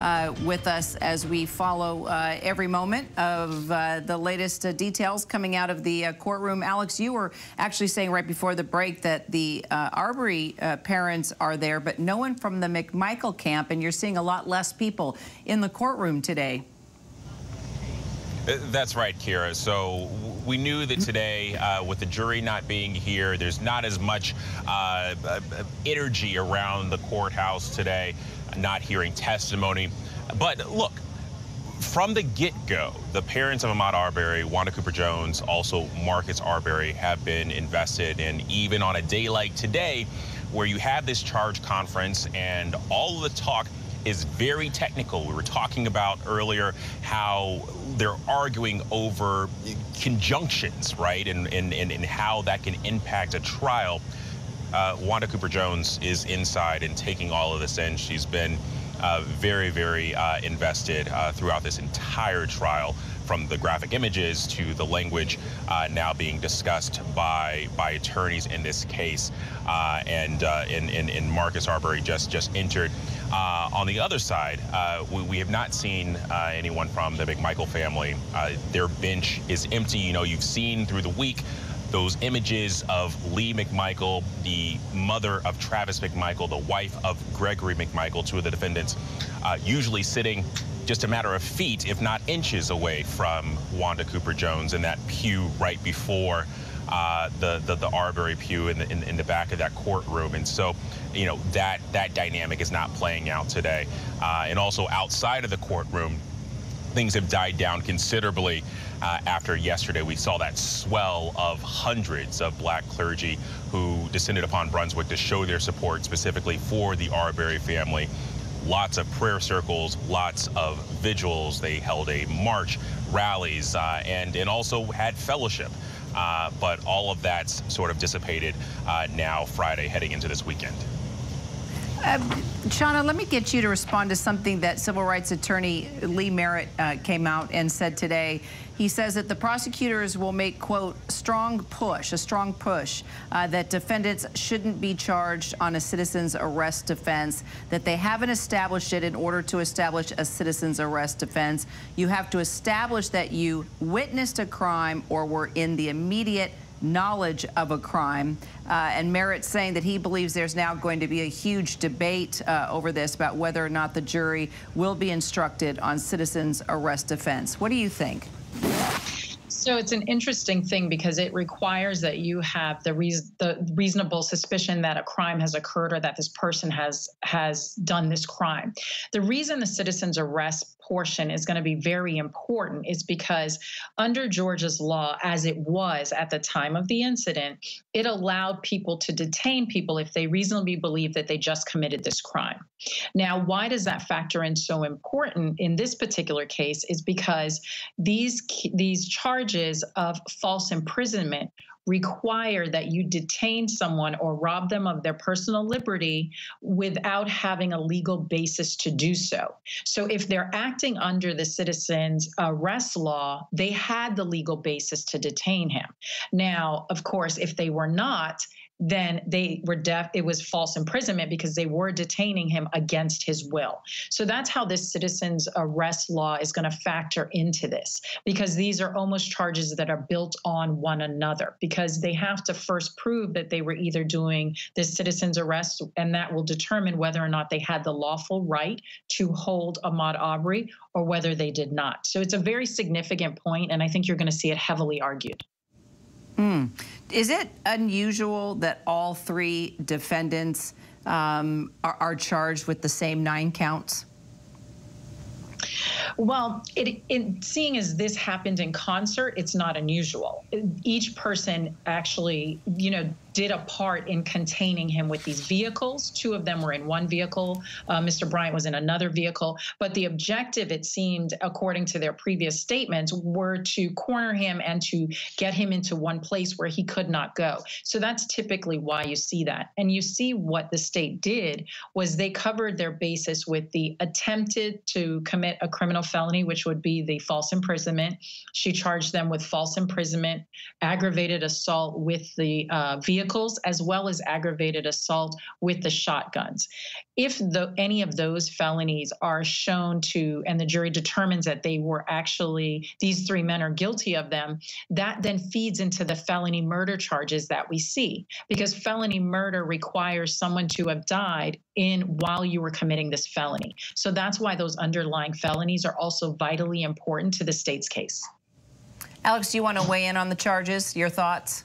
Uh, with us as we follow uh, every moment of uh, the latest uh, details coming out of the uh, courtroom. Alex, you were actually saying right before the break that the uh, Arbery parents are there, but no one from the McMichael camp, and you're seeing a lot less people in the courtroom today. That's right, Kyra. So we knew that today, uh, with the jury not being here, there's not as much uh, energy around the courthouse today not hearing testimony. But look, from the get-go, the parents of Ahmaud Arbery, Wanda Cooper Jones, also Marcus Arbery, have been invested in even on a day like today, where you have this charge conference and all the talk is very technical. We were talking about earlier how they're arguing over conjunctions, right, and, and, and, and how that can impact a trial uh, Wanda Cooper Jones is inside and taking all of this in. She's been uh, very, very uh, invested uh, throughout this entire trial from the graphic images to the language uh, now being discussed by by attorneys in this case. Uh, and in, in, Marcus Arbery just just entered. On the other side, we, we, have not seen anyone from the McMichael family. their bench is empty. You know, you've seen through the week those images of Leigh McMichael, the mother of Travis McMichael, the wife of Gregory McMichael, two of the defendants, uh, usually sitting just a matter of feet, if not inches away from Wanda Cooper Jones in that pew right before uh, the, the, the Arbery pew in the, in, in, the back of that courtroom. And so, you know, that, that dynamic is not playing out today. Uh, and also outside of the courtroom, things have died down considerably uh, after yesterday. We saw that swell of hundreds of black clergy who descended upon Brunswick to show their support specifically for the Arbery family. Lots of prayer circles, lots of vigils. They held a march, rallies, uh, and, and also had fellowship. Uh, but all of that's sort of dissipated uh, now Friday heading into this weekend. Uh, Shauna, let me get you to respond to something that civil rights attorney Lee Merritt uh, came out and said today. He says that the prosecutors will make, quote, strong push, a strong push, uh, that defendants shouldn't be charged on a citizen's arrest defense, that they haven't established it in order to establish a citizen's arrest defense. You have to establish that you witnessed a crime or were in the immediate knowledge of a crime. Uh, and Merritt saying that he believes there's now going to be a huge debate uh, over this about whether or not the jury will be instructed on citizens arrest defense. What do you think? So it's an interesting thing because it requires that you have the, reason, the reasonable suspicion that a crime has occurred or that this person has has done this crime. The reason the citizen's arrest portion is going to be very important is because under Georgia's law, as it was at the time of the incident, it allowed people to detain people if they reasonably believe that they just committed this crime. Now, why does that factor in so important in this particular case is because these these charges of false imprisonment require that you detain someone or rob them of their personal liberty without having a legal basis to do so. So if they're acting under the citizens arrest law, they had the legal basis to detain him. Now, of course, if they were not, then they were def it was false imprisonment because they were detaining him against his will. So that's how this citizens arrest law is going to factor into this because these are almost charges that are built on one another because they have to first prove that they were either doing this citizens arrest and that will determine whether or not they had the lawful right to hold Ahmaud Arbery or whether they did not. So it's a very significant point and I think you're going to see it heavily argued. Mm. Is it unusual that all three defendants um, are, are charged with the same nine counts? Well, it, it, seeing as this happened in concert, it's not unusual. Each person actually, you know, did a part in containing him with these vehicles. Two of them were in one vehicle. Uh, Mr. Bryant was in another vehicle. But the objective, it seemed, according to their previous statements, were to corner him and to get him into one place where he could not go. So that's typically why you see that. And you see what the state did was they covered their basis with the attempted to commit a criminal felony, which would be the false imprisonment. She charged them with false imprisonment, aggravated assault with the uh, vehicle vehicles as well as aggravated assault with the shotguns. If the, any of those felonies are shown to, and the jury determines that they were actually, these three men are guilty of them, that then feeds into the felony murder charges that we see. Because felony murder requires someone to have died in while you were committing this felony. So that's why those underlying felonies are also vitally important to the state's case. Alex, do you want to weigh in on the charges? Your thoughts?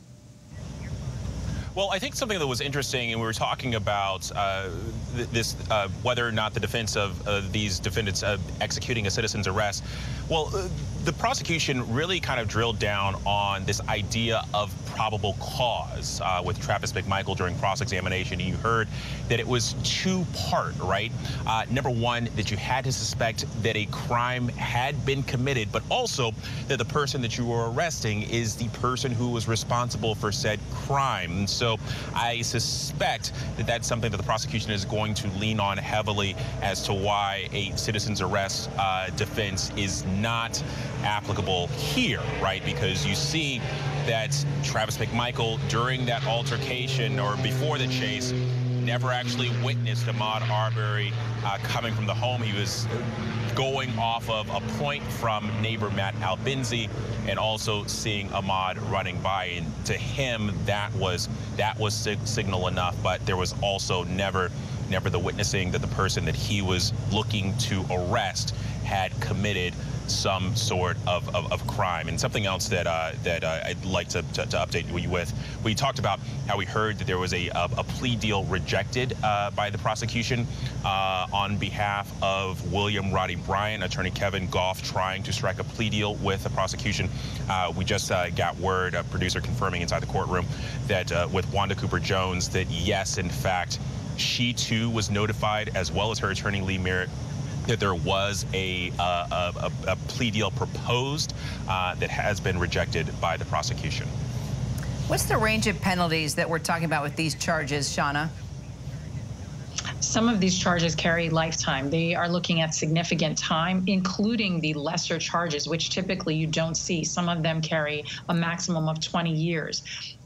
Well, I think something that was interesting, and we were talking about uh, th this, uh, whether or not the defense of uh, these defendants uh, executing a citizen's arrest. Well, the prosecution really kind of drilled down on this idea of probable cause uh, with Travis McMichael during cross-examination. You heard that it was two-part, right? number one, that you had to suspect that a crime had been committed, but also that the person that you were arresting is the person who was responsible for said crime. So I suspect that that's something that the prosecution is going to lean on heavily as to why a citizen's arrest uh, defense is not applicable here, right? Because you see that Travis McMichael, during that altercation or before the chase, never actually witnessed Ahmaud Arbery uh, coming from the home. He was going off of a point from neighbor Matt Albenze and also seeing Ahmaud running by. And to him, that was that was sig signal enough. But there was also never never the witnessing that the person that he was looking to arrest had committed some sort of, of, of crime. And something else that uh, that uh, I'd like to, to, to, update you with, we talked about how we heard that there was a, a, a plea deal rejected uh, by the prosecution uh, on behalf of William Roddie Bryant, attorney Kevin Gough trying to strike a plea deal with the prosecution. Uh, we just uh, got word, a producer confirming inside the courtroom, that with Wanda Cooper Jones, that yes, in fact, she too was notified, as well as her attorney Lee Merritt, that there was a, uh, a, a, plea deal proposed uh, that has been rejected by the prosecution. What's the range of penalties that we're talking about with these charges, Shauna? Some of these charges carry lifetime. They are looking at significant time, including the lesser charges, which typically you don't see. Some of them carry a maximum of 20 years.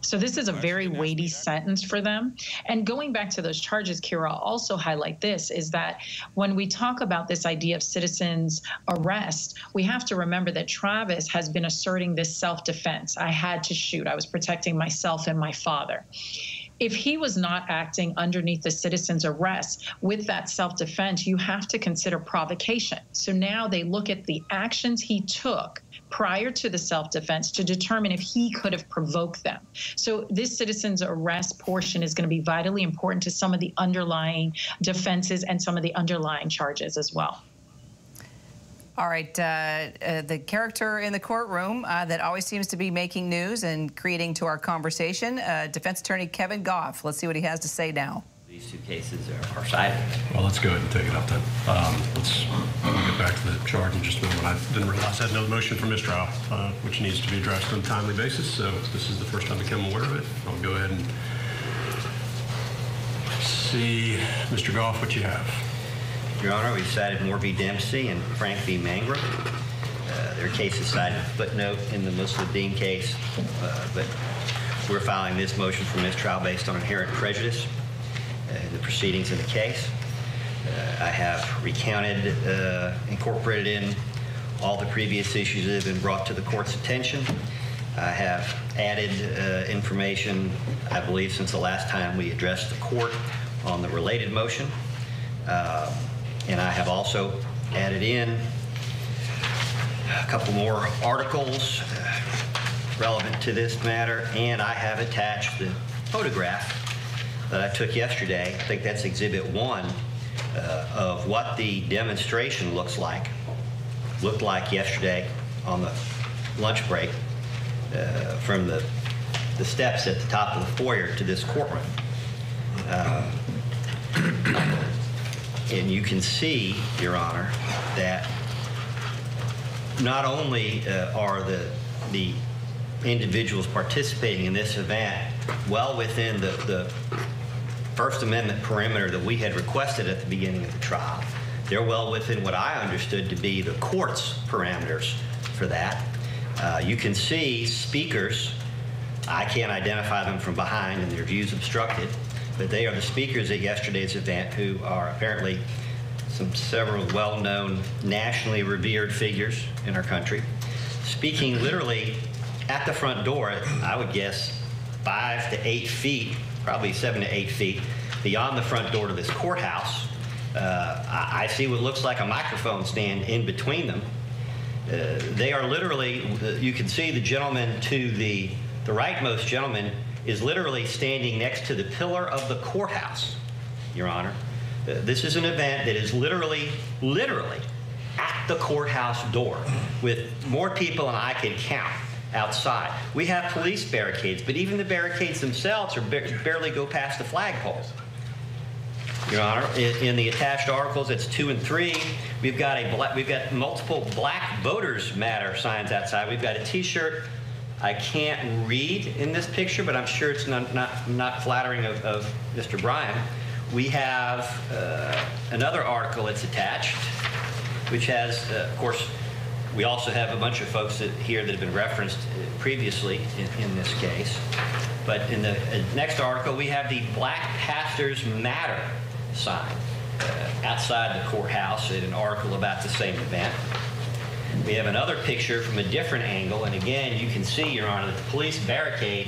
So this is a very weighty sentence for them. And going back to those charges, Kyra, I'll also highlight this is that when we talk about this idea of citizens arrest, we have to remember that Travis has been asserting this self-defense. I had to shoot. I was protecting myself and my father if he was not acting underneath the citizen's arrest with that self defense, you have to consider provocation. So now they look at the actions he took prior to the self defense to determine if he could have provoked them. So this citizen's arrest portion is going to be vitally important to some of the underlying defenses and some of the underlying charges as well. All right, uh, uh, the character in the courtroom uh, that always seems to be making news and creating to our conversation, uh, defense attorney Kevin Gough. Let's see what he has to say now. These two cases are, are cited. Well, let's go ahead and take it up then. Um, let's get back to the charge in just a moment. I didn't realize I had no motion for mistrial, uh, which needs to be addressed on a timely basis. So this is the first time I become aware of it. I'll go ahead and see, Mr. Gough, what you have. Your Honor, we cited Moore v. Dempsey and Frank v. Mangum. Uh, their cases cited footnote in the Musladin case, uh, but we're filing this motion for mistrial based on inherent prejudice the proceedings in the case. Uh, I have recounted, uh, incorporated in all the previous issues that have been brought to the court's attention. I have added uh, information, I believe, since the last time we addressed the court on the related motion. Uh, and I have also added in a couple more articles uh, relevant to this matter, and I have attached the photograph that I took yesterday. I think that's exhibit one uh, of what the demonstration looks like, looked like yesterday on the lunch break uh, from the, the steps at the top of the foyer to this courtroom. Uh, and you can see, Your Honor, that not only uh, are the, the individuals participating in this event well within the, the First Amendment perimeter that we had requested at the beginning of the trial, they're well within what I understood to be the court's parameters for that. Uh, you can see speakers I can't identify them from behind and their views obstructed, but they are the speakers at yesterday's event who are apparently some several well-known, nationally revered figures in our country, speaking literally at the front door, I would guess five to eight feet, probably seven to eight feet, beyond the front door to this courthouse. Uh, I, I see what looks like a microphone stand in between them. Uh, they are literally, you can see the gentleman to the, the rightmost gentleman is literally standing next to the pillar of the courthouse, Your Honor. Uh, this is an event that is literally, literally at the courthouse door with more people than I can count outside. We have police barricades, but even the barricades themselves are ba- barely go past the flagpoles. Your Honor, in, in the attached articles, it's two and three. We've got a we've got multiple Black Voters Matter signs outside. We've got a T-shirt. I can't read in this picture, but I'm sure it's not not, not flattering of, of Mr. Bryan. We have uh, another article that's attached, which has, uh, of course, we also have a bunch of folks that, here that have been referenced uh, previously in, in this case. But in the uh, next article, we have the Black Pastors Matter sign uh, outside the courthouse in an article about the same event. We have another picture from a different angle, and again, you can see, Your Honor, that the police barricade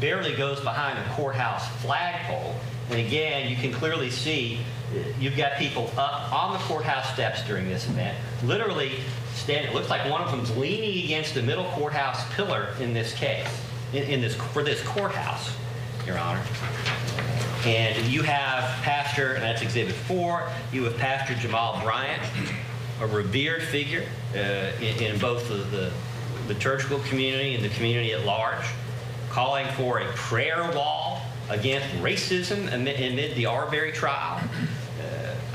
barely goes behind the courthouse flagpole. And again, you can clearly see uh, you've got people up on the courthouse steps during this event, literally standing. It looks like one of them's leaning against the middle courthouse pillar in this case, in, in this for this courthouse, Your Honor. And you have Pastor, and that's Exhibit 4, you have Pastor Jamal Bryant, a revered figure uh, in, in both the, the liturgical community and the community at large, calling for a prayer wall against racism amid, amid the Arbery trial.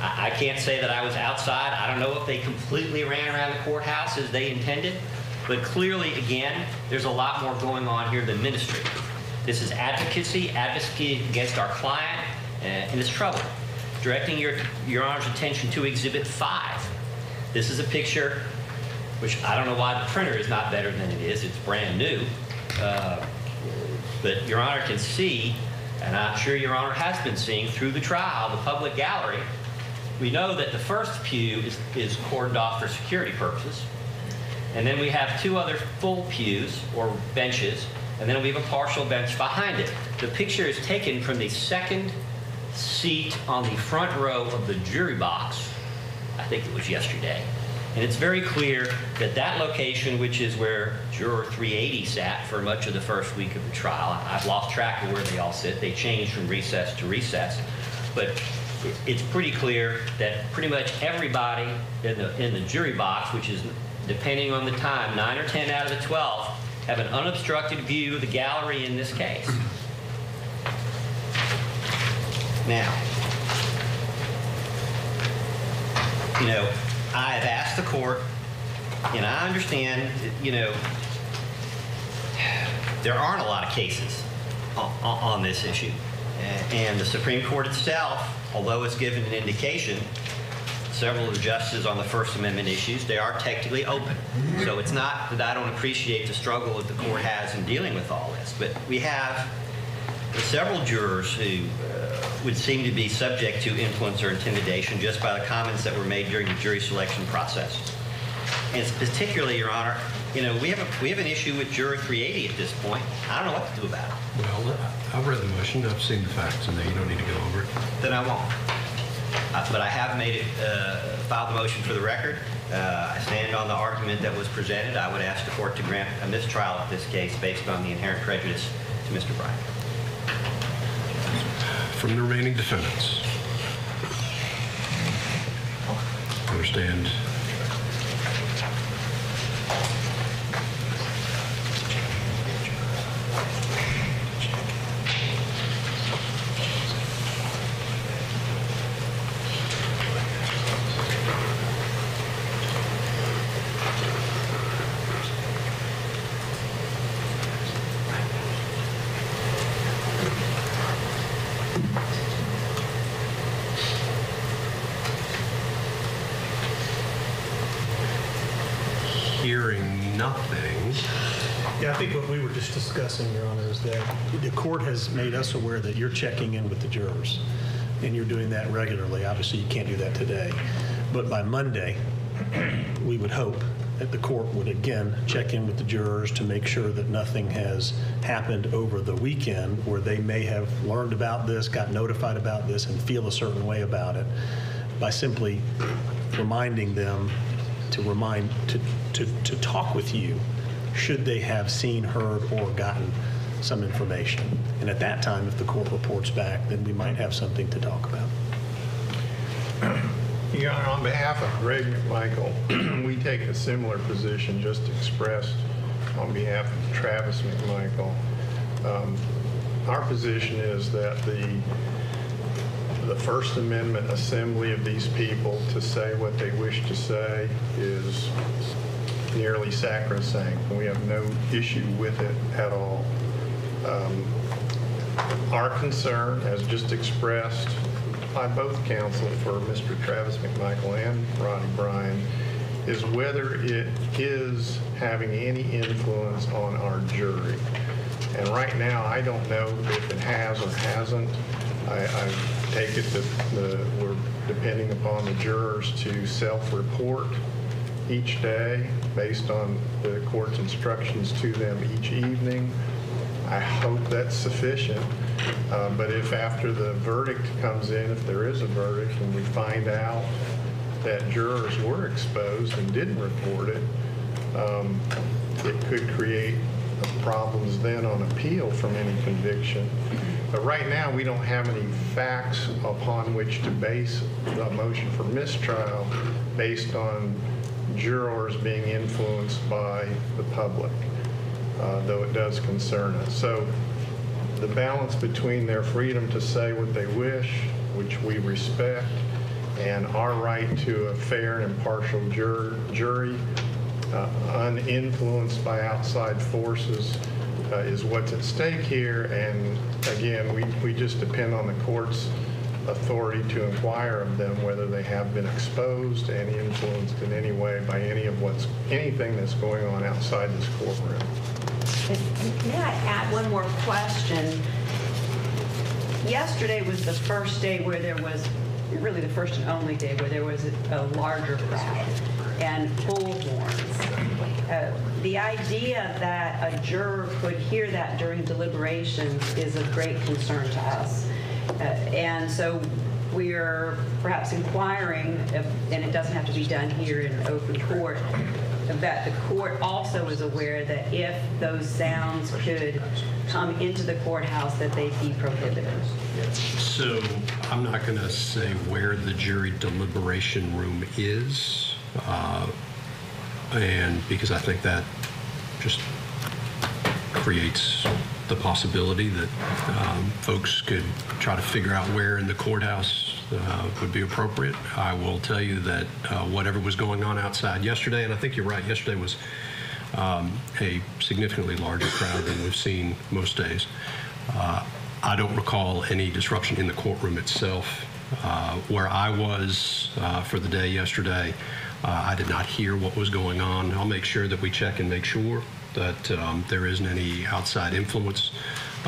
I, I can't say that I was outside. I don't know if they completely ran around the courthouse as they intended, but clearly, again, there's a lot more going on here than ministry. This is advocacy, advocacy against our client, uh, and it's trouble. Directing your, your Honor's attention to Exhibit 5. This is a picture, which I don't know why the printer is not better than it is. It's brand new. Uh, but Your Honor can see, and I'm sure Your Honor has been seeing through the trial, the public gallery, we know that the first pew is, is cordoned off for security purposes. And then we have two other full pews or benches, and then we have a partial bench behind it. The picture is taken from the second seat on the front row of the jury box. I think it was yesterday. And it's very clear that that location, which is where juror 380 sat for much of the first week of the trial, I've lost track of where they all sit. They changed from recess to recess. But it- it's pretty clear that pretty much everybody in the, in the jury box, which is, depending on the time, nine or 10 out of the 12, have an unobstructed view of the gallery in this case. Now, you know, I have asked the court, and I understand, you know, there aren't a lot of cases on, on this issue. And the Supreme Court itself, although it's given an indication, several of the justices on the First Amendment issues, they are technically open. So it's not that I don't appreciate the struggle that the court has in dealing with all this, but we have several jurors who uh, would seem to be subject to influence or intimidation just by the comments that were made during the jury selection process. And particularly, Your Honor, you know, we have a, we have an issue with juror 380 at this point. I don't know what to do about it. Well, I've read the motion, I've seen the facts, and you don't need to go over it. Then I won't. Uh, But I have made it, uh, filed the motion for the record. Uh, I stand on the argument that was presented. I would ask the court to grant a mistrial of this case based on the inherent prejudice to Mr. Bryant. From the remaining defendants. Understand. Hearing nothing, Yeah, I think what we were Your Honor, is that the court has made us aware that you're checking in with the jurors, and you're doing that regularly. Obviously, you can't do that today. But by Monday, we would hope that the court would again check in with the jurors to make sure that nothing has happened over the weekend where they may have learned about this, got notified about this, and feel a certain way about it by simply reminding them to remind, to, to, to talk with you should they have seen, heard, or gotten some information. And at that time, if the court reports back, then we might have something to talk about. Your Honor, on behalf of Greg McMichael, we take a similar position just expressed on behalf of Travis McMichael. Um, Our position is that the, the First Amendment assembly of these people to say what they wish to say is nearly sacrosanct. We have no issue with it at all. Um, Our concern, as just expressed by both counsel for Mr. Travis McMichael and Ronnie Bryan, is whether it is having any influence on our jury. And right now, I don't know if it has or hasn't. I, I take it that the, we're depending upon the jurors to self-report each day based on the court's instructions to them each evening. I hope that's sufficient. Uh, But if after the verdict comes in, if there is a verdict, and we find out that jurors were exposed and didn't report it, um, it could create problems then on appeal from any conviction. But right now, we don't have any facts upon which to base the motion for mistrial based on jurors being influenced by the public, uh, though it does concern us. So the balance between their freedom to say what they wish, which we respect, and our right to a fair and impartial jur- jury, uh, uninfluenced by outside forces, uh, is what's at stake here. And again, we, we just depend on the court's authority to inquire of them whether they have been exposed and influenced in any way by any of what's, anything that's going on outside this courtroom. May I add one more question? Yesterday was the first day where there was, really the first and only day where there was a larger crowd and bullhorns. Uh, The idea that a juror could hear that during deliberations is of great concern to us. Uh, And so we're perhaps inquiring, if- and it doesn't have to be done here in open court, that the court also is aware that if those sounds could come into the courthouse, that they be prohibited. So I'm not going to say where the jury deliberation room is, uh, and because I think that just creates the possibility that um, folks could try to figure out where in the courthouse uh, would be appropriate. I will tell you that uh, whatever was going on outside yesterday, and I think you're right, yesterday was um, a significantly larger crowd than we've seen most days. Uh, I don't recall any disruption in the courtroom itself. Uh, where I was uh, for the day yesterday, uh, I did not hear what was going on. I'll make sure that we check and make sure that um, there isn't any outside influence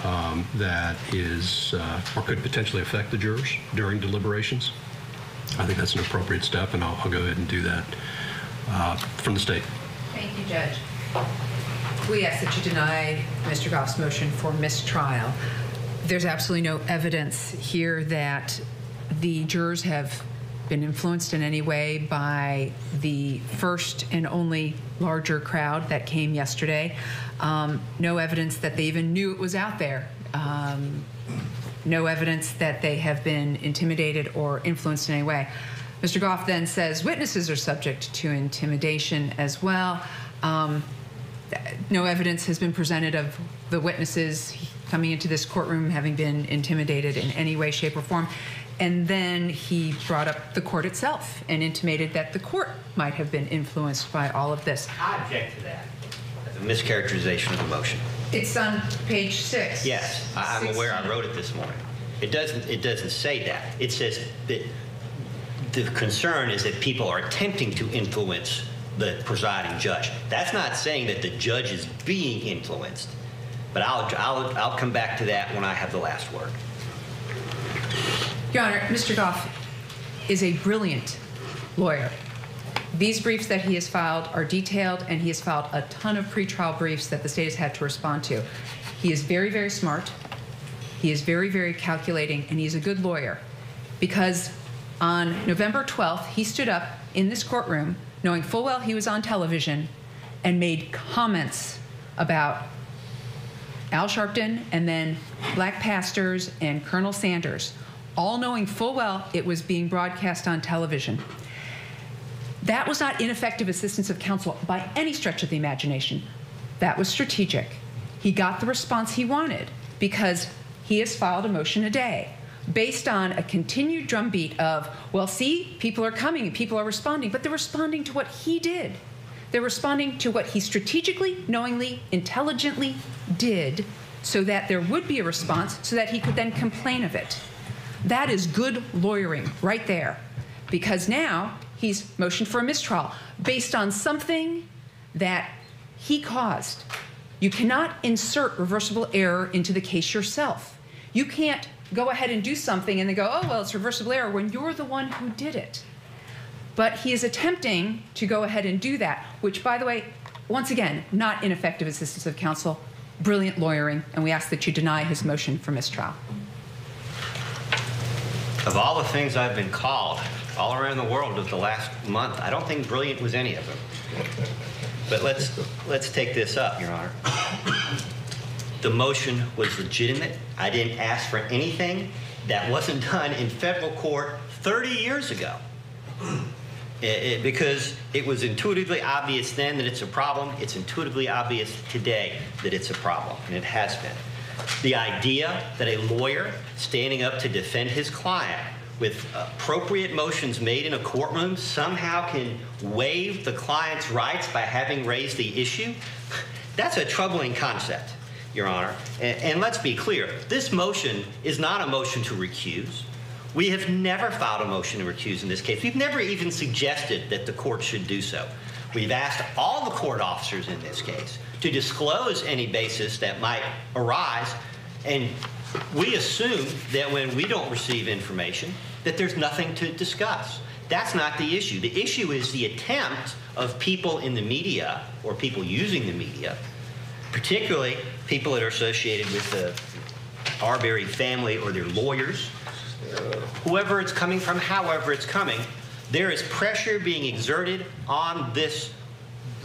um, that is uh, or could potentially affect the jurors during deliberations. I think that's an appropriate step, and I'll, I'll go ahead and do that uh, from the state. Thank you, Judge. We ask that you deny Mr. Gough's motion for mistrial. There's absolutely no evidence here that the jurors have been influenced in any way by the first and only larger crowd that came yesterday. Um, no evidence that they even knew it was out there. Um, no evidence that they have been intimidated or influenced in any way. Mr. Gough then says witnesses are subject to intimidation as well. Um, no evidence has been presented of the witnesses coming into this courtroom having been intimidated in any way, shape, or form. And then he brought up the court itself and intimated that the court might have been influenced by all of this. I object to that. That's a mischaracterization of the motion. It's on page six. Yes, I- I'm aware, I wrote it this morning. It doesn't, it doesn't say that. It says that the concern is that people are attempting to influence the presiding judge. That's not saying that the judge is being influenced, but I'll, I'll, I'll come back to that when I have the last word. Your Honor, Mr. Gough is a brilliant lawyer. These briefs that he has filed are detailed, and he has filed a ton of pretrial briefs that the state has had to respond to. He is very, very smart. He is very, very calculating, and he's a good lawyer. Because on November 12th, he stood up in this courtroom, knowing full well he was on television, and made comments about Al Sharpton and then black pastors and Colonel Sanders, all knowing full well it was being broadcast on television. That was not ineffective assistance of counsel by any stretch of the imagination. That was strategic. He got the response he wanted because he has filed a motion a day based on a continued drumbeat of, well, see, people are coming and people are responding, but they're responding to what he did. They're responding to what he strategically, knowingly, intelligently did so that there would be a response so that he could then complain of it. That is good lawyering right there. Because now he's motioned for a mistrial based on something that he caused. You cannot insert reversible error into the case yourself. You can't go ahead and do something and then go, oh, well, it's reversible error when you're the one who did it. But he is attempting to go ahead and do that, which, by the way, once again, not ineffective assistance of counsel, brilliant lawyering, and we ask that you deny his motion for mistrial. Of all the things I've been called all around the world of the last month, I don't think brilliant was any of them. But let's let's take this up, Your Honor. The motion was legitimate. I didn't ask for anything that wasn't done in federal court 30 years ago. It, it, because it was intuitively obvious then that it's a problem. It's intuitively obvious today that it's a problem, and it has been. The idea that a lawyer standing up to defend his client with appropriate motions made in a courtroom somehow can waive the client's rights by having raised the issue, that's a troubling concept, Your Honor. And, and let's be clear this motion is not a motion to recuse. We have never filed a motion to recuse in this case. We've never even suggested that the court should do so. We've asked all the court officers in this case to disclose any basis that might arise, and we assume that when we don't receive information, that there's nothing to discuss. That's not the issue. The issue is the attempt of people in the media or people using the media, particularly people that are associated with the Arbery family or their lawyers, whoever it's coming from, however it's coming, there is pressure being exerted on this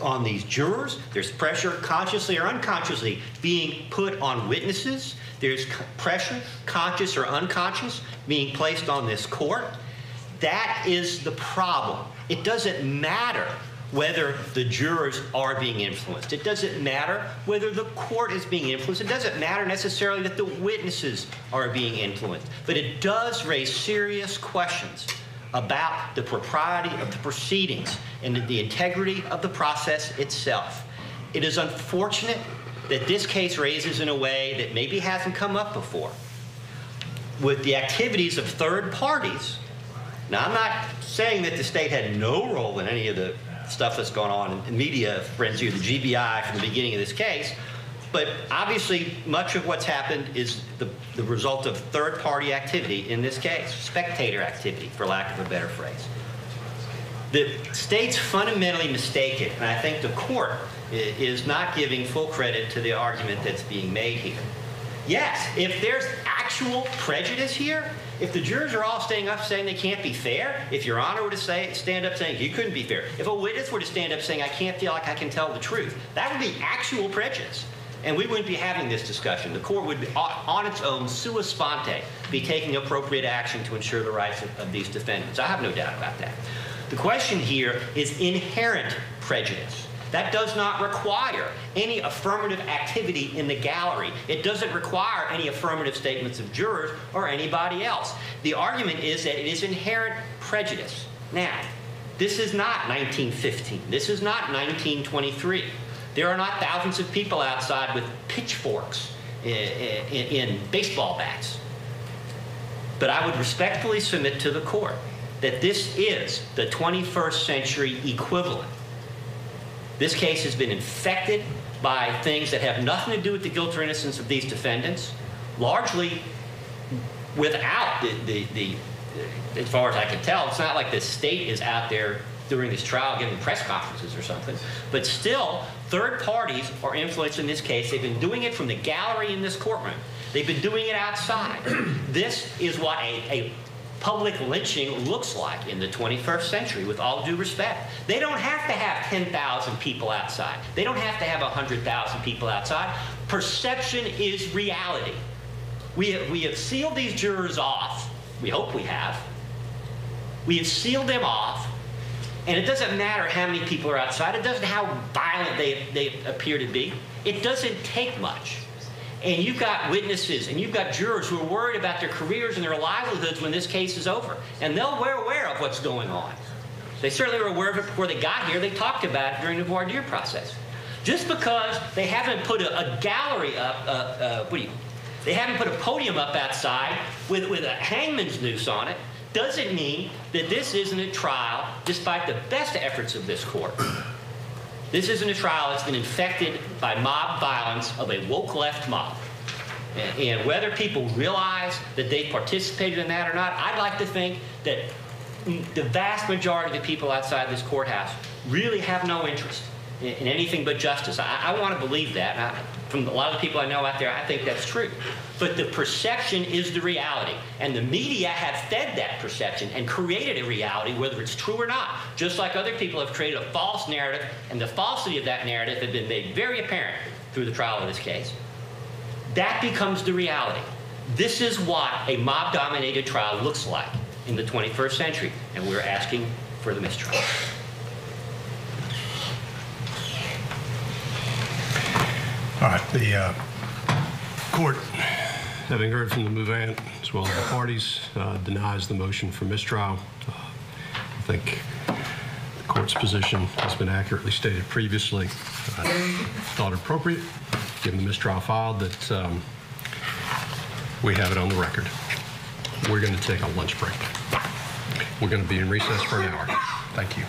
on these jurors. There's pressure, consciously or unconsciously, being put on witnesses. There's pressure, conscious or unconscious, being placed on this court. That is the problem. It doesn't matter whether the jurors are being influenced. It doesn't matter whether the court is being influenced. It doesn't matter necessarily that the witnesses are being influenced. But it does raise serious questions about the propriety of the proceedings and the integrity of the process itself. It is unfortunate that this case raises in a way that maybe hasn't come up before with the activities of third parties. Now, I'm not saying that the state had no role in any of the stuff that's gone on in media frenzy or the GBI from the beginning of this case, but obviously, much of what's happened is the, the result of third party activity in this case, spectator activity, for lack of a better phrase. The state's fundamentally mistaken, and I think the court is not giving full credit to the argument that's being made here. Yes, if there's actual prejudice here, if the jurors are all staying up saying they can't be fair, if Your Honor were to say, stand up saying you couldn't be fair, if a witness were to stand up saying I can't feel like I can tell the truth, that would be actual prejudice. And we wouldn't be having this discussion. The court would, be, on its own, sua sponte, be taking appropriate action to ensure the rights of, of these defendants. I have no doubt about that. The question here is inherent prejudice. That does not require any affirmative activity in the gallery. It doesn't require any affirmative statements of jurors or anybody else. The argument is that it is inherent prejudice. Now, this is not 1915. This is not 1923. There are not thousands of people outside with pitchforks in, in, in baseball bats. But I would respectfully submit to the court that this is the 21st century equivalent This case has been infected by things that have nothing to do with the guilt or innocence of these defendants, largely without the, the, the, as far as I can tell, it's not like the state is out there during this trial giving press conferences or something, but still, third parties are influencing this case. They've been doing it from the gallery in this courtroom. They've been doing it outside. this is what a, a public lynching looks like in the 21st century, with all due respect. They don't have to have 10,000 people outside. They don't have to have 100,000 people outside. Perception is reality. We have, we have sealed these jurors off. We hope we have. We have sealed them off. And it doesn't matter how many people are outside. It doesn't how violent they, they appear to be. It doesn't take much and you've got witnesses and you've got jurors who are worried about their careers and their livelihoods when this case is over. And they'll be aware of what's going on. They certainly were aware of it before they got here. They talked about it during the voir dire process. Just because they haven't put a, a gallery up, uh, uh, what do you, they haven't put a podium up outside with, with a hangman's noose on it, doesn't mean that this isn't a trial despite the best efforts of this court. This isn't a trial that's been infected by mob violence of a woke left mob. And whether people realize that they participated in that or not, I'd like to think that the vast majority of the people outside this courthouse really have no interest in, anything but justice. I, I want to believe that. I, from a lot of people I know out there, I think that's true. But the perception is the reality. And the media have fed that perception and created a reality, whether it's true or not. Just like other people have created a false narrative, and the falsity of that narrative has been made very apparent through the trial of this case. That becomes the reality. This is what a mob dominated trial looks like in the 21st century, and we're asking for the mistrial. All right, the uh, court, having heard from the movant as well as the parties, uh, denies the motion for mistrial. Uh, I think the court's position has been accurately stated previously. I thought appropriate, given the mistrial filed, that um, we have it on the record. We're going to take a lunch break. We're going to be in recess for an hour. Thank you.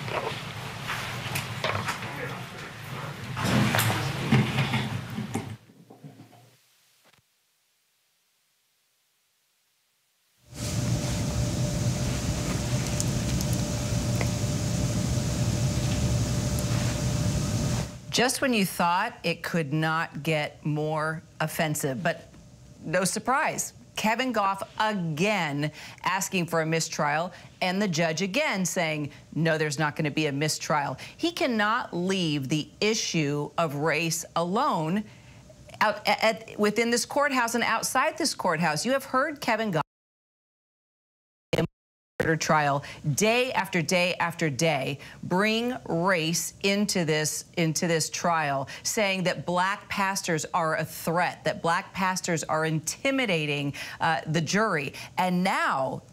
Just when you thought it could not get more offensive. But no surprise, Kevin Gough again asking for a mistrial, and the judge again saying, no, there's not going to be a mistrial. He cannot leave the issue of race alone out at, within this courthouse and outside this courthouse. You have heard Kevin Gough murder trial day after day after day bring race into this into this trial saying that black pastors are a threat that black pastors are intimidating uh, the jury. And now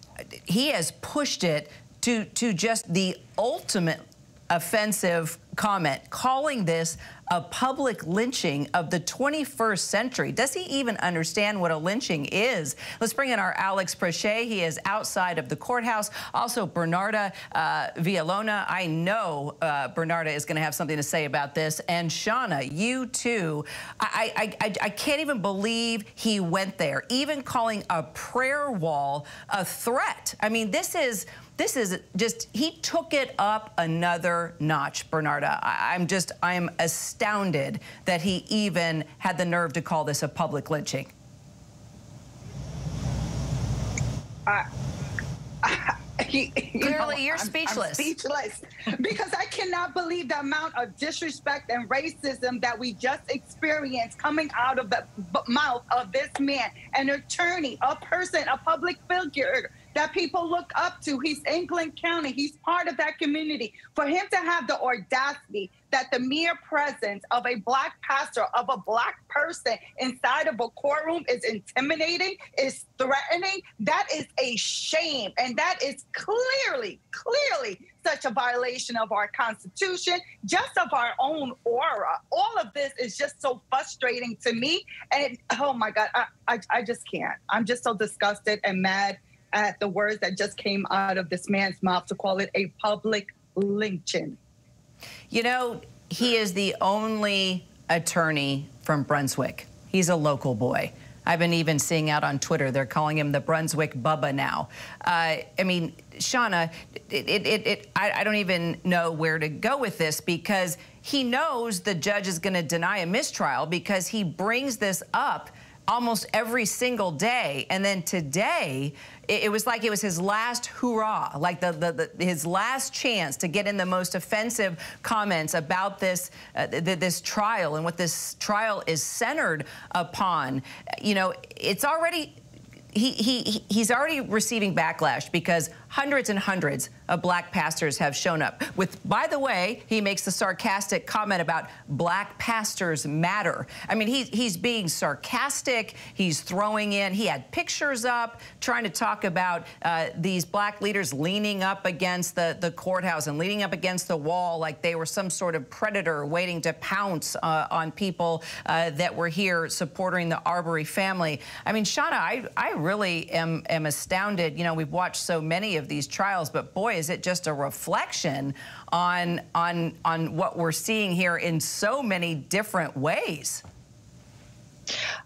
he has pushed it to to just the ultimate offensive comment calling this a public lynching of the 21st century. Does he even understand what a lynching is? Let's bring in our Alex Presha. He is outside of the courthouse. Also, Bernarda uh, Villalona. I know uh, Bernarda is going to have something to say about this. And Shauna, you too. I, I, I, I can't even believe he went there, even calling a prayer wall a threat. I mean, this is this is just, he took it up another notch, Bernarda. I, am just, I'm astounded that he even had the nerve to call this a public lynching. Uh, he, you Clearly, know, you're I'm, speechless. I'm speechless because I cannot believe the amount of disrespect and racism that we just experienced coming out of the mouth of this man, an attorney, a person, a public figure that people look up to. He's in Glynn County. He's part of that community. For him to have the audacity that the mere presence of a black pastor, of a black person inside of a courtroom is intimidating, is threatening, that is a shame. And that is clearly, clearly such a violation of our Constitution, just of our own aura. All of this is just so frustrating to me. And oh my God, I, I, I just can't. I'm just so disgusted and mad at the words that just came out of this man's mouth to call it a public lynching. You know, he is the only attorney from Brunswick. He's a local boy. I've been even seeing out on Twitter, they're calling him the Brunswick Bubba now. Uh, I mean, Shauna, it, it, it, I, I don't even know where to go with this because he knows the judge is going to deny a mistrial because he brings this up almost every single day. And then today, it, it was like it was his last hurrah, like the, the, the, his last chance to get in the most offensive comments about this uh, th this trial and what this trial is centered upon. You know, it's already he, he, he's already receiving backlash because hundreds and hundreds of black pastors have shown up. With, by the way, he makes the sarcastic comment about black pastors matter. I mean, he, he's being sarcastic. He's throwing in, he had pictures up trying to talk about uh, these black leaders leaning up against the, the courthouse and leaning up against the wall like they were some sort of predator waiting to pounce uh, on people uh, that were here supporting the Arbery family. I mean, Shauna, I, I really am, am astounded. You know, we've watched so many of these trials, but boy, is it just a reflection on, on, on what we're seeing here in so many different ways.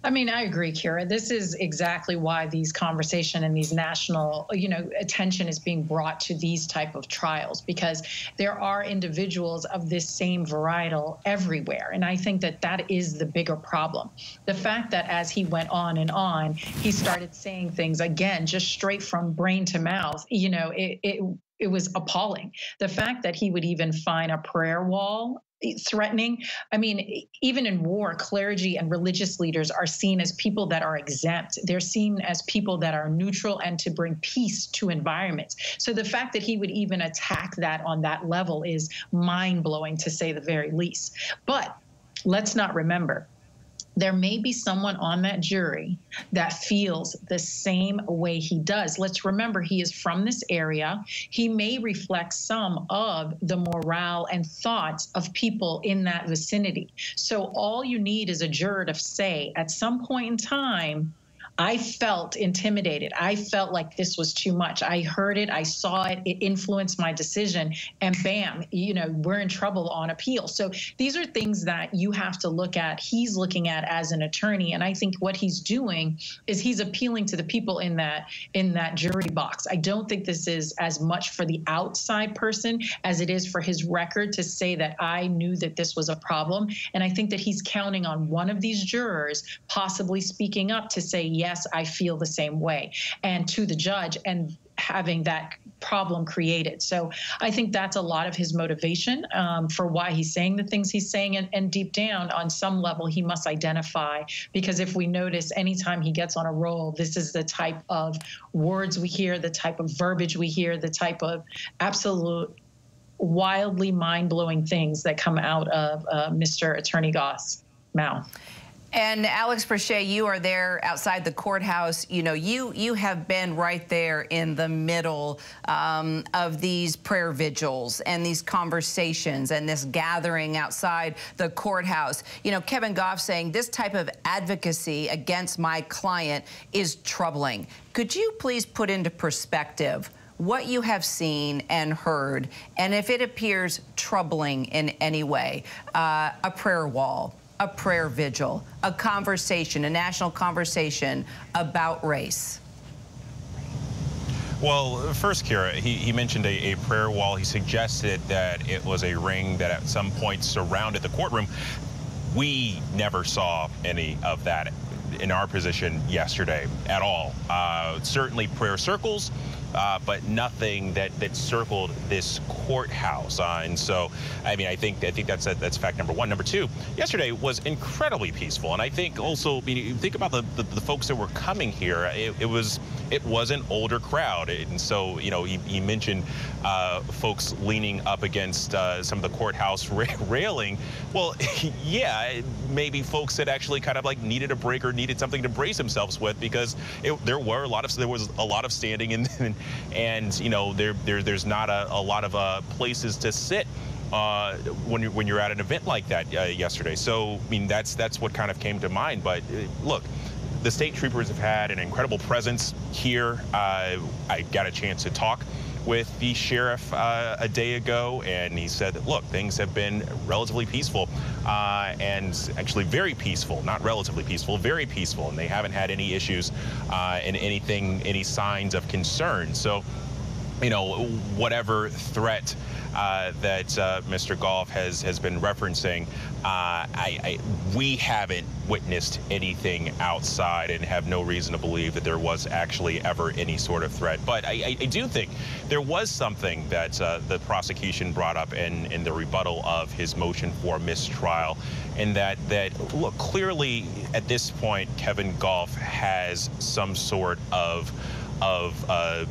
I mean, I agree, Kyra. This is exactly why these conversation and these national, you know, attention is being brought to these type of trials because there are individuals of this same varietal everywhere, and I think that that is the bigger problem. The fact that as he went on and on, he started saying things again, just straight from brain to mouth. You know, it, it it was appalling. The fact that he would even find a prayer wall threatening. I mean, even in war, clergy and religious leaders are seen as people that are exempt. They're seen as people that are neutral and to bring peace to environments. So the fact that he would even attack that on that level is mind blowing to say the very least. But let's not remember there may be someone on that jury that feels the same way he does. Let's remember, he is from this area. He may reflect some of the morale and thoughts of people in that vicinity. So, all you need is a juror to say at some point in time, I felt intimidated. I felt like this was too much. I heard it, I saw it, it influenced my decision, and bam, you know, we're in trouble on appeal. So these are things that you have to look at. He's looking at as an attorney, and I think what he's doing is he's appealing to the people in that in that jury box. I don't think this is as much for the outside person as it is for his record to say that I knew that this was a problem. And I think that he's counting on one of these jurors possibly speaking up to say, yes, I feel the same way, and to the judge, and having that problem created. So I think that's a lot of his motivation um, for why he's saying the things he's saying. And, and, deep down, on some level, he must identify because if we notice, anytime he gets on a roll, this is the type of words we hear, the type of verbiage we hear, the type of absolute wildly mind blowing things that come out of uh, Mr. Attorney Gough's mouth. And Alex Presha, you are there outside the courthouse. You know, you you have been right there in the middle um, of these prayer vigils and these conversations and this gathering outside the courthouse. You know, Kevin Gough saying this type of advocacy against my client is troubling. Could you please put into perspective? what you have seen and heard, and if it appears troubling in any way, uh, a prayer wall, a prayer vigil, a conversation, a national conversation about race? Well, first, Kyra, he, he mentioned a, a, prayer wall. He suggested that it was a ring that at some point surrounded the courtroom. We never saw any of that in our position yesterday at all. Uh, certainly prayer circles, uh, but nothing that that circled this courthouse. Uh, and so, I mean, I think I think that's that's fact number one. Number two, yesterday was incredibly peaceful, and I think also, I mean, you think about the, the, the folks that were coming here. It, it, was it was an older crowd, and so you know, he, he mentioned uh, folks leaning up against uh, some of the courthouse ra railing. Well, yeah, maybe folks that actually kind of like needed a break or needed something to brace themselves with because it, there were a lot of there was a lot of standing and and you know there, there there's not a, a lot of uh, places to sit uh, when you're when you're at an event like that uh, yesterday. So I mean that's that's what kind of came to mind. But uh, look. The state troopers have had an incredible presence here. Uh, I got a chance to talk with the sheriff uh, a day ago, and he said that, look, things have been relatively peaceful uh, and actually very peaceful, not relatively peaceful, very peaceful, and they haven't had any issues uh, and anything, any signs of concern. So, you know, whatever threat that uh, Mr. Gough has has been referencing. Uh, I, I, we haven't witnessed anything outside and have no reason to believe that there was actually ever any sort of threat. But I, I do think there was something that uh, the prosecution brought up in, in the rebuttal of his motion for mistrial, and that that look clearly at this point Kevin Gough has some sort of of uh,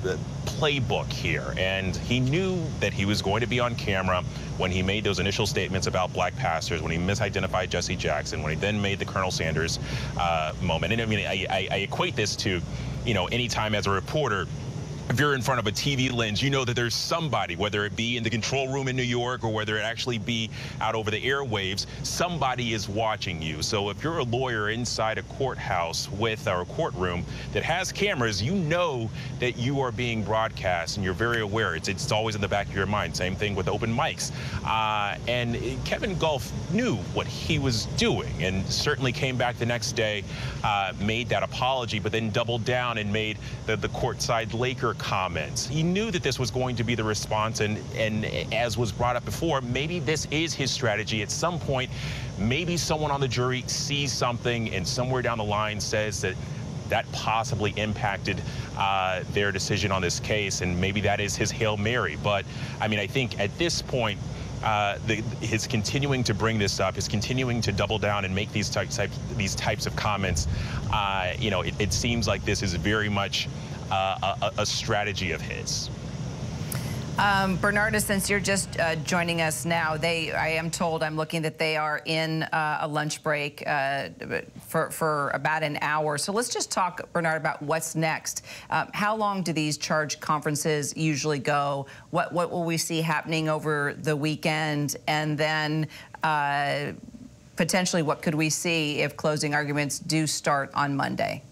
playbook here. And he knew that he was going to be on camera when he made those initial statements about black pastors, when he misidentified Jesse Jackson, when he then made the Colonel Sanders uh, moment. And I mean, I, I, I equate this to, you know, anytime as a reporter, if you're in front of a TV lens, you know that there's somebody, whether it be in the control room in New York or whether it actually be out over the airwaves, somebody is watching you. So if you're a lawyer inside a courthouse with our courtroom that has cameras, you know that you are being broadcast and you're very aware. It's, it's always in the back of your mind. Same thing with open mics. Uh, and Kevin Gough knew what he was doing and certainly came back the next day, uh, made that apology, but then doubled down and made the, the courtside Laker comments. He knew that this was going to be the response, and, and as was brought up before, maybe this is his strategy. At some point, maybe someone on the jury sees something and somewhere down the line says that that possibly impacted uh, their decision on this case, and maybe that is his Hail Mary. But, I mean, I think at this point, uh, the, his continuing to bring this up, his continuing to double down and make these types, these types of comments, uh, you know, it, it seems like this is very much a, a, strategy of his. Um, Bernarda, since you're just uh, joining us now, they, I am told, I'm looking that they are in uh, a lunch break uh, for, for about an hour. So let's just talk, Bernard, about what's next. Um, how long do these charge conferences usually go? What, what will we see happening over the weekend? And then uh, potentially what could we see if closing arguments do start on Monday?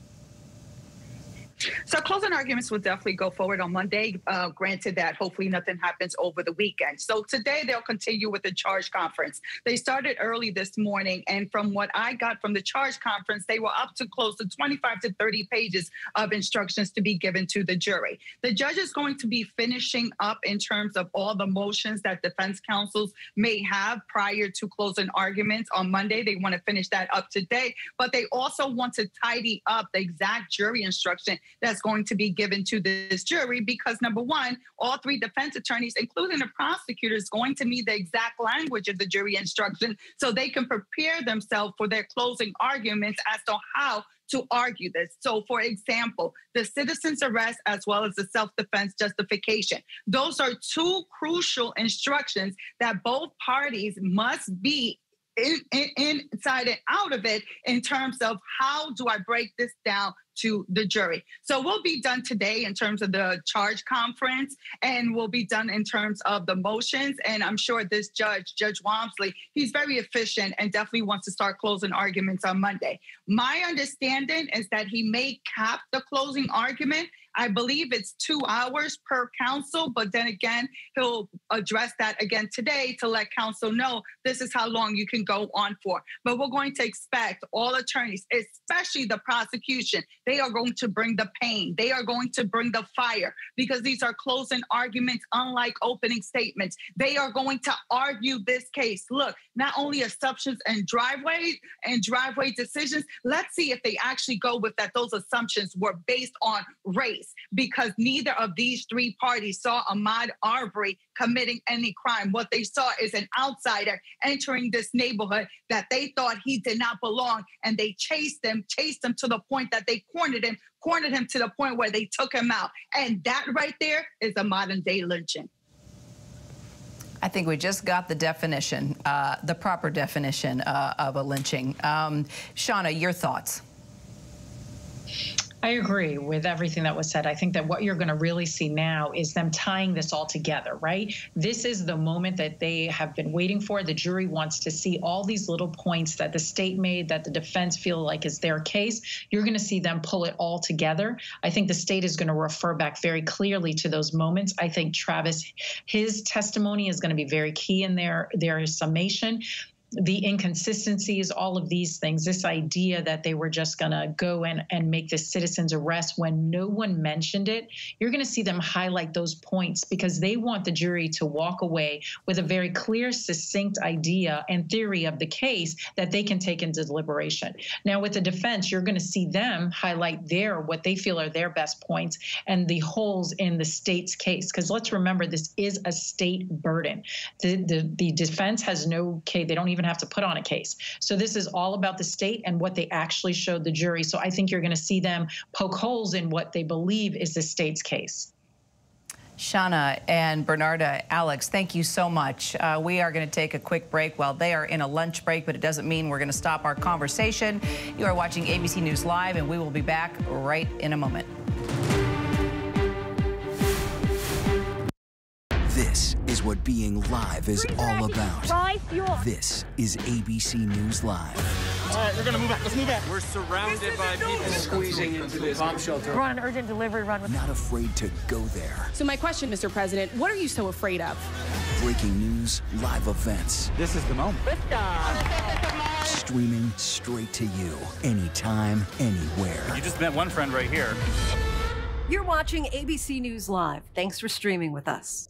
So closing arguments will definitely go forward on Monday. Uh, granted that hopefully nothing happens over the weekend. So today they'll continue with the charge conference. They started early this morning, and from what I got from the charge conference, they were up to close to 25 to 30 pages of instructions to be given to the jury. The judge is going to be finishing up in terms of all the motions that defense counsels may have prior to closing arguments on Monday. They want to finish that up today, but they also want to tidy up the exact jury instruction that's going to be given to this jury because number one, all three defense attorneys, including the prosecutor, is going to need the exact language of the jury instruction so they can prepare themselves for their closing arguments as to how to argue this. So, for example, the citizen's arrest as well as the self defense justification. Those are two crucial instructions that both parties must be in, in, inside and out of it in terms of how do I break this down to the jury. So we'll be done today in terms of the charge conference, and we'll be done in terms of the motions. And I'm sure this judge, Judge Walmsley, he's very efficient and definitely wants to start closing arguments on Monday. My understanding is that he may cap the closing argument I believe it's two hours per counsel, but then again, he'll address that again today to let counsel know this is how long you can go on for. But we're going to expect all attorneys, especially the prosecution, they are going to bring the pain, they are going to bring the fire because these are closing arguments, unlike opening statements. They are going to argue this case. Look, not only assumptions and driveways and driveway decisions, let's see if they actually go with that. Those assumptions were based on race because neither of these three parties saw Ahmaud Arbery committing any crime. What they saw is an outsider entering this neighborhood that they thought he did not belong, and they chased him, chased him to the point that they cornered him, cornered him to the point where they took him out. And that right there is a modern day lynching. I think we just got the definition, uh, the proper definition uh, of a lynching. Um, Shauna, your thoughts? I agree with everything that was said. I think that what you're going to really see now is them tying this all together, right? This is the moment that they have been waiting for. The jury wants to see all these little points that the state made that the defense feel like is their case. You're going to see them pull it all together. I think the state is going to refer back very clearly to those moments. I think Travis, his testimony is going to be very key in their their summation the inconsistencies, all of these things, this idea that they were just going to go and, and make the citizen's arrest when no one mentioned it, you're going to see them highlight those points because they want the jury to walk away with a very clear, succinct idea and theory of the case that they can take into deliberation. Now, with the defense, you're going to see them highlight their, what they feel are their best points and the holes in the state's case. Because let's remember, this is a state burden. The, the, the defense has no case, they don't even even have to put on a case. So this is all about the state and what they actually showed the jury. So I think you're going to see them poke holes in what they believe is the state's case. Shauna and Bernarda, Alex, thank you so much. Uh, we are going to take a quick break while they are in a lunch break, but it doesn't mean we're going to stop our conversation. You are watching ABC News Live, and we will be back right in a moment. What being live is all about. This is ABC News Live. All right, we're gonna move back. Let's move back. We're surrounded by people squeezing into this bomb shelter. We're on an urgent delivery run. With Not afraid to go there. So my question, Mr. President, what are you so afraid of? Breaking news, live events. This is the moment. Streaming straight to you, anytime, anywhere. You just met one friend right here. You're watching ABC News Live. Thanks for streaming with us.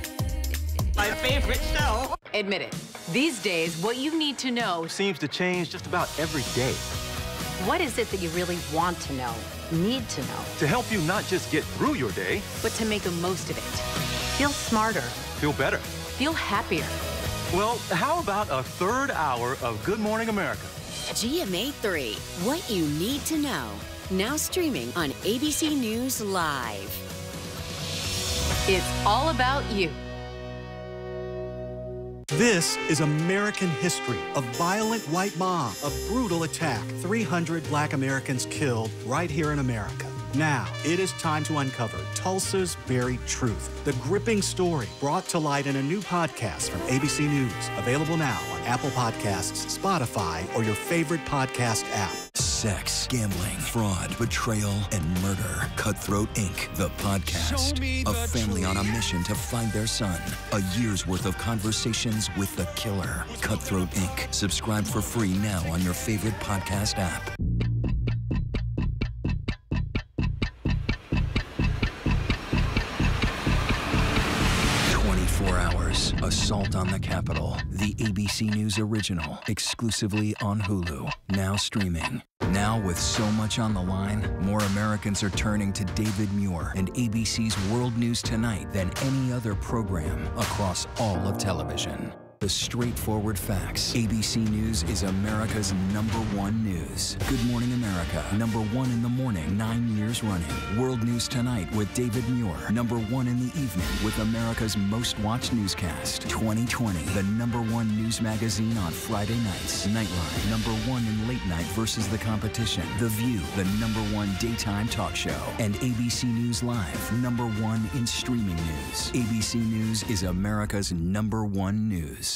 my favorite show. Admit it. These days, what you need to know seems to change just about every day. What is it that you really want to know, need to know? To help you not just get through your day, but to make the most of it. Feel smarter. Feel better. Feel happier. Well, how about a third hour of Good Morning America? GMA 3, what you need to know. Now streaming on ABC News Live. It's all about you. This is American history. A violent white mob, a brutal attack, 300 black Americans killed right here in America. Now, it is time to uncover Tulsa's buried truth. The gripping story brought to light in a new podcast from ABC News. Available now on Apple Podcasts, Spotify, or your favorite podcast app. Sex, gambling, fraud, betrayal, and murder. Cutthroat Inc., the podcast. A family on a mission to find their son. A year's worth of conversations with the killer. Cutthroat Inc. Subscribe for free now on your favorite podcast app. Assault on the Capitol, the ABC News original, exclusively on Hulu, now streaming. Now, with so much on the line, more Americans are turning to David Muir and ABC's World News Tonight than any other program across all of television. The straightforward facts. ABC News is America's number one news. Good Morning America, number one in the morning, nine years running. World News Tonight with David Muir, number one in the evening with America's most watched newscast. 2020, the number one news magazine on Friday nights. Nightline, number one in late night versus the competition. The View, the number one daytime talk show. And ABC News Live, number one in streaming news. ABC News is America's number one news.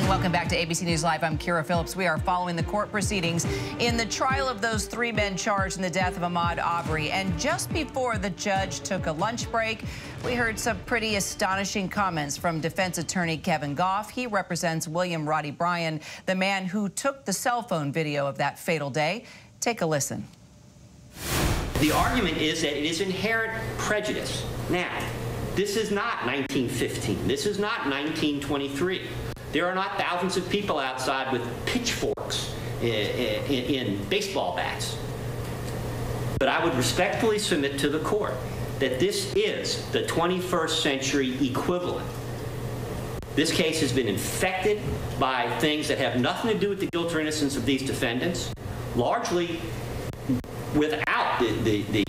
And welcome back to ABC News Live. I'm Kyra Phillips. We are following the court proceedings in the trial of those three men charged in the death of Ahmaud Arbery. And just before the judge took a lunch break, we heard some pretty astonishing comments from defense attorney Kevin Gough. He represents William Roddie Bryan, the man who took the cell phone video of that fatal day. Take a listen. The argument is that it is inherent prejudice. Now, this is not 1915. This is not 1923. There are not thousands of people outside with pitchforks in, in, in baseball bats. But I would respectfully submit to the court that this is the 21st century equivalent. This case has been infected by things that have nothing to do with the guilt or innocence of these defendants, largely without the, the, the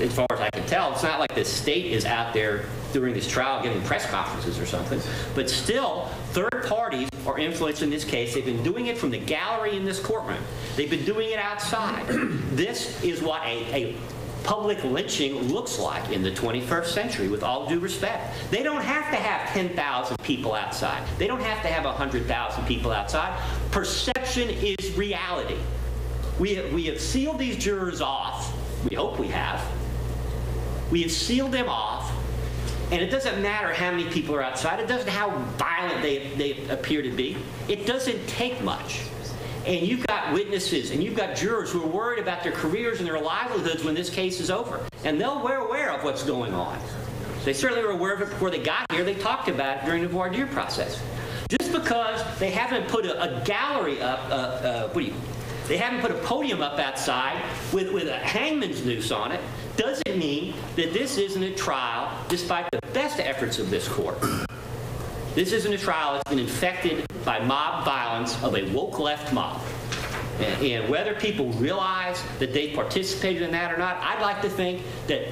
as far as I can tell, it's not like the state is out there during this trial giving press conferences or something, but still, third parties are influencing this case. They've been doing it from the gallery in this courtroom. They've been doing it outside. this is what a, a public lynching looks like in the 21st century, with all due respect. They don't have to have 10,000 people outside. They don't have to have 100,000 people outside. Perception is reality. We have, we have sealed these jurors off. We hope we have. We have sealed them off and it doesn't matter how many people are outside. It doesn't how violent they, they appear to be. It doesn't take much. And you've got witnesses and you've got jurors who are worried about their careers and their livelihoods when this case is over. And they'll be aware of what's going on. They certainly were aware of it before they got here. They talked about it during the voir dire process. Just because they haven't put a, a gallery up, uh, uh, what do you, they haven't put a podium up outside with, with a hangman's noose on it, doesn't mean that this isn't a trial despite the best efforts of this court. This isn't a trial that's been infected by mob violence of a woke left mob. And, and whether people realize that they participated in that or not, I'd like to think that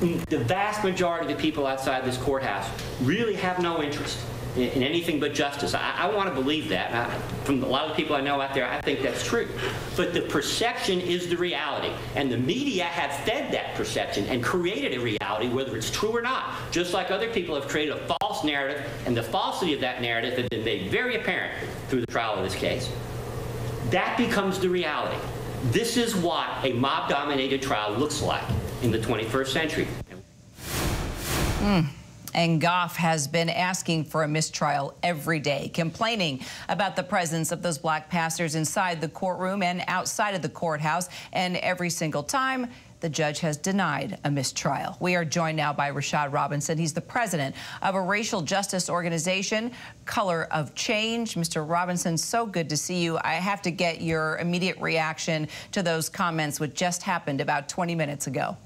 the vast majority of the people outside this courthouse really have no interest in, in anything but justice. I, I want to believe that. I, from a lot of people I know out there, I think that's true. But the perception is the reality. And the media have fed that perception and created a reality, whether it's true or not. Just like other people have created a false narrative, and the falsity of that narrative has been made very apparent through the trial of this case. That becomes the reality. This is what a mob dominated trial looks like in the 21st century. Mm. And Gough has been asking for a mistrial every day, complaining about the presence of those black pastors inside the courtroom and outside of the courthouse. And every single time, the judge has denied a mistrial. We are joined now by Rashad Robinson. He's the president of a racial justice organization, Color of Change. Mr. Robinson, so good to see you. I have to get your immediate reaction to those comments, which just happened about 20 minutes ago.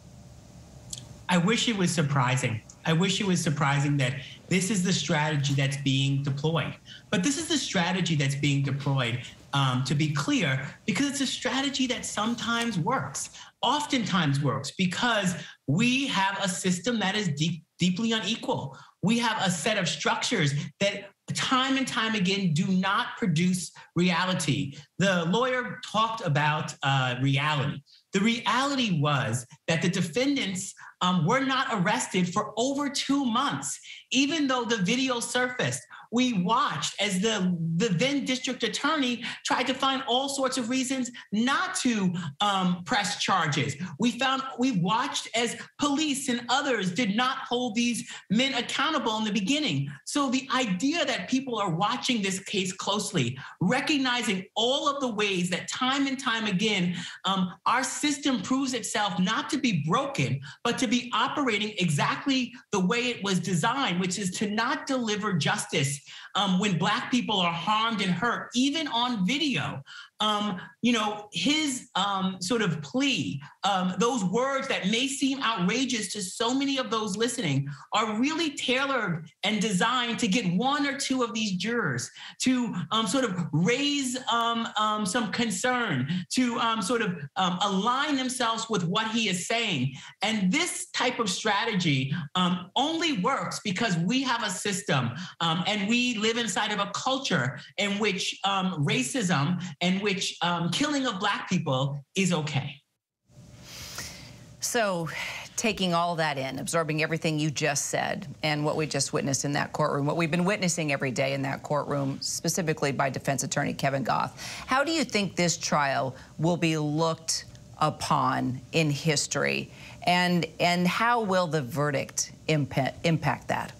I wish it was surprising. I wish it was surprising that this is the strategy that's being deployed. But this is the strategy that's being deployed, um, to be clear, because it's a strategy that sometimes works, oftentimes works, because we have a system that is deep, deeply unequal. We have a set of structures that time and time again do not produce reality. The lawyer talked about uh, reality. The reality was that the defendants um, were not arrested for over two months, even though the video surfaced. We watched as the, the then district attorney tried to find all sorts of reasons not to um, press charges. We found we watched as police and others did not hold these men accountable in the beginning. So the idea that people are watching this case closely, recognizing all of the ways that time and time again um, our system proves itself not to be broken, but to be operating exactly the way it was designed, which is to not deliver justice um, when Black people are harmed and hurt, even on video um, you know, his um, sort of plea, um, those words that may seem outrageous to so many of those listening, are really tailored and designed to get one or two of these jurors to um, sort of raise um, um, some concern, to sort of align themselves with what he is saying. And this type of strategy only works because we have a system and we live inside of a culture in which racism and which um, killing of black people is okay. So, taking all that in, absorbing everything you just said and what we just witnessed in that courtroom, what we've been witnessing every day in that courtroom, specifically by defense attorney Kevin Gough, how do you think this trial will be looked upon in history? And, and how will the verdict impact, impact that?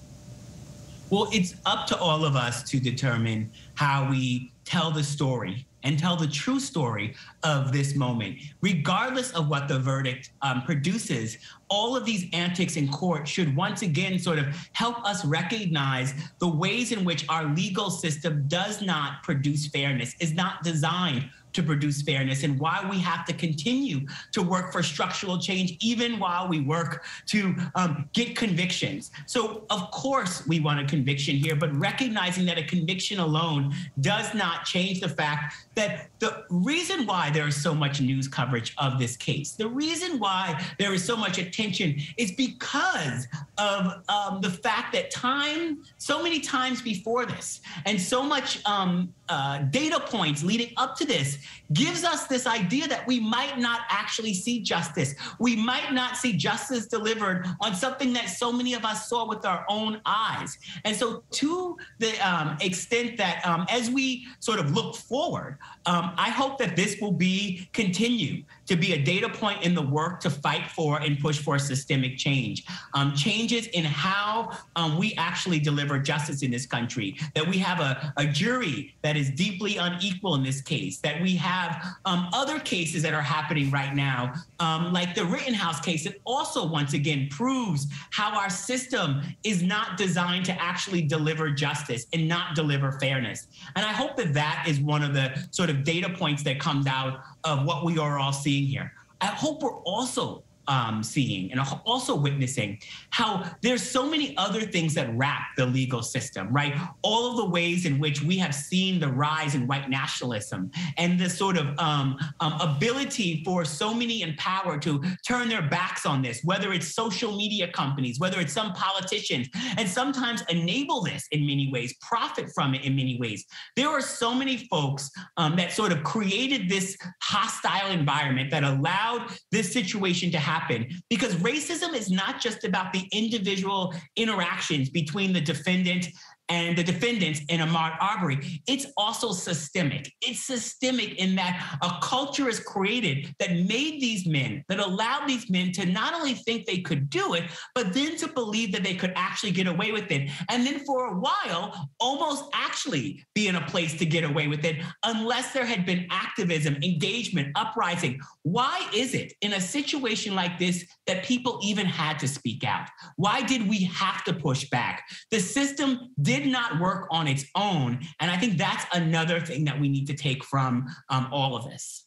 Well, it's up to all of us to determine how we tell the story and tell the true story of this moment. Regardless of what the verdict um, produces, all of these antics in court should once again sort of help us recognize the ways in which our legal system does not produce fairness, is not designed to produce fairness and why we have to continue to work for structural change even while we work to um, get convictions. So, of course, we want a conviction here, but recognizing that a conviction alone does not change the fact that the reason why there is so much news coverage of this case, the reason why there is so much attention is because of um, the fact that time, so many times before this, and so much um, uh, data points leading up to this gives us this idea that we might not actually see justice. We might not see justice delivered on something that so many of us saw with our own eyes. And so, to the um, extent that um, as we sort of look forward, um, I hope that this will be continue to be a data point in the work to fight for and push for systemic change. Um, changes in how um, we actually deliver justice in this country, that we have a, a, jury that is deeply unequal in this case, that we have um, other cases that are happening right now, um, like the Rittenhouse case, that also once again proves how our system is not designed to actually deliver justice and not deliver fairness. And I hope that that is one of the sort of data points that comes out of what we are all seeing here. I hope we're also um, seeing and also witnessing how there's so many other things that wrap the legal system, right? All of the ways in which we have seen the rise in white nationalism and the sort of um, um, ability for so many in power to turn their backs on this, whether it's social media companies, whether it's some politicians, and sometimes enable this in many ways, profit from it in many ways. There are so many folks um, that sort of created this hostile environment that allowed this situation to happen happen. Because racism is not just about the individual interactions between the defendant and the defendants in Ahmaud Arbery. It's also systemic. It's systemic in that a culture is created that made these men, that allowed these men to not only think they could do it, but then to believe that they could actually get away with it. And then for a while, almost actually be in a place to get away with it, unless there had been activism, engagement, uprising. Why is it in a situation like this that people even had to speak out? Why did we have to push back? The system did did not work on its own. And I think that's another thing that we need to take from um, all of this.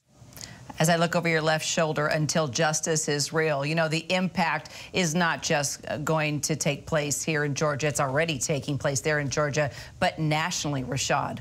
As I look over your left shoulder, until justice is real, you know, the impact is not just uh, going to take place here in Georgia. It's already taking place there in Georgia, but nationally, Rashad.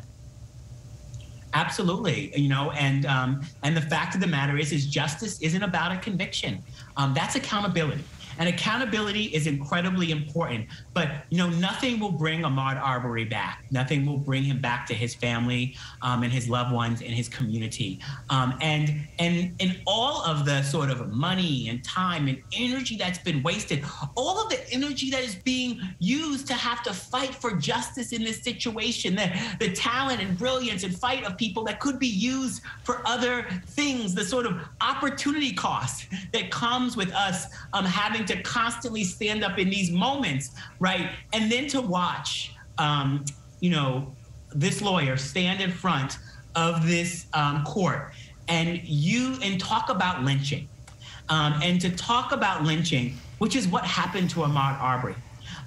Absolutely, you know, and um, and the fact of the matter is, is justice isn't about a conviction. Um, that's accountability. And accountability is incredibly important. But you know, nothing will bring Ahmaud Arbery back. Nothing will bring him back to his family um, and his loved ones and his community. Um, and and in all of the sort of money and time and energy that's been wasted, all of the energy that is being used to have to fight for justice in this situation, the, the talent and brilliance and fight of people that could be used for other things, the sort of opportunity cost that comes with us um, having to constantly stand up in these moments, right? And then to watch, um, you know, this lawyer stand in front of this um, court and you and talk about lynching, um, and to talk about lynching, which is what happened to Ahmaud Arbery,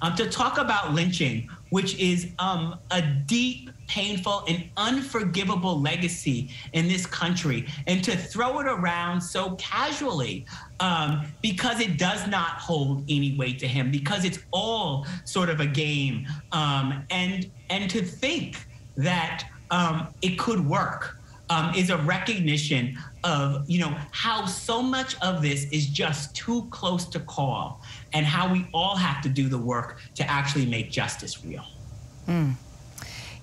um, to talk about lynching, which is um, a deep painful and unforgivable legacy in this country and to throw it around so casually um, because it does not hold any weight to him because it's all sort of a game um, and and to think that um, it could work um, is a recognition of you know how so much of this is just too close to call and how we all have to do the work to actually make justice real. Mm.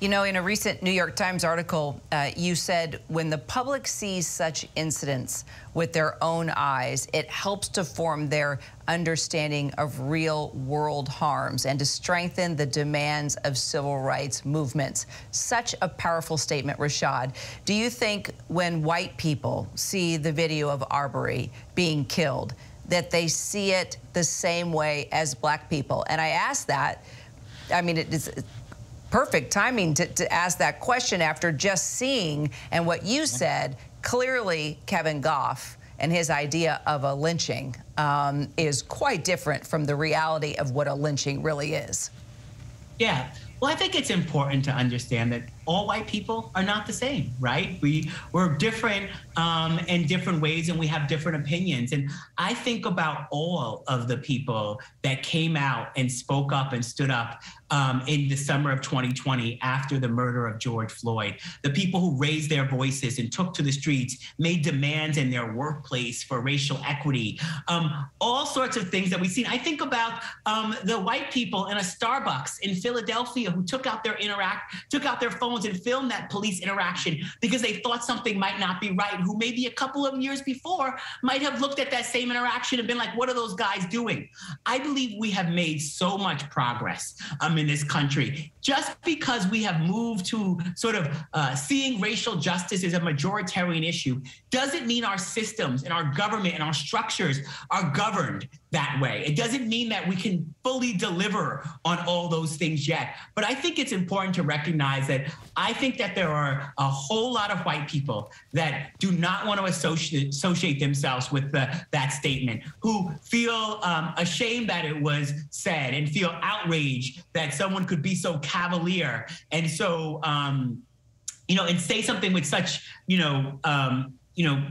You know, in a recent New York Times article, uh, you said when the public sees such incidents with their own eyes, it helps to form their understanding of real world harms and to strengthen the demands of civil rights movements. Such a powerful statement, Rashad. Do you think when white people see the video of Arbery being killed, that they see it the same way as black people? And I ask that, I mean, it is perfect timing to, to ask that question after just seeing and what you said. Clearly, Kevin Gough and his idea of a lynching um, is quite different from the reality of what a lynching really is. Yeah. Well, I think it's important to understand that all white people are not the same, right? We we're different um, in different ways, and we have different opinions. And I think about all of the people that came out and spoke up and stood up um, in the summer of 2020 after the murder of George Floyd. The people who raised their voices and took to the streets, made demands in their workplace for racial equity, um, all sorts of things that we've seen. I think about um, the white people in a Starbucks in Philadelphia who took out their interact, took out their phones and film that police interaction because they thought something might not be right. Who maybe a couple of years before might have looked at that same interaction and been like, "What are those guys doing?" I believe we have made so much progress. Um, in this country. Just because we have moved to sort of uh, seeing racial justice as a majoritarian issue doesn't mean our systems and our government and our structures are governed that way. It doesn't mean that we can fully deliver on all those things yet. But I think it's important to recognize that I think that there are a whole lot of white people that do not want to associate, associate themselves with the, that statement, who feel um, ashamed that it was said and feel outraged that someone could be so cavalier and so, um, you know, and say something with such, you know, um, you know,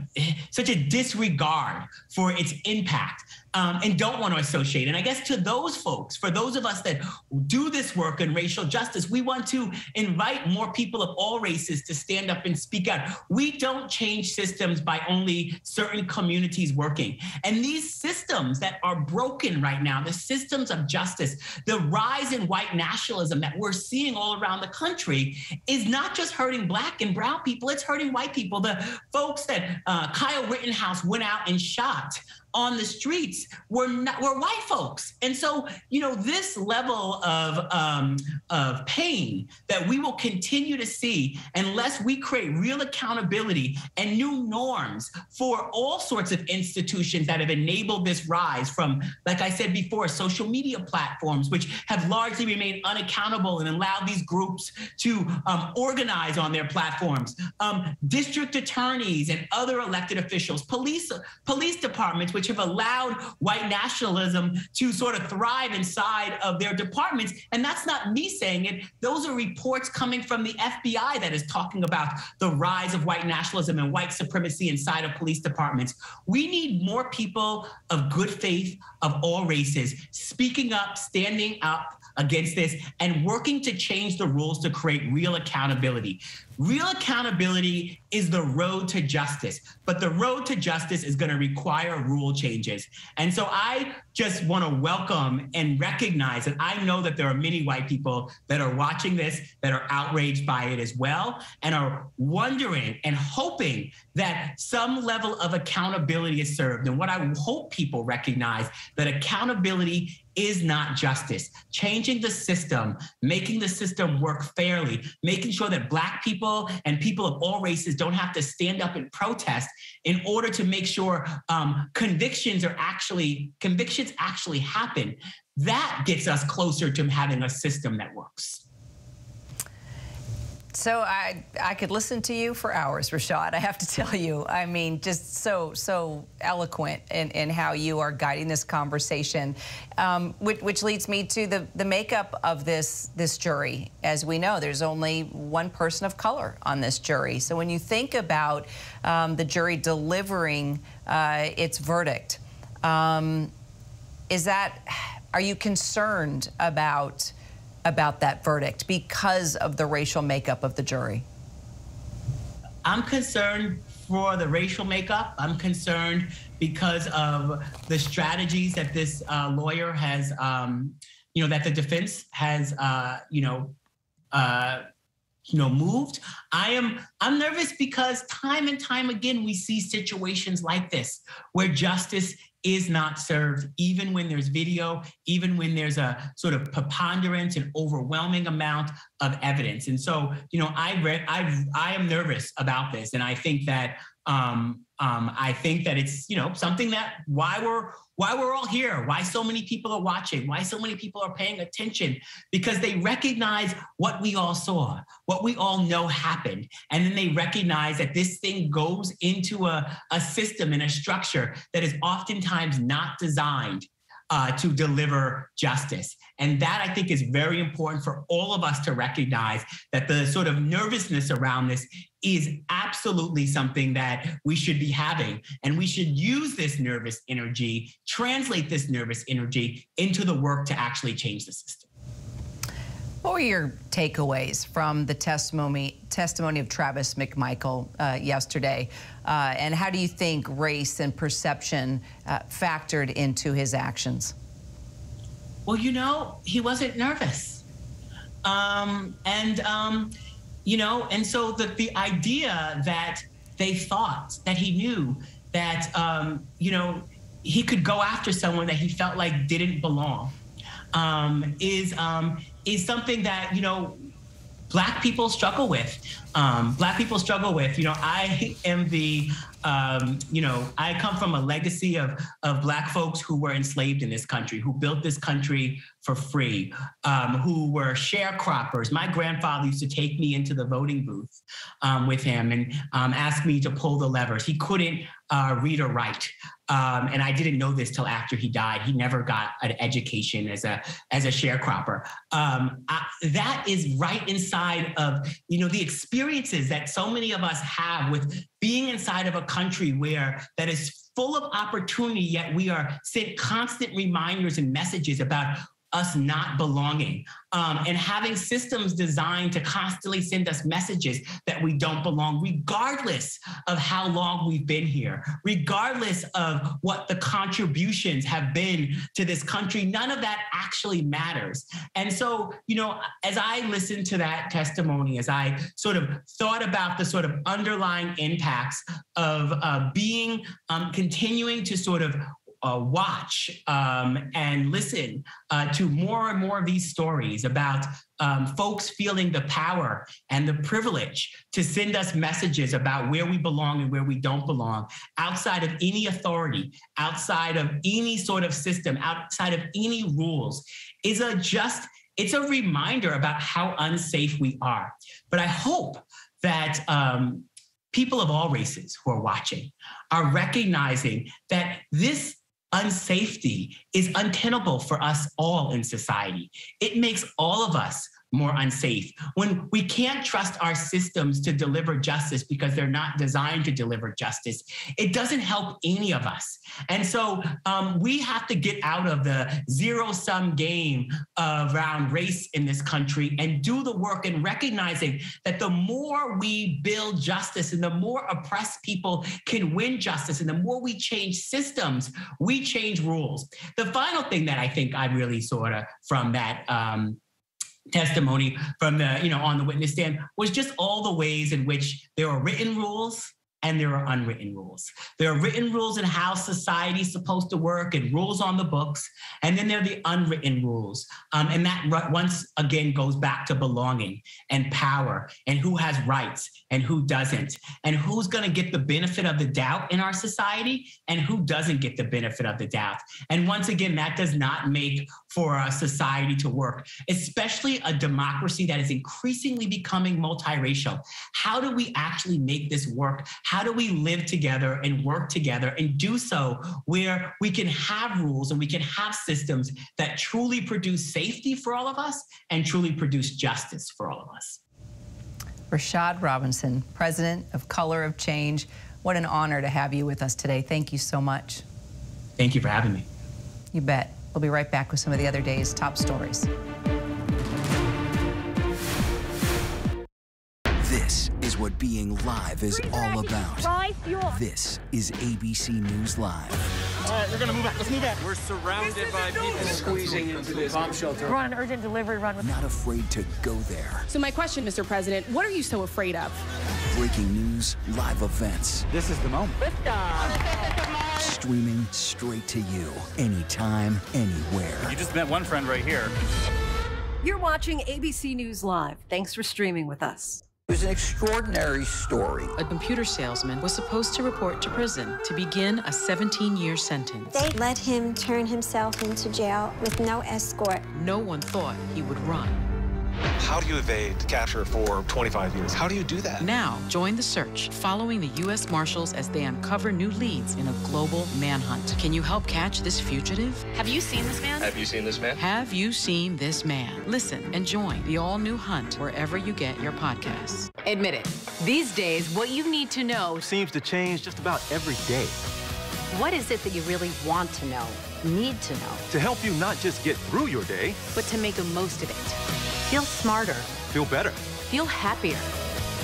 such a disregard for its impact um, and don't want to associate. And I guess to those folks, for those of us that do this work in racial justice, we want to invite more people of all races to stand up and speak out. We don't change systems by only certain communities working. And these systems that are broken right now, the systems of justice, the rise in white nationalism that we're seeing all around the country is not just hurting black and brown people, it's hurting white people. The folks that uh, Kyle Rittenhouse went out and shot on the streets were not, were white folks, and so you know this level of um, of pain that we will continue to see unless we create real accountability and new norms for all sorts of institutions that have enabled this rise from, like I said before, social media platforms which have largely remained unaccountable and allowed these groups to um, organize on their platforms, um, district attorneys and other elected officials, police police departments which which have allowed white nationalism to sort of thrive inside of their departments. And that's not me saying it. Those are reports coming from the FBI that is talking about the rise of white nationalism and white supremacy inside of police departments. We need more people of good faith of all races speaking up, standing up against this, and working to change the rules to create real accountability. Real accountability is the road to justice, but the road to justice is going to require rule changes. And so I just want to welcome and recognize that I know that there are many white people that are watching this that are outraged by it as well and are wondering and hoping that some level of accountability is served. And what I hope people recognize that accountability is not justice. Changing the system, making the system work fairly, making sure that Black people and people of all races don't have to stand up and protest in order to make sure um, convictions are actually convictions actually happen. That gets us closer to having a system that works. So I I could listen to you for hours, Rashad. I have to tell you. I mean, just so so eloquent in, in how you are guiding this conversation, um, which, which, leads me to the the makeup of this this jury. As we know, there's only one person of color on this jury. So when you think about um, the jury delivering uh, its verdict, um, is that are you concerned about? About that verdict because of the racial makeup of the jury? I'm concerned for the racial makeup. I'm concerned because of the strategies that this uh, lawyer has, um, you know, that the defense has, uh, you know, uh, you know, moved. I am I'm nervous because time and time again we see situations like this where justice is not served, even when there's video, even when there's a sort of preponderance and overwhelming amount of evidence. And so, you know, I read, I I am nervous about this, and I think that Um, um, I think that it's you know something that why we're why we're all here, why so many people are watching, why so many people are paying attention, because they recognize what we all saw, what we all know happened, and then they recognize that this thing goes into a, a system and a structure that is oftentimes not designed uh, to deliver justice. And that I think is very important for all of us to recognize that the sort of nervousness around this is absolutely something that we should be having. And we should use this nervous energy, translate this nervous energy into the work to actually change the system. What were your takeaways from the testimony testimony of Travis McMichael uh, yesterday, uh, and how do you think race and perception uh, factored into his actions? Well, you know, he wasn't nervous, um, and um, you know, and so the the idea that they thought that he knew that um, you know he could go after someone that he felt like didn't belong um, is um, is something that you know black people struggle with. Um, black people struggle with. You know i am the um, you know i come from a legacy of of black folks who were enslaved in this country who built this country for free um, who were sharecroppers. My grandfather used to take me into the voting booth um, with him and um, ask me to pull the levers. He couldn't uh, read or write um, and I didn't know this till after he died. He never got an education as a as a sharecropper. Um, I, that is right inside of you know the experiences that so many of us have with being inside of a country where that is full of opportunity, yet we are sent constant reminders and messages about us not belonging um, and having systems designed to constantly send us messages that we don't belong, regardless of how long we've been here, regardless of what the contributions have been to this country. None of that actually matters. And so, you know, as I listened to that testimony, as I sort of thought about the sort of underlying impacts of uh, being, um, continuing to sort of uh, watch um, and listen uh, to more and more of these stories about um, folks feeling the power and the privilege to send us messages about where we belong and where we don't belong outside of any authority, outside of any sort of system, outside of any rules is a just, it's a reminder about how unsafe we are. But I hope that um, people of all races who are watching are recognizing that this unsafety is untenable for us all in society. It makes all of us more unsafe. When we can't trust our systems to deliver justice because they're not designed to deliver justice, it doesn't help any of us. And so um, we have to get out of the zero sum game around race in this country and do the work in recognizing that the more we build justice and the more oppressed people can win justice and the more we change systems, we change rules. The final thing that I think I really sort of from that um, testimony from the, you know, on the witness stand was just all the ways in which there are written rules and there are unwritten rules. There are written rules in how society's supposed to work and rules on the books, and then there are the unwritten rules. Um, and that once again goes back to belonging and power and who has rights and who doesn't, and who's going to get the benefit of the doubt in our society and who doesn't get the benefit of the doubt. And once again, that does not make for a society to work, especially a democracy that is increasingly becoming multiracial. How do we actually make this work? How do we live together and work together and do so where we can have rules and we can have systems that truly produce safety for all of us and truly produce justice for all of us? Rashad Robinson, president of Color of Change. What an honor to have you with us today. Thank you so much. Thank you for having me. You bet. We'll be right back with some of the other day's top stories. Is what being live is all about. This is ABC News Live. All right, we're gonna move out. Let's move out. We're surrounded by people squeezing into this bomb shelter. We're on an urgent delivery run. With Not afraid to go there. so my question, Mr. President, what are you so afraid of? Breaking news, live events. This is the moment. Streaming straight to you, anytime, anywhere. You just met one friend right here. You're watching ABC News Live. Thanks for streaming with us. It was an extraordinary story. A computer salesman was supposed to report to prison to begin a 17-year sentence. They let him turn himself into jail with no escort. No one thought he would run. How do you evade capture for 25 years? How do you do that? Now, join the search, following the U.S. Marshals as they uncover new leads in a global manhunt. Can you help catch this fugitive? Have you seen this man? Have you seen this man? Have you seen this man? Listen and join the all-new hunt wherever you get your podcasts. Admit it. These days, what you need to know seems to change just about every day. What is it that you really want to know, need to know? To help you not just get through your day, but to make the most of it. Feel smarter. Feel better. Feel happier.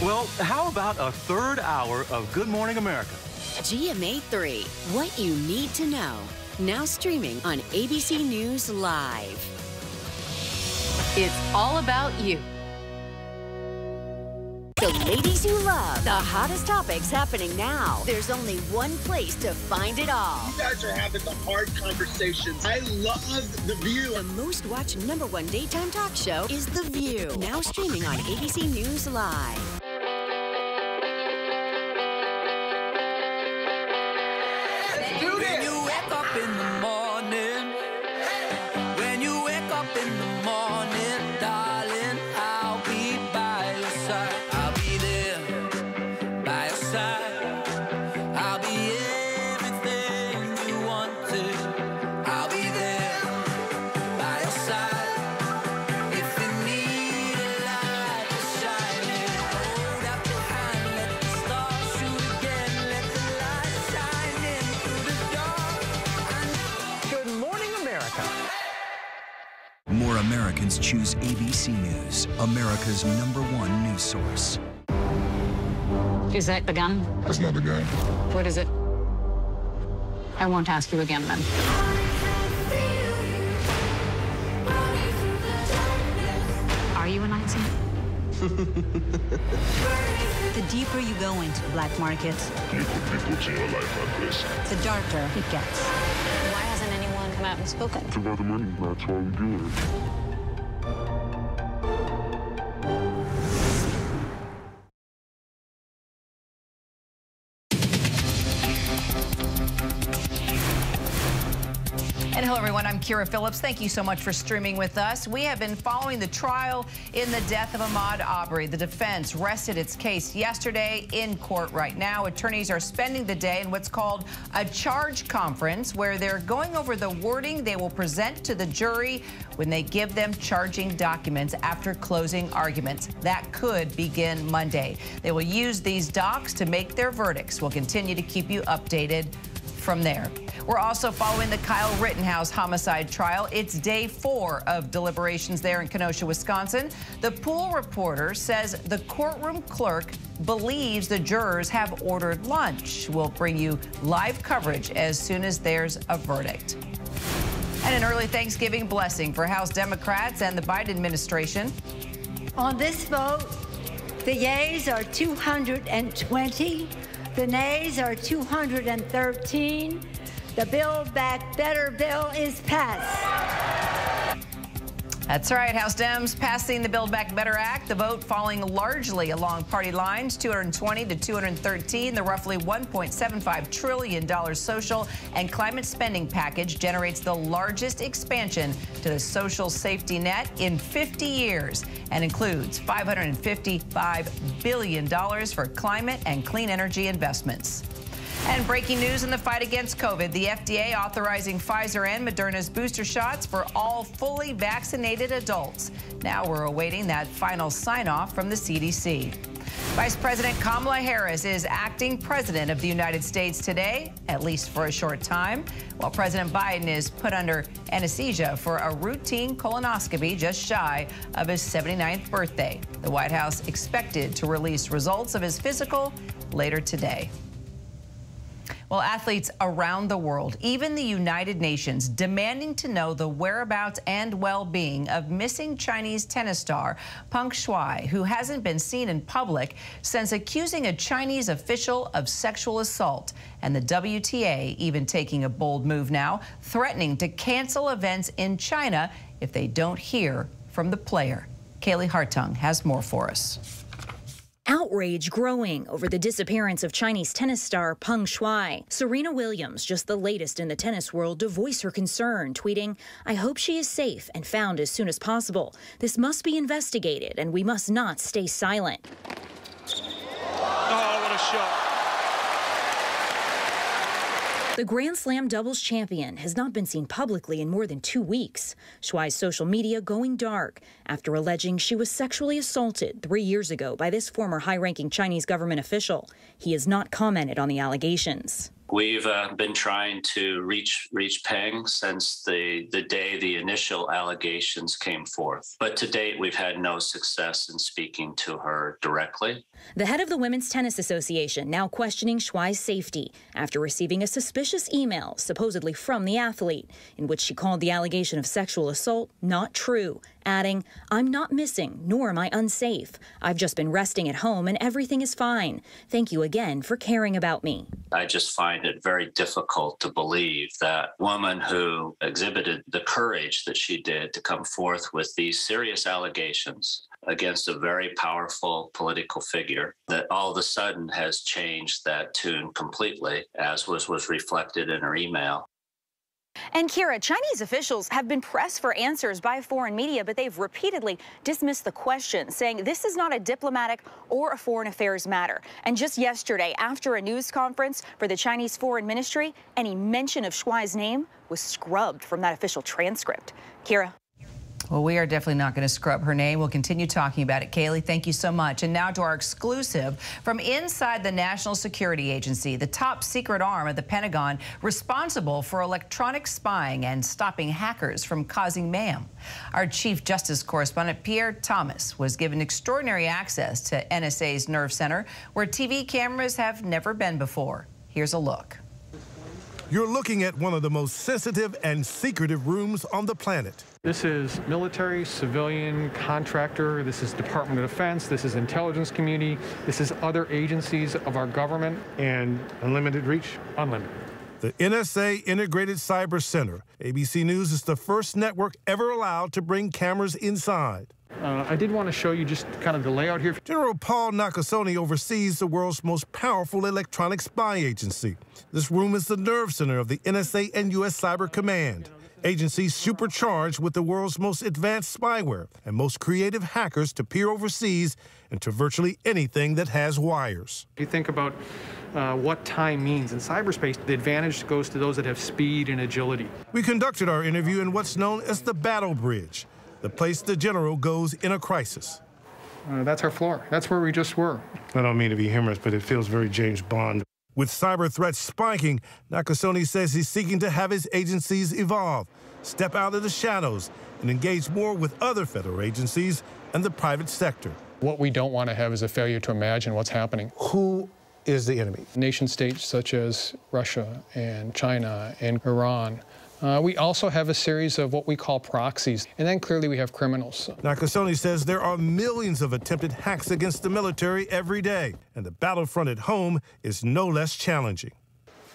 Well, how about a third hour of Good Morning America? GMA 3, what you need to know. Now streaming on ABC News Live. It's all about you. The ladies you love, the hottest topics happening now. There's only one place to find it all. You guys are having the hard conversations. I love The View. The most watched number one daytime talk show is The View. Now streaming on ABC News Live. When you wake up in the morning, when you wake up in the morning, darling, Americans choose ABC News, America's number one news source. Is that the gun? That's not the gun. What is it? I won't ask you again then. Are you a Nazi? The deeper you go into the black market, You put people to your life at risk. the darker it gets. Why hasn't anyone come out and spoken? It's about the money. That's why we do it. Kyra Phillips. Thank you so much for streaming with us. We have been following the trial in the death of Ahmaud Arbery. The defense rested its case yesterday in court right now. Attorneys are spending the day in what's called a charge conference where they're going over the wording they will present to the jury when they give them charging documents after closing arguments. That could begin Monday. They will use these docs to make their verdicts. We'll continue to keep you updated from there. We're also following the Kyle Rittenhouse homicide trial. It's day four of deliberations there in Kenosha, Wisconsin. The pool reporter says the courtroom clerk believes the jurors have ordered lunch. We'll bring you live coverage as soon as there's a verdict. And an early Thanksgiving blessing for House Democrats and the Biden administration. On this vote, the yeas are 220, the nays are 213. The Build Back Better bill is passed. That's right, House Dems passing the Build Back Better Act. The vote falling largely along party lines, 220 to 213. The roughly $1.75 trillion social and climate spending package generates the largest expansion to the social safety net in 50 years and includes $555 billion for climate and clean energy investments. And breaking news in the fight against COVID, the FDA authorizing Pfizer and Moderna's booster shots for all fully vaccinated adults. Now we're awaiting that final sign off from the CDC. Vice President Kamala Harris is acting president of the United States today, at least for a short time, while President Biden is put under anesthesia for a routine colonoscopy just shy of his 79th birthday. The White House expected to release results of his physical later today. Well, athletes around the world, even the United Nations, demanding to know the whereabouts and well-being of missing Chinese tennis star Peng Shuai, who hasn't been seen in public since accusing a Chinese official of sexual assault. And the WTA even taking a bold move now, threatening to cancel events in China if they don't hear from the player. Kaylee Hartung has more for us. Outrage growing over the disappearance of Chinese tennis star Peng Shuai. Serena Williams, just the latest in the tennis world, to voice her concern, tweeting, I hope she is safe and found as soon as possible. This must be investigated, and we must not stay silent. Oh, what a shot. The Grand Slam doubles champion has not been seen publicly in more than two weeks. Shuai's social media going dark after alleging she was sexually assaulted three years ago by this former high ranking Chinese government official. He has not commented on the allegations. We've uh, been trying to reach reach Peng since the, the day the initial allegations came forth. But to date, we've had no success in speaking to her directly. The head of the Women's Tennis Association now questioning Shuai's safety after receiving a suspicious email, supposedly from the athlete, in which she called the allegation of sexual assault not true, adding, I'm not missing, nor am I unsafe. I've just been resting at home and everything is fine. Thank you again for caring about me. I just find it very difficult to believe that woman who exhibited the courage that she did to come forth with these serious allegations against a very powerful political figure that all of a sudden has changed that tune completely as was was reflected in her email and Kyra, Chinese officials have been pressed for answers by foreign media, but they've repeatedly dismissed the question, saying this is not a diplomatic or a foreign affairs matter. And just yesterday, after a news conference for the Chinese Foreign Ministry, any mention of Shuai's name was scrubbed from that official transcript. Kyra. Well, we are definitely not going to scrub her name. We'll continue talking about it. Kaylee, thank you so much. And now to our exclusive from inside the National Security Agency, the top secret arm of the Pentagon responsible for electronic spying and stopping hackers from causing mayhem. Our Chief Justice correspondent, Pierre Thomas, was given extraordinary access to NSA's Nerve Center, where TV cameras have never been before. Here's a look. You're looking at one of the most sensitive and secretive rooms on the planet. This is military, civilian, contractor, this is Department of Defense, this is intelligence community, this is other agencies of our government. And unlimited reach? Unlimited. The NSA Integrated Cyber Center. ABC News is the first network ever allowed to bring cameras inside. Uh, I did want to show you just kind of the layout here. General Paul Nakasone oversees the world's most powerful electronic spy agency. This room is the nerve center of the NSA and U.S. Cyber Command agencies supercharged with the world's most advanced spyware and most creative hackers to peer overseas into virtually anything that has wires. If you think about uh, what time means in cyberspace, the advantage goes to those that have speed and agility. We conducted our interview in what's known as the Battle Bridge, the place the general goes in a crisis. Uh, that's our floor. That's where we just were. I don't mean to be humorous, but it feels very James Bond. With cyber threats spiking, Nakasone says he's seeking to have his agencies evolve, step out of the shadows, and engage more with other federal agencies and the private sector. What we don't want to have is a failure to imagine what's happening. Who is the enemy? Nation states such as Russia and China and Iran uh, we also have a series of what we call proxies, and then clearly we have criminals. Nakasone says there are millions of attempted hacks against the military every day, and the battlefront at home is no less challenging.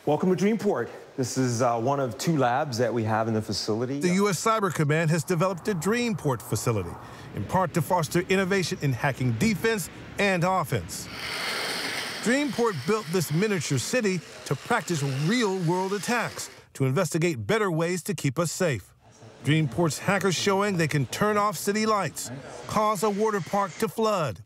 Welcome to Dreamport. This is uh, one of two labs that we have in the facility. The U.S. Cyber Command has developed a Dreamport facility, in part to foster innovation in hacking defense and offense. Dreamport built this miniature city to practice real-world attacks to investigate better ways to keep us safe. Dreamport's hackers showing they can turn off city lights, cause a water park to flood,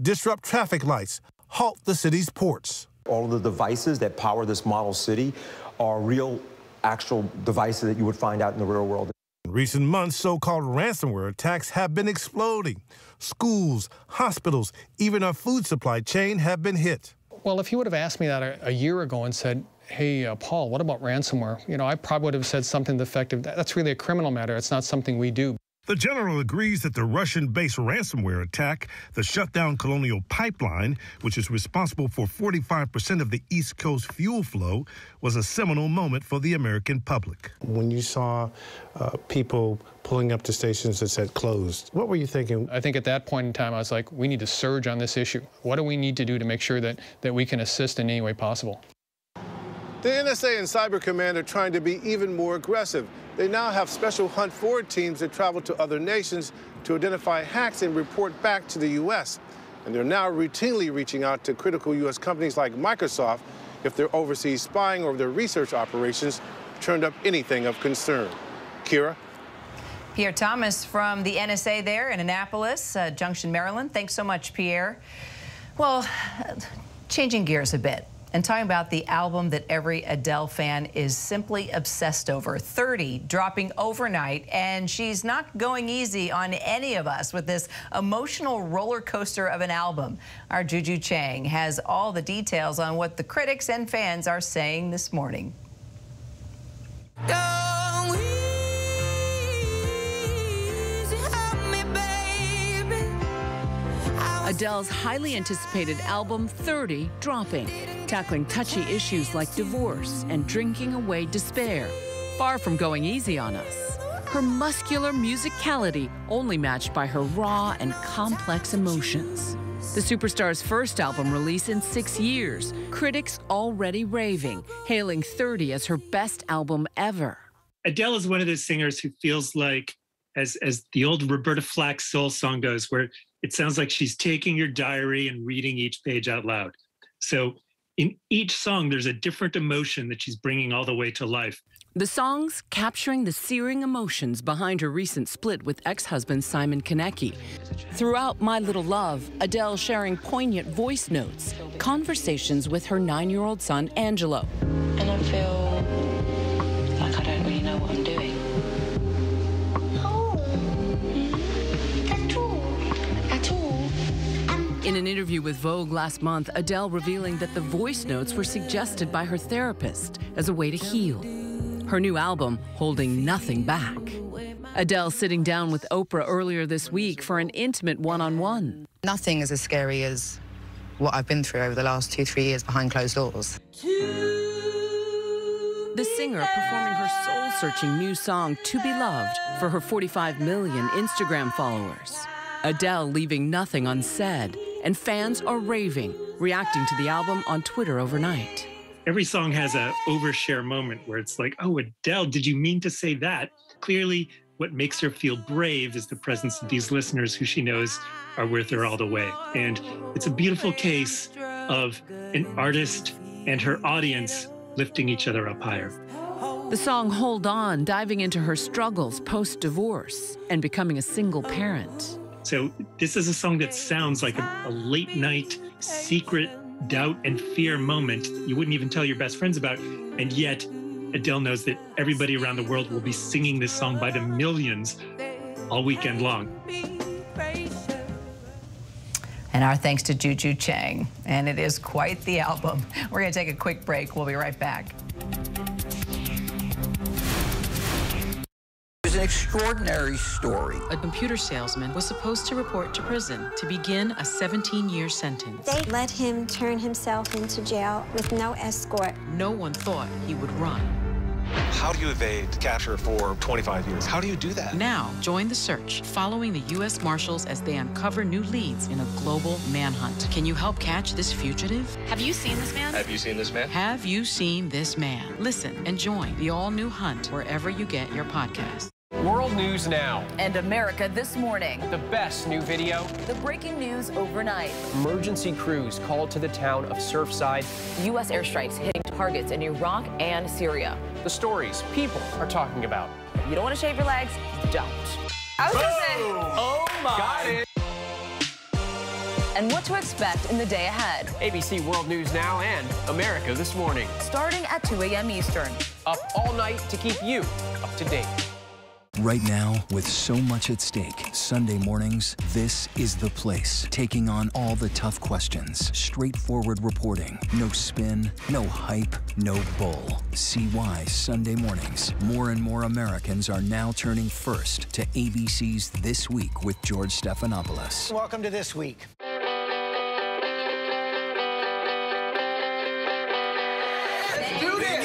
disrupt traffic lights, halt the city's ports. All of the devices that power this model city are real, actual devices that you would find out in the real world. In recent months, so-called ransomware attacks have been exploding. Schools, hospitals, even our food supply chain have been hit. Well, if you would have asked me that a, a year ago and said, hey, uh, Paul, what about ransomware? You know, I probably would have said something effective. That's really a criminal matter. It's not something we do. The general agrees that the Russian based ransomware attack, the shutdown Colonial Pipeline, which is responsible for 45% of the East Coast fuel flow, was a seminal moment for the American public. When you saw uh, people pulling up to stations that said closed, what were you thinking? I think at that point in time, I was like, we need to surge on this issue. What do we need to do to make sure that, that we can assist in any way possible? The NSA and Cyber Command are trying to be even more aggressive. They now have special hunt forward teams that travel to other nations to identify hacks and report back to the U.S. and they're now routinely reaching out to critical U.S. companies like Microsoft if their overseas spying or their research operations turned up anything of concern. Kyra? Pierre Thomas from the NSA there in Annapolis, uh, Junction, Maryland. Thanks so much, Pierre. Well, changing gears a bit and talking about the album that every Adele fan is simply obsessed over 30 dropping overnight and she's not going easy on any of us with this emotional roller coaster of an album. Our Juju Chang has all the details on what the critics and fans are saying this morning Adele's highly anticipated album 30 dropping, tackling touchy issues like divorce and drinking away despair. Far from going easy on us. Her muscular musicality only matched by her raw and complex emotions. The superstar's first album release in six years, critics already raving, hailing 30 as her best album ever. Adele is one of those singers who feels like, as as the old Roberta Flack soul song goes, where it sounds like she's taking your diary and reading each page out loud. So in each song, there's a different emotion that she's bringing all the way to life. The songs capturing the searing emotions behind her recent split with ex husband Simon Konecki. Throughout My Little Love, Adele sharing poignant voice notes, conversations with her nine year old son, Angelo. And I feel In an interview with Vogue last month, Adele revealing that the voice notes were suggested by her therapist as a way to heal. Her new album, Holding Nothing Back. Adele sitting down with Oprah earlier this week for an intimate one on one. Nothing is as scary as what I've been through over the last two, three years behind closed doors. The singer performing her soul searching new song, To Be Loved, for her 45 million Instagram followers. Adele leaving nothing unsaid, and fans are raving, reacting to the album on Twitter overnight. Every song has a overshare moment where it's like, oh, Adele, did you mean to say that? Clearly, what makes her feel brave is the presence of these listeners who she knows are with her all the way. And it's a beautiful case of an artist and her audience lifting each other up higher. The song Hold On, diving into her struggles post divorce and becoming a single parent. So, this is a song that sounds like a, a, late night secret doubt and fear moment you wouldn't even tell your best friends about. And yet, Adele knows that everybody around the world will be singing this song by the millions all weekend long. And our thanks to Juju Chang. And it is quite the album. We're going to take a quick break. We'll be right back. It's an extraordinary story. A computer salesman was supposed to report to prison to begin a 17 year sentence. They let him turn himself into jail with no escort. No one thought he would run. How do you evade capture for 25 years? How do you do that? Now, join the search following the U.S. Marshals as they uncover new leads in a global manhunt. Can you help catch this fugitive? Have you seen this man? Have you seen this man? Have you seen this man? Listen and join the all new hunt wherever you get your podcast. World News Now. And America This Morning. The best new video. The breaking news overnight. Emergency crews called to the town of Surfside. U.S. airstrikes hitting targets in Iraq and Syria. The stories people are talking about. You don't want to shave your legs? Don't. I was going to say. Oh my. Got it. And what to expect in the day ahead. ABC World News Now and America This Morning. Starting at 2 a.m. Eastern. Up all night to keep you up to date. Right now, with so much at stake, Sunday mornings, this is the place. Taking on all the tough questions, straightforward reporting, no spin, no hype, no bull. See why Sunday mornings, more and more Americans are now turning first to ABC's This Week with George Stephanopoulos. Welcome to This Week. Let's do this!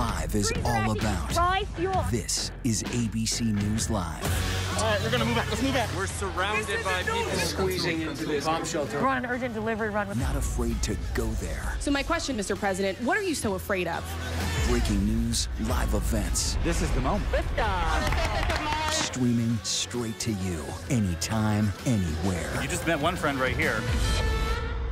Live is all about. This is ABC News Live. All right, we're gonna move back. Let's move back. We're surrounded by people squeezing into this bomb shelter. We're on an urgent delivery run. Not afraid to go there. So my question, Mr. President, what are you so afraid of? Breaking news, live events. This is the moment. Streaming straight to you, anytime, anywhere. You just met one friend right here.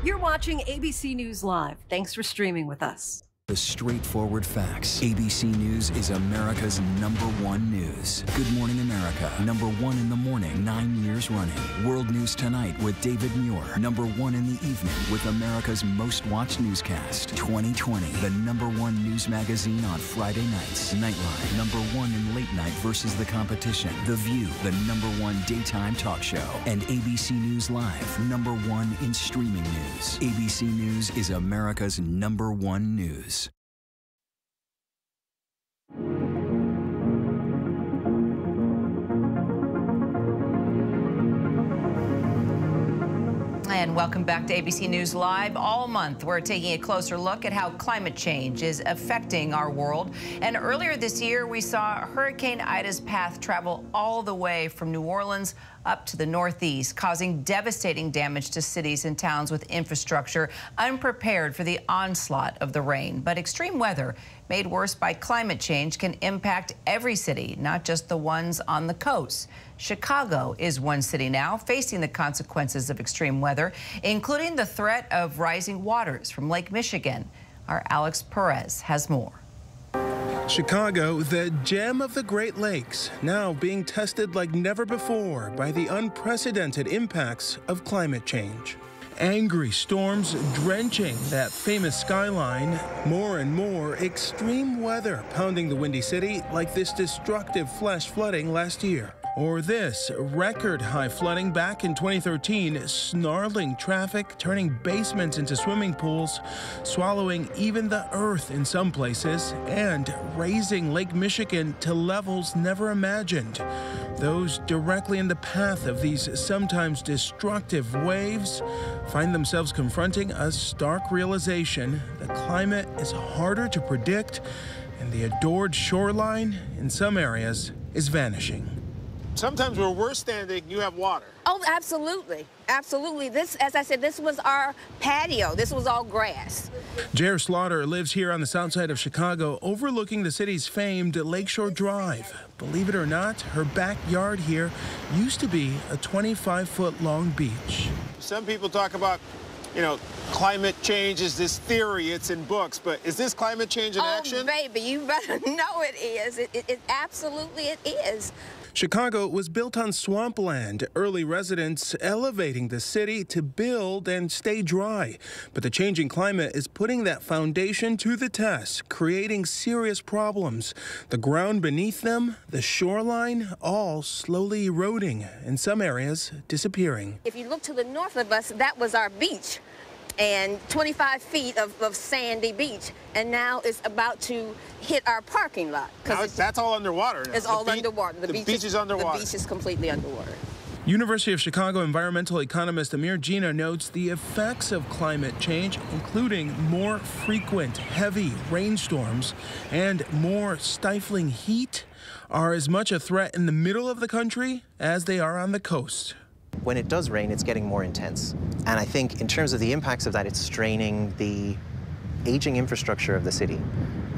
You're watching ABC News Live. Thanks for streaming with us. The straightforward facts. ABC News is America's number one news. Good Morning America, number one in the morning, nine years running. World News Tonight with David Muir, number one in the evening with America's most watched newscast. 2020, the number one news magazine on Friday nights. Nightline, number one in late night versus the competition. The View, the number one daytime talk show. And ABC News Live, number one in streaming news. ABC News is America's number one news. And welcome back to ABC News Live. All month, we're taking a closer look at how climate change is affecting our world. And earlier this year, we saw Hurricane Ida's path travel all the way from New Orleans up to the Northeast, causing devastating damage to cities and towns with infrastructure unprepared for the onslaught of the rain. But extreme weather, made worse by climate change, can impact every city, not just the ones on the coast. Chicago is one city now facing the consequences of extreme weather, including the threat of rising waters from Lake Michigan. Our Alex Perez has more. Chicago, the gem of the Great Lakes, now being tested like never before by the unprecedented impacts of climate change. Angry storms drenching that famous skyline. More and more extreme weather pounding the Windy City like this destructive flash flooding last year. Or this record high flooding back in 2013, snarling traffic, turning basements into swimming pools, swallowing even the earth in some places, and raising Lake Michigan to levels never imagined. Those directly in the path of these sometimes destructive waves find themselves confronting a stark realization the climate is harder to predict, and the adored shoreline in some areas is vanishing. Sometimes where we're standing, you have water. Oh, absolutely. Absolutely. This, as I said, this was our patio. This was all grass. Jer Slaughter lives here on the south side of Chicago, overlooking the city's famed Lakeshore Drive. Believe it or not, her backyard here used to be a 25 foot long beach. Some people talk about, you know, climate change is this theory, it's in books, but is this climate change in oh, action? baby, you better know it is. It, it, it absolutely it is. Chicago was built on swampland, early residents elevating the city to build and stay dry. But the changing climate is putting that foundation to the test, creating serious problems. The ground beneath them, the shoreline, all slowly eroding, in some areas disappearing. If you look to the north of us, that was our beach and 25 feet of, of, sandy beach, and now it's about to hit our parking lot. Now that's all underwater. Now. It's the all be underwater. The, the beach, beach, is underwater. The beach is completely underwater. University of Chicago environmental economist Amir Jina notes the effects of climate change, including more frequent heavy rainstorms and more stifling heat, are as much a threat in the middle of the country as they are on the coast when it does rain, it's getting more intense. And I think in terms of the impacts of that, it's straining the aging infrastructure of the city.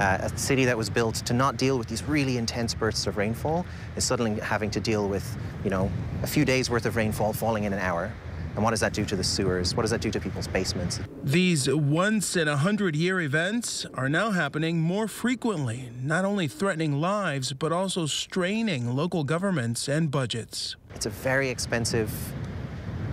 Uh, a city that was built to not deal with these really intense bursts of rainfall is suddenly having to deal with, you know, a few days worth of rainfall falling in an hour. And what does that do to the sewers? What does that do to people's basements? These once in a hundred year events are now happening more frequently, not only threatening lives, but also straining local governments and budgets. It's a very expensive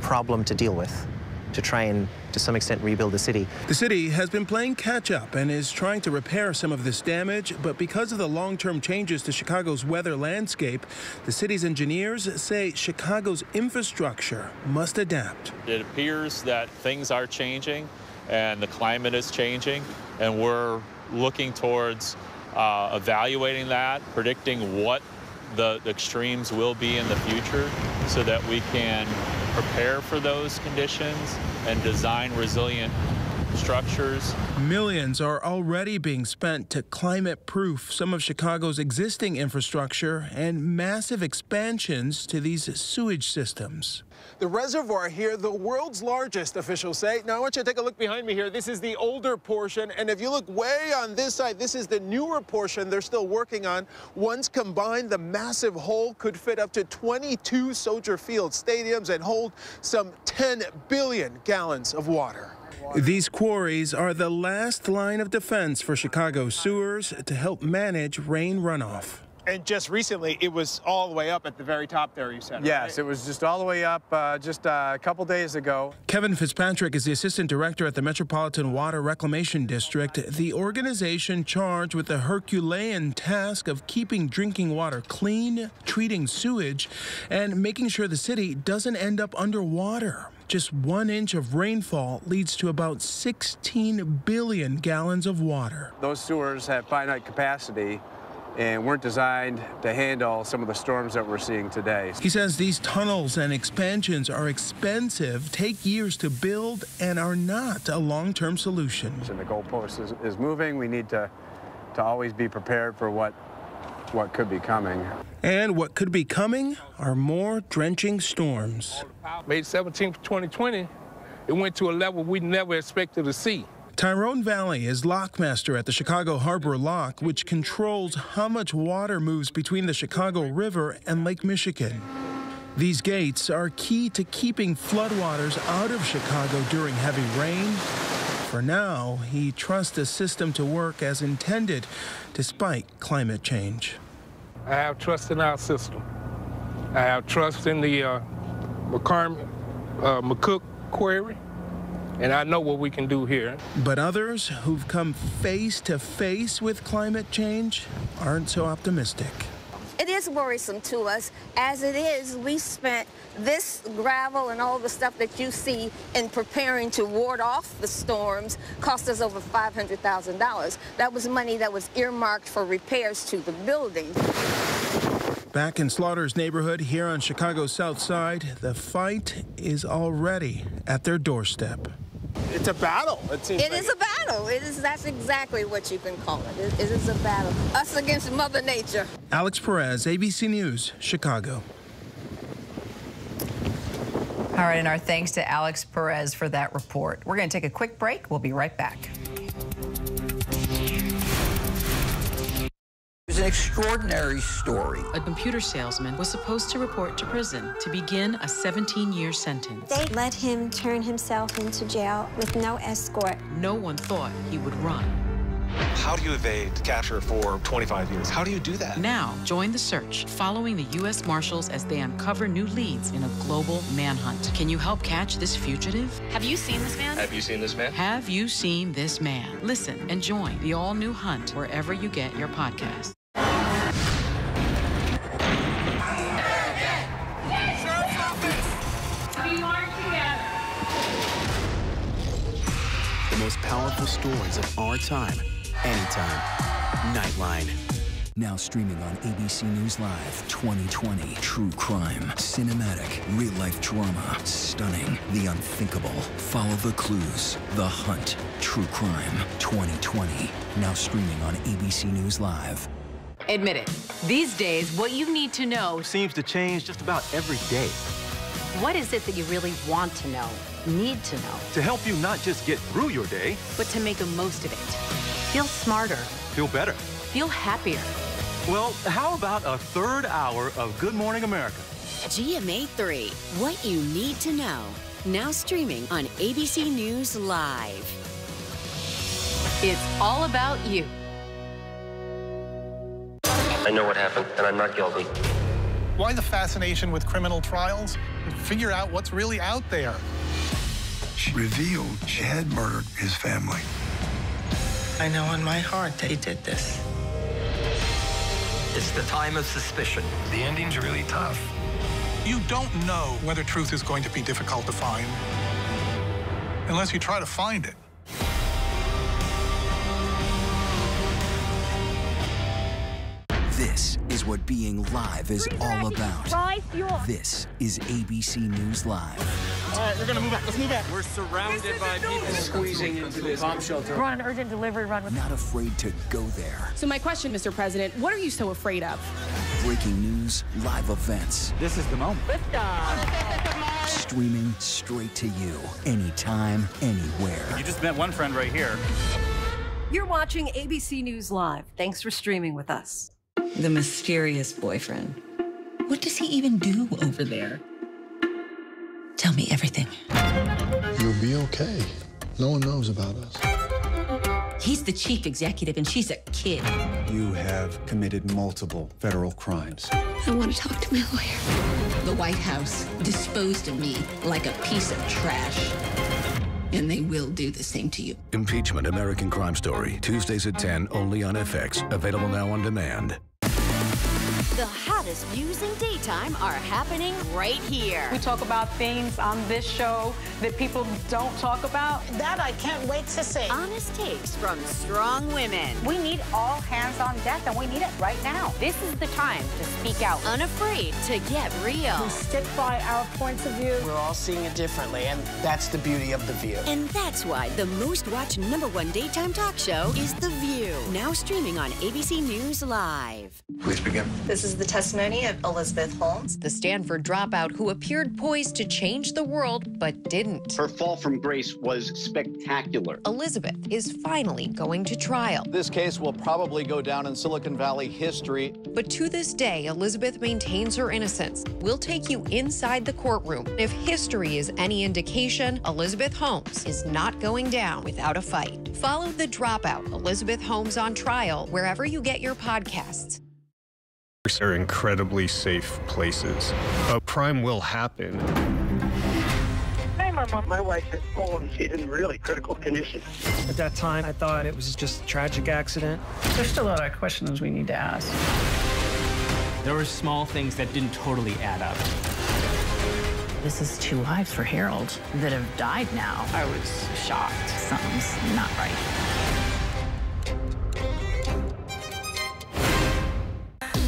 problem to deal with to try and, to some extent, rebuild the city. The city has been playing catch up and is trying to repair some of this damage, but because of the long term changes to Chicago's weather landscape, the city's engineers say Chicago's infrastructure must adapt. It appears that things are changing and the climate is changing, and we're looking towards uh, evaluating that, predicting what the extremes will be in the future so that we can prepare for those conditions and design resilient structures. Millions are already being spent to climate proof some of Chicago's existing infrastructure and massive expansions to these sewage systems. The reservoir here, the world's largest, officials say. Now, I want you to take a look behind me here. This is the older portion, and if you look way on this side, this is the newer portion they're still working on. Once combined, the massive hole could fit up to 22 Soldier Field stadiums and hold some 10 billion gallons of water. These quarries are the last line of defense for Chicago sewers to help manage rain runoff. And just recently, it was all the way up at the very top there, you said. Yes, right? it was just all the way up uh, just uh, a couple days ago. Kevin Fitzpatrick is the assistant director at the Metropolitan Water Reclamation District, the organization charged with the Herculean task of keeping drinking water clean, treating sewage, and making sure the city doesn't end up underwater. Just one inch of rainfall leads to about 16 billion gallons of water. Those sewers have finite capacity and weren't designed to handle some of the storms that we're seeing today. He says these tunnels and expansions are expensive, take years to build, and are not a long-term solution. And the goalpost is, is moving. We need to, to always be prepared for what, what could be coming. And what could be coming are more drenching storms. May 17, 2020, it went to a level we never expected to see. Tyrone Valley is lockmaster at the Chicago Harbor Lock, which controls how much water moves between the Chicago River and Lake Michigan. These gates are key to keeping floodwaters out of Chicago during heavy rain. For now, he trusts the system to work as intended, despite climate change. I have trust in our system. I have trust in the uh, McCormick, uh, McCook quarry and I know what we can do here. But others who've come face to face with climate change aren't so optimistic. It is worrisome to us. As it is, we spent this gravel and all the stuff that you see in preparing to ward off the storms cost us over $500,000. That was money that was earmarked for repairs to the building. Back in Slaughter's neighborhood here on Chicago's South Side, the fight is already at their doorstep. It's a battle. It, seems it like is a battle. It is. That's exactly what you can call it. it. It is a battle. Us against Mother Nature. Alex Perez, ABC News, Chicago. All right, and our thanks to Alex Perez for that report. We're going to take a quick break. We'll be right back. It's an extraordinary story. A computer salesman was supposed to report to prison to begin a 17-year sentence. They let him turn himself into jail with no escort. No one thought he would run. How do you evade capture for 25 years? How do you do that? Now, join the search, following the U.S. Marshals as they uncover new leads in a global manhunt. Can you help catch this fugitive? Have you seen this man? Have you seen this man? Have you seen this man? Listen and join the all-new hunt wherever you get your podcast. Powerful stories of our time, anytime. Nightline. Now streaming on ABC News Live 2020. True crime, cinematic, real life drama, stunning, the unthinkable. Follow the clues. The Hunt. True crime 2020. Now streaming on ABC News Live. Admit it. These days, what you need to know seems to change just about every day. What is it that you really want to know, need to know? To help you not just get through your day, but to make the most of it. Feel smarter. Feel better. Feel happier. Well, how about a third hour of Good Morning America? GMA 3, what you need to know. Now streaming on ABC News Live. It's all about you. I know what happened, and I'm not guilty. Why the fascination with criminal trials? Figure out what's really out there. She revealed she had murdered his family. I know in my heart they did this. It's the time of suspicion. The ending's really tough. You don't know whether truth is going to be difficult to find unless you try to find it. This is what being live is all about. This is ABC News Live. All right, we're gonna move back. Let's move back. We're surrounded by people squeezing into this bomb shelter. We're on an urgent delivery run. With Not afraid to go there. So my question, Mr. President, what are you so afraid of? Breaking news, live events. This is the moment. Streaming straight to you, anytime, anywhere. You just met one friend right here. You're watching ABC News Live. Thanks for streaming with us. The mysterious boyfriend. What does he even do over there? Tell me everything. You'll be okay. No one knows about us. He's the chief executive and she's a kid. You have committed multiple federal crimes. I want to talk to my lawyer. The White House disposed of me like a piece of trash. And they will do the same to you. Impeachment American Crime Story. Tuesdays at 10, only on FX. Available now on demand. The hottest views in daytime are happening right here. We talk about things on this show that people don't talk about. That I can't wait to see. Honest takes from strong women. We need all hands on deck, and we need it right now. This is the time to speak out. Unafraid to get real. We stick by our points of view. We're all seeing it differently, and that's the beauty of The View. And that's why the most watched number one daytime talk show is The View. Now streaming on ABC News Live. Please begin. This is the testimony of Elizabeth Holmes. The Stanford dropout who appeared poised to change the world but didn't. Her fall from grace was spectacular. Elizabeth is finally going to trial. This case will probably go down in Silicon Valley history. But to this day, Elizabeth maintains her innocence. We'll take you inside the courtroom. If history is any indication, Elizabeth Holmes is not going down without a fight. Follow The Dropout, Elizabeth Holmes on trial, wherever you get your podcasts. Are incredibly safe places. A crime will happen. Hey, Mama. My wife has fallen. She's in really critical condition. At that time, I thought it was just a tragic accident. There's still a lot of questions we need to ask. There were small things that didn't totally add up. This is two lives for Harold that have died now. I was shocked. Something's not right.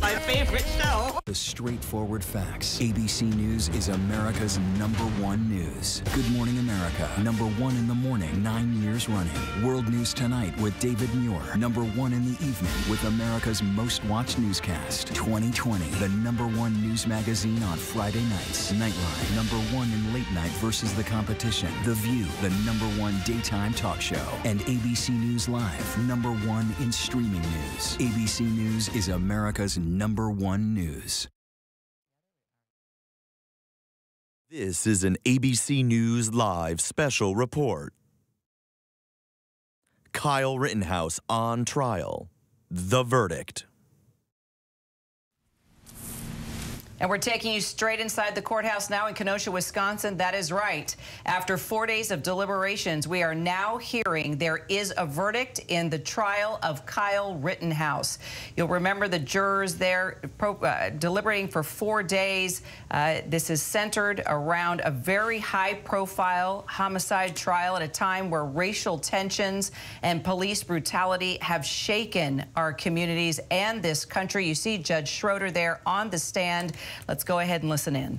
My favorite show. The straightforward facts. ABC News is America's number one news. Good Morning America, number one in the morning, nine years running. World News Tonight with David Muir, number one in the evening with America's most watched newscast. 2020, the number one news magazine on Friday nights. Nightline, number one in late night versus the competition. The View, the number one daytime talk show. And ABC News Live, number one in streaming news. ABC News is America's number one news. This is an ABC News Live special report. Kyle Rittenhouse on trial. The verdict. And we're taking you straight inside the courthouse now in Kenosha, Wisconsin. That is right. After four days of deliberations, we are now hearing there is a verdict in the trial of Kyle Rittenhouse. You'll remember the jurors there uh, deliberating for four days. Uh, this is centered around a very high profile homicide trial at a time where racial tensions and police brutality have shaken our communities and this country. You see Judge Schroeder there on the stand. Let's go ahead and listen in.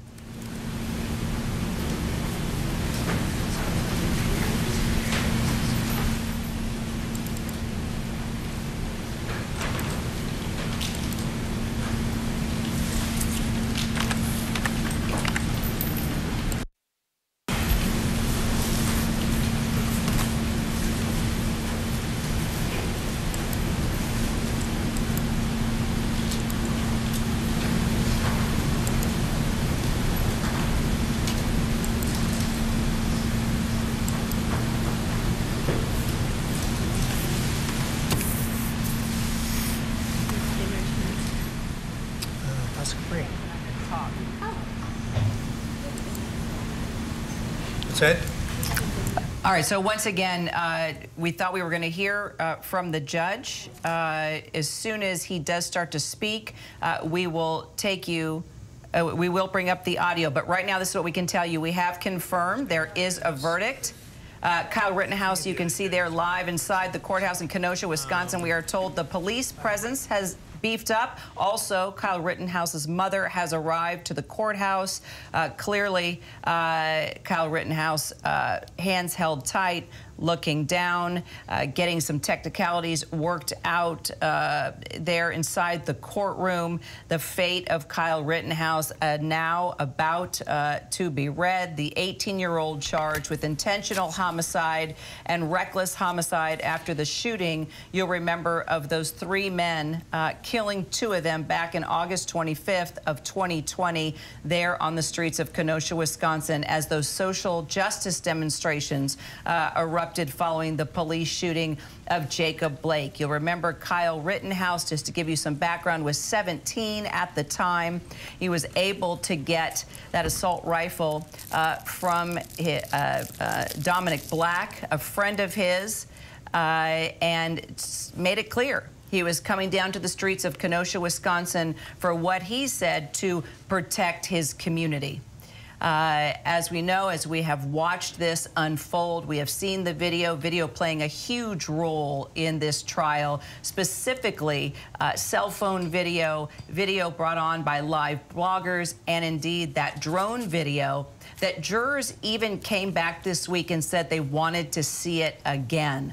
All right, so once again, uh, we thought we were going to hear uh, from the judge. Uh, as soon as he does start to speak, uh, we will take you, uh, we will bring up the audio. But right now, this is what we can tell you. We have confirmed there is a verdict. Uh, Kyle Rittenhouse, you can see there live inside the courthouse in Kenosha, Wisconsin. We are told the police presence has beefed up. Also, Kyle Rittenhouse's mother has arrived to the courthouse. Uh, clearly, uh, Kyle Rittenhouse, uh, hands held tight, looking down, uh, getting some technicalities worked out uh, there inside the courtroom. The fate of Kyle Rittenhouse uh, now about uh, to be read. The 18-year-old charged with intentional homicide and reckless homicide after the shooting, you'll remember, of those three men, uh, killing two of them back in August 25th of 2020 there on the streets of Kenosha, Wisconsin, as those social justice demonstrations uh, erupted erupted following the police shooting of Jacob Blake. You'll remember Kyle Rittenhouse, just to give you some background, was 17 at the time. He was able to get that assault rifle uh, from uh, uh, Dominic Black, a friend of his, uh, and made it clear he was coming down to the streets of Kenosha, Wisconsin for what he said to protect his community. Uh, as we know, as we have watched this unfold, we have seen the video, video playing a huge role in this trial, specifically uh, cell phone video, video brought on by live bloggers, and indeed that drone video that jurors even came back this week and said they wanted to see it again.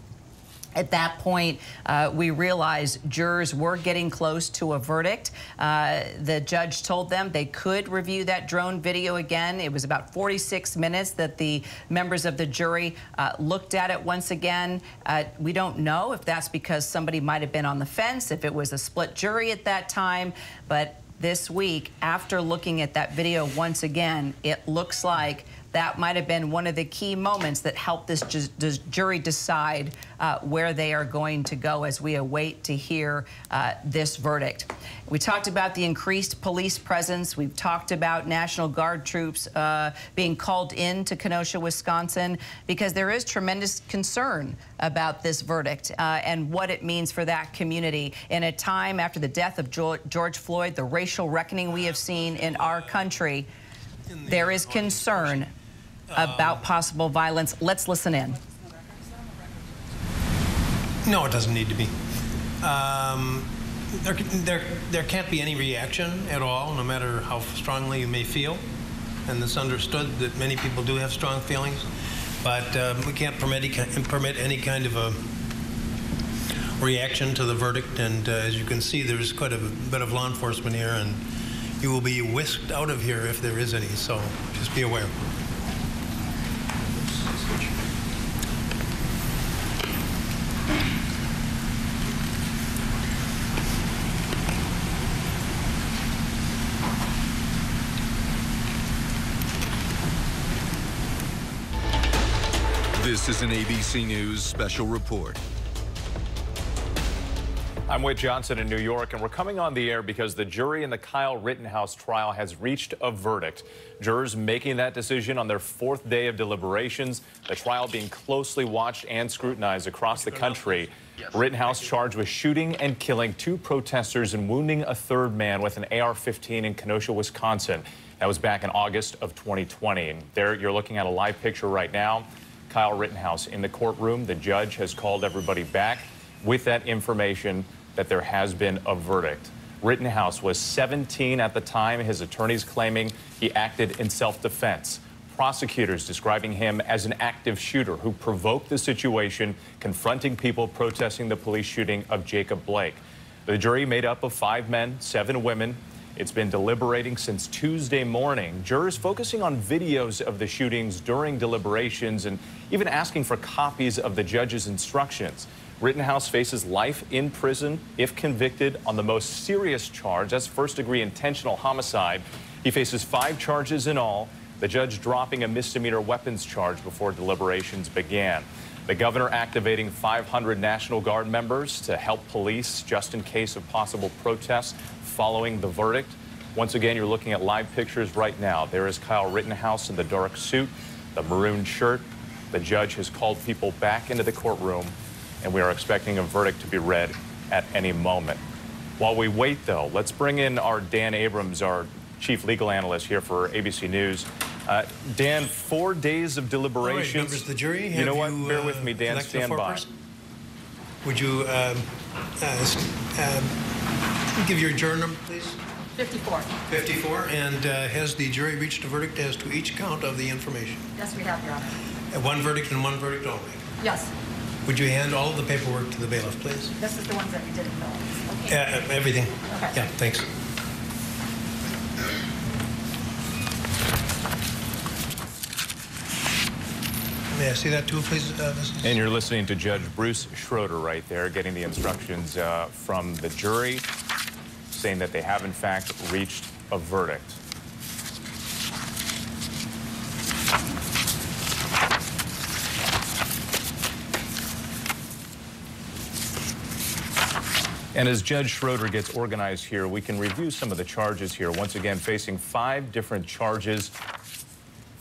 At that point, uh, we realized jurors were getting close to a verdict. Uh, the judge told them they could review that drone video again. It was about 46 minutes that the members of the jury uh, looked at it once again. Uh, we don't know if that's because somebody might have been on the fence, if it was a split jury at that time, but this week, after looking at that video once again, it looks like that might have been one of the key moments that helped this ju jury decide uh, where they are going to go as we await to hear uh, this verdict. We talked about the increased police presence. We've talked about National Guard troops uh, being called in to Kenosha, Wisconsin, because there is tremendous concern about this verdict uh, and what it means for that community. In a time after the death of George Floyd, the racial reckoning we have seen in our country, there is concern about possible violence. Let's listen in. No, it doesn't need to be. Um, there, there, there can't be any reaction at all, no matter how strongly you may feel. And it's understood that many people do have strong feelings. But um, we can't permit, permit any kind of a reaction to the verdict. And uh, as you can see, there's quite a bit of law enforcement here, and you will be whisked out of here if there is any. So just be aware. This is an ABC News special report. I'm Whit Johnson in New York, and we're coming on the air because the jury in the Kyle Rittenhouse trial has reached a verdict. Jurors making that decision on their fourth day of deliberations, the trial being closely watched and scrutinized across the country. Rittenhouse charged with shooting and killing two protesters and wounding a third man with an AR-15 in Kenosha, Wisconsin. That was back in August of 2020. And there you're looking at a live picture right now. Kyle Rittenhouse in the courtroom. The judge has called everybody back with that information that there has been a verdict. Rittenhouse was 17 at the time, his attorneys claiming he acted in self-defense. Prosecutors describing him as an active shooter who provoked the situation, confronting people protesting the police shooting of Jacob Blake. The jury made up of five men, seven women, it's been deliberating since Tuesday morning. Jurors focusing on videos of the shootings during deliberations and even asking for copies of the judge's instructions. Rittenhouse faces life in prison if convicted on the most serious charge. That's first degree intentional homicide. He faces five charges in all, the judge dropping a misdemeanor weapons charge before deliberations began. The governor activating 500 National Guard members to help police just in case of possible protests following the verdict. Once again, you're looking at live pictures right now. There is Kyle Rittenhouse in the dark suit, the maroon shirt, The judge has called people back into the courtroom, and we are expecting a verdict to be read at any moment. While we wait, though, let's bring in our Dan Abrams, our chief legal analyst here for ABC News. Uh, Dan, four days of deliberations. All right, members of the jury, you know what? you, Bear uh, with me, Dan. Stand by. Would you um, uh, give your juror number, please? 54. 54. And uh, has the jury reached a verdict as to each count of the information? Yes, we have, Your Honor. Uh, One verdict and one verdict only. Yes. Would you hand all of the paperwork to the bailiff, please? This is the ones that we didn't fill. Uh, Okay. uh, everything? Okay. Yeah, thanks. May I see that too, please, uh. And you're listening to Judge Bruce Schroeder right there, getting the instructions uh, from the jury, saying that they have, in fact, reached a verdict. And as Judge Schroeder gets organized here, we can review some of the charges here. Once again, facing five different charges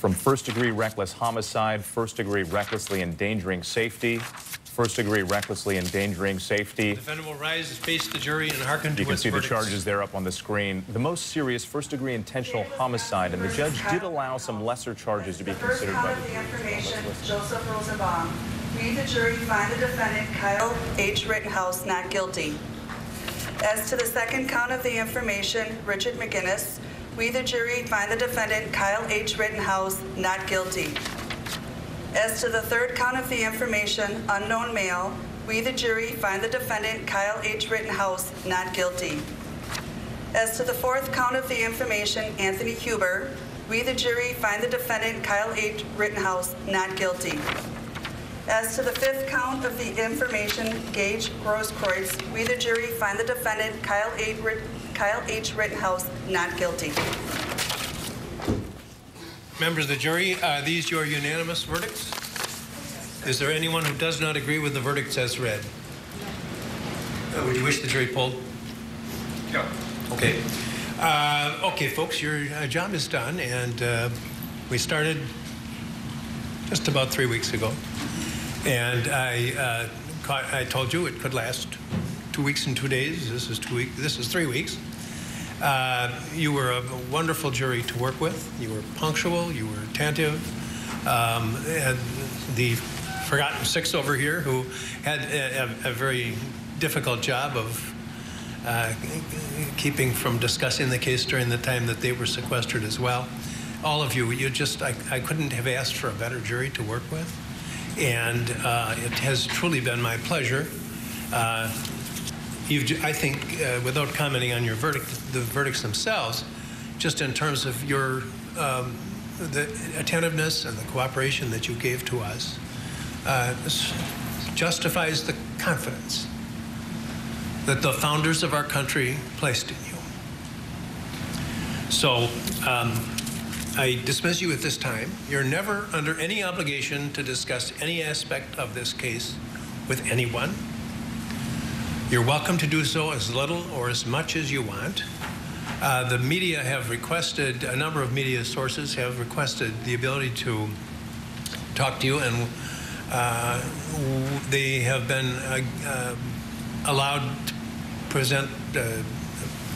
from first degree reckless homicide, first degree recklessly endangering safety, first degree recklessly endangering safety. The Defendant will rise, face the jury, and hearken to You can its see the verdicts. charges there up on the screen. The most serious first degree intentional homicide, and the judge did allow some lesser charges to be considered count by of the the information, Joseph Rosenbaum. We, the jury, find the defendant Kyle H. Rittenhouse not guilty. As to the second count of the information, Richard McGinniss, we, the jury, find the defendant Kyle H. Rittenhouse not guilty. As to the third count of the information, unknown male, we, the jury, find the defendant Kyle H. Rittenhouse not guilty. As to the fourth count of the information, Anthony Huber, we, the jury, find the defendant Kyle H. Rittenhouse not guilty. As to the fifth count of the information, Gage Grosskreutz, we, the jury, find the defendant Kyle H. Rit- Kyle H. Rittenhouse not guilty. Members of the jury, are these your unanimous verdicts? Is there anyone who does not agree with the verdicts as read? Uh, Would you wish the jury polled? No. Okay. Uh, Okay, folks, your uh, job is done, and uh, we started just about three weeks ago. And I, uh, caught- I told you it could last two weeks and two days. This is two weeks, this is three weeks. Uh, You were a wonderful jury to work with. You were punctual, you were attentive. Um, And the forgotten six over here who had a, a- a very difficult job of uh, keeping from discussing the case during the time that they were sequestered as well. All of you, you just, I, I couldn't have asked for a better jury to work with. And uh, it has truly been my pleasure. Uh, you've, I think, uh, without commenting on your verdict, the verdicts themselves, just in terms of your um, the attentiveness and the cooperation that you gave to us, uh, justifies the confidence that the founders of our country placed in you. So um, I dismiss you at this time. You're never under any obligation to discuss any aspect of this case with anyone. You're welcome to do so as little or as much as you want. Uh, the media have requested, a number of media sources have requested the ability to talk to you, and uh, they have been uh, uh, allowed to present uh,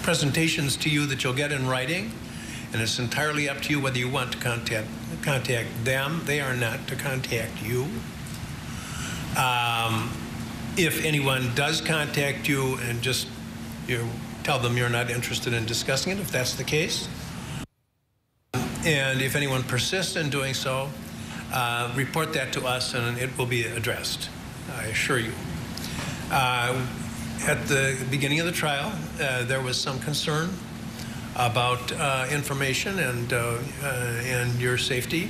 presentations to you that you'll get in writing, and it's entirely up to you whether you want to contact contact them. They are not to contact you. Um, if anyone does contact you and just you tell them you're not interested in discussing it, if that's the case, and if anyone persists in doing so, uh, report that to us and it will be addressed. I assure you. Uh, at the beginning of the trial, uh, there was some concern about uh, information and uh, uh, and your safety,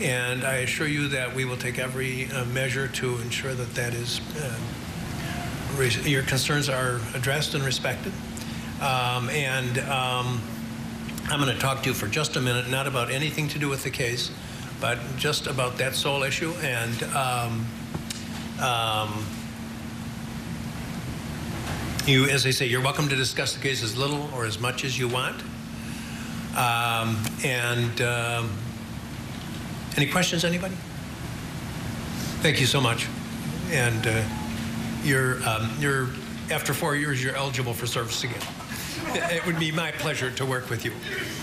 and I assure you that we will take every measure to ensure that that is your concerns are addressed and respected. Um, and um, I'm going to talk to you for just a minute, not about anything to do with the case, but just about that sole issue. And um, um, you, as I say, you're welcome to discuss the case as little or as much as you want. Um, and um, any questions, anybody? Thank you so much. And uh, you're, um, you're, after four years, you're eligible for service again. It would be my pleasure to work with you.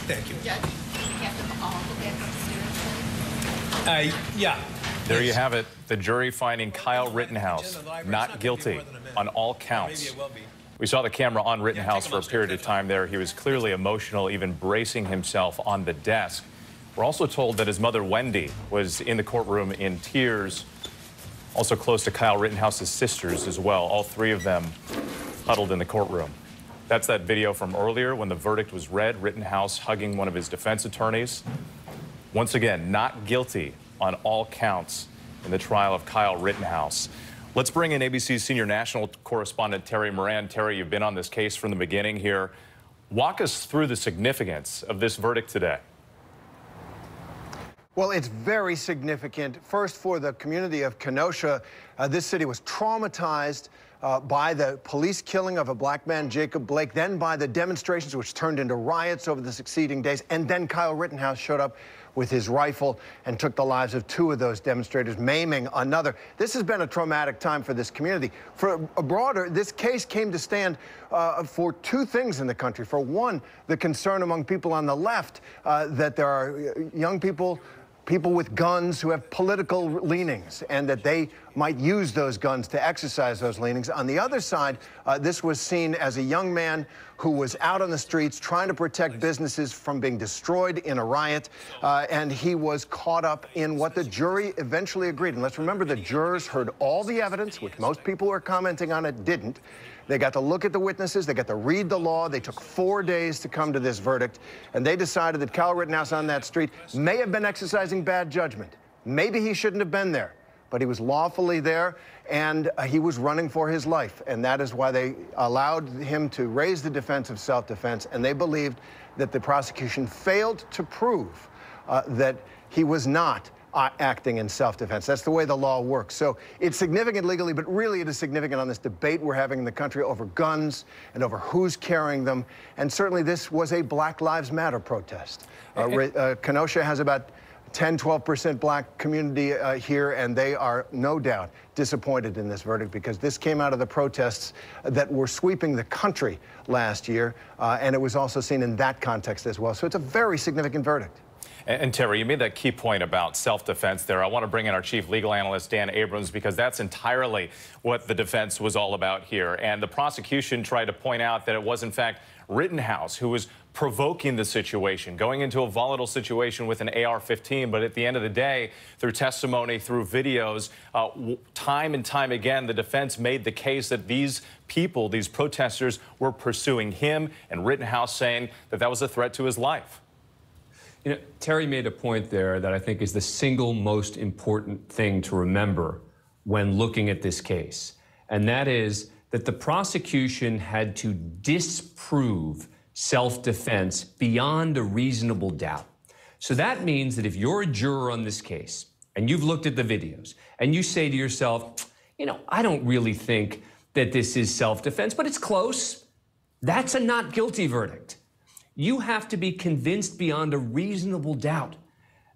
Thank you. Judge, you have them all go back upstairs, Uh, yeah. There you have it. The jury finding Kyle Rittenhouse not guilty on all counts. We saw the camera on Rittenhouse for a period of time there. He was clearly emotional, even bracing himself on the desk. We're also told that his mother, Wendy, was in the courtroom in tears, also close to Kyle Rittenhouse's sisters as well, all three of them huddled in the courtroom. That's that video from earlier when the verdict was read, Rittenhouse hugging one of his defense attorneys. Once again, not guilty on all counts in the trial of Kyle Rittenhouse. Let's bring in ABC's senior national correspondent Terry Moran. Terry, you've been on this case from the beginning here. Walk us through the significance of this verdict today. Well, it's very significant. First, for the community of Kenosha, uh, this city was traumatized uh, by the police killing of a black man, Jacob Blake, then by the demonstrations which turned into riots over the succeeding days, and then Kyle Rittenhouse showed up with his rifle and took the lives of two of those demonstrators, maiming another. This has been a traumatic time for this community. For a broader, this case came to stand uh, for two things in the country. For one, the concern among people on the left uh, that there are young people people with guns who have political leanings and that they might use those guns to exercise those leanings. On the other side, uh, this was seen as a young man who was out on the streets trying to protect businesses from being destroyed in a riot, uh, and he was caught up in what the jury eventually agreed. And let's remember the jurors heard all the evidence, which most people who are commenting on it didn't. They got to look at the witnesses. They got to read the law. They took four days to come to this verdict. And they decided that Kyle Rittenhouse on that street may have been exercising bad judgment. Maybe he shouldn't have been there, but he was lawfully there and uh, he was running for his life. And that is why they allowed him to raise the defense of self defense. And they believed that the prosecution failed to prove uh, that he was not uh, acting in self-defense. That's the way the law works. So it's significant legally, but really it is significant on this debate we're having in the country over guns and over who's carrying them. And certainly this was a Black Lives Matter protest. Uh, uh, Kenosha has about 10, 12% black community uh, here, and they are no doubt disappointed in this verdict because this came out of the protests that were sweeping the country last year, uh, and it was also seen in that context as well. So it's a very significant verdict. And, Terry, you made that key point about self-defense there. I want to bring in our chief legal analyst, Dan Abrams, because that's entirely what the defense was all about here. And the prosecution tried to point out that it was, in fact, Rittenhouse who was provoking the situation, going into a volatile situation with an AR-15. But at the end of the day, through testimony, through videos, uh, time and time again, the defense made the case that these people, these protesters, were pursuing him, and Rittenhouse saying that that was a threat to his life. You know, Terry made a point there that I think is the single most important thing to remember when looking at this case, and that is that the prosecution had to disprove self defense beyond a reasonable doubt. So that means that if you're a juror on this case and you've looked at the videos and you say to yourself, you know, I don't really think that this is self defense, but it's close, that's a not guilty verdict you have to be convinced beyond a reasonable doubt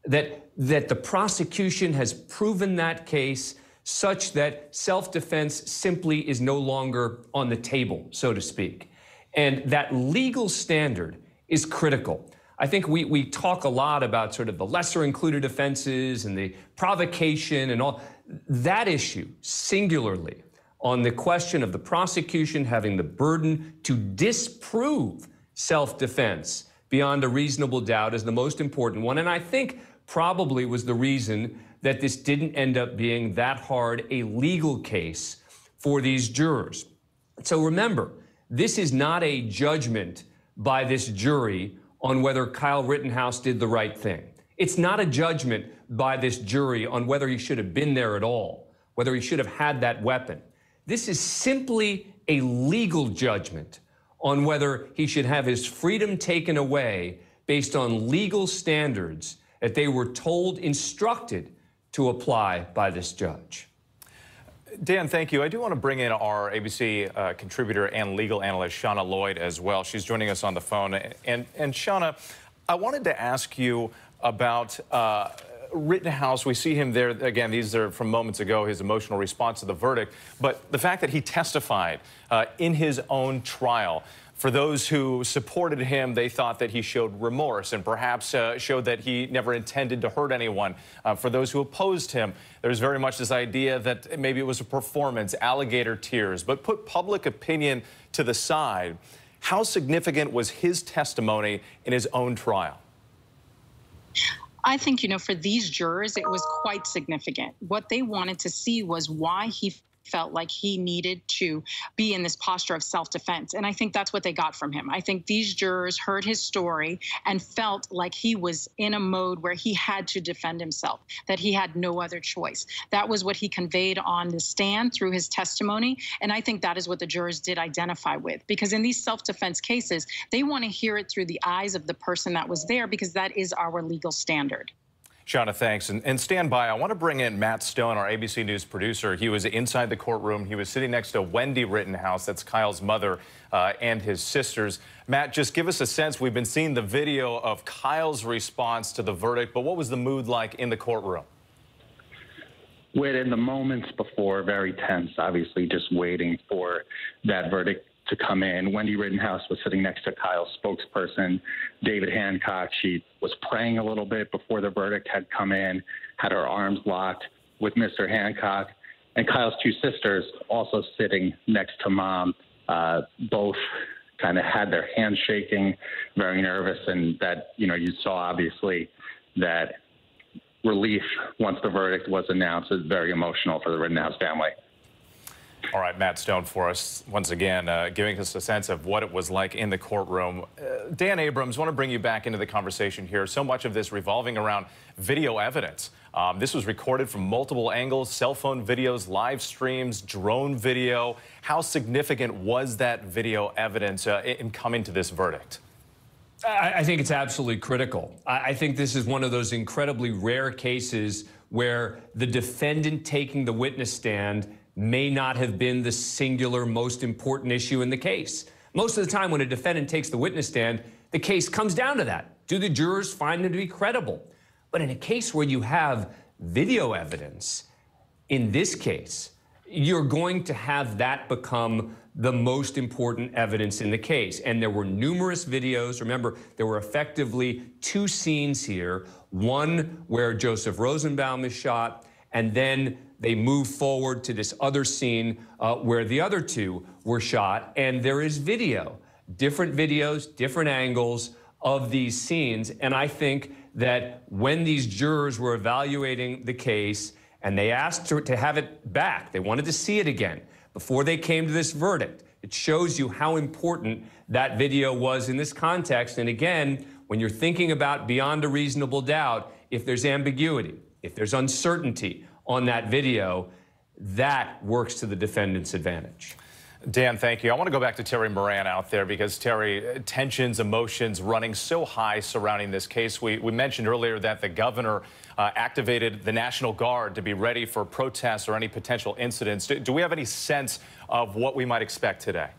that, that the prosecution has proven that case such that self defense simply is no longer on the table, so to speak. And that legal standard is critical. I think we, we talk a lot about sort of the lesser included offenses and the provocation and all. That issue, singularly, on the question of the prosecution having the burden to disprove self defense beyond a reasonable doubt is the most important one. And I think probably was the reason that this didn't end up being that hard a legal case for these jurors. So remember, this is not a judgment by this jury on whether Kyle Rittenhouse did the right thing. It's not a judgment by this jury on whether he should have been there at all, whether he should have had that weapon. This is simply a legal judgment on whether he should have his freedom taken away based on legal standards that they were told, instructed to apply by this judge. Dan, thank you. I do want to bring in our ABC uh, contributor and legal analyst, Channa Lloyd, as well. She's joining us on the phone. And, and Channa, I wanted to ask you about uh, Rittenhouse, we see him there again. These are from moments ago, his emotional response to the verdict. But the fact that he testified uh, in his own trial. For those who supported him, they thought that he showed remorse and perhaps uh, showed that he never intended to hurt anyone. Uh, for those who opposed him, there's very much this idea that maybe it was a performance, alligator tears. But put public opinion to the side, how significant was his testimony in his own trial? I think, you know, for these jurors, it was quite significant. What they wanted to see was why he felt like he needed to be in this posture of self defense. And I think that's what they got from him. I think these jurors heard his story and felt like he was in a mode where he had to defend himself, that he had no other choice. That was what he conveyed on the stand through his testimony. And I think that is what the jurors did identify with. Because in these self defense cases, they want to hear it through the eyes of the person that was there because that is our legal standard. Channa, thanks. And, and, stand by. I want to bring in Matt Stone, our ABC News producer. He was inside the courtroom. He was sitting next to Wendy Rittenhouse, that's Kyle's mother, uh, and his sisters. Matt, just give us a sense. We've been seeing the video of Kyle's response to the verdict, but what was the mood like in the courtroom? Within the moments before, very tense, obviously, just waiting for that verdict to come in. Wendy Rittenhouse was sitting next to Kyle's spokesperson, David Hancock. She was praying a little bit before the verdict had come in, had her arms locked with Mr. Hancock. And Kyle's two sisters also sitting next to mom, uh, both kind of had their hands shaking, very nervous, and that, you know, you saw obviously that relief once the verdict was announced is very emotional for the Rittenhouse family. All right, Matt Stone for us once again, uh, giving us a sense of what it was like in the courtroom. Uh, Dan Abrams, want to bring you back into the conversation here. So much of this revolving around video evidence. Um, this was recorded from multiple angles, cell phone videos, live streams, drone video. How significant was that video evidence uh, in coming to this verdict? I, think it's absolutely critical. I think this is one of those incredibly rare cases where the defendant taking the witness stand may not have been the singular most important issue in the case. Most of the time, when a defendant takes the witness stand, the case comes down to that. Do the jurors find him to be credible? But in a case where you have video evidence, in this case, you're going to have that become the most important evidence in the case. And there were numerous videos. Remember, there were effectively two scenes here one where Joseph Rosenbaum is shot, and then they move forward to this other scene uh, where the other two were shot, and there is video, different videos, different angles of these scenes. And I think that when these jurors were evaluating the case and they asked to, to have it back, they wanted to see it again before they came to this verdict. It shows you how important that video was in this context. And again, when you're thinking about beyond a reasonable doubt, if there's ambiguity, if there's uncertainty, on that video, that works to the defendant's advantage. Dan, thank you. I want to go back to Terry Moran out there because, Terry, tensions, emotions running so high surrounding this case. We, we mentioned earlier that the governor uh, activated the National Guard to be ready for protests or any potential incidents. Do, do we have any sense of what we might expect today?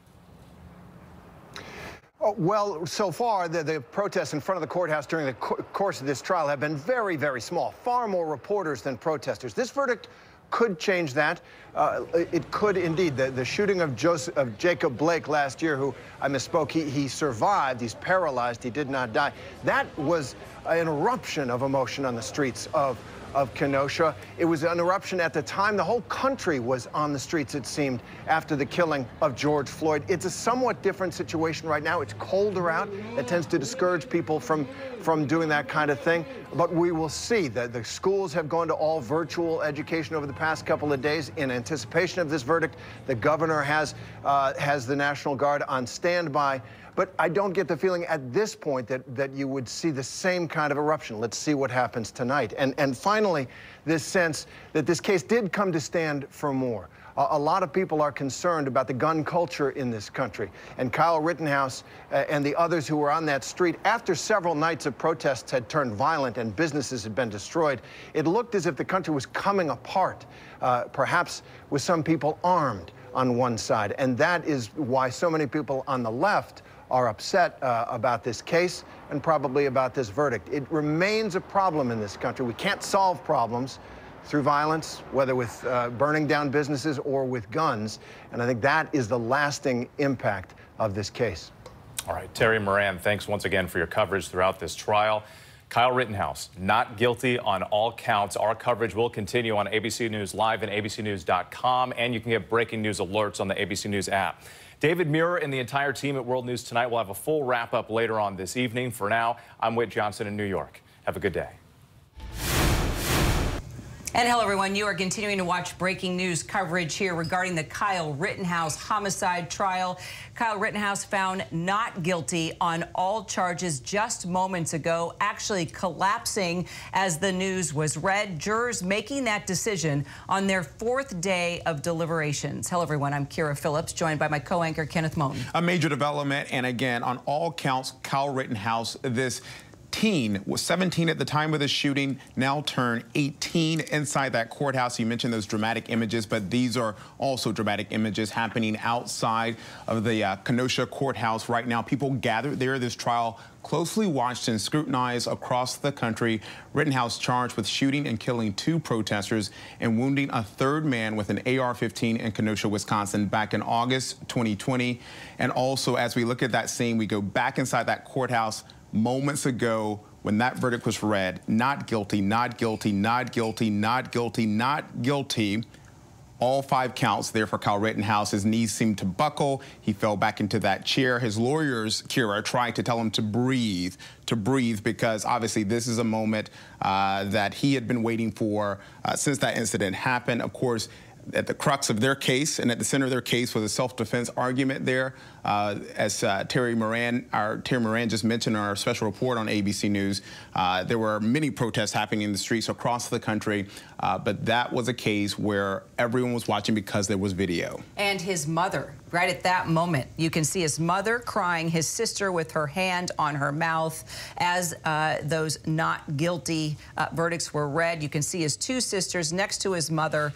Oh, well, so far, the, the, protests in front of the courthouse during the co course of this trial have been very, very small. Far more reporters than protesters. This verdict could change that. Uh, it could indeed. The, the shooting of, Joseph, of Jacob Blake last year, who I misspoke, he, he survived. He's paralyzed. He did not die. That was an eruption of emotion on the streets of of Kenosha. It was an eruption at the time. The whole country was on the streets, it seemed, after the killing of George Floyd. It's a somewhat different situation right now. It's colder out. It tends to discourage people from, from doing that kind of thing. But we will see that the schools have gone to all virtual education over the past couple of days in anticipation of this verdict. The governor has, uh, has the National Guard on standby. But I don't get the feeling at this point that, that you would see the same kind of eruption. Let's see what happens tonight. And, and finally, this sense that this case did come to stand for more. A, a lot of people are concerned about the gun culture in this country. And Kyle Rittenhouse uh, and the others who were on that street, after several nights of protests had turned violent and businesses had been destroyed, it looked as if the country was coming apart, uh, perhaps with some people armed on one side. And that is why so many people on the left are upset uh, about this case and probably about this verdict. It remains a problem in this country. We can't solve problems through violence, whether with uh, burning down businesses or with guns. And I think that is the lasting impact of this case. All right, Terry Moran, thanks once again for your coverage throughout this trial. Kyle Rittenhouse, not guilty on all counts. Our coverage will continue on ABC News Live and abcnews.com, and you can get breaking news alerts on the ABC News app. David Muir and the entire team at World News Tonight will have a full wrap up later on this evening. For now, I'm Whit Johnson in New York. Have a good day. And hello, everyone. You are continuing to watch breaking news coverage here regarding the Kyle Rittenhouse homicide trial. Kyle Rittenhouse found not guilty on all charges just moments ago, actually collapsing as the news was read. Jurors making that decision on their fourth day of deliberations. Hello, everyone. I'm Kyra Phillips, joined by my co-anchor Kenneth Moton. A major development, and again, on all counts, Kyle Rittenhouse, this teen, was 17 at the time of the shooting, now turned 18 inside that courthouse. You mentioned those dramatic images, but these are also dramatic images happening outside of the uh, Kenosha courthouse right now. People gathered there. This trial closely watched and scrutinized across the country. Rittenhouse charged with shooting and killing two protesters and wounding a third man with an AR-15 in Kenosha, Wisconsin back in August 2020. And also, as we look at that scene, we go back inside that courthouse moments ago when that verdict was read, not guilty, not guilty, not guilty, not guilty, not guilty. All five counts there for Kyle Rittenhouse. His knees seemed to buckle. He fell back into that chair. His lawyers, Kyra, tried to tell him to breathe, to breathe, because obviously this is a moment uh, that he had been waiting for uh, since that incident happened. Of course, at the crux of their case and at the center of their case was a self-defense argument there. Uh, as uh, Terry Moran, our Terry Moran just mentioned in our special report on ABC News, uh, there were many protests happening in the streets across the country, uh, but that was a case where everyone was watching because there was video. And his mother, right at that moment, you can see his mother crying, his sister with her hand on her mouth as uh, those not guilty uh, verdicts were read. You can see his two sisters next to his mother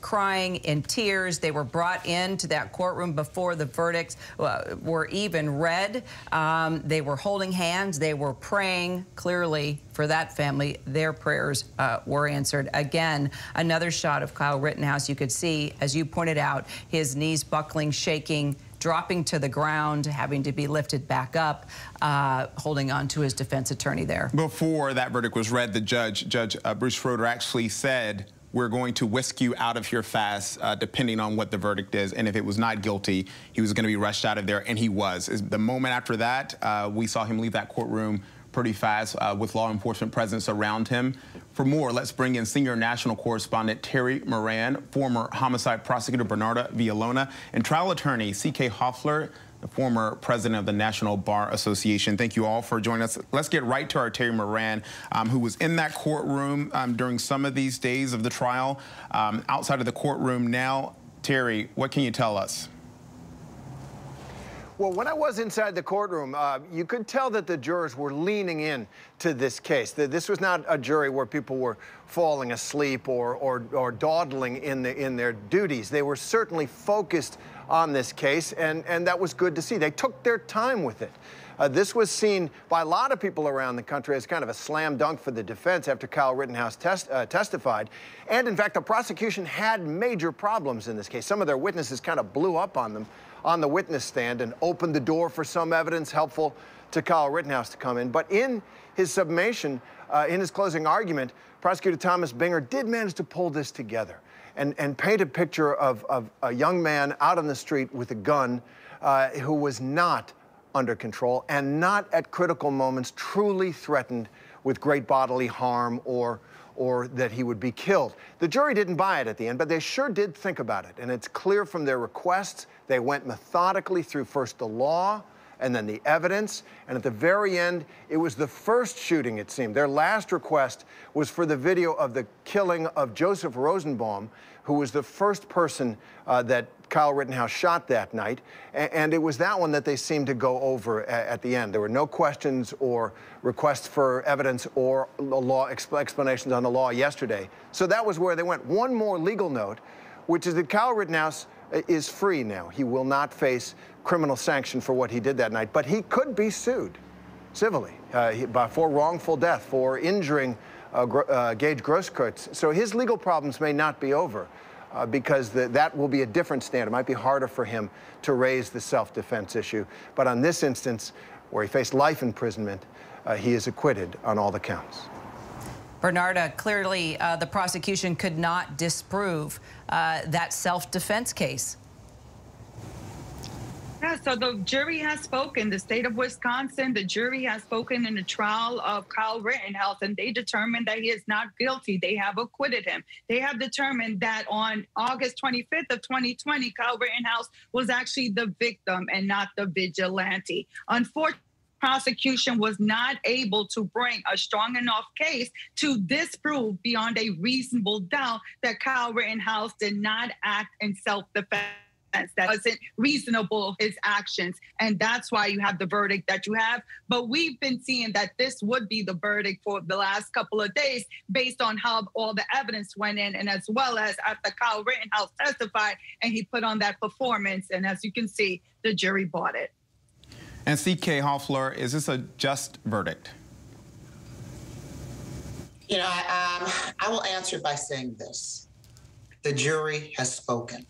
crying in tears. They were brought into that courtroom before the verdicts were even read. Um, they were holding hands. They were praying. Clearly, for that family, their prayers uh, were answered. Again, another shot of Kyle Rittenhouse. You could see, as you pointed out, his knees buckling, shaking, dropping to the ground, having to be lifted back up, uh, holding on to his defense attorney there. Before that verdict was read, the judge, Judge uh, Bruce Schroeder, actually said we're going to whisk you out of here fast, uh, depending on what the verdict is. And if it was not guilty, he was going to be rushed out of there, and he was. The moment after that, uh, we saw him leave that courtroom pretty fast uh, with law enforcement presence around him. For more, let's bring in senior national correspondent Terry Moran, former homicide prosecutor Bernardo Villalona, and trial attorney C.K. Hoffler the former president of the National Bar Association. Thank you all for joining us. Let's get right to our Terry Moran, um, who was in that courtroom um, during some of these days of the trial. Um, outside of the courtroom now, Terry, what can you tell us? Well, when I was inside the courtroom, uh, you could tell that the jurors were leaning in to this case. This was not a jury where people were falling asleep or, or, or dawdling in, the, in their duties. They were certainly focused on this case, and, and that was good to see. They took their time with it. Uh, this was seen by a lot of people around the country as kind of a slam dunk for the defense after Kyle Rittenhouse test, uh, testified. And in fact, the prosecution had major problems in this case. Some of their witnesses kind of blew up on them on the witness stand and opened the door for some evidence helpful to Kyle Rittenhouse to come in. But in his summation, uh, in his closing argument, Prosecutor Thomas Binger did manage to pull this together and, and paint a picture of, of a young man out on the street with a gun uh, who was not under control and not at critical moments truly threatened with great bodily harm or or that he would be killed. The jury didn't buy it at the end, but they sure did think about it. And it's clear from their requests, they went methodically through first the law, and then the evidence. And at the very end, it was the first shooting, it seemed. Their last request was for the video of the killing of Joseph Rosenbaum, who was the first person uh, that Kyle Rittenhouse shot that night. And it was that one that they seemed to go over at the end. There were no questions or requests for evidence or law explanations on the law yesterday. So that was where they went. One more legal note, which is that Kyle Rittenhouse is free now. He will not face criminal sanction for what he did that night, but he could be sued civilly uh, he, for wrongful death, for injuring uh, uh, Gage Grosskreutz. So his legal problems may not be over. Uh, because the, that will be a different standard. It might be harder for him to raise the self-defense issue. But on this instance, where he faced life imprisonment, uh, he is acquitted on all the counts. Bernardo, clearly uh, the prosecution could not disprove that self-defense case. Yeah, so the jury has spoken. The state of Wisconsin, the jury has spoken in the trial of Kyle Rittenhouse, and they determined that he is not guilty. They have acquitted him. They have determined that on August 25th of 2020, Kyle Rittenhouse was actually the victim and not the vigilante. Unfortunately, prosecution was not able to bring a strong enough case to disprove beyond a reasonable doubt that Kyle Rittenhouse did not act in self-defense that wasn't reasonable his actions and that's why you have the verdict that you have but we've been seeing that this would be the verdict for the last couple of days based on how all the evidence went in and as well as after Kyle Rittenhouse testified and he put on that performance and as you can see the jury bought it and CK Hoffler, is this a just verdict? You know, I, um, I will answer by saying this. The jury has spoken.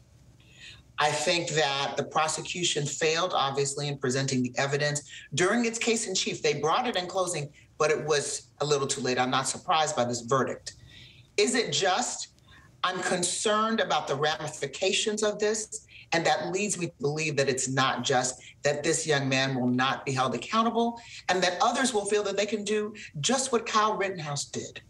I think that the prosecution failed, obviously, in presenting the evidence during its case in chief. They brought it in closing, but it was a little too late. I'm not surprised by this verdict. Is it just? I'm concerned about the ramifications of this. And that leads me to believe that it's not just that this young man will not be held accountable and that others will feel that they can do just what Kyle Rittenhouse did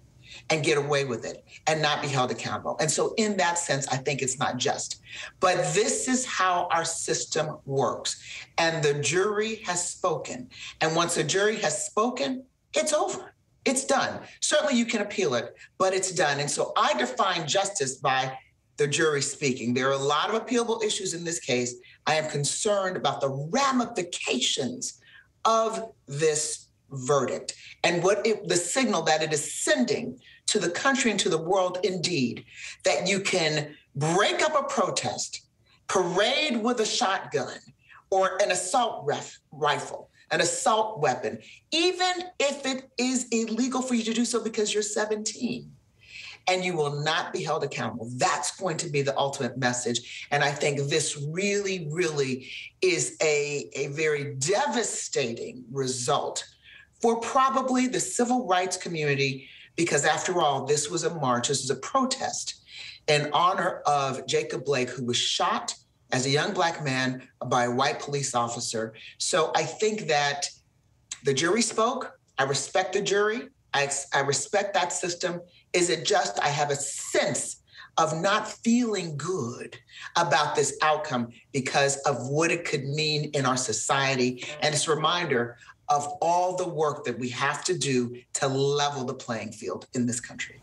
and get away with it and not be held accountable. And so, in that sense, I think it's not just. But this is how our system works. And the jury has spoken. And once a jury has spoken, it's over. It's done. Certainly, you can appeal it, but it's done. And so, I define justice by the jury speaking. There are a lot of appealable issues in this case. I am concerned about the ramifications of this verdict and what it, the signal that it is sending to the country and to the world indeed that you can break up a protest, parade with a shotgun or an assault ref, rifle, an assault weapon, even if it is illegal for you to do so because you're 17 and you will not be held accountable. That's going to be the ultimate message. And I think this really, really is a, a very devastating result for probably the civil rights community, because after all, this was a march, this was a protest in honor of Jacob Blake, who was shot as a young black man by a white police officer. So I think that the jury spoke. I respect the jury. I, I respect that system. Is it just I have a sense of not feeling good about this outcome because of what it could mean in our society? And it's a reminder of all the work that we have to do to level the playing field in this country.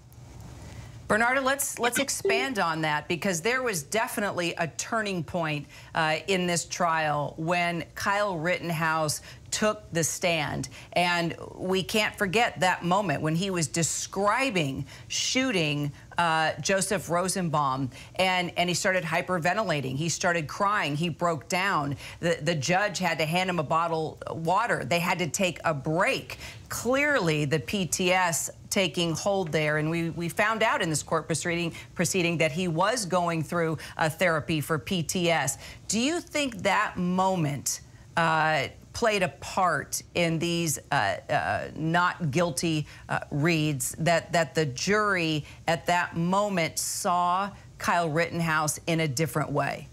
Bernarda, let's let's expand on that because there was definitely a turning point uh, in this trial when Kyle Rittenhouse took the stand. And we can't forget that moment when he was describing shooting uh, Joseph Rosenbaum, and, and he started hyperventilating. He started crying. He broke down. The, the judge had to hand him a bottle of water. They had to take a break. Clearly, the PTS taking hold there, and we, we found out in this court proceeding, proceeding that he was going through a therapy for PTS. Do you think that moment uh, played a part in these uh, uh, not guilty uh, reads that, that the jury at that moment saw Kyle Rittenhouse in a different way?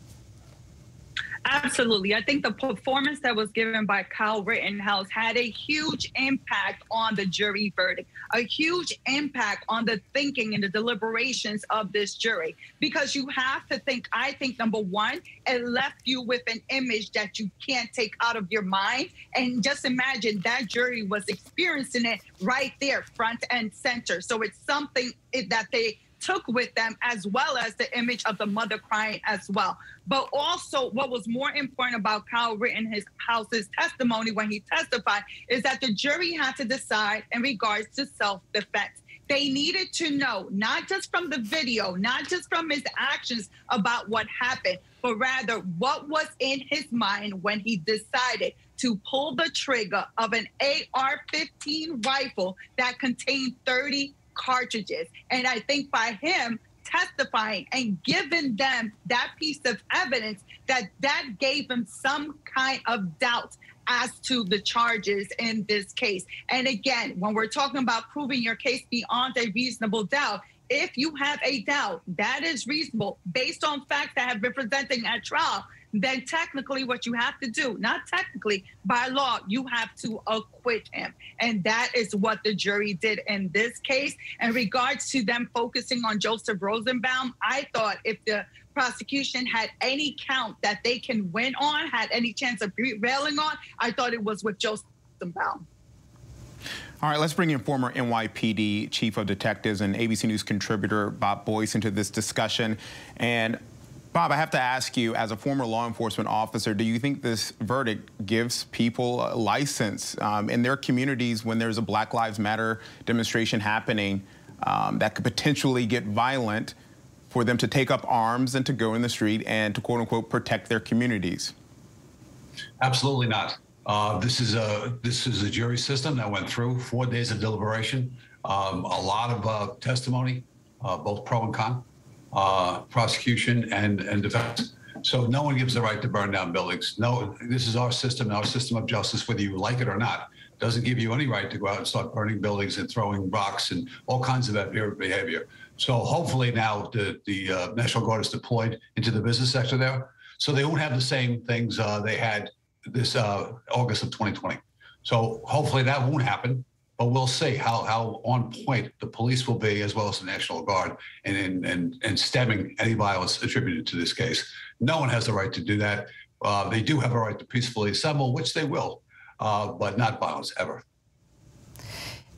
Absolutely. I think the performance that was given by Kyle Rittenhouse had a huge impact on the jury verdict, a huge impact on the thinking and the deliberations of this jury. Because you have to think, I think, number one, it left you with an image that you can't take out of your mind. And just imagine that jury was experiencing it right there, front and center. So it's something that they took with them, as well as the image of the mother crying as well. But also, what was more important about Kyle Rittenhouse's testimony when he testified is that the jury had to decide in regards to self defense. They needed to know, not just from the video, not just from his actions about what happened, but rather what was in his mind when he decided to pull the trigger of an AR 15 rifle that contained 30 cartridges. And I think by him testifying and giving them that piece of evidence, that that gave him some kind of doubt as to the charges in this case. And again, when we're talking about proving your case beyond a reasonable doubt, if you have a doubt that is reasonable based on facts that have been presented at trial, then technically what you have to do, not technically, by law, you have to acquit him. And that is what the jury did in this case. In regards to them focusing on Joseph Rosenbaum, I thought if the prosecution had any count that they can win on, had any chance of prevailing on, I thought it was with Joseph Rosenbaum. All right, let's bring in former NYPD Chief of Detectives and ABC News contributor Bob Boyce into this discussion. And Bob, I have to ask you, as a former law enforcement officer, do you think this verdict gives people a license um, in their communities when there's a Black Lives Matter demonstration happening um, that could potentially get violent for them to take up arms and to go in the street and to quote unquote protect their communities? Absolutely not. Uh, this is a this is a jury system that went through four days of deliberation, um, a lot of uh, testimony, uh, both pro and con uh, prosecution and, and defense. So no one gives the right to burn down buildings. No, this is our system, our system of justice, whether you like it or not. Doesn't give you any right to go out and start burning buildings and throwing rocks and all kinds of behavior. So hopefully now the, the uh, National Guard is deployed into the business sector there. So they won't have the same things uh, they had this uh, August of 2020. So hopefully that won't happen but we'll see how, how on point the police will be as well as the National Guard in, in, in, in stemming any violence attributed to this case. No one has the right to do that. Uh, they do have a right to peacefully assemble, which they will, uh, but not violence ever.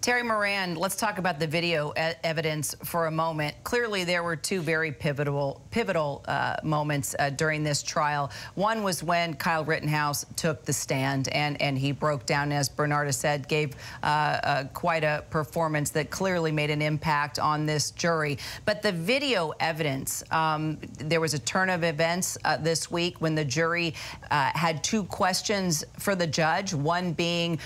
Terry Moran, let's talk about the video e evidence for a moment. Clearly, there were two very pivotal pivotal uh, moments uh, during this trial. One was when Kyle Rittenhouse took the stand and, and he broke down, as Bernarda said, gave uh, uh quite a performance that clearly made an impact on this jury. But the video evidence, um, there was a turn of events uh, this week when the jury uh, had two questions for the judge, one being,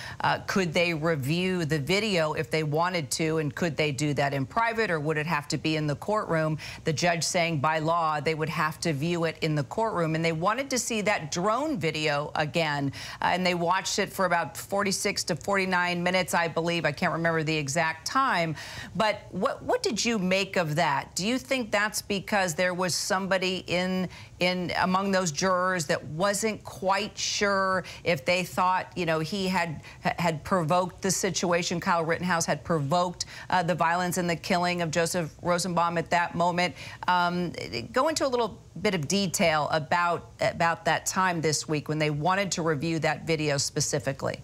could they review the video if they wanted to, and could they do that in private or would it have to be in the courtroom? The judge saying by law they would have to view it in the courtroom, and they wanted to see that drone video again, uh, and they watched it for about 46 to 49 minutes, I believe. I can't remember the exact time, but what what did you make of that? Do you think that's because there was somebody in in among those jurors that wasn't quite sure if they thought, you know, he had had provoked the situation, Kyle Rittenhouse had provoked uh, the violence and the killing of Joseph Rosenbaum at that moment. Um, go into a little bit of detail about about that time this week when they wanted to review that video specifically.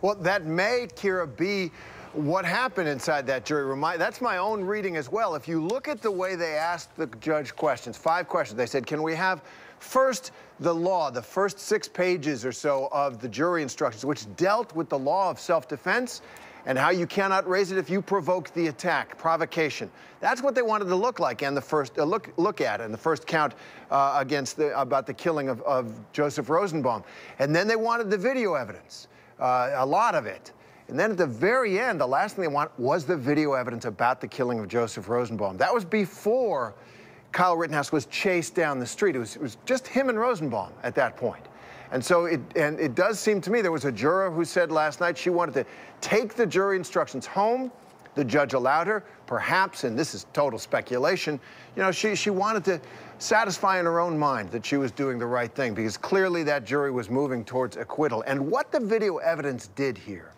Well, that may, Kyra, be what happened inside that jury room. that's my own reading as well. If you look at the way they asked the judge questions, five questions, they said, can we have first the law, the first six pages or so of the jury instructions, which dealt with the law of self-defense and how you cannot raise it if you provoke the attack, provocation. That's what they wanted to look like and the first uh, look look at and the first count uh, against the about the killing of, of, Joseph Rosenbaum. And then they wanted the video evidence, uh, a lot of it. And then at the very end, the last thing they want was the video evidence about the killing of Joseph Rosenbaum. That was before Kyle Rittenhouse was chased down the street. It was, it was just him and Rosenbaum at that point. And so it, and it does seem to me there was a juror who said last night she wanted to take the jury instructions home. The judge allowed her, perhaps, and this is total speculation, you know, she, she wanted to satisfy in her own mind that she was doing the right thing because clearly that jury was moving towards acquittal. And what the video evidence did here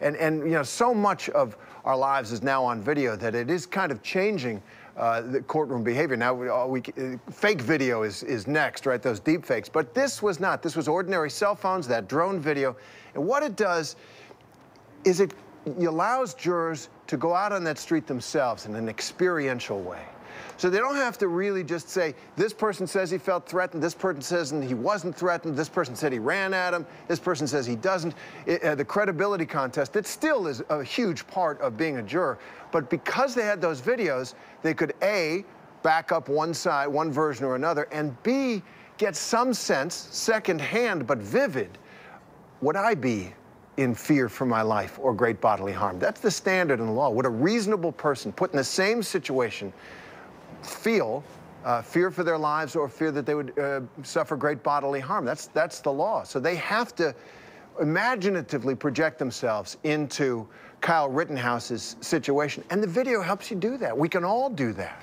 and, and you know, so much of our lives is now on video that it is kind of changing uh, the courtroom behavior. Now, we, uh, we, uh, fake video is, is next, right? Those deep fakes. But this was not. This was ordinary cell phones, that drone video. And what it does is it allows jurors to go out on that street themselves in an experiential way. So they don't have to really just say, this person says he felt threatened, this person says he wasn't threatened, this person said he ran at him, this person says he doesn't. It, uh, the credibility contest, it still is a huge part of being a juror. But because they had those videos, they could A, back up one side, one version or another, and B, get some sense, secondhand but vivid, would I be in fear for my life or great bodily harm? That's the standard in the law. Would a reasonable person put in the same situation feel uh, fear for their lives or fear that they would uh, suffer great bodily harm. That's, that's the law. So they have to imaginatively project themselves into Kyle Rittenhouse's situation. And the video helps you do that. We can all do that.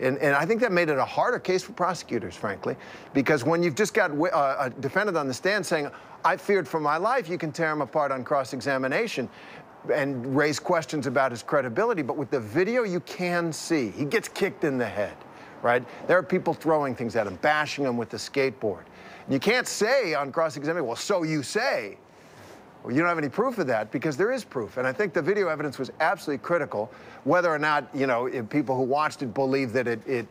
And, and, I think that made it a harder case for prosecutors, frankly, because when you've just got uh, a defendant on the stand saying, I feared for my life, you can tear him apart on cross examination and raise questions about his credibility. But with the video, you can see he gets kicked in the head, right? There are people throwing things at him, bashing him with the skateboard. You can't say on cross examination, well, so you say. Well, you don't have any proof of that because there is proof. And I think the video evidence was absolutely critical. Whether or not, you know, people who watched it believe that it, it,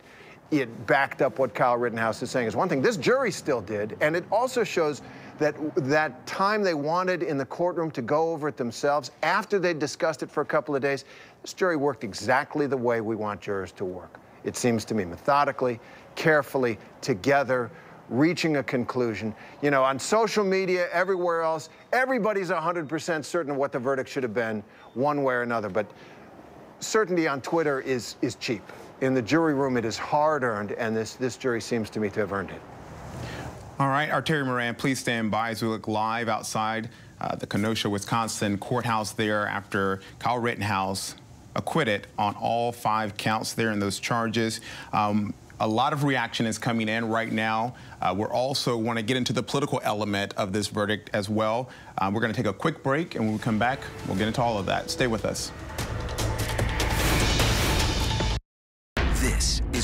it backed up what Kyle Rittenhouse is saying is one thing. This jury still did. And it also shows that that time they wanted in the courtroom to go over it themselves after they'd discussed it for a couple of days, this jury worked exactly the way we want jurors to work. It seems to me methodically, carefully, together, reaching a conclusion. You know, on social media, everywhere else, everybody's 100% certain what the verdict should have been, one way or another. But certainty on Twitter is, is cheap. In the jury room, it is hard earned, and this, this jury seems to me to have earned it. All right, our Terry Moran, please stand by as we look live outside uh, the Kenosha, Wisconsin courthouse there after Kyle Rittenhouse acquitted on all five counts there in those charges. Um, a lot of reaction is coming in right now. Uh, we're also want to get into the political element of this verdict as well. Uh, we're going to take a quick break, and when we come back, we'll get into all of that. Stay with us.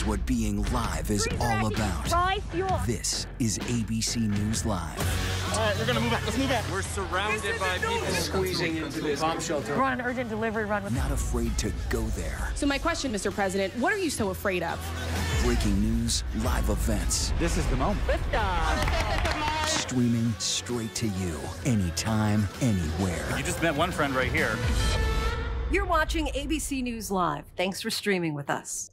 What being live is all about. This is ABC News Live. All right, we're gonna move back. Let's move back. We're surrounded by people squeezing into this bomb shelter. We're on an urgent delivery run. With Not afraid to go there. So my question, Mr. President, what are you so afraid of? Breaking news, live events. This is the moment. Streaming straight to you, anytime, anywhere. You just met one friend right here. You're watching ABC News Live. Thanks for streaming with us.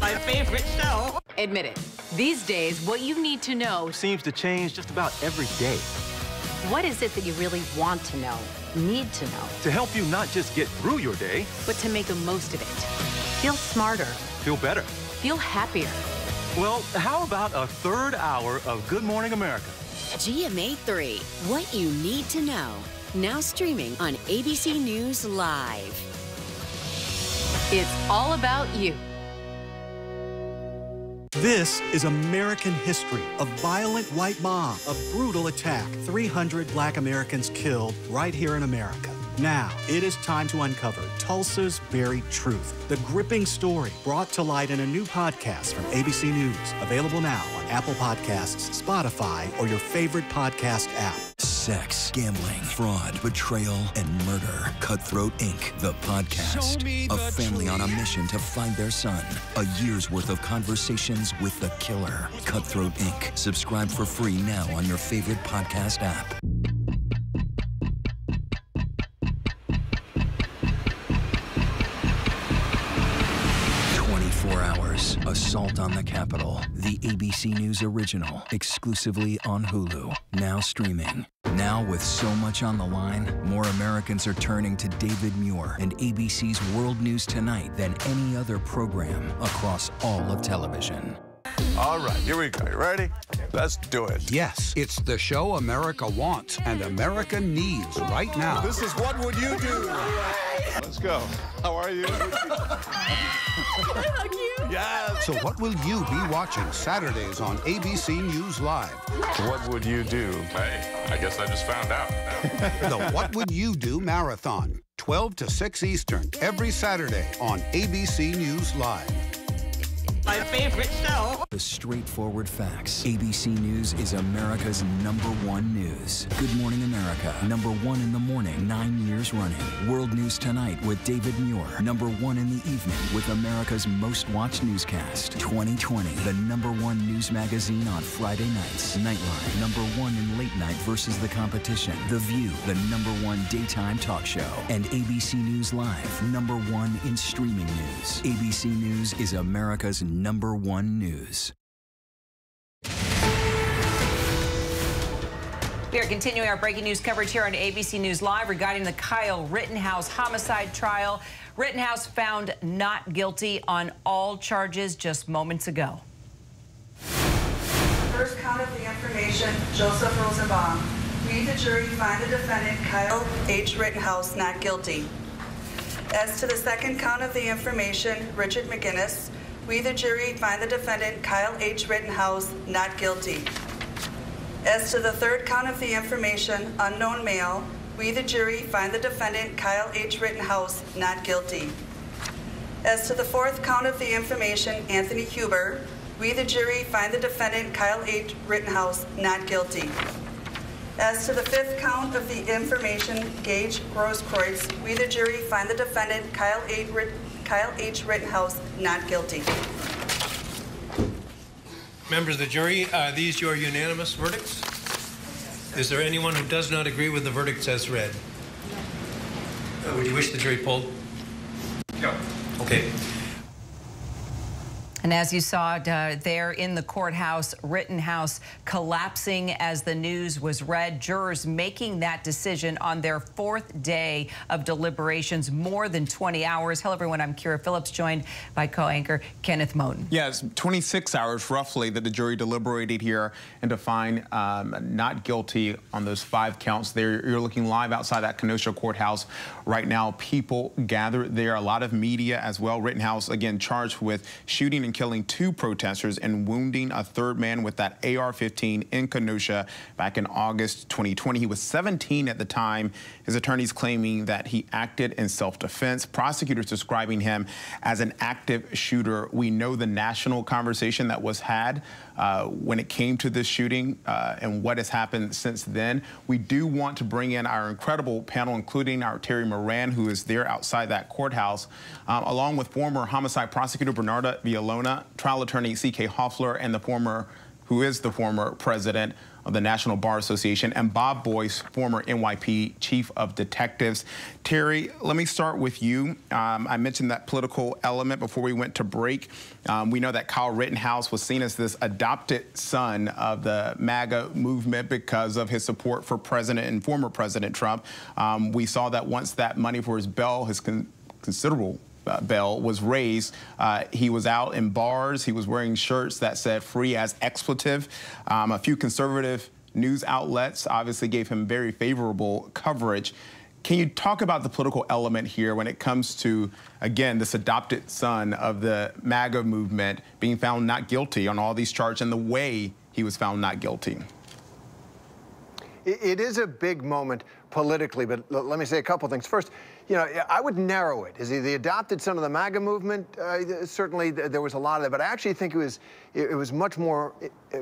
my favorite show. Admit it. These days, what you need to know seems to change just about every day. What is it that you really want to know, need to know? To help you not just get through your day, but to make the most of it. Feel smarter. Feel better. Feel happier. Well, how about a third hour of Good Morning America? GMA 3, what you need to know. Now streaming on ABC News Live. It's all about you. This is American history. A violent white mob, a brutal attack, 300 black Americans killed right here in America. Now, it is time to uncover Tulsa's buried truth. The gripping story brought to light in a new podcast from ABC News. Available now on Apple Podcasts, Spotify, or your favorite podcast app. Sex, gambling, fraud, betrayal, and murder. Cutthroat Inc., the podcast. A family truth. on a mission to find their son. A year's worth of conversations with the killer. Cutthroat Inc. Subscribe for free now on your favorite podcast app. Assault on the Capitol. The ABC News original. Exclusively on Hulu. Now streaming. Now, with so much on the line, more Americans are turning to David Muir and ABC's World News Tonight than any other program across all of television. All right, here we go. You ready? Let's do it. Yes, it's the show America wants and America needs right now. This is What Would You Do? Let's go. How are you? Yes. So what will you be watching Saturdays on ABC News Live? What would you do? Hey, I guess I just found out. the What Would You Do Marathon, 12 to 6 Eastern, every Saturday on ABC News Live. My favorite show. The straightforward facts. ABC News is America's number one news. Good Morning America, number one in the morning, nine years running. World News Tonight with David Muir, number one in the evening with America's most watched newscast. 2020, the number one news magazine on Friday nights. Nightline, number one in late night versus the competition. The View, the number one daytime talk show. And ABC News Live, number one in streaming news. ABC News is America's number one news. We are continuing our breaking news coverage here on ABC News Live regarding the Kyle Rittenhouse homicide trial. Rittenhouse found not guilty on all charges just moments ago. First count of the information, Joseph Rosenbaum. We, the jury, find the defendant, Kyle H. Rittenhouse, not guilty. As to the second count of the information, Richard McGinniss, we, the jury, find the defendant, Kyle H. Rittenhouse, not guilty. As to the third count of the information, unknown male, we, the jury, find the defendant, Kyle H. Rittenhouse, not guilty. As to the fourth count of the information, Anthony Huber, we, the jury, find the defendant, Kyle H. Rittenhouse, not guilty. As to the fifth count of the information, Gage Grosskreutz, we, the jury, find the defendant, Kyle H. Rit- Kyle H. Rittenhouse, not guilty. Members of the jury, are these your unanimous verdicts? Is there anyone who does not agree with the verdicts as read? Uh, Would you wish the jury polled? No. Okay. And as you saw uh, there in the courthouse, Rittenhouse collapsing as the news was read, jurors making that decision on their fourth day of deliberations, more than 20 hours. Hello, everyone. I'm Kyra Phillips, joined by co-anchor Kenneth Moton. Yes, 26 hours roughly that the jury deliberated here and to find um, not guilty on those five counts. There, you're looking live outside that Kenosha courthouse right now. People gather there, a lot of media as well. Rittenhouse again charged with shooting and killing two protesters and wounding a third man with that AR-15 in Kenosha back in August 2020. He was 17 at the time. His attorneys claiming that he acted in self-defense. Prosecutors describing him as an active shooter. We know the national conversation that was had uh, when it came to this shooting uh, and what has happened since then. We do want to bring in our incredible panel, including our Terry Moran, who is there outside that courthouse, um, along with former homicide prosecutor Bernarda Villalona, trial attorney C.K. Hoffler, and the former, who is the former president of the National Bar Association, and Bob Boyce, former NYP chief of detectives. Terry, let me start with you. Um, I mentioned that political element before we went to break. Um, we know that Kyle Rittenhouse was seen as this adopted son of the MAGA movement because of his support for President and former President Trump. Um, we saw that once that money for his bail, his con considerable bell was raised. Uh, he was out in bars. He was wearing shirts that said free as expletive. Um, a few conservative news outlets obviously gave him very favorable coverage. Can you talk about the political element here when it comes to, again, this adopted son of the MAGA movement being found not guilty on all these charges and the way he was found not guilty? It is a big moment politically, but let me say a couple things. First, you know, I would narrow it. Is he the adopted son of the MAGA movement? Uh, certainly, there was a lot of that, but I actually think it was it was much more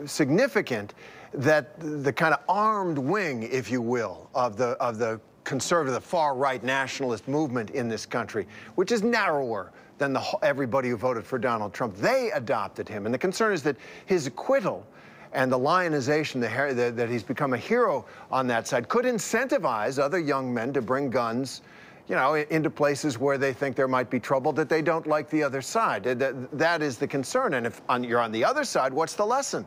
significant that the kind of armed wing, if you will, of the of the conservative, far right nationalist movement in this country, which is narrower than the everybody who voted for Donald Trump. They adopted him, and the concern is that his acquittal and the lionization the, the, that he's become a hero on that side could incentivize other young men to bring guns you know, into places where they think there might be trouble that they don't like the other side. That, that is the concern. And if on, you're on the other side, what's the lesson?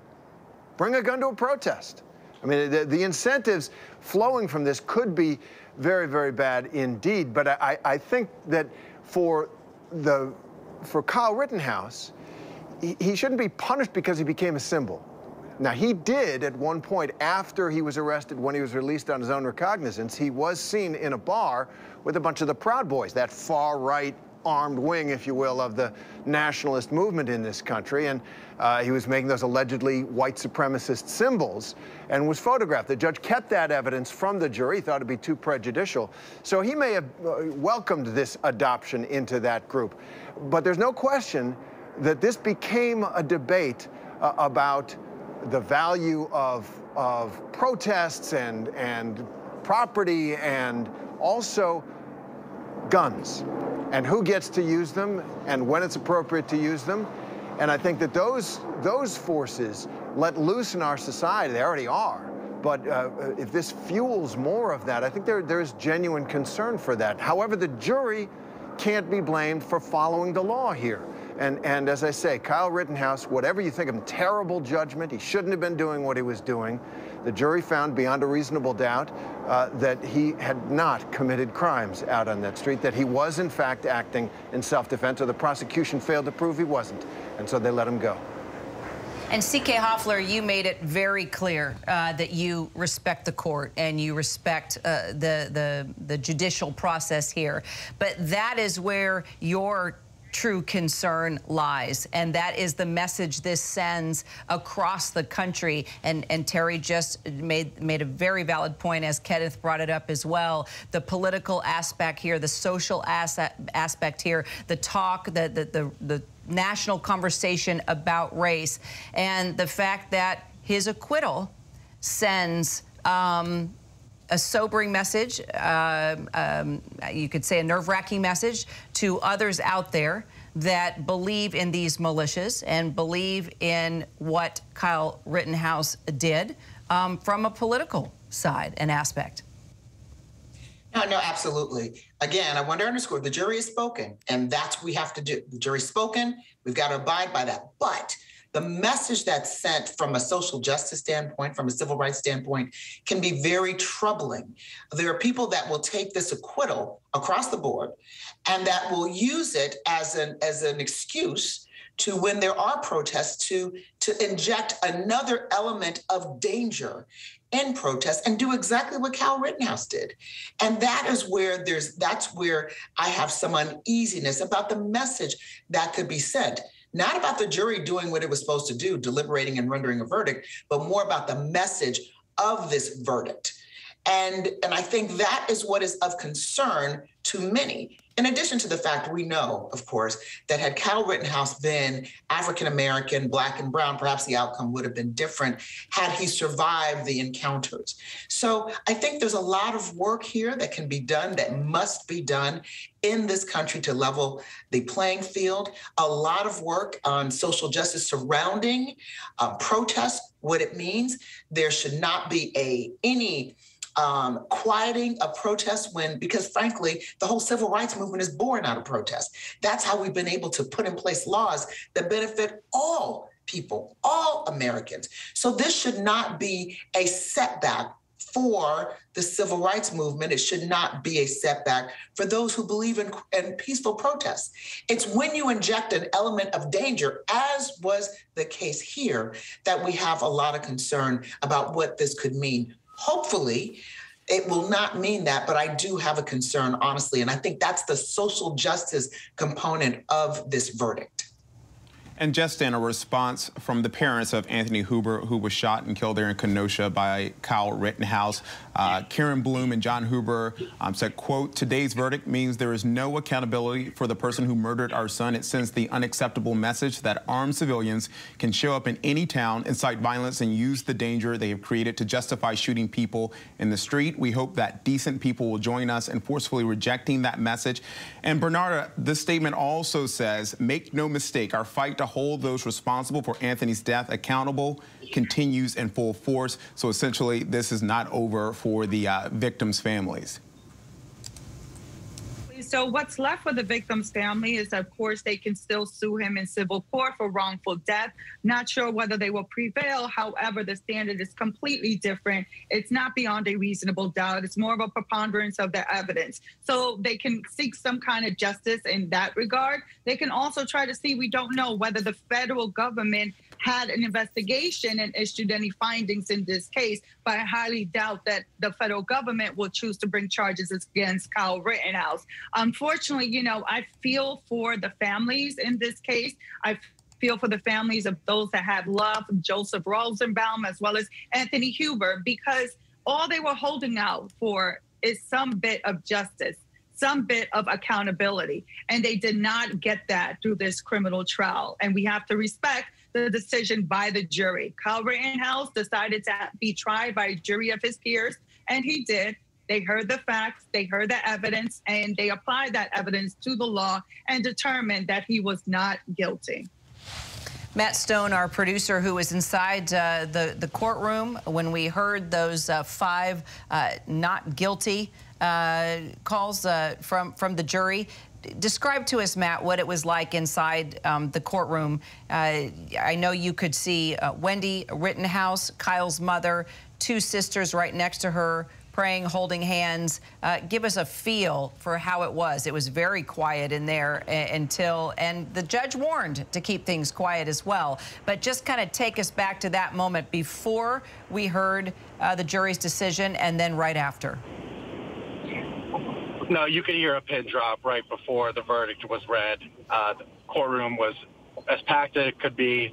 Bring a gun to a protest. I mean, the, the incentives flowing from this could be very, very bad indeed. But I, I think that for the for Kyle Rittenhouse, he, he shouldn't be punished because he became a symbol. Now, he did at one point, after he was arrested, when he was released on his own recognizance, he was seen in a bar with a bunch of the Proud Boys, that far right armed wing, if you will, of the nationalist movement in this country. And uh, he was making those allegedly white supremacist symbols and was photographed. The judge kept that evidence from the jury, he thought it'd be too prejudicial. So he may have uh, welcomed this adoption into that group. But there's no question that this became a debate uh, about the value of, of protests and, and property and also guns and who gets to use them and when it's appropriate to use them. And I think that those, those forces let loose in our society, they already are. But uh, if this fuels more of that, I think there, there's genuine concern for that. However, the jury can't be blamed for following the law here. And, and as I say, Kyle Rittenhouse, whatever you think of him, terrible judgment. He shouldn't have been doing what he was doing. The jury found beyond a reasonable doubt uh, that he had not committed crimes out on that street, that he was, in fact, acting in self-defense, or the prosecution failed to prove he wasn't. And so they let him go. And C.K. Hoffler, you made it very clear uh, that you respect the court and you respect uh, the, the, the judicial process here. But that is where your true concern lies. And that is the message this sends across the country. And, and Terry just made, made a very valid point, as Kenneth brought it up as well. The political aspect here, the social aspect here, the talk, the, the, the, the national conversation about race, and the fact that his acquittal sends um, a sobering message, uh, um, you could say a nerve-wracking message to others out there that believe in these militias and believe in what Kyle Rittenhouse did um, from a political side and aspect. No, no, absolutely. Again, I want to underscore the jury has spoken, and that's what we have to do. The jury's spoken, we've got to abide by that. But the message that's sent from a social justice standpoint, from a civil rights standpoint, can be very troubling. There are people that will take this acquittal across the board and that will use it as an as an excuse to when there are protests to to inject another element of danger in protest and do exactly what Cal Rittenhouse did. And that is where there's that's where I have some uneasiness about the message that could be sent not about the jury doing what it was supposed to do, deliberating and rendering a verdict, but more about the message of this verdict. And, and I think that is what is of concern to many. In addition to the fact we know, of course, that had Cal Rittenhouse been African American, Black, and Brown, perhaps the outcome would have been different had he survived the encounters. So I think there's a lot of work here that can be done, that must be done in this country to level the playing field. A lot of work on social justice surrounding uh, protest, what it means. There should not be a any um, quieting a protest when, because frankly, the whole civil rights movement is born out of protest. That's how we've been able to put in place laws that benefit all people, all Americans. So this should not be a setback for the civil rights movement. It should not be a setback for those who believe in, in, peaceful protests. It's when you inject an element of danger, as was the case here, that we have a lot of concern about what this could mean Hopefully, it will not mean that, but I do have a concern, honestly. And I think that's the social justice component of this verdict. And just in a response from the parents of Anthony Huber, who was shot and killed there in Kenosha by Kyle Rittenhouse, uh, Karen Bloom and John Huber um, said, quote, today's verdict means there is no accountability for the person who murdered our son. It sends the unacceptable message that armed civilians can show up in any town, incite violence, and use the danger they have created to justify shooting people in the street. We hope that decent people will join us in forcefully rejecting that message. And Bernarda, this statement also says, make no mistake, our fight to hold those responsible for Anthony's death accountable continues in full force. So essentially, this is not over for the uh, victims' families. So what's left for the victim's family is, of course, they can still sue him in civil court for wrongful death. Not sure whether they will prevail. However, the standard is completely different. It's not beyond a reasonable doubt. It's more of a preponderance of the evidence. So they can seek some kind of justice in that regard. They can also try to see, we don't know whether the federal government had an investigation and issued any findings in this case. But I highly doubt that the federal government will choose to bring charges against Kyle Rittenhouse. Unfortunately, you know, I feel for the families in this case. I feel for the families of those that have loved Joseph Rosenbaum as well as Anthony Huber because all they were holding out for is some bit of justice, some bit of accountability. And they did not get that through this criminal trial. And we have to respect the decision by the jury. Kyle Rittenhouse decided to be tried by a jury of his peers, and he did. They heard the facts, they heard the evidence, and they applied that evidence to the law and determined that he was not guilty. Matt Stone, our producer, who was inside uh, the, the courtroom when we heard those uh, five uh, not guilty uh, calls uh, from, from the jury. Describe to us, Matt, what it was like inside um, the courtroom. Uh, I know you could see Wendy Rittenhouse, Kyle's mother, two sisters right next to her, praying, holding hands. Uh, give us a feel for how it was. It was very quiet in there until, and the judge warned to keep things quiet as well. But just kind of take us back to that moment before we heard uh, the jury's decision and then right after. No, you could hear a pin drop right before the verdict was read. Uh, the courtroom was as packed as it could be.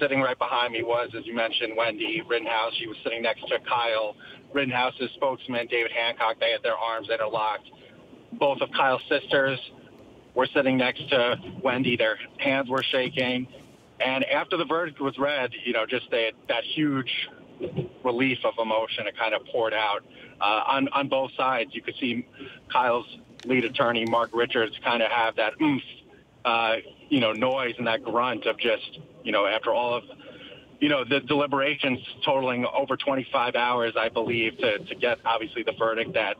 Sitting right behind me was, as you mentioned, Wendy Rittenhouse. She was sitting next to Kyle Rittenhouse's spokesman, David Hancock, they had their arms interlocked. Both of Kyle's sisters were sitting next to Wendy. Their hands were shaking. And after the verdict was read, you know, just they, that huge relief of emotion, it kind of poured out uh, on, on both sides. You could see Kyle's lead attorney, Mark Richards, kind of have that oomph, uh, you know, noise and that grunt of just, you know, after all of you know, the deliberations totaling over 25 hours, I believe, to, to get obviously the verdict that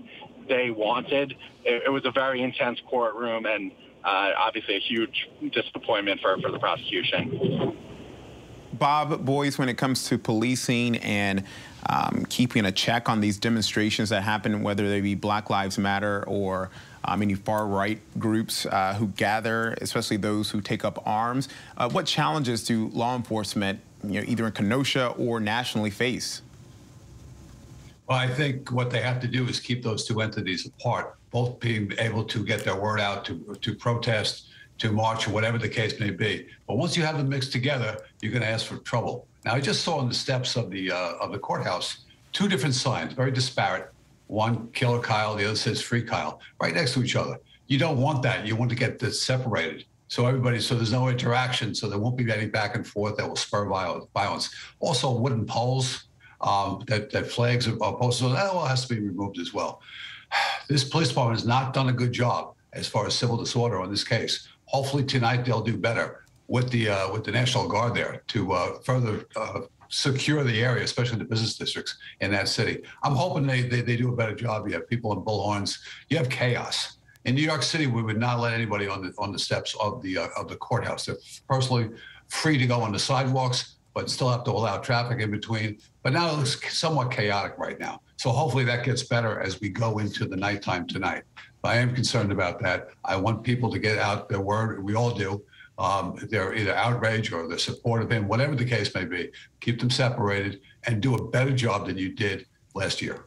they wanted. It, it was a very intense courtroom and uh, obviously a huge disappointment for, for the prosecution. Bob Boyce, when it comes to policing and um, keeping a check on these demonstrations that happen, whether they be Black Lives Matter or um, any far right groups uh, who gather, especially those who take up arms, uh, what challenges do law enforcement you know, either in Kenosha or nationally face? Well, I think what they have to do is keep those two entities apart, both being able to get their word out to, to protest, to march, or whatever the case may be. But once you have them mixed together, you're going to ask for trouble. Now, I just saw on the steps of the uh, of the courthouse two different signs, very disparate. One Killer Kyle, the other says Free Kyle, right next to each other. You don't want that. You want to get this separated. So everybody, so there's no interaction, so there won't be any back and forth that will spur violence. Also, wooden poles um, that, that flags are posted, that all has to be removed as well. This police department has not done a good job as far as civil disorder on this case. Hopefully tonight they'll do better with the uh, with the National Guard there to uh, further uh, secure the area, especially the business districts in that city. I'm hoping they, they, they do a better job. You have people in bullhorns. You have chaos. In New York City, we would not let anybody on the on the steps of the uh, of the courthouse. They're personally free to go on the sidewalks, but still have to allow traffic in between. But now it looks somewhat chaotic right now. So hopefully that gets better as we go into the nighttime tonight. I am concerned about that. I want people to get out their word. We all do. Um, they're either outraged or they're supportive of him, whatever the case may be. Keep them separated and do a better job than you did last year.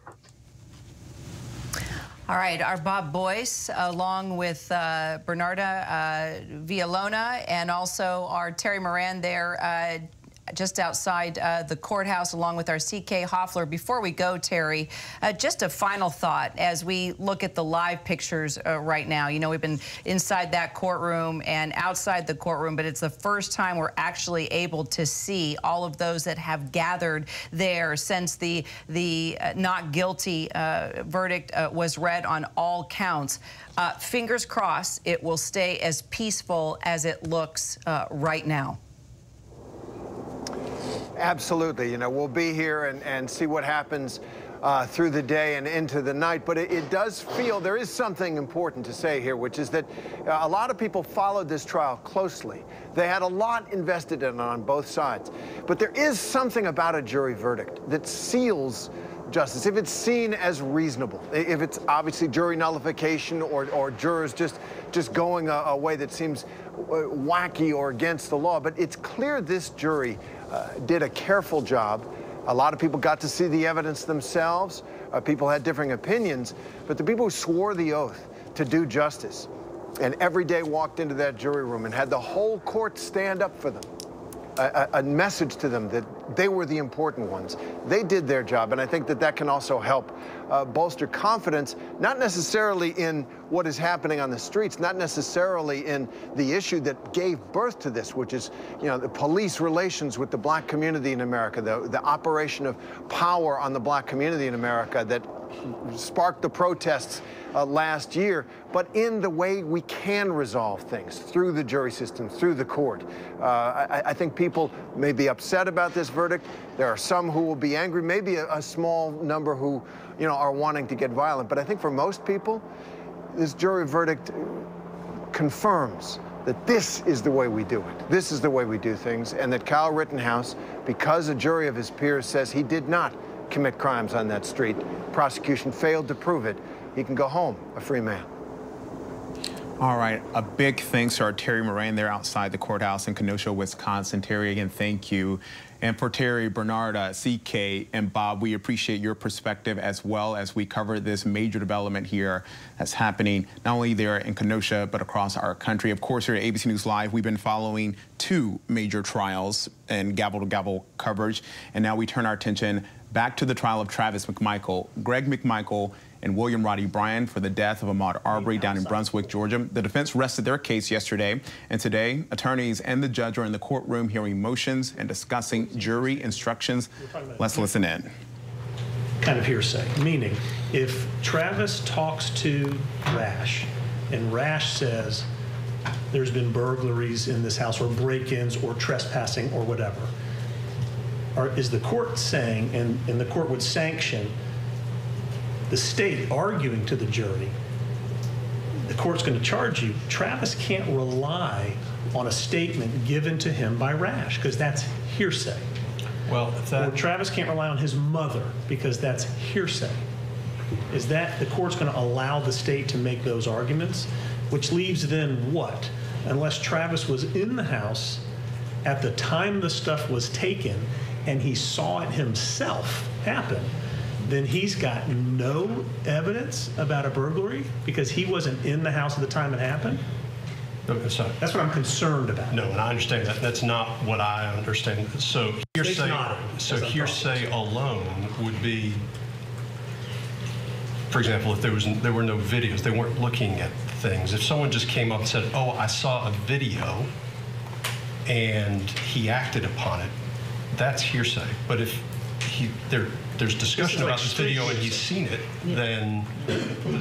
All right, our Bob Boyce, along with uh, Bernarda uh, Villalona, and also our Terry Moran there. Uh, just outside uh, the courthouse along with our CK Hoffler. Before we go, Terry, uh, just a final thought as we look at the live pictures uh, right now. You know, we've been inside that courtroom and outside the courtroom, but it's the first time we're actually able to see all of those that have gathered there since the, the uh, not guilty uh, verdict uh, was read on all counts. fingers crossed it will stay as peaceful as it looks right now. Absolutely. You know, we'll be here and, and see what happens uh, through the day and into the night. But it, it, does feel there is something important to say here, which is that uh, a lot of people followed this trial closely. They had a lot invested in it on both sides. But there is something about a jury verdict that seals justice, if it's seen as reasonable, if it's obviously jury nullification or, or jurors just, just going a, a way that seems uh, wacky or against the law, but it's clear this jury uh, did a careful job. A lot of people got to see the evidence themselves. Uh, people had differing opinions, but the people who swore the oath to do justice and every day walked into that jury room and had the whole court stand up for them, a, a, message to them that they were the important ones. They did their job, and I think that that can also help uh, bolster confidence, not necessarily in what is happening on the streets, not necessarily in the issue that gave birth to this, which is, you know, the police relations with the black community in America, the, the operation of power on the black community in America that sparked the protests uh, last year, but in the way we can resolve things through the jury system, through the court. Uh, I, I, think people may be upset about this verdict. There are some who will be angry, maybe a, a small number who, you know, are wanting to get violent. But I think for most people, this jury verdict confirms that this is the way we do it. This is the way we do things, and that Kyle Rittenhouse, because a jury of his peers says he did not commit crimes on that street, prosecution failed to prove it, he can go home a free man. All right, a big thanks to our Terry Moran there outside the courthouse in Kenosha, Wisconsin. Terry, again, thank you. And for Terry, Bernarda, uh, CK, and Bob, we appreciate your perspective as well as we cover this major development here that's happening not only there in Kenosha, but across our country. Of course, here at ABC News Live, we've been following two major trials and gavel-to-gavel -gavel coverage. And now we turn our attention back to the trial of Travis McMichael. Greg McMichael and William Roddie Bryan for the death of Ahmaud Arbery down in Brunswick, Georgia. The defense rested their case yesterday, and today, attorneys and the judge are in the courtroom hearing motions and discussing jury instructions. Let's listen in. Kind of hearsay, meaning if Travis talks to Rash and Rash says there's been burglaries in this house or break-ins or trespassing or whatever, or is the court saying, and, and the court would sanction the state arguing to the jury, the court's going to charge you. Travis can't rely on a statement given to him by Rash because that's hearsay. Well, that... Or Travis can't rely on his mother because that's hearsay. Is that the court's going to allow the state to make those arguments? Which leaves then what? Unless Travis was in the house at the time the stuff was taken and he saw it himself happen, then he's got no evidence about a burglary because he wasn't in the house at the time it happened? So, That's what I'm concerned about. No, and I understand that. That's not what I understand. So hearsay, so hearsay alone would be, for example, if there was there were no videos, they weren't looking at things. If someone just came up and said, "Oh, I saw a video," and he acted upon it, that's hearsay. But if he there there's discussion about this video and he's seen it, then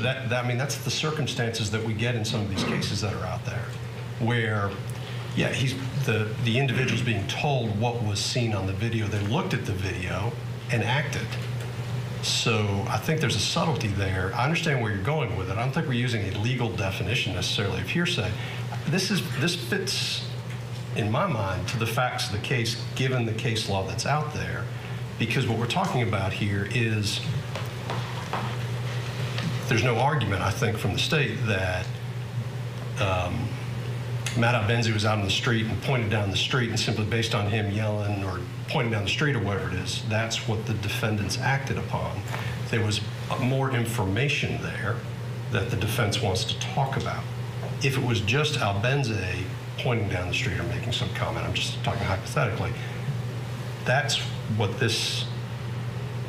that, that I mean that's the circumstances that we get in some of these cases that are out there, where yeah he's the the individual's being told what was seen on the video. They looked at the video and acted. So I think there's a subtlety there. I understand where you're going with it. I don't think we're using a legal definition necessarily of hearsay. This is this fits in my mind to the facts of the case, given the case law that's out there because what we're talking about here is there's no argument, I think, from the state that um, Matt Albenze was out on the street and pointed down the street, and simply based on him yelling or pointing down the street or whatever it is, that's what the defendants acted upon. There was more information there that the defense wants to talk about. If it was just Albenze pointing down the street or making some comment, I'm just talking hypothetically, that's what this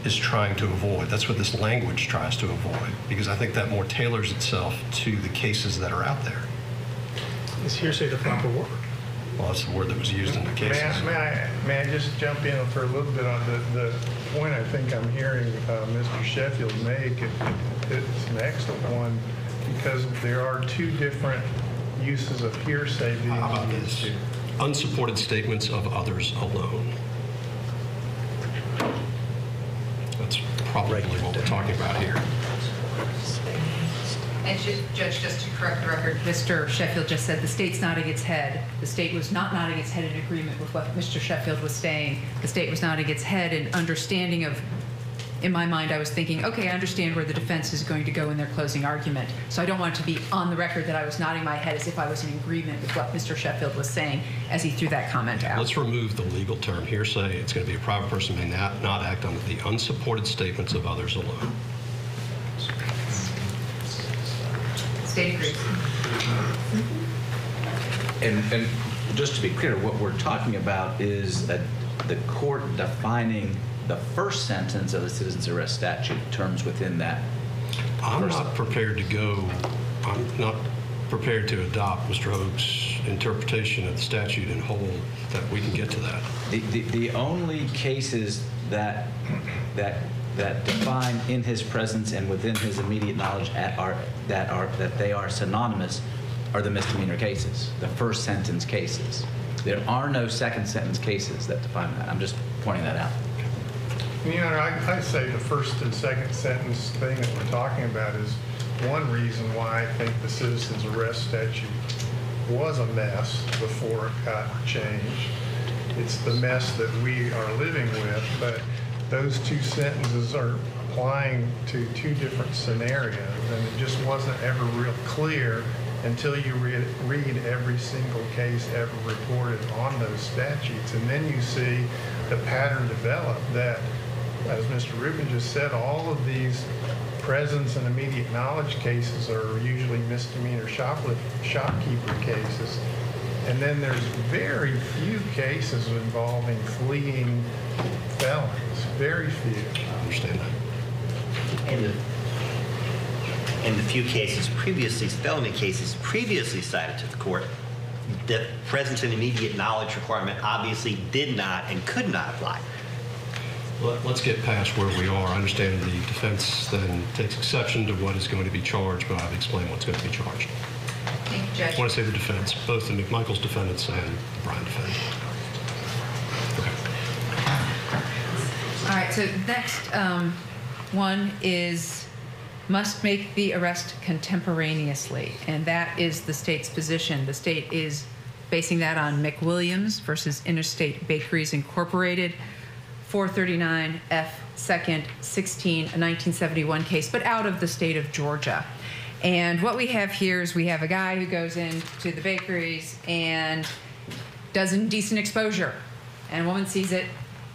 is trying to avoid. That's what this language tries to avoid, because I think that more tailors itself to the cases that are out there. Is hearsay the proper word? Well, that's the word that was used in the case. May I, may I, may I just jump in for a little bit on the, the point I think I'm hearing uh, Mr. Sheffield make? It, it, it's an excellent one because there are two different uses of hearsay being used. Unsupported statements of others alone. Probably what we're talking about here. And Judge, just to correct the record, Mr. Sheffield just said the state's nodding its head. The state was not nodding its head in agreement with what Mr. Sheffield was saying. The state was nodding its head in understanding of in my mind, I was thinking, okay, I understand where the defense is going to go in their closing argument. So I don't want it to be on the record that I was nodding my head as if I was in agreement with what Mr. Sheffield was saying as he threw that comment out. Let's remove the legal term hearsay. It's going to be a private person may not, not act on the unsupported statements of others alone. State agrees. Mm-hmm. And, and just to be clear, what we're talking about is that the court defining the first sentence of the citizen's arrest statute terms within that. I'm not prepared to go, I'm not prepared to adopt Mr. Hogue's interpretation of the statute in whole, that we can get to that. The, the, the only cases that, that, that define in his presence and within his immediate knowledge at are, that are, that they are synonymous are the misdemeanor cases, the first sentence cases. There are no second sentence cases that define that. I'm just pointing that out. You know, I, I say the first and second sentence thing that we're talking about is one reason why I think the citizen's arrest statute was a mess before it got changed. It's the mess that we are living with, but those two sentences are applying to two different scenarios, and it just wasn't ever real clear until you read, read every single case ever reported on those statutes. And then you see the pattern develop that as Mr. Rubin just said, all of these presence and immediate knowledge cases are usually misdemeanor shoplift, shopkeeper cases. And then there's very few cases involving fleeing felons, very few. I understand that. And the, in the few cases previously, felony cases previously cited to the court, the presence and immediate knowledge requirement obviously did not and could not apply. Let- Let's get past where we are. I understand the defense then takes exception to what is going to be charged, but I've explained what's going to be charged. Thank you, Judge. I want to say the defense, both the McMichaels defendants and the Bryan defendant. All right, so next um, one is must make the arrest contemporaneously, and that is the state's position. The state is basing that on McWilliams versus Interstate Bakeries Incorporated, 439 F. 2nd, 16, a 1971 case, but out of the state of Georgia. And what we have here is we have a guy who goes into the bakeries and does indecent exposure. And a woman sees it.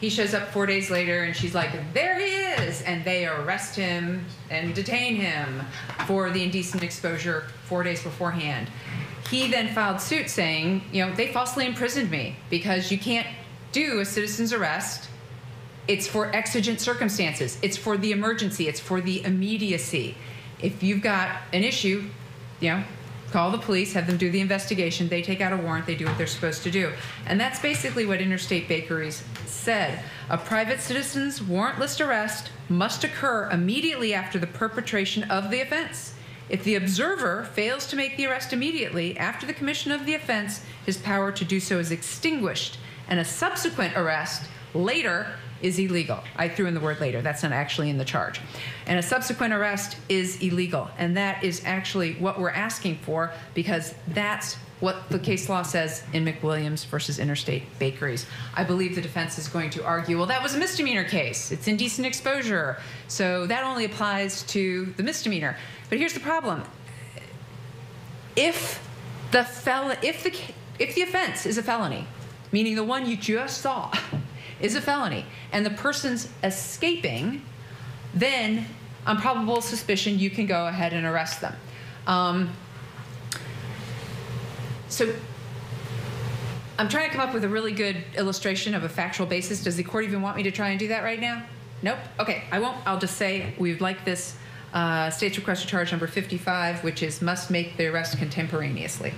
He shows up four days later and she's like, there he is. And they arrest him and detain him for the indecent exposure four days beforehand. He then filed suit saying, you know, they falsely imprisoned me because you can't do a citizen's arrest. It's for exigent circumstances, it's for the emergency, it's for the immediacy. If you've got an issue, you know, call the police, have them do the investigation. They take out a warrant, they do what they're supposed to do. And that's basically what Interstate Bakeries said. A private citizen's warrantless arrest must occur immediately after the perpetration of the offense. If the observer fails to make the arrest immediately after the commission of the offense, his power to do so is extinguished, and a subsequent arrest later is illegal. I threw in the word later, that's not actually in the charge. And a subsequent arrest is illegal, and that is actually what we're asking for because that's what the case law says in McWilliams versus Interstate Bakeries. I believe the defense is going to argue, well, that was a misdemeanor case. It's indecent exposure. So that only applies to the misdemeanor. But here's the problem. If the fel- if the if the offense is a felony, meaning the one you just saw is a felony and the person's escaping, then on probable suspicion you can go ahead and arrest them. Um, so I'm trying to come up with a really good illustration of a factual basis. Does the court even want me to try and do that right now? Nope. Okay, I won't. I'll just say we'd like this uh, state's request to charge number 55, which is must make the arrest contemporaneously.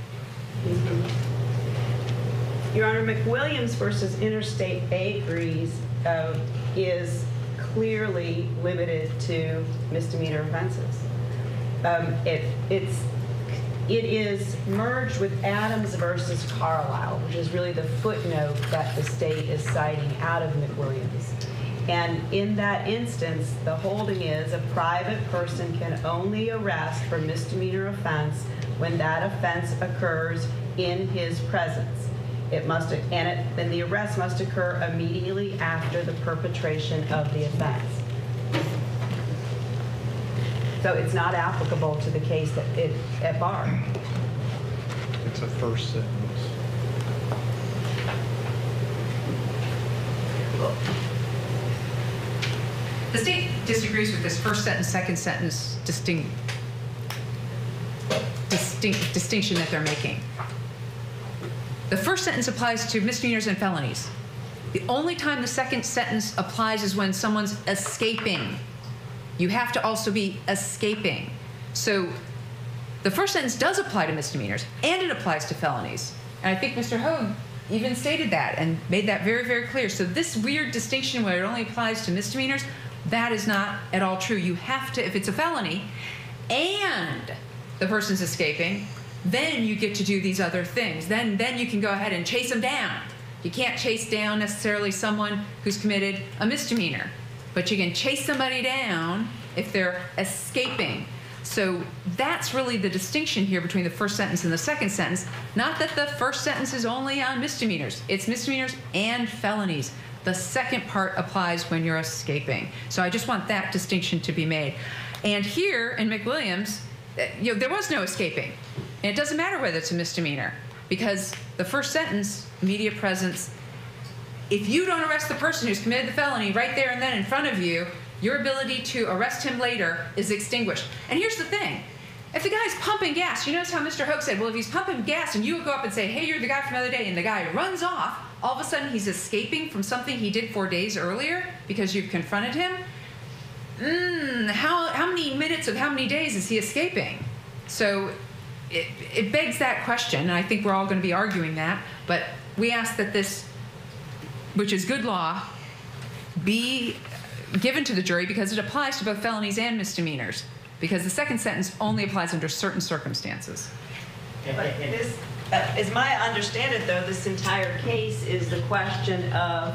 Your Honor, McWilliams versus Interstate Bakeries uh, is clearly limited to misdemeanor offenses. Um, it, it's it is merged with Adams versus Carlisle, which is really the footnote that the state is citing out of McWilliams. And in that instance, the holding is a private person can only arrest for misdemeanor offense when that offense occurs in his presence. It must, and it, then the arrest must occur immediately after the perpetration of the offense. So it's not applicable to the case that it, at bar. It's a first sentence. The state disagrees with this first sentence, second sentence distinct, distinct distinction that they're making. The first sentence applies to misdemeanors and felonies. The only time the second sentence applies is when someone's escaping. You have to also be escaping. So the first sentence does apply to misdemeanors and it applies to felonies. And I think Mr. Hogue even stated that and made that very, very clear. So this weird distinction where it only applies to misdemeanors, that is not at all true. You have to, if it's a felony and the person's escaping, then you get to do these other things. Then, then you can go ahead and chase them down. You can't chase down necessarily someone who's committed a misdemeanor, but you can chase somebody down if they're escaping. So that's really the distinction here between the first sentence and the second sentence. Not that the first sentence is only on misdemeanors, it's misdemeanors and felonies. The second part applies when you're escaping. So I just want that distinction to be made. And here in McWilliams, eh, you know, there was no escaping. And it doesn't matter whether it's a misdemeanor because the first sentence, media presence, if you don't arrest the person who's committed the felony right there and then in front of you, your ability to arrest him later is extinguished. And here's the thing. If the guy's pumping gas, you notice how Mr. Hogue said, well, if he's pumping gas and you go up and say, hey, you're the guy from the other day, and the guy runs off, all of a sudden he's escaping from something he did four days earlier because you've confronted him. Mm, how, how many minutes of how many days is he escaping? So it, it begs that question, and I think we're all going to be arguing that, but we ask that this, which is good law, be given to the jury because it applies to both felonies and misdemeanors, because the second sentence only applies under certain circumstances. But uh, as my understanding, though, this entire case is the question of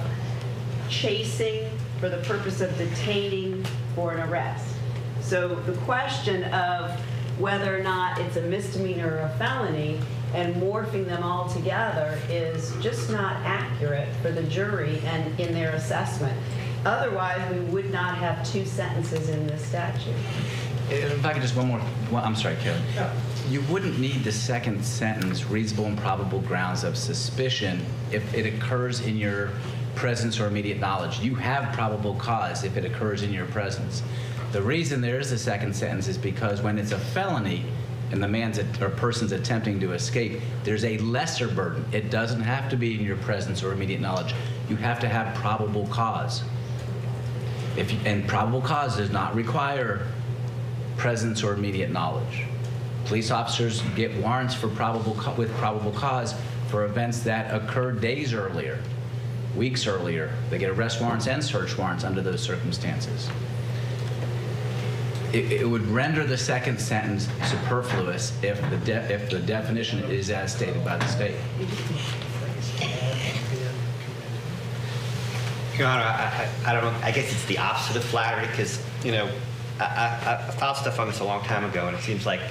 chasing for the purpose of detaining for an arrest. So the question of whether or not it's a misdemeanor or a felony and morphing them all together is just not accurate for the jury and in their assessment. Otherwise, we would not have two sentences in this statute. If I could just one more, well, I'm sorry, Kelly. You wouldn't need the second sentence, reasonable and probable grounds of suspicion, if it occurs in your presence or immediate knowledge. You have probable cause if it occurs in your presence. The reason there is a second sentence is because when it's a felony and the man's or person's attempting to escape, there's a lesser burden. It doesn't have to be in your presence or immediate knowledge. You have to have probable cause. If you, and probable cause does not require presence or immediate knowledge. Police officers get warrants for probable with probable cause for events that occurred days earlier, weeks earlier. They get arrest warrants and search warrants under those circumstances. It, it would render the second sentence superfluous if the if the definition is as stated by the state. Your Honor, I, I, I, don't know. I guess it's the opposite of flattery because, you know, I, I, I, filed stuff on this a long time ago, and it seems like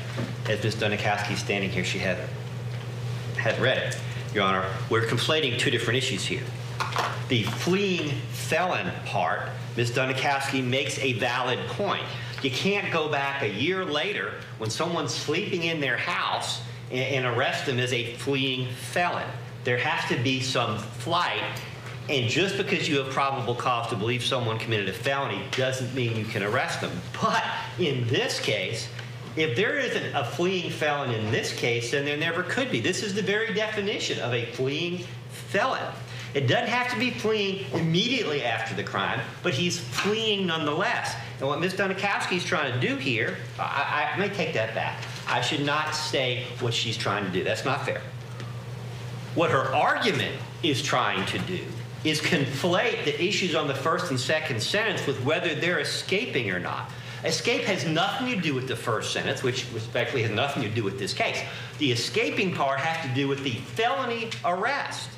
as Ms. Dunikoski's standing here, she had had read it. Your Honor, we're conflating two different issues here. The fleeing felon part, Ms. Dunikoski makes a valid point. You can't go back a year later when someone's sleeping in their house and, and arrest them as a fleeing felon. There has to be some flight and just because you have probable cause to believe someone committed a felony doesn't mean you can arrest them. But in this case, if there isn't a fleeing felon in this case, then there never could be. This is the very definition of a fleeing felon. It doesn't have to be fleeing immediately after the crime, but he's fleeing nonetheless. And what Ms. Dunikoski is trying to do here, I, I may take that back. I should not say what she's trying to do. That's not fair. What her argument is trying to do is conflate the issues on the first and second sentence with whether they're escaping or not. Escape has nothing to do with the first sentence, which respectfully has nothing to do with this case. The escaping part has to do with the felony arrest.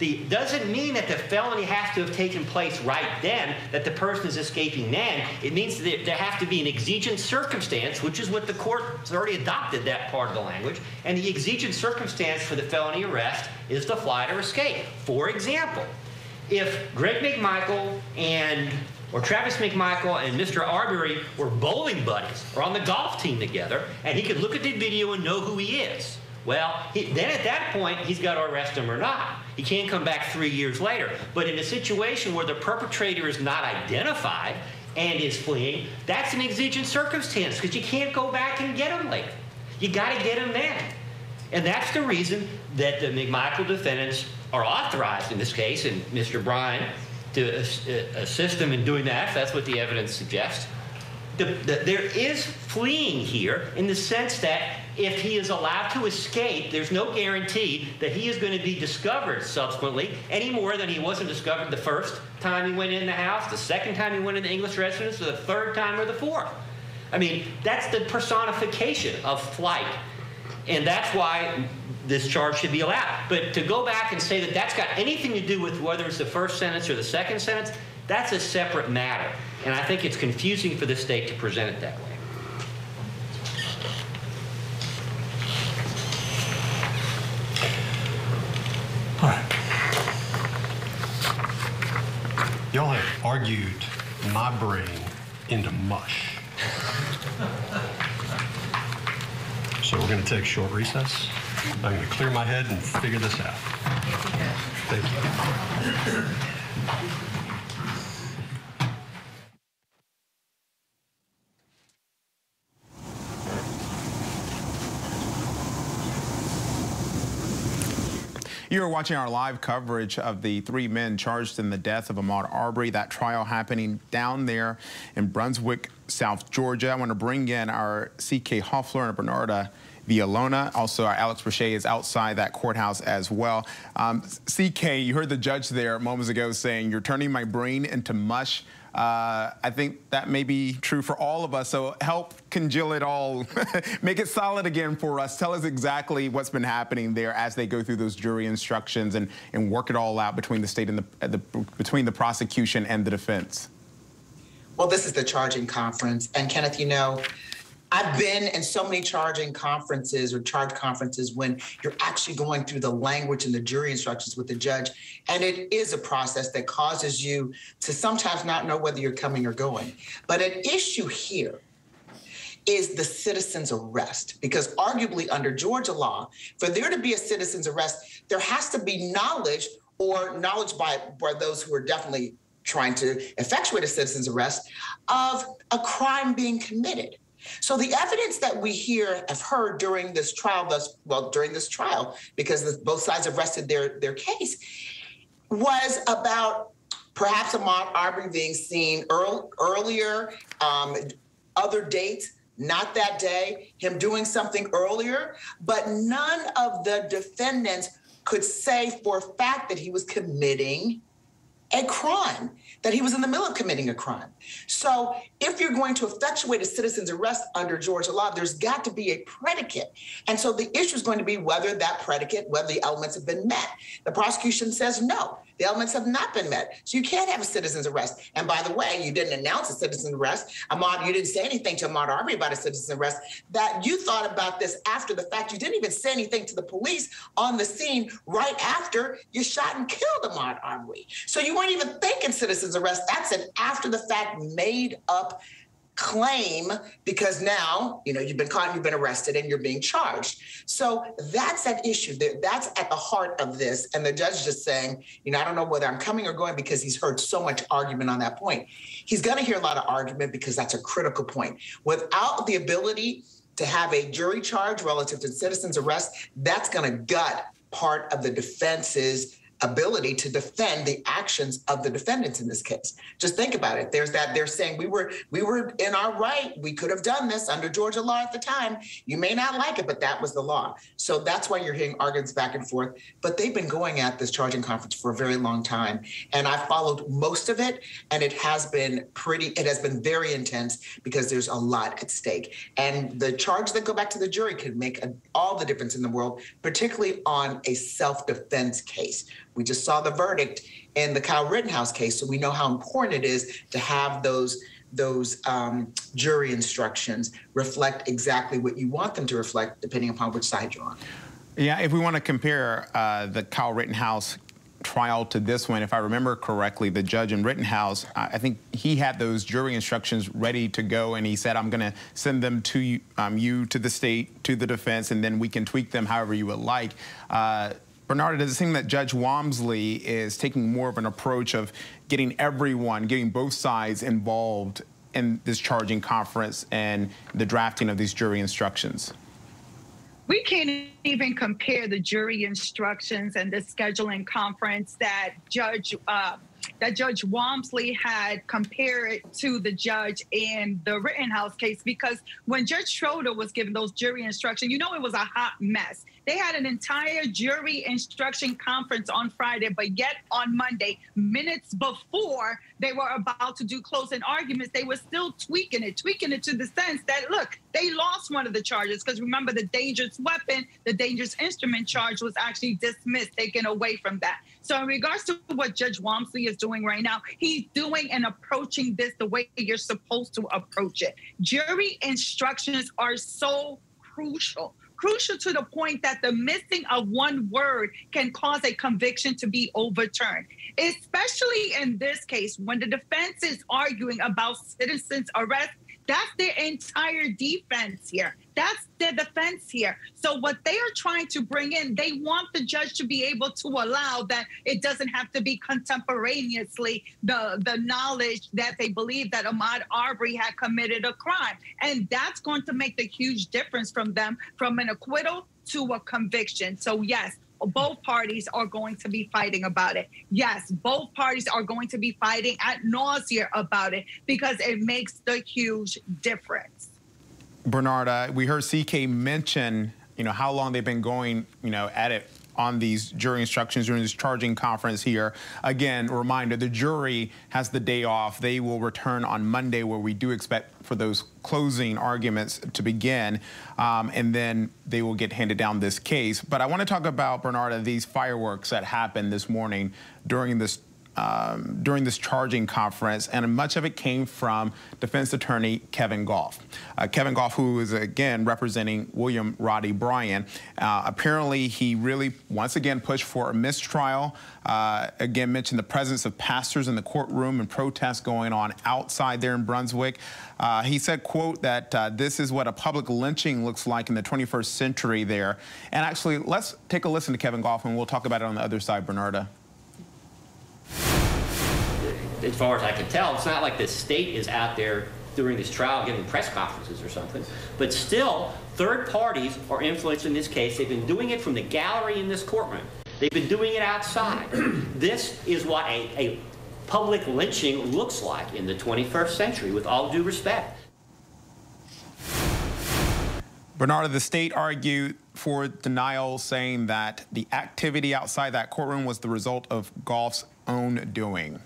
The doesn't mean that the felony has to have taken place right then, that the person is escaping then. It means that there has to be an exigent circumstance, which is what the court has already adopted that part of the language. And the exigent circumstance for the felony arrest is the flight or escape. For example, if Greg McMichael and or Travis McMichael and Mr. Arbery were bowling buddies or on the golf team together, and he could look at the video and know who he is. Well, he, then at that point, he's got to arrest him or not. He can't come back three years later. But in a situation where the perpetrator is not identified and is fleeing, that's an exigent circumstance because you can't go back and get him later. You got to get him then. And that's the reason that the McMichael defendants are authorized in this case, and Mr. Bryan to uh, assist them in doing that, that's what the evidence suggests. The, the, there is fleeing here in the sense that if he is allowed to escape, there's no guarantee that he is going to be discovered subsequently any more than he wasn't discovered the first time he went in the house, the second time he went in the English residence, or the third time or the fourth. I mean, that's the personification of flight. And that's why this charge should be allowed. But to go back and say that that's got anything to do with whether it's the first sentence or the second sentence, that's a separate matter. And I think it's confusing for the state to present it that way. All right. Y'all have argued my brain into mush. So we're going to take a short recess. I'm going to clear my head and figure this out. Thank you. You are watching our live coverage of the three men charged in the death of Ahmaud Arbery. That trial happening down there in Brunswick, South Georgia. I want to bring in our C.K. Hoffler and Bernarda Villalona. Also, our Alex Roche is outside that courthouse as well. Um, CK, you heard the judge there moments ago saying, you're turning my brain into mush. Uh, I think that may be true for all of us. So help congeal it all, make it solid again for us. Tell us exactly what's been happening there as they go through those jury instructions and, and work it all out between the state and the, the between the prosecution and the defense. Well, this is the charging conference, and Kenneth, you know, I've been in so many charging conferences or charge conferences when you're actually going through the language and the jury instructions with the judge. And it is a process that causes you to sometimes not know whether you're coming or going. But an issue here is the citizen's arrest. Because arguably, under Georgia law, for there to be a citizen's arrest, there has to be knowledge or knowledge by, by those who are definitely trying to effectuate a citizen's arrest of a crime being committed. So the evidence that we hear have heard during this trial, thus well during this trial, because both sides have rested their their case, was about perhaps Ahmaud Arbery being seen earl, earlier, um, other dates, not that day, him doing something earlier, but none of the defendants could say for a fact that he was committing a crime, that he was in the middle of committing a crime. So if you're going to effectuate a citizen's arrest under Georgia law, there's got to be a predicate. And so the issue is going to be whether that predicate, whether the elements have been met. The prosecution says no. The elements have not been met. So you can't have a citizen's arrest. And by the way, you didn't announce a citizen's arrest. Ahmaud, you didn't say anything to Ahmaud Arbery about a citizen's arrest. That you thought about this after the fact. You didn't even say anything to the police on the scene right after you shot and killed Ahmaud Arbery. So you weren't even thinking citizen's arrest. That's an after the fact made up claim because now you know you've been caught and you've been arrested and you're being charged. So that's an issue. That's at the heart of this. And the judge just saying you know i don't know whether i'm coming or going because he's heard so much argument on that point. He's going to hear a lot of argument because that's a critical point. Without the ability to have a jury charge relative to citizens arrest that's going to gut part of the defense's ability to defend the actions of the defendants in this case. Just think about it. There's that they're saying we were we were in our right. We could have done this under Georgia law at the time. You may not like it, but that was the law. So that's why you're hearing arguments back and forth. But they've been going at this charging conference for a very long time. And I followed most of it, and it has been pretty, it has been very intense because there's a lot at stake. And the charge that go back to the jury could make a, all the difference in the world, particularly on a self-defense case we just saw the verdict in the Kyle Rittenhouse case, so we know how important it is to have those those um, jury instructions reflect exactly what you want them to reflect, depending upon which side you're on. Yeah, if we want to compare uh, the Kyle Rittenhouse trial to this one, if I remember correctly, the judge in Rittenhouse, I think he had those jury instructions ready to go, and he said, I'm going to send them to you, um, you, to the state, to the defense, and then we can tweak them however you would like. Uh, Bernarda, does it seem that Judge Walmsley is taking more of an approach of getting everyone, getting both sides involved in this charging conference and the drafting of these jury instructions? we can't even compare the jury instructions and the scheduling conference that Judge uh, that Judge Walmsley had compared to the judge in the Rittenhouse case because when Judge Schroeder was given those jury instructions, you know it was a hot mess. They had an entire jury instruction conference on Friday, but yet on Monday, minutes before they were about to do closing arguments, they were still tweaking it, tweaking it to the sense that, look, they lost one of the charges because remember, the dangerous weapon, the dangerous instrument charge was actually dismissed, taken away from that. So, in regards to what Judge Walmsley is doing right now, he's doing and approaching this the way you're supposed to approach it. Jury instructions are so crucial crucial to the point that the missing of one word can cause a conviction to be overturned, especially in this case when the defense is arguing about citizens' arrest that's their entire defense here. That's their defense here. So what they are trying to bring in, they want the judge to be able to allow that it doesn't have to be contemporaneously the, the knowledge that they believe that Ahmaud Arbery had committed a crime. And that's going to make the huge difference from them from an acquittal to a conviction. So yes, both parties are going to be fighting about it. Yes, both parties are going to be fighting at nausea about it because it makes the huge difference. Bernarda, we heard CK mention, you know, how long they've been going, you know, at it on these jury instructions during this charging conference here. Again, reminder, the jury has the day off. They will return on Monday where we do expect for those closing arguments to begin, um, and then they will get handed down this case. But I want to talk about, Bernarda, these fireworks that happened this morning during this um, during this charging conference, and much of it came from defense attorney Kevin Gough. Uh, Kevin Gough, who is again representing William Roddy Bryan, uh, apparently he really once again pushed for a mistrial. Uh, again, mentioned the presence of pastors in the courtroom and protests going on outside there in Brunswick. Uh, he said, quote, that uh, this is what a public lynching looks like in the 21st century there. And actually, let's take a listen to Kevin Gough, and we'll talk about it on the other side, Bernarda as far as I can tell, it's not like the state is out there during this trial giving press conferences or something. But still, third parties are influencing this case. They've been doing it from the gallery in this courtroom. They've been doing it outside. this is what a, a public lynching looks like in the 21st century, with all due respect. Bernarda, the state argued for denial, saying that the activity outside that courtroom was the result of Gough's own doing.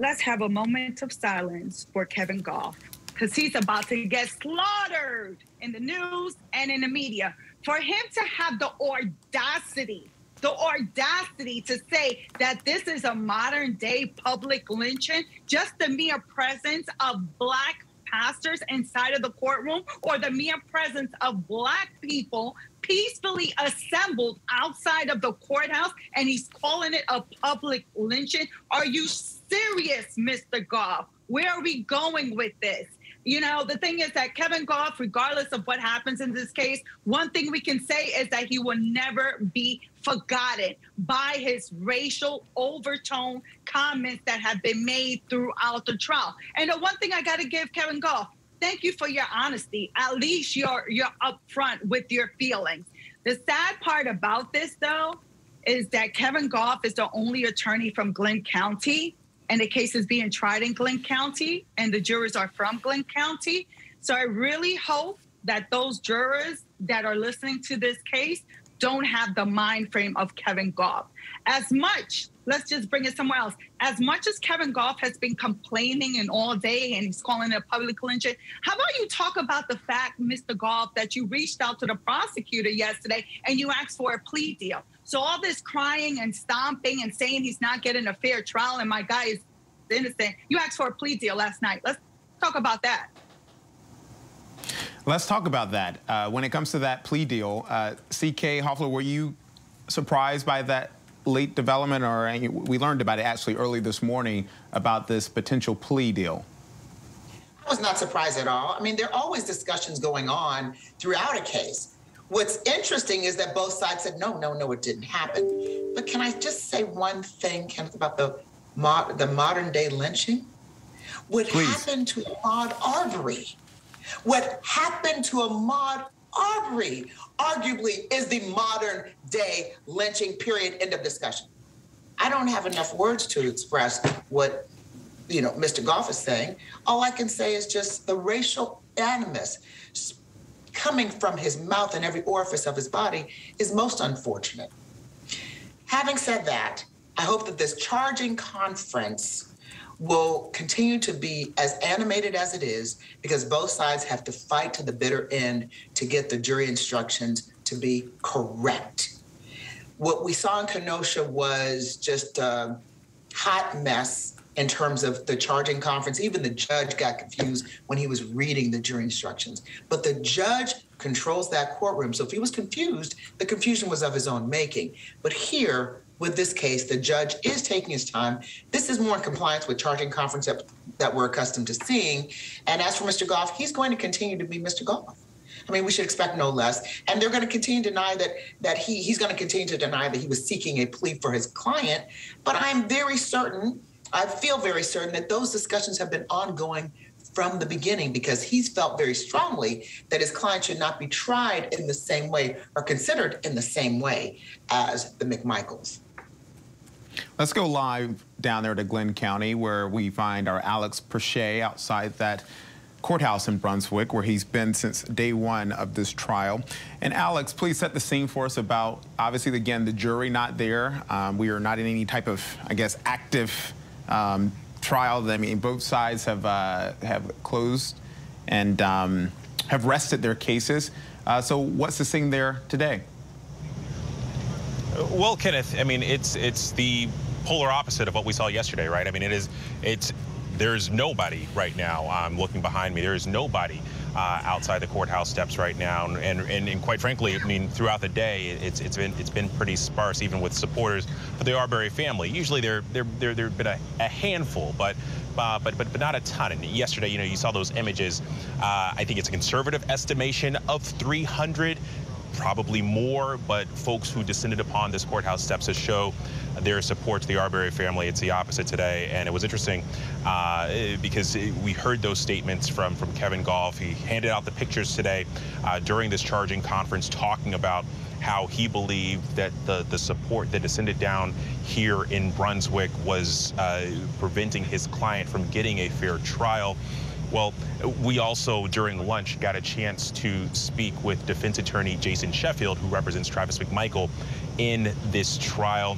Let's have a moment of silence for Kevin Gough because he's about to get slaughtered in the news and in the media. For him to have the audacity, the audacity to say that this is a modern day public lynching, just the mere presence of black pastors inside of the courtroom or the mere presence of black people peacefully assembled outside of the courthouse and he's calling it a public lynching. Are you serious, Mr. Gough? Where are we going with this? You know, the thing is that Kevin Gough, regardless of what happens in this case, one thing we can say is that he will never be forgotten by his racial overtone comments that have been made throughout the trial. And the one thing I got to give Kevin Gough, thank you for your honesty. At least you're you're upfront with your feelings. The sad part about this, though, is that Kevin Gough is the only attorney from Glynn County and the case is being tried in Glynn County, and the jurors are from Glynn County. So I really hope that those jurors that are listening to this case don't have the mind frame of Kevin Gough. As much, let's just bring it somewhere else. As much as Kevin Gough has been complaining and all day and he's calling it a public lynching, how about you talk about the fact, Mr. Gough, that you reached out to the prosecutor yesterday and you asked for a plea deal? So all this crying and stomping and saying he's not getting a fair trial and my guy is innocent. You asked for a plea deal last night. Let's talk about that. Let's talk about that. Uh, when it comes to that plea deal, uh, CK Hoffler, were you surprised by that late development, or we learned about it actually early this morning about this potential plea deal? I was not surprised at all. I mean, there are always discussions going on throughout a case. What's interesting is that both sides said, no, no, no, it didn't happen. But can I just say one thing, Kenneth, about the, mod- the modern day lynching? What Please. happened to Ahmaud Arbery, what happened to Ahmaud Arbery, arguably is the modern day lynching, period, end of discussion. I don't have enough words to express what you know Mr. Gough is saying. All I can say is just the racial animus coming from his mouth and every orifice of his body is most unfortunate. Having said that, I hope that this charging conference will continue to be as animated as it is because both sides have to fight to the bitter end to get the jury instructions to be correct. What we saw in Kenosha was just a hot mess in terms of the charging conference. Even the judge got confused when he was reading the jury instructions. But the judge controls that courtroom. So if he was confused, the confusion was of his own making. But here, with this case, the judge is taking his time. This is more in compliance with charging conference that, that we're accustomed to seeing. And as for Mr. Gough, he's going to continue to be Mr. Gough. I mean, we should expect no less. And they're going to continue to deny that that he he's going to continue to deny that he was seeking a plea for his client. But I'm very certain, I feel very certain that those discussions have been ongoing from the beginning because he's felt very strongly that his client should not be tried in the same way or considered in the same way as the McMichaels. Let's go live down there to Glynn County where we find our Alex Presha outside that courthouse in Brunswick where he's been since day one of this trial. And Alex, please set the scene for us about, obviously, again, the jury not there. Um, we are not in any type of, I guess, active um, trial. I mean, both sides have, uh, have closed and um, have rested their cases. Uh, so what's the scene there today? Well, Kenneth, I mean, it's it's the polar opposite of what we saw yesterday, right? I mean, it is it's there's nobody right now. I'm looking behind me. There is nobody uh, outside the courthouse steps right now, and, and, and quite frankly, I mean, throughout the day, it's it's been it's been pretty sparse, even with supporters for the Arbery family. Usually, there there there there've been a, a handful, but. Uh, but, but but not a ton. And yesterday, you know, you saw those images. Uh, I think it's a conservative estimation of 300 probably more, but folks who descended upon this courthouse steps to show their support to the Arbery family. It's the opposite today, and it was interesting uh, because we heard those statements from from Kevin Gough. He handed out the pictures today uh, during this charging conference, talking about how he believed that the the support that descended down here in Brunswick was uh, preventing his client from getting a fair trial. Well, we also, during lunch, got a chance to speak with defense attorney Jason Sheffield, who represents Travis McMichael in this trial.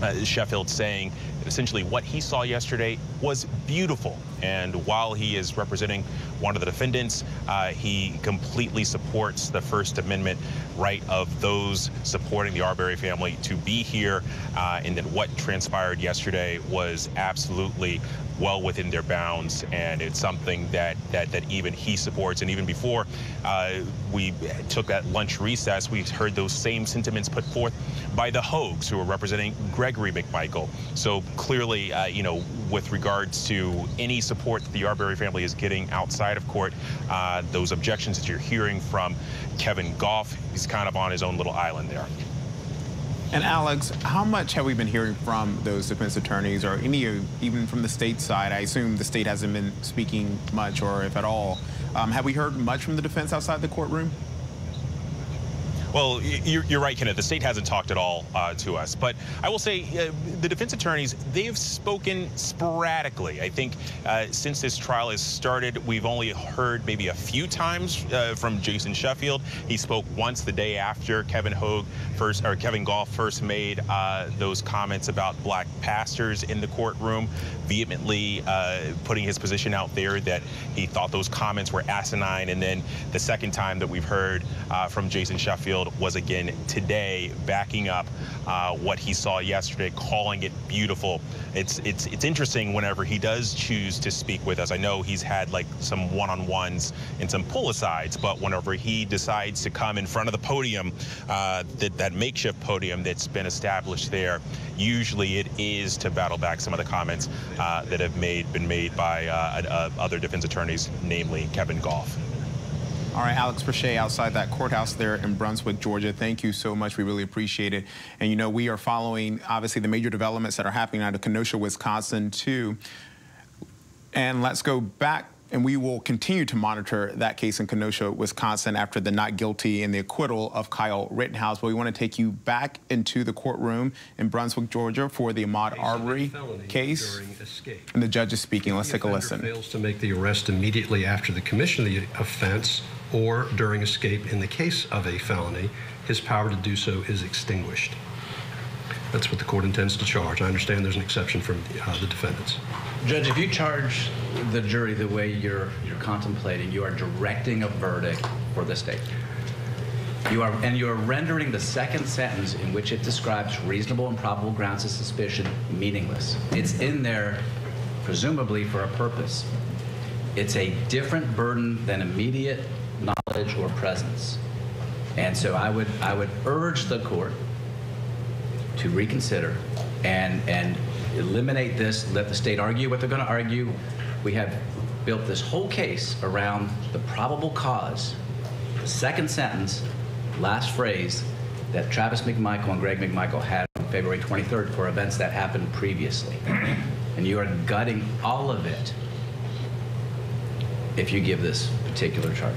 Uh, Sheffield saying essentially what he saw yesterday was beautiful. And while he is representing one of the defendants, uh, he completely supports the First Amendment right of those supporting the Arbery family to be here. Uh, and that what transpired yesterday was absolutely well within their bounds, and it's something that that, that even he supports. And even before uh, we took that lunch recess, we heard those same sentiments put forth by the Hogues, who are representing Gregory McMichael. So clearly, uh, you know, with regards to any support that the Arbery family is getting outside of court, uh, those objections that you're hearing from Kevin Gough, he's kind of on his own little island there. And Alex, how much have we been hearing from those defense attorneys or any, even from the state side? I assume the state hasn't been speaking much or if at all. Um, have we heard much from the defense outside the courtroom? Well, you're, right, Kenneth. The state hasn't talked at all uh, to us. But I will say uh, the defense attorneys, they've spoken sporadically. I think uh, since this trial has started, we've only heard maybe a few times uh, from Jason Sheffield. He spoke once the day after Kevin Hogue first, or Kevin Gough first made uh, those comments about black pastors in the courtroom, vehemently uh, putting his position out there that he thought those comments were asinine. And then the second time that we've heard from Jason Sheffield, Sheffield was again today backing up uh, what he saw yesterday, calling it beautiful. It's it's it's interesting whenever he does choose to speak with us. I know he's had like some one-on-ones and some pull-asides, but whenever he decides to come in front of the podium, uh, that that makeshift podium that's been established there, usually it is to battle back some of the comments uh, that have made been made by uh, uh, other defense attorneys, namely Kevin Gough. All right, Alex Presha outside that courthouse there in Brunswick, Georgia. Thank you so much. We really appreciate it. And, you know, we are following, obviously, the major developments that are happening out of Kenosha, Wisconsin, too. And let's go back and we will continue to monitor that case in Kenosha, Wisconsin after the not guilty and the acquittal of Kyle Rittenhouse. But we want to take you back into the courtroom in Brunswick, Georgia for the Ahmaud Arbery case. And the judge is speaking. Let's take a listen. fails to make the arrest immediately after the commission of the offense or during escape in the case of a felony, his power to do so is extinguished. That's what the court intends to charge. I understand there's an exception from the, uh, the defendants. Judge, if you charge the jury the way you're, you're contemplating, you are directing a verdict for the state. You are, and you are rendering the second sentence in which it describes reasonable and probable grounds of suspicion meaningless. It's in there, presumably, for a purpose. It's a different burden than immediate knowledge or presence. And so I would, I would urge the court to reconsider and, and eliminate this, let the state argue what they're going to argue. We have built this whole case around the probable cause, the second sentence, last phrase that Travis McMichael and Greg McMichael had on February 23rd for events that happened previously. And you are gutting all of it if you give this particular charge.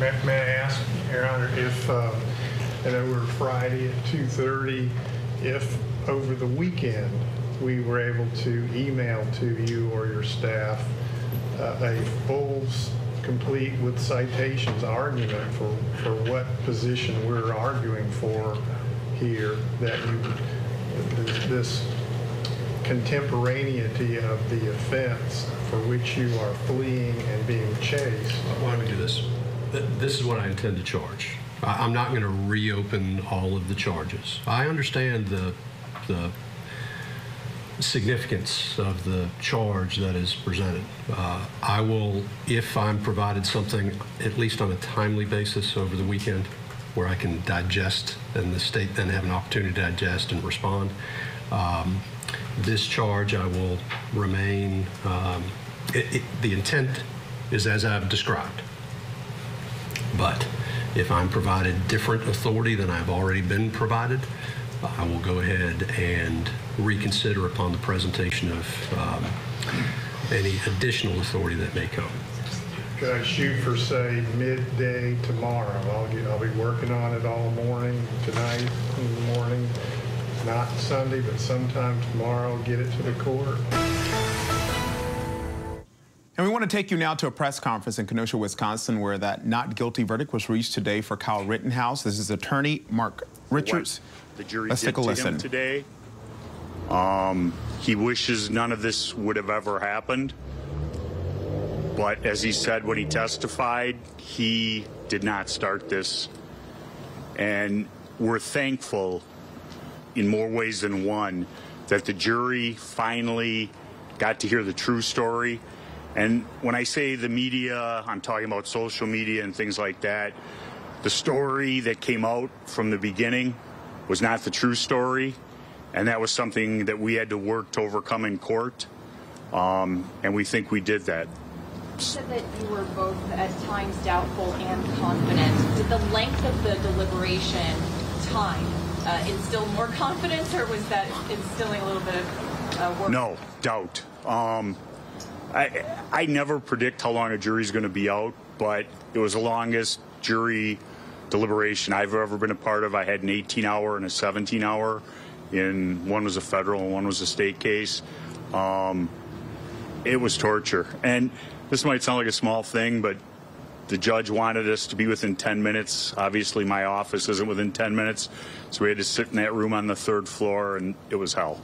May, may I ask, Your Honor, if, uh, I know we're Friday at 2:30, if over the weekend we were able to email to you or your staff uh, a full, complete with citations argument for, for what position we're arguing for here, that you, this contemporaneity of the offense for which you are fleeing and being chased. Why don't we do this? This is what I intend to charge. I'm not going to reopen all of the charges. I understand the, the significance of the charge that is presented. Uh, I will, if I'm provided something, at least on a timely basis over the weekend, where I can digest and the state then have an opportunity to digest and respond. Um, this charge, I will remain, um, it, it, the intent is as I've described. But if I'm provided different authority than I've already been provided, I will go ahead and reconsider upon the presentation of um, any additional authority that may come. Could I shoot for, say, midday tomorrow? I'll get, I'll be working on it all morning, tonight, in the morning, not Sunday, but sometime tomorrow, get it to the court. And we want to take you now to a press conference in Kenosha, Wisconsin, where that not guilty verdict was reached today for Kyle Rittenhouse. This is attorney Mark Richards. The jury Let's did take a to listen. him today. Um, he wishes none of this would have ever happened. But as he said when he testified, he did not start this. And we're thankful in more ways than one that the jury finally got to hear the true story. And when I say the media, I'm talking about social media and things like that. The story that came out from the beginning was not the true story. And that was something that we had to work to overcome in court. Um, and we think we did that. You said that you were both at times doubtful and confident. Did the length of the deliberation time uh, instill more confidence, or was that instilling a little bit of uh, work? No, doubt. Um, I, I never predict how long a jury's going to be out, but it was the longest jury deliberation I've ever been a part of. I had an 18 hour and a 17 hour. In one was a federal and one was a state case. Um, it was torture. And this might sound like a small thing, but the judge wanted us to be within 10 minutes. Obviously, my office isn't within 10 minutes, so we had to sit in that room on the third floor, and it was hell.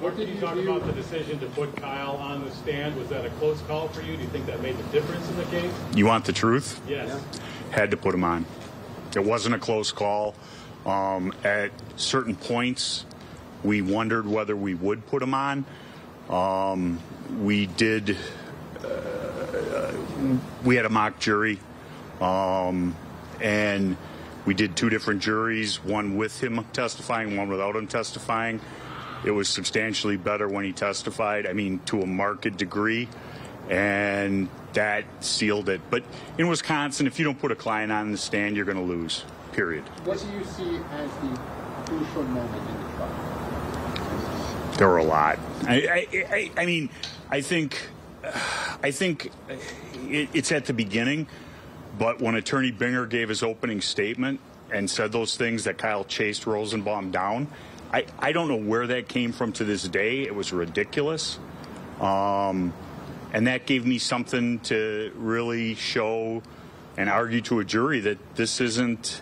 What did you talk about the decision to put Kyle on the stand? Was that a close call for you? Do you think that made the difference in the case? You want the truth? Yes. Had to put him on. It wasn't a close call. Um, at certain points, we wondered whether we would put him on. Um, we did. Uh, we had a mock jury, um, and we did two different juries, one with him testifying, one without him testifying. It was substantially better when he testified, I mean, to a marked degree, and that sealed it. But in Wisconsin, if you don't put a client on the stand, you're going to lose, period. What do you see as the crucial moment in the trial? There were a lot. I, I, I, I mean, I think, I think it, it's at the beginning. But when Attorney Binger gave his opening statement and said those things that Kyle chased Rosenbaum down, I, I don't know where that came from to this day. It was ridiculous. Um, and that gave me something to really show and argue to a jury that this isn't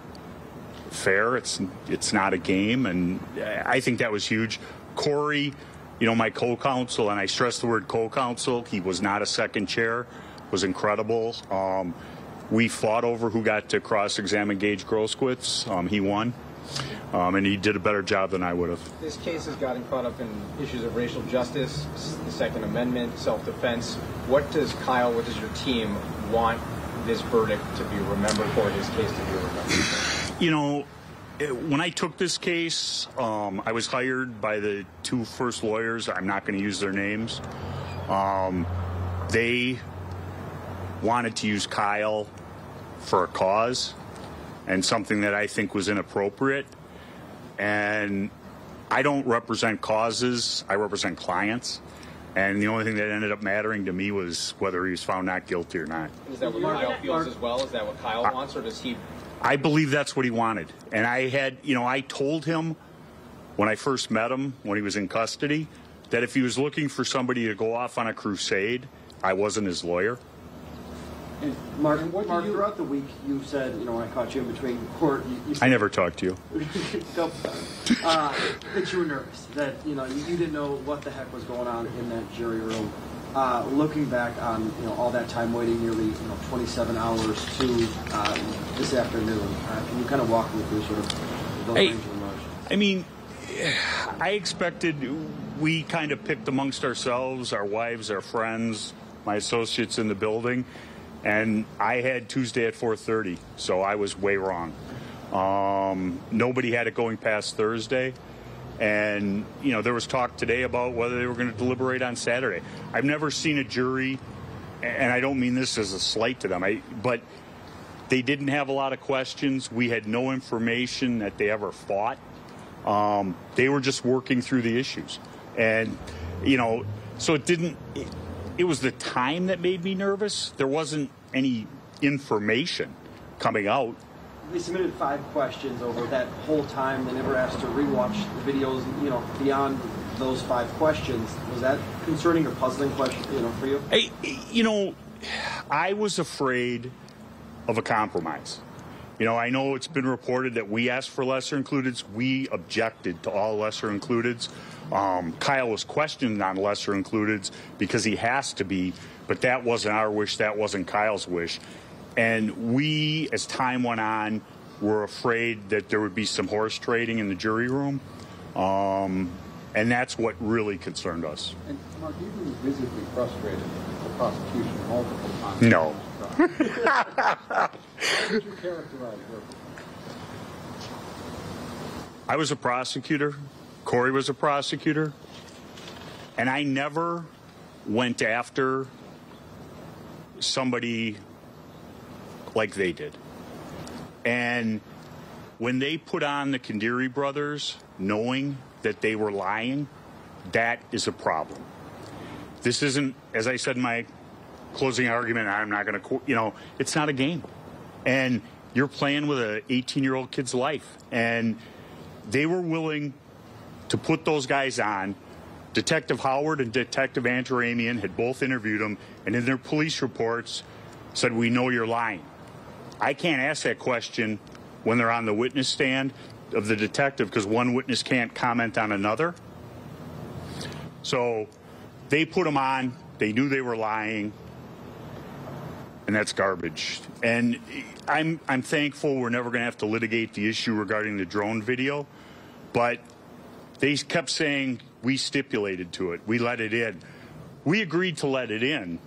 fair. It's it's not a game, and I think that was huge. Corey, you know, my co-counsel, and I stress the word co-counsel. He was not a second chair. Was incredible. Um, we fought over who got to cross-examine Gaige Grosskreutz. Um, he won. Um, and he did a better job than I would have. This case has gotten caught up in issues of racial justice, the Second Amendment, self-defense. What does Kyle, what does your team want this verdict to be remembered for, his case to be remembered for? You know, when I took this case, um, I was hired by the two first lawyers. I'm not going to use their names. Um, they wanted to use Kyle for a cause and something that I think was inappropriate. And I don't represent causes, I represent clients. And the only thing that ended up mattering to me was whether he was found not guilty or not. Is that what Kyle feels as well? Is that what Kyle wants, or does he? I believe that's what he wanted. And I had, you know, I told him when I first met him, when he was in custody, that if he was looking for somebody to go off on a crusade, I wasn't his lawyer. And Mark, Mark, throughout the week, you said, you know, when I caught you in between court. You, you I never talked to you. uh, that you were nervous, that you know, you, you, didn't know what the heck was going on in that jury room. Uh, looking back on you know all that time waiting, nearly you know 27 hours to uh, this afternoon, uh, can you kind of walk me through sort of those hey, range of emotions? I mean, I expected we kind of picked amongst ourselves, our wives, our friends, my associates in the building and I had Tuesday at 4:30, so I was way wrong. Um, nobody had it going past Thursday, and you know there was talk today about whether they were going to deliberate on Saturday. I've never seen a jury, and I don't mean this as a slight to them, I, but they didn't have a lot of questions. We had no information that they ever fought. Um, they were just working through the issues, and you know, so it didn't. It, it was the time that made me nervous. There wasn't any information coming out. They submitted five questions over that whole time. They never asked to rewatch the videos, you know, beyond those five questions. Was that concerning or puzzling question, you know, for you? Hey, you know, I was afraid of a compromise. You know, I know it's been reported that we asked for lesser includeds. We objected to all lesser includeds. Um, Kyle was questioned on lesser includeds because he has to be, but that wasn't our wish. That wasn't Kyle's wish. And we, as time went on, were afraid that there would be some horse trading in the jury room. Um, and that's what really concerned us. And Mark, you've been visibly frustrated with the prosecution multiple times. No. How would you characterize your I was a prosecutor. Corey was a prosecutor. And I never went after somebody like they did. And when they put on the Khindri brothers, knowing that they were lying, that is a problem. This isn't, as I said in my closing argument, I'm not going to, you know, it's not a game. And you're playing with an 18 year old kid's life. And they were willing to put those guys on. Detective Howard and Detective Antaramian had both interviewed them, and in their police reports said, We know you're lying. I can't ask that question when they're on the witness stand of the detective because one witness can't comment on another. So they put them on. They knew they were lying. and that's garbage. And I'm I'm thankful we're never going to have to litigate the issue regarding the drone video, but they kept saying we stipulated to it, we let it in. We agreed to let it in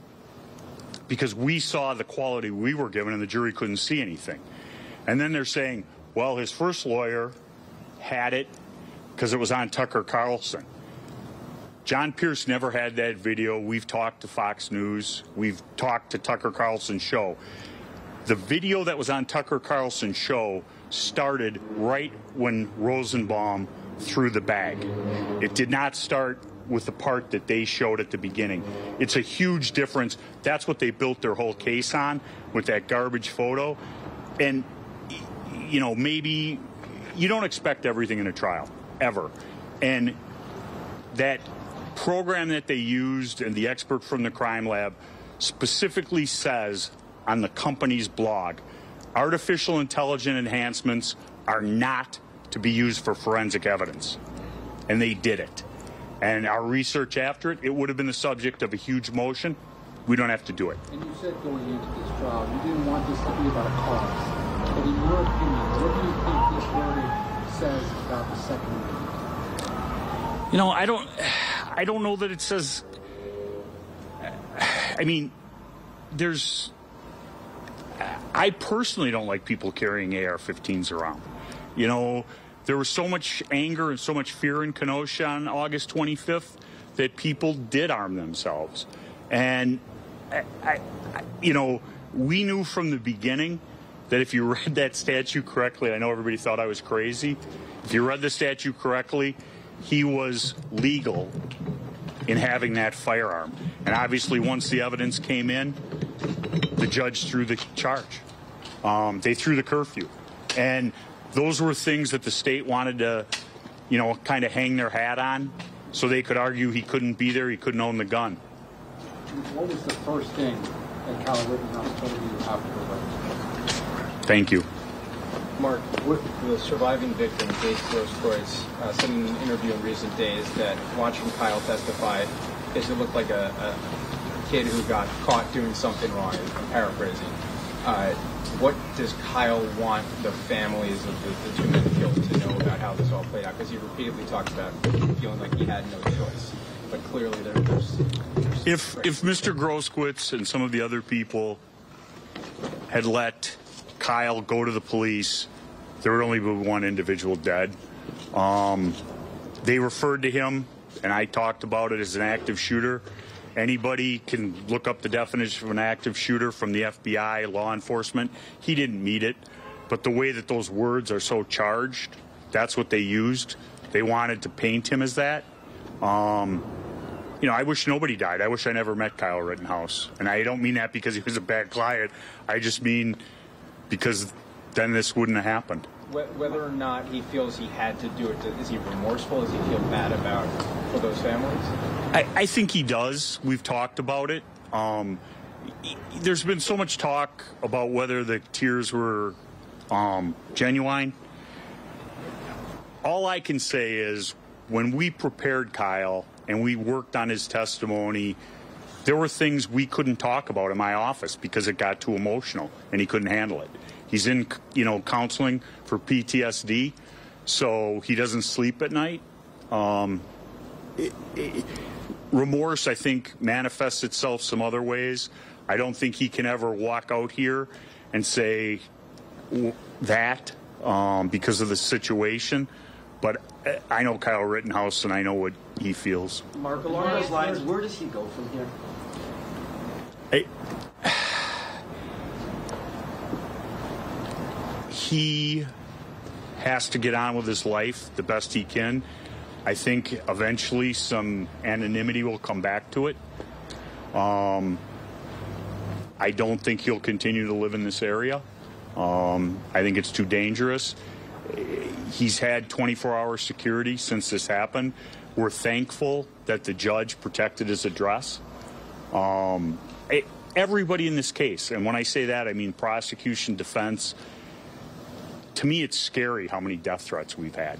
because we saw the quality we were given, and the jury couldn't see anything. And then they're saying, well, his first lawyer had it because it was on Tucker Carlson. John Pierce never had that video. We've talked to Fox News. We've talked to Tucker Carlson's show. The video that was on Tucker Carlson's show started right when Rosenbaum threw the bag. It did not start with the part that they showed at the beginning. It's a huge difference. That's what they built their whole case on with that garbage photo. And, you know, maybe you don't expect everything in a trial, ever. And that program that they used and the expert from the crime lab specifically says on the company's blog artificial intelligence enhancements are not to be used for forensic evidence. And they did it. And our research after it, it would have been the subject of a huge motion. We don't have to do it. And you said going into this trial, you didn't want this to be about a cause. But in your opinion, what do you think this verdict says about the Second Amendment? You know, I don't, I don't know that it says. I mean, there's. I personally don't like people carrying AR-15s around. You know, there was so much anger and so much fear in Kenosha on August 25th that people did arm themselves. And, I, I, you know, we knew from the beginning that if you read that statute correctly, I know everybody thought I was crazy. If you read the statute correctly, he was legal in having that firearm. And obviously, once the evidence came in, the judge threw the charge. Um, they threw the curfew. And those were things that the state wanted to, you know, kind of hang their hat on so they could argue he couldn't be there, he couldn't own the gun. What was the first thing that Kyle Rittenhouse told you after the arrest? Thank you. Mark, with the surviving victim, Dave Grosskreutz, uh, said in an interview in recent days that watching Kyle testify, it looked like a, a kid who got caught doing something wrong. I'm paraphrasing. Uh, what does Kyle want the families of the, the two men killed to know about how this all played out? Because he repeatedly talked about feeling like he had no choice. But clearly, there, there's, there's. If if Mr. Grosskreutz and some of the other people had let Kyle go to the police, there would only be one individual dead. Um, they referred to him, and I talked about it as an active shooter. Anybody can look up the definition of an active shooter from the FBI, law enforcement. He didn't meet it, but the way that those words are so charged, that's what they used. They wanted to paint him as that. Um, you know, I wish nobody died. I wish I never met Kyle Rittenhouse. And I don't mean that because he was a bad client. I just mean because then this wouldn't have happened. Whether or not he feels he had to do it, is he remorseful? Does he feel bad about for those families? I, I think he does. We've talked about it. Um, there's been so much talk about whether the tears were um, genuine. All I can say is when we prepared Kyle and we worked on his testimony, there were things we couldn't talk about in my office because it got too emotional and he couldn't handle it. He's in, you know, counseling for PTSD, so he doesn't sleep at night. Um, it, it, remorse, I think, manifests itself some other ways. I don't think he can ever walk out here and say that um, because of the situation. But I know Kyle Rittenhouse, and I know what he feels. Mark, along those lines, where does he go from here? I, he has to get on with his life the best he can. I think eventually some anonymity will come back to it. Um, I don't think he'll continue to live in this area. Um, I think it's too dangerous. He's had 24 hour security since this happened. We're thankful that the judge protected his address. Um, it, everybody in this case, and when I say that, I mean prosecution, defense. To me, it's scary how many death threats we've had.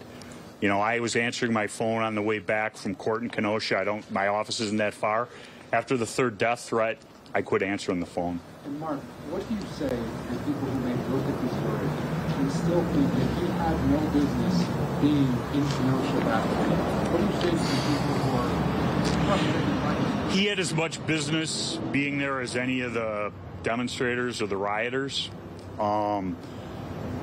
You know, I was answering my phone on the way back from court in Kenosha. I don't, my office isn't that far. After the third death threat, I quit answering the phone. And Mark, what do you say to people who may look at this verdict and still think that he had no business being in Kenosha that day? What do you say to the people who are frustrated by this? He had as much business being there as any of the demonstrators or the rioters. Um,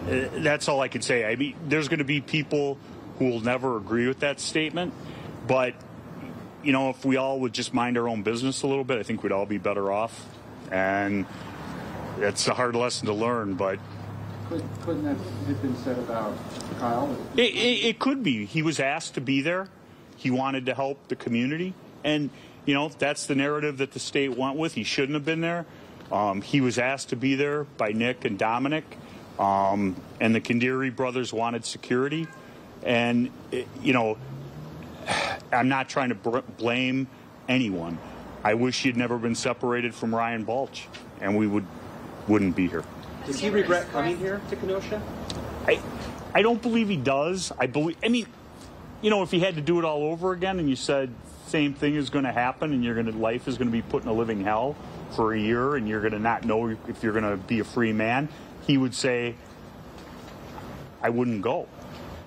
that's all I can say. I mean, there's going to be people who will never agree with that statement, but you know, if we all would just mind our own business a little bit, I think we'd all be better off. And it's a hard lesson to learn, but Could, couldn't that have been said about Kyle? It, it, it could be. He was asked to be there. He wanted to help the community, and you know that's the narrative that the state went with. He shouldn't have been there. Um, he was asked to be there by Nick and Dominic, um, and the Khindri brothers wanted security. And you know, I'm not trying to br- blame anyone. I wish he had never been separated from Ryan Balch, and we would wouldn't be here. Does he regret coming here to Kenosha? I, I don't believe he does. I believe. I mean, you know, if he had to do it all over again, and you said same thing is going to happen, and you're going to life is going to be put in a living hell for a year, and you're going to not know if you're going to be a free man, he would say, I wouldn't go.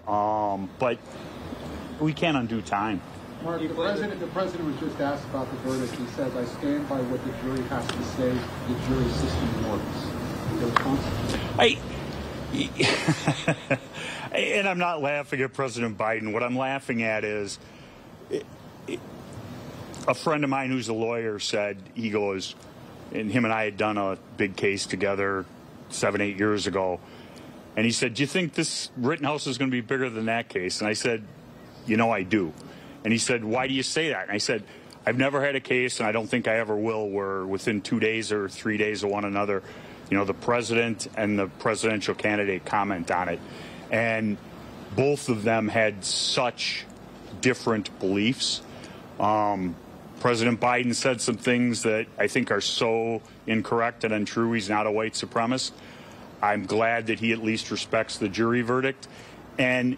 Um, but we can't undo time. Mark, the president, the president was just asked about the verdict. He says, I stand by what the jury has to say. The jury system works. I, and I'm not laughing at President Biden. What I'm laughing at is it, it, a friend of mine who's a lawyer said, he goes, and him and I had done a big case together seven, eight years ago. And he said, Do you think this Rittenhouse is going to be bigger than that case? And I said, You know, I do. And he said, Why do you say that? And I said, I've never had a case, and I don't think I ever will, where within two days or three days of one another, you know, the president and the presidential candidate comment on it. And both of them had such different beliefs. Um, President Biden said some things that I think are so incorrect and untrue. He's not a white supremacist. I'm glad that he at least respects the jury verdict. And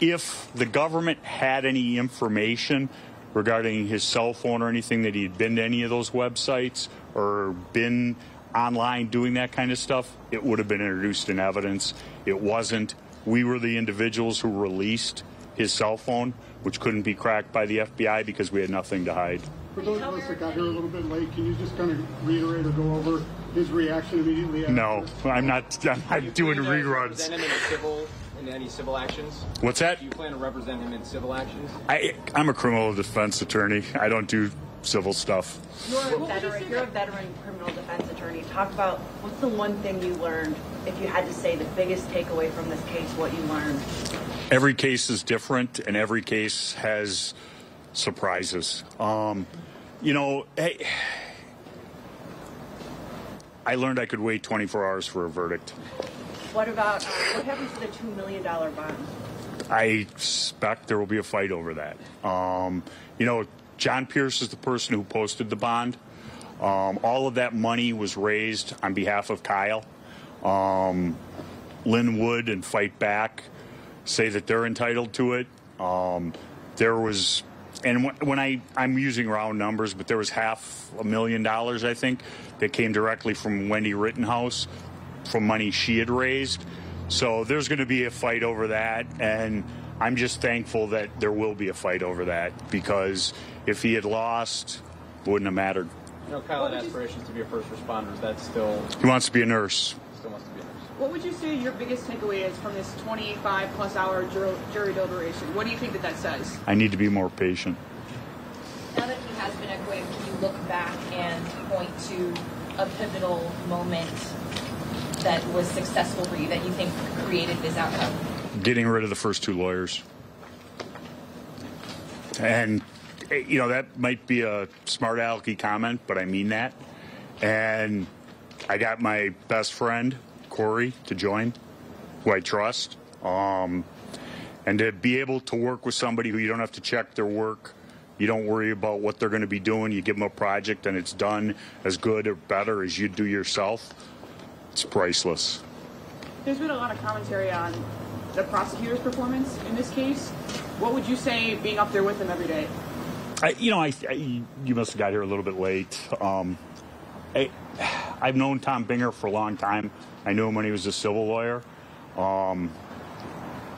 if the government had any information regarding his cell phone or anything that he had been to any of those websites or been online doing that kind of stuff, it would have been introduced in evidence. It wasn't. We were the individuals who released his cell phone, which couldn't be cracked by the FBI because we had nothing to hide. For those of us that got here a little bit late, can you just kind of reiterate or go over his reaction immediately after? No, I'm not. I'm not doing reruns. Him in civil in any civil actions? What's that? Do you plan to represent him in civil actions? I, I'm a criminal defense attorney. I don't do civil stuff. You're a veteran. You're a veteran criminal defense attorney. Talk about what's the one thing you learned. If you had to say the biggest takeaway from this case, what you learned. Every case is different, and every case has surprises. Um, you know, hey, I learned I could wait 24 hours for a verdict. What about uh, what happened to the two million dollar bond? I expect there will be a fight over that. Um, you know, John Pierce is the person who posted the bond. Um, all of that money was raised on behalf of Kyle. Um, Lin Wood and Fight Back say that they're entitled to it. Um, there was, and when, when I I'm using round numbers, but there was half a million dollars I think that came directly from Wendy Rittenhouse from money she had raised. So there's going to be a fight over that, and I'm just thankful that there will be a fight over that because if he had lost, it wouldn't have mattered. You know, Kyle had aspirations to be a first responder. Is that still He wants to be a nurse. still wants to be a nurse? What would you say your biggest takeaway is from this 25 plus hour jury, jury deliberation? What do you think that that says? I need to be more patient. Now that he has been acquitted, can you look back and point to a pivotal moment that was successful for you that you think created this outcome? Getting rid of the first two lawyers. And, you know, that might be a smart alecky comment, but I mean that. And I got my best friend, Corey, to join, who I trust. Um, and to be able to work with somebody who you don't have to check their work, you don't worry about what they're going to be doing. You give them a project and it's done as good or better as you do yourself. It's priceless. There's been a lot of commentary on the prosecutor's performance in this case. What would you say being up there with him every day? I, you know, I, I you must have got here a little bit late. Um, I, I've known Tom Binger for a long time. I knew him when he was a civil lawyer. Um,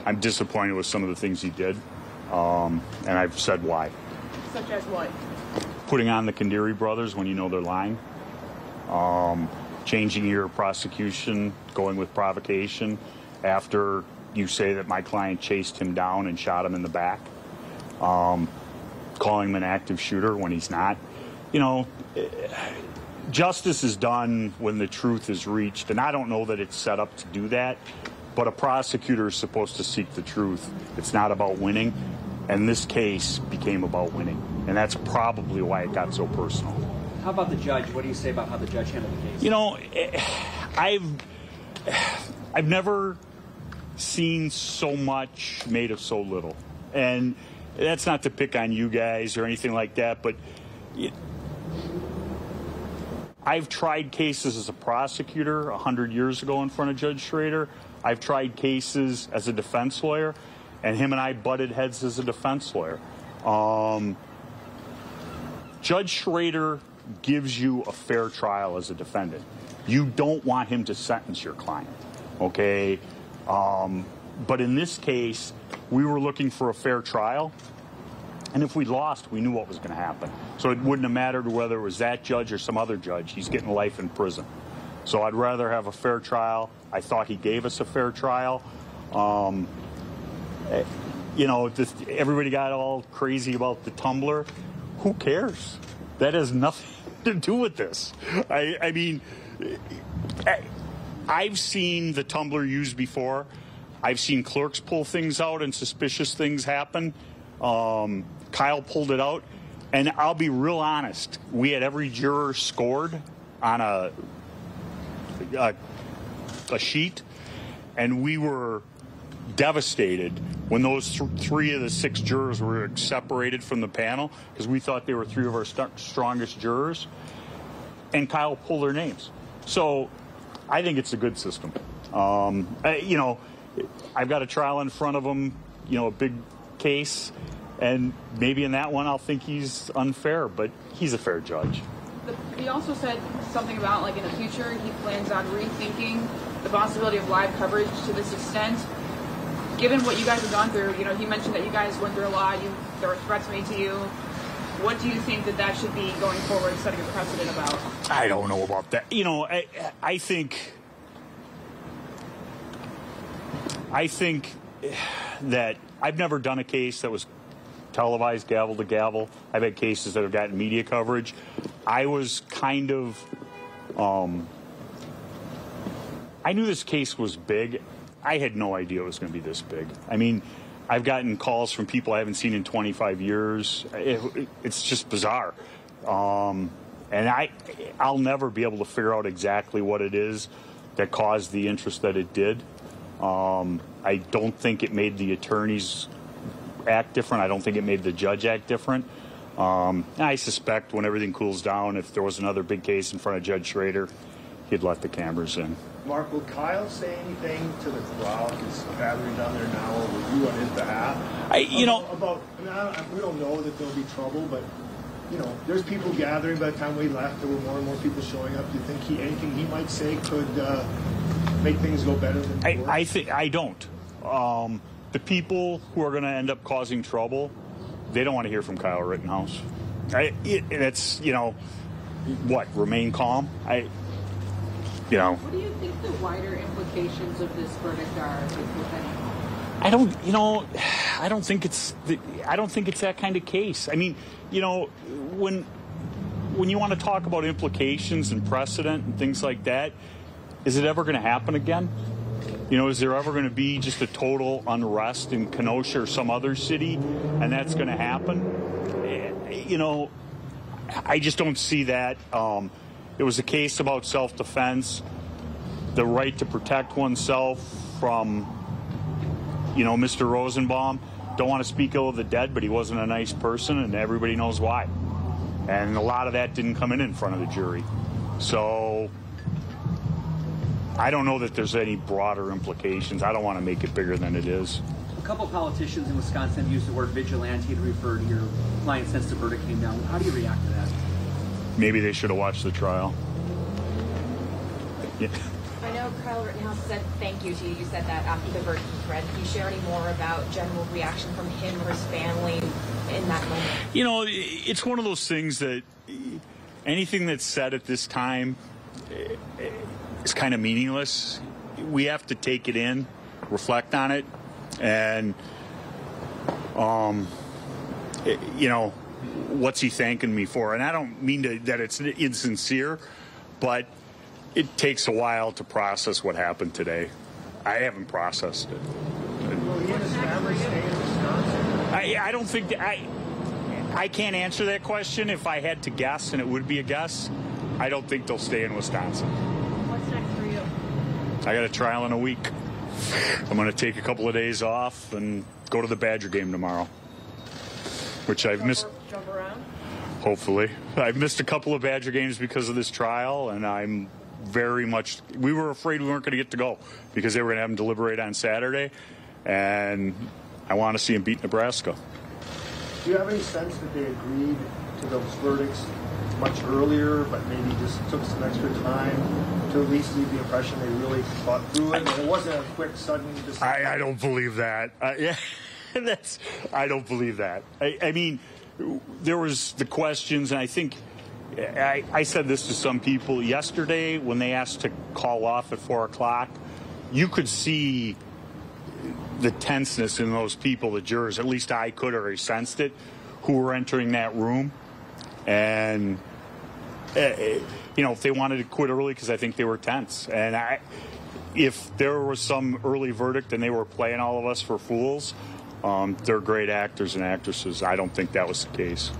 I'm disappointed with some of the things he did, um, and I've said why. Such as what? Putting on the Khindri brothers when you know they're lying, um, changing your prosecution, going with provocation after you say that my client chased him down and shot him in the back, um, calling him an active shooter when he's not. You know, justice is done when the truth is reached, and I don't know that it's set up to do that. But a prosecutor is supposed to seek the truth. It's not about winning. And this case became about winning. And that's probably why it got so personal. How about the judge? What do you say about how the judge handled the case? You know, eh, I've I've never seen so much made of so little. And that's not to pick on you guys or anything like that, but it, I've tried cases as a prosecutor 100 years ago in front of Judge Schroeder. I've tried cases as a defense lawyer, and him and I butted heads as a defense lawyer. Um, Judge Schroeder gives you a fair trial as a defendant. You don't want him to sentence your client, okay? Um, but in this case, we were looking for a fair trial. And if we lost, we knew what was going to happen. So it wouldn't have mattered whether it was that judge or some other judge. He's getting life in prison. So I'd rather have a fair trial. I thought he gave us a fair trial. Um, you know, just, everybody got all crazy about the tumbler. Who cares? That has nothing to do with this. I, I mean, I, I've seen the tumbler used before. I've seen clerks pull things out and suspicious things happen. Um, Kyle pulled it out. And I'll be real honest, we had every juror scored on a, a, a sheet, and we were devastated when those th- three of the six jurors were separated from the panel because we thought they were three of our st- strongest jurors. And Kyle pulled their names. So I think it's a good system. Um, I, you know, I've got a trial in front of them, you know, a big case. And maybe in that one, I'll think he's unfair, but he's a fair judge. He also said something about like in the future he plans on rethinking the possibility of live coverage to this extent. Given what you guys have gone through, you know, he mentioned that you guys went through a lot. You there were threats made to you. What do you think that that should be going forward, setting a precedent about? I don't know about that. You know, I, I think, I think that I've never done a case that was televised gavel to gavel. I've had cases that have gotten media coverage. I was kind of, um, I knew this case was big. I had no idea it was going to be this big. I mean, I've gotten calls from people I haven't seen in 25 years. It, it, it's just bizarre. Um, and I, I'll never be able to figure out exactly what it is that caused the interest that it did. Um, I don't think it made the attorneys act different. I don't think it made the judge act different. Um, I suspect when everything cools down, if there was another big case in front of Judge Schroeder, he'd let the cameras in. Mark, will Kyle say anything to the crowd that's gathering down there now, or will you on his behalf? I, you know, about, I mean, I don't, we don't know that there'll be trouble, but you know, there's people gathering. By the time we left, there were more and more people showing up. Do you think he anything he might say could uh, make things go better than I, I think I don't. Um, the people who are going to end up causing trouble, they don't want to hear from Kyle Rittenhouse. I, it, it's you know, what remain calm. I, you know, What do you think the wider implications of this verdict are, if if any? I don't, you know, I don't think it's, the, I don't think it's that kind of case. I mean, you know, when when you want to talk about implications and precedent and things like that, is it ever going to happen again? You know, is there ever going to be just a total unrest in Kenosha or some other city, and that's going to happen? Eh, You know, I just don't see that. Um, it was a case about self-defense, the right to protect oneself from you know, Mr. Rosenbaum. Don't want to speak ill of the dead, but he wasn't a nice person, and everybody knows why. And a lot of that didn't come in in front of the jury. So I don't know that there's any broader implications. I don't want to make it bigger than it is. A couple politicians in Wisconsin have used the word vigilante to refer to your client since the verdict came down. How do you react to that? Maybe they should have watched the trial. Yeah. I know Kyle Rittenhouse said thank you to you. You said that after the verdict was read. Can you share any more about general reaction from him or his family in that moment? You know, it's one of those things that anything that's said at this time is kind of meaningless. We have to take it in, reflect on it, and, um, eh, you know, what's he thanking me for? And I don't mean to, that it's insincere, but it takes a while to process what happened today. I haven't processed it. I, I don't think that I I can't answer that question. If I had to guess, and it would be a guess, I don't think they'll stay in Wisconsin. What's next for you? I got a trial in a week. I'm going to take a couple of days off and go to the Badger game tomorrow, which I've missed. Jump around? Hopefully, I've missed a couple of Badger games because of this trial, and I'm very much. We were afraid we weren't going to get to go because they were going to have them deliberate on Saturday, and I want to see them beat Nebraska. Do you have any sense that they agreed to those verdicts much earlier, but maybe just took some extra time to at least leave the impression they really thought through it? And it wasn't a quick, sudden decision. I, I don't believe that. Uh, yeah, that's. I don't believe that. I, I mean, there was the questions, and I think I, I said this to some people yesterday when they asked to call off at four o'clock. You could see the tenseness in those people, the jurors. At least I could, or I sensed it, who were entering that room, and you know, if they wanted to quit early because I think they were tense, and I, if there was some early verdict and they were playing all of us for fools, um, they're great actors and actresses. I don't think that was the case.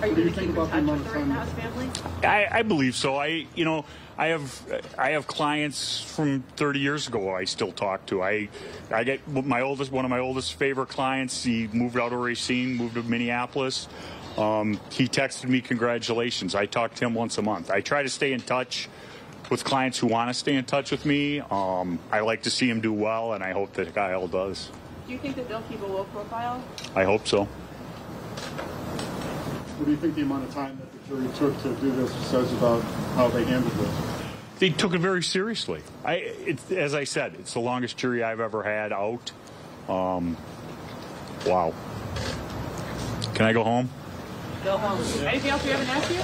Are you going to keep in touch with the Rittenhouse family? I, I believe so. I, you know, I have I have clients from 30 years ago I still talk to. I I get my oldest one of my oldest favorite clients. He moved out of Racine, moved to Minneapolis. Um, he texted me congratulations. I talk to him once a month. I try to stay in touch with clients who want to stay in touch with me. Um, I like to see him do well, and I hope that Kyle does. Do you think that they'll keep a low profile? I hope so. What do you think the amount of time that the jury took to do this says about how they handled this? They took it very seriously. I, it, as I said, it's the longest jury I've ever had out. Um, wow. Can I go home? Go home. Anything else we haven't asked you?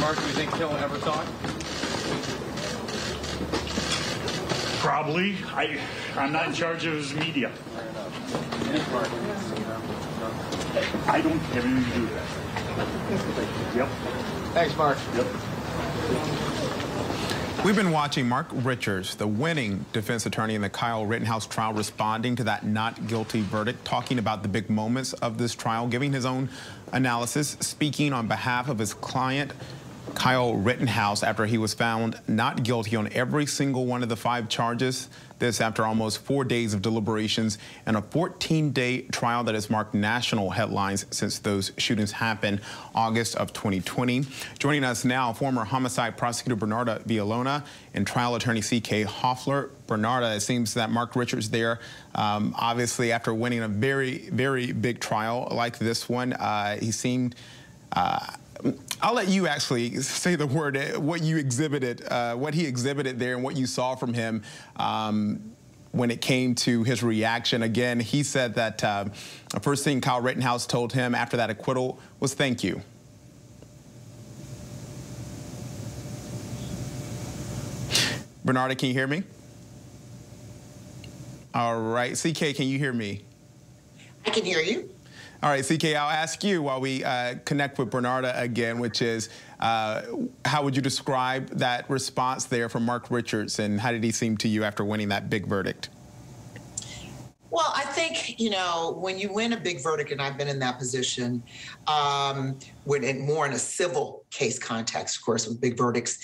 Mark, do you think he'll ever talk? Probably. I, I'm not in charge of his media. I don't have anything to do with that. Yep. Thanks, Mark. Yep. We've been watching Mark Richards, the winning defense attorney in the Kyle Rittenhouse trial, responding to that not guilty verdict, talking about the big moments of this trial, giving his own analysis, speaking on behalf of his client, Kyle Rittenhouse, after he was found not guilty on every single one of the five charges. This after almost four days of deliberations and a 14-day trial that has marked national headlines since those shootings happened August of 2020. Joining us now, former homicide prosecutor Bernarda Villalona and trial attorney C.K. Hoffler. Bernarda, it seems that Mark Richards there, um, obviously after winning a very, very big trial like this one, uh, he seemed uh, I'll let you actually say the word, uh, what you exhibited, uh, what he exhibited there and what you saw from him um, when it came to his reaction. Again, he said that uh, the first thing Kyle Rittenhouse told him after that acquittal was thank you. Bernarda, can you hear me? All right. CK, can you hear me? I can hear you. All right, CK, I'll ask you while we uh, connect with Bernarda again, which is uh, how would you describe that response there from Mark Richards, and how did he seem to you after winning that big verdict? Well, I think, you know, when you win a big verdict, and I've been in that position, um, when in more in a civil case context, of course, with big verdicts,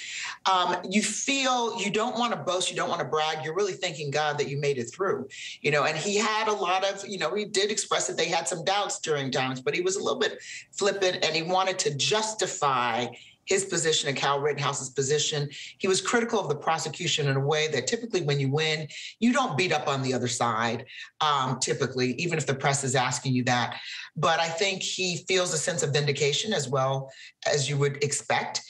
um, you feel you don't want to boast, you don't want to brag. You're really thanking God that you made it through, you know. And he had a lot of, you know, he did express that they had some doubts during times, but he was a little bit flippant and he wanted to justify his position and Kyle Rittenhouse's position. He was critical of the prosecution in a way that typically when you win, you don't beat up on the other side, um, typically, even if the press is asking you that. But I think he feels a sense of vindication as well as you would expect.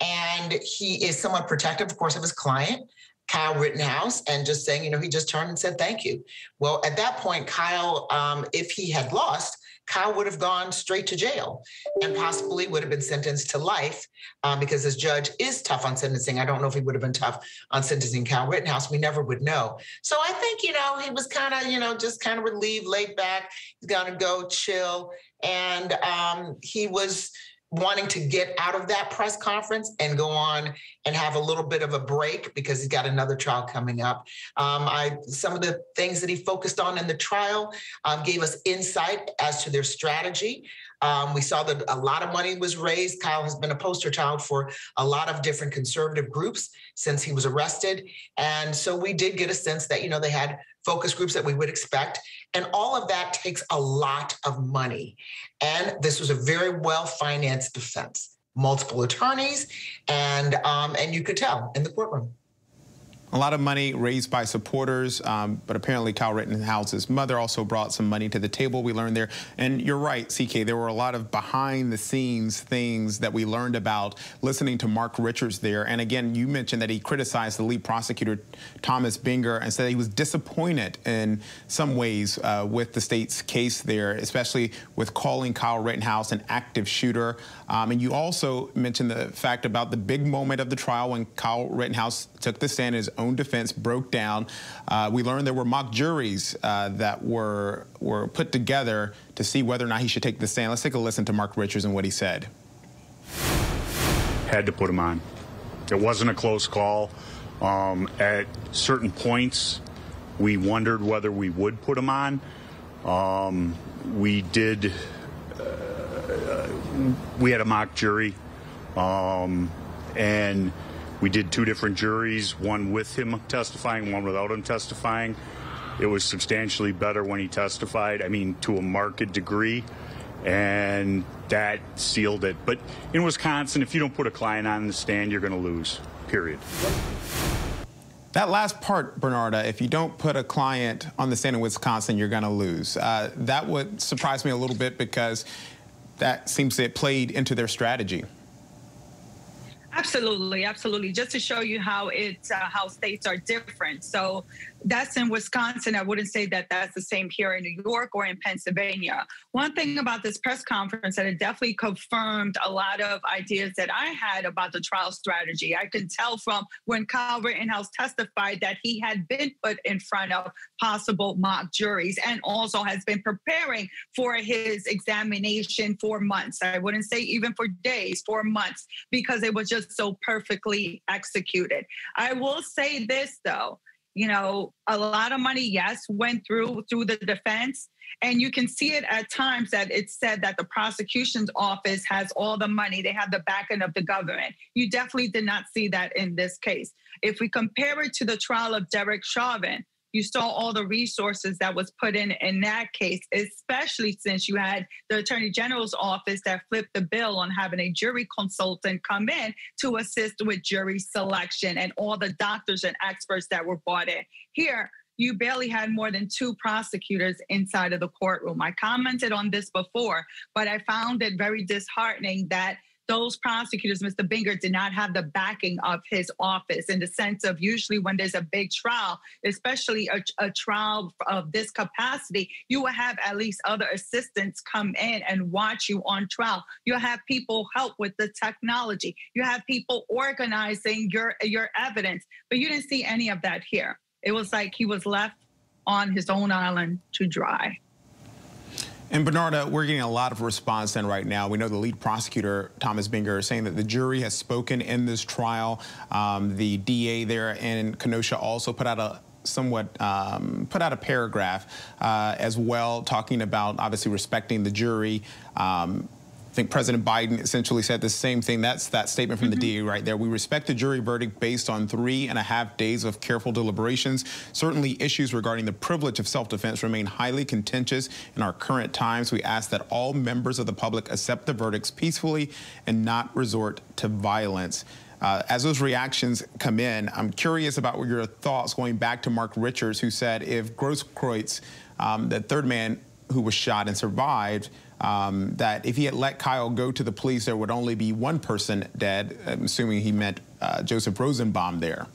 And he is somewhat protective, of course, of his client. Kyle Rittenhouse and just saying, you know, he just turned and said thank you. Well, at that point, Kyle, um, if he had lost, Kyle would have gone straight to jail and possibly would have been sentenced to life um, because this judge is tough on sentencing. I don't know if he would have been tough on sentencing Kyle Rittenhouse. We never would know. So I think, you know, he was kind of, you know, just kind of relieved, laid back. He's going to go chill. And um, he was wanting to get out of that press conference and go on and have a little bit of a break because he's got another trial coming up. Um, I some of the things that he focused on in the trial um, gave us insight as to their strategy. Um, we saw that a lot of money was raised. Kyle has been a poster child for a lot of different conservative groups since he was arrested. And so we did get a sense that, you know, they had focus groups that we would expect. And all of that takes a lot of money. And this was a very well financed defense, multiple attorneys, and um, and you could tell in the courtroom. A lot of money raised by supporters, um, but apparently Kyle Rittenhouse's mother also brought some money to the table. We learned there, and you're right, CK. There were a lot of behind-the-scenes things that we learned about listening to Mark Richards there. And again, you mentioned that he criticized the lead prosecutor Thomas Binger and said he was disappointed in some ways uh, with the state's case there, especially with calling Kyle Rittenhouse an active shooter. Um, and you also mentioned the fact about the big moment of the trial when Kyle Rittenhouse took the stand in his own defense, broke down. Uh, we learned there were mock juries uh, that were were put together to see whether or not he should take the stand. Let's take a listen to Mark Richards and what he said. Had to put him on. It wasn't a close call. Um, at certain points, we wondered whether we would put him on. Um, we did. Uh, we had a mock jury, um, and we did two different juries, one with him testifying, one without him testifying. It was substantially better when he testified, I mean, to a marked degree, and that sealed it. But in Wisconsin, if you don't put a client on the stand, you're going to lose, period. That last part, Bernarda, if you don't put a client on the stand in Wisconsin, you're going to lose. Uh, that would surprise me a little bit because that seems to have played into their strategy. Absolutely, absolutely. Just to show you how it's uh, how states are different. So that's in Wisconsin. I wouldn't say that that's the same here in New York or in Pennsylvania. One thing about this press conference that it definitely confirmed a lot of ideas that I had about the trial strategy. I can tell from when Kyle Rittenhouse testified that he had been put in front of possible mock juries and also has been preparing for his examination for months. I wouldn't say even for days, for months, because it was just so perfectly executed. I will say this though you know a lot of money yes went through through the defense. And you can see it at times that it's said that the prosecution's office has all the money. They have the backing of the government. You definitely did not see that in this case. If we compare it to the trial of derek chauvin you saw all the resources that was put in in that case, especially since you had the Attorney General's office that flipped the bill on having a jury consultant come in to assist with jury selection and all the doctors and experts that were brought in. Here, you barely had more than two prosecutors inside of the courtroom. I commented on this before, but I found it very disheartening that those prosecutors, Mr. Binger, did not have the backing of his office in the sense of usually when there's a big trial, especially a, a trial of this capacity, you will have at least other assistants come in and watch you on trial. You'll have people help with the technology. You have people organizing your, your evidence, but you didn't see any of that here. It was like he was left on his own island to dry. And Bernarda, we're getting a lot of response in right now. We know the lead prosecutor, Thomas Binger, is saying that the jury has spoken in this trial. Um, the DA there in Kenosha also put out a somewhat um, put out a paragraph uh, as well, talking about obviously respecting the jury. Um, think President Biden essentially said the same thing. That's that statement from Mm-hmm. the DA right there. We respect the jury verdict based on three and a half days of careful deliberations. Certainly, issues regarding the privilege of self defense remain highly contentious in our current times. We ask that all members of the public accept the verdicts peacefully and not resort to violence. Uh, as those reactions come in, I'm curious about what your thoughts going back to Mark Richards, who said if Grosskreutz, um, the third man who was shot and survived, um, that if he had let Kyle go to the police, there would only be one person dead. Assuming he meant uh, Joseph Rosenbaum there.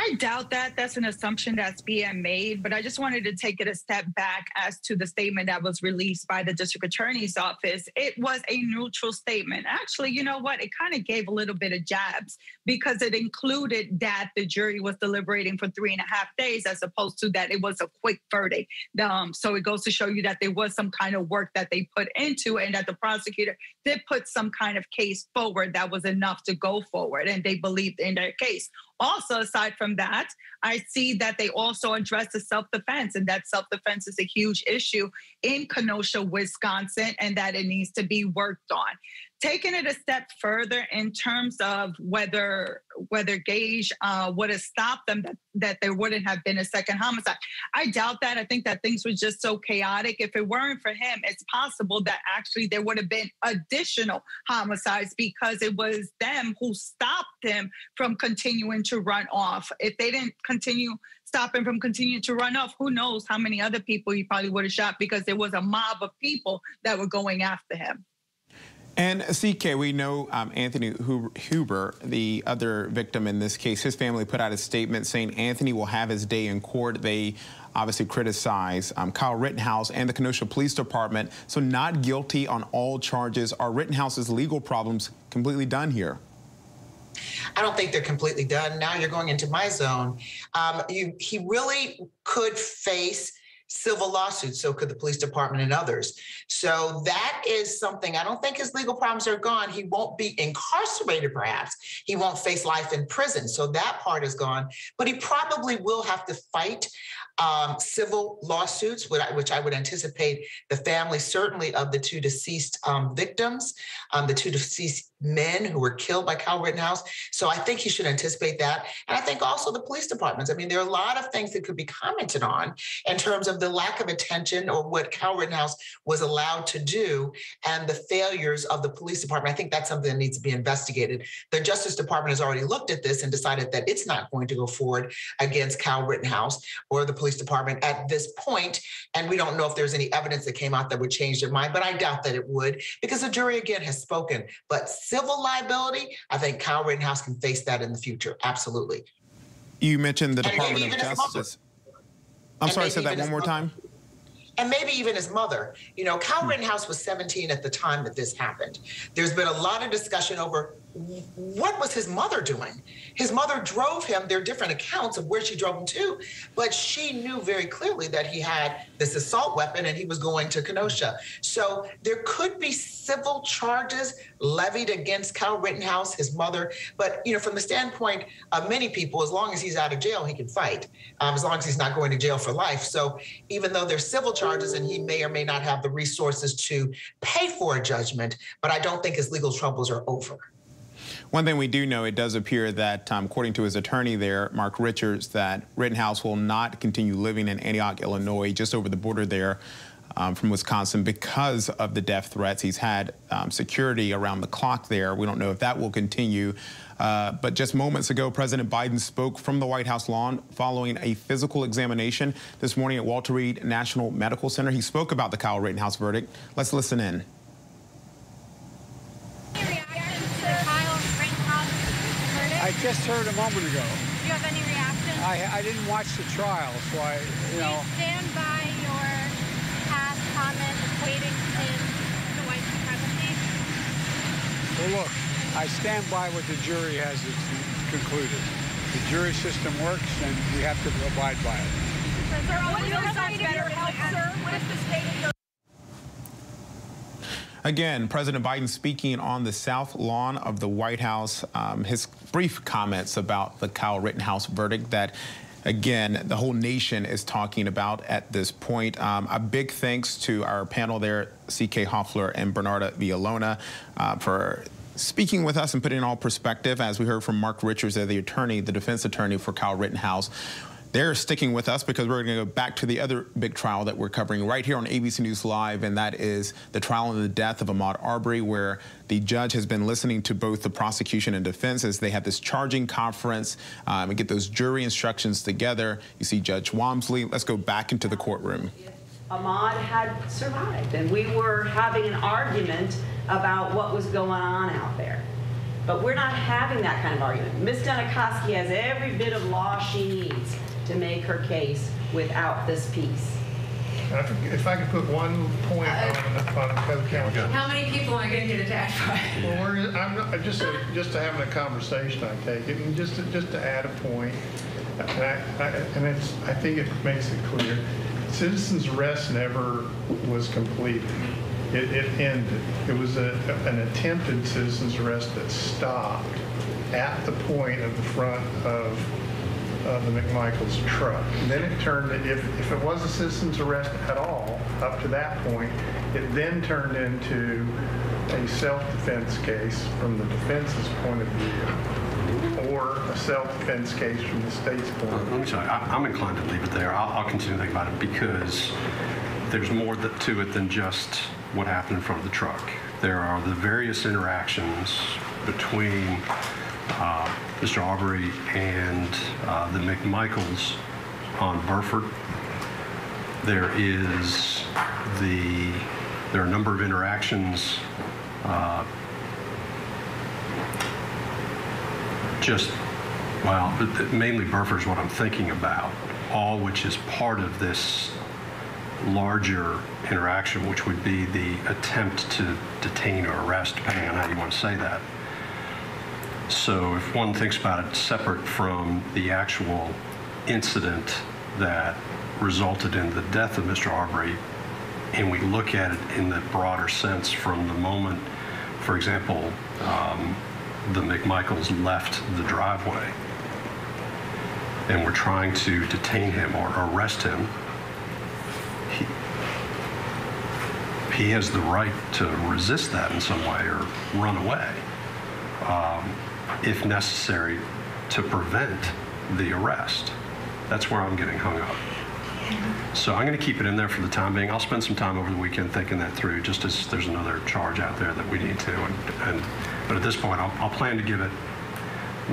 I doubt that. That's an assumption that's being made, but I just wanted to take it a step back as to the statement that was released by the district attorney's office. It was a neutral statement. Actually, you know what? It kind of gave a little bit of jabs because it included that the jury was deliberating for three and a half days as opposed to that it was a quick verdict. Um, so it goes to show you that there was some kind of work that they put into it and that the prosecutor did put some kind of case forward that was enough to go forward and they believed in their case. Also, aside from that, I see that they also address the self defense, and that self defense is a huge issue in Kenosha, Wisconsin, and that it needs to be worked on. Taking it a step further in terms of whether whether Gaige uh, would have stopped them, that, that there wouldn't have been a second homicide. I doubt that. I think that things were just so chaotic. If it weren't for him, it's possible that actually there would have been additional homicides because it was them who stopped him from continuing to run off. If they didn't continue stop him from continuing to run off, who knows how many other people he probably would have shot because there was a mob of people that were going after him. And CK, we know um, Anthony Huber, the other victim in this case, his family put out a statement saying Anthony will have his day in court. They obviously criticize um, Kyle Rittenhouse and the Kenosha Police Department. So not guilty on all charges. Are Rittenhouse's legal problems completely done here? I don't think they're completely done. Now you're going into my zone. Um, you, he really could face civil lawsuits. So could the police department and others. So that is something I don't think his legal problems are gone. He won't be incarcerated, perhaps. He won't face life in prison. So that part is gone. But he probably will have to fight um, civil lawsuits, which I would anticipate the family, certainly of the two deceased um, victims, um, the two deceased men who were killed by Kyle Rittenhouse. So I think he should anticipate that. And I think also the police departments. I mean, there are a lot of things that could be commented on in terms of the lack of attention or what Kyle Rittenhouse was allowed to do and the failures of the police department. I think that's something that needs to be investigated. The Justice Department has already looked at this and decided that it's not going to go forward against Kyle Rittenhouse or the police department at this point. And we don't know if there's any evidence that came out that would change their mind, but I doubt that it would because the jury again has spoken. But civil liability, I think Kyle Rittenhouse can face that in the future. Absolutely. You mentioned the And Department of Justice. I'm And sorry, say that one more time. and maybe even his mother. You know, Kyle hmm. Rittenhouse was 17 at the time that this happened. There's been a lot of discussion over what was his mother doing. His mother drove him. There are different accounts of where she drove him to, but she knew very clearly that he had this assault weapon and he was going to Kenosha. So there could be civil charges levied against Kyle Rittenhouse, his mother. But you know, from the standpoint of many people, as long as he's out of jail, he can fight. Um, as long as he's not going to jail for life. So even though there's civil charges and he may or may not have the resources to pay for a judgment, but I don't think his legal troubles are over. One thing we do know, it does appear that, um, according to his attorney there, Mark Richards, that Rittenhouse will not continue living in Antioch, Illinois, just over the border there um, from Wisconsin because of the death threats. He's had um, security around the clock there. We don't know if that will continue. Uh, but just moments ago, President Biden spoke from the White House lawn following a physical examination this morning at Walter Reed National Medical Center. He spoke about the Kyle Rittenhouse verdict. Let's listen in. I just heard a moment ago. Do you have any reaction? I, I didn't watch the trial, so I, you Do know, you stand by your past comment equating him to white supremacy? well, look, I stand by what the jury has concluded. The jury system works, and we have to abide by it. Sir, what is the state of your health, sir? What is the state of your Again, President Biden speaking on the South Lawn of the White House, um, his brief comments about the Kyle Rittenhouse verdict that again, the whole nation is talking about at this point. Um, a big thanks to our panel there, C.K. Hoffler and Bernarda Villalona, uh, for speaking with us and putting it all perspective. As we heard from Mark Richards, the attorney, the defense attorney for Kyle Rittenhouse. They're sticking with us because we're going to go back to the other big trial that we're covering right here on ABC News Live, and that is the trial and the death of Ahmaud Arbery, where the judge has been listening to both the prosecution and defense as they have this charging conference um, and get those jury instructions together. You see Judge Walmsley. Let's go back into the courtroom. Ahmaud had survived, and we were having an argument about what was going on out there. But we're not having that kind of argument. Ms. Dunikoski has every bit of law she needs to make her case without this piece. I think If I could put one point on, on co-counsel. How many people am I going to get attacked by? Well, we're, I'm not, just, a- just to having a conversation, I take it, and just, to- just to add a point, and I, I- and it's, I think it makes it clear, citizen's arrest never was completed. It, it ended. It was a, an attempted citizen's arrest that stopped at the point of the front of uh, the McMichaels truck. And then it turned, if, if it was a citizen's arrest at all, up to that point, it then turned into a self-defense case from the defense's point of view, or a self-defense case from the state's point of view. Tell you, I- I'm inclined to leave it there. I'll, I'll continue to think about it because there's more that- to it than just what happened in front of the truck. There are the various interactions between uh, Mr. Arbery and uh, the McMichaels on Burford. There is the, there are a number of interactions uh, just, well, mainly Burford is what I'm thinking about, all which is part of this larger interaction, which would be the attempt to detain or arrest, depending on how you want to say that. So if one thinks about it separate from the actual incident that resulted in the death of Mr. Arbery, and we look at it in the broader sense from the moment, for example, um, the McMichaels left the driveway and were trying to detain him or arrest him, he, he has the right to resist that in some way or run away, um, if necessary, to prevent the arrest. That's where I'm getting hung up. So I'm going to keep it in there for the time being. I'll spend some time over the weekend thinking that through, just as there's another charge out there that we need to. And, and but at this point, I'll, I'll plan to give it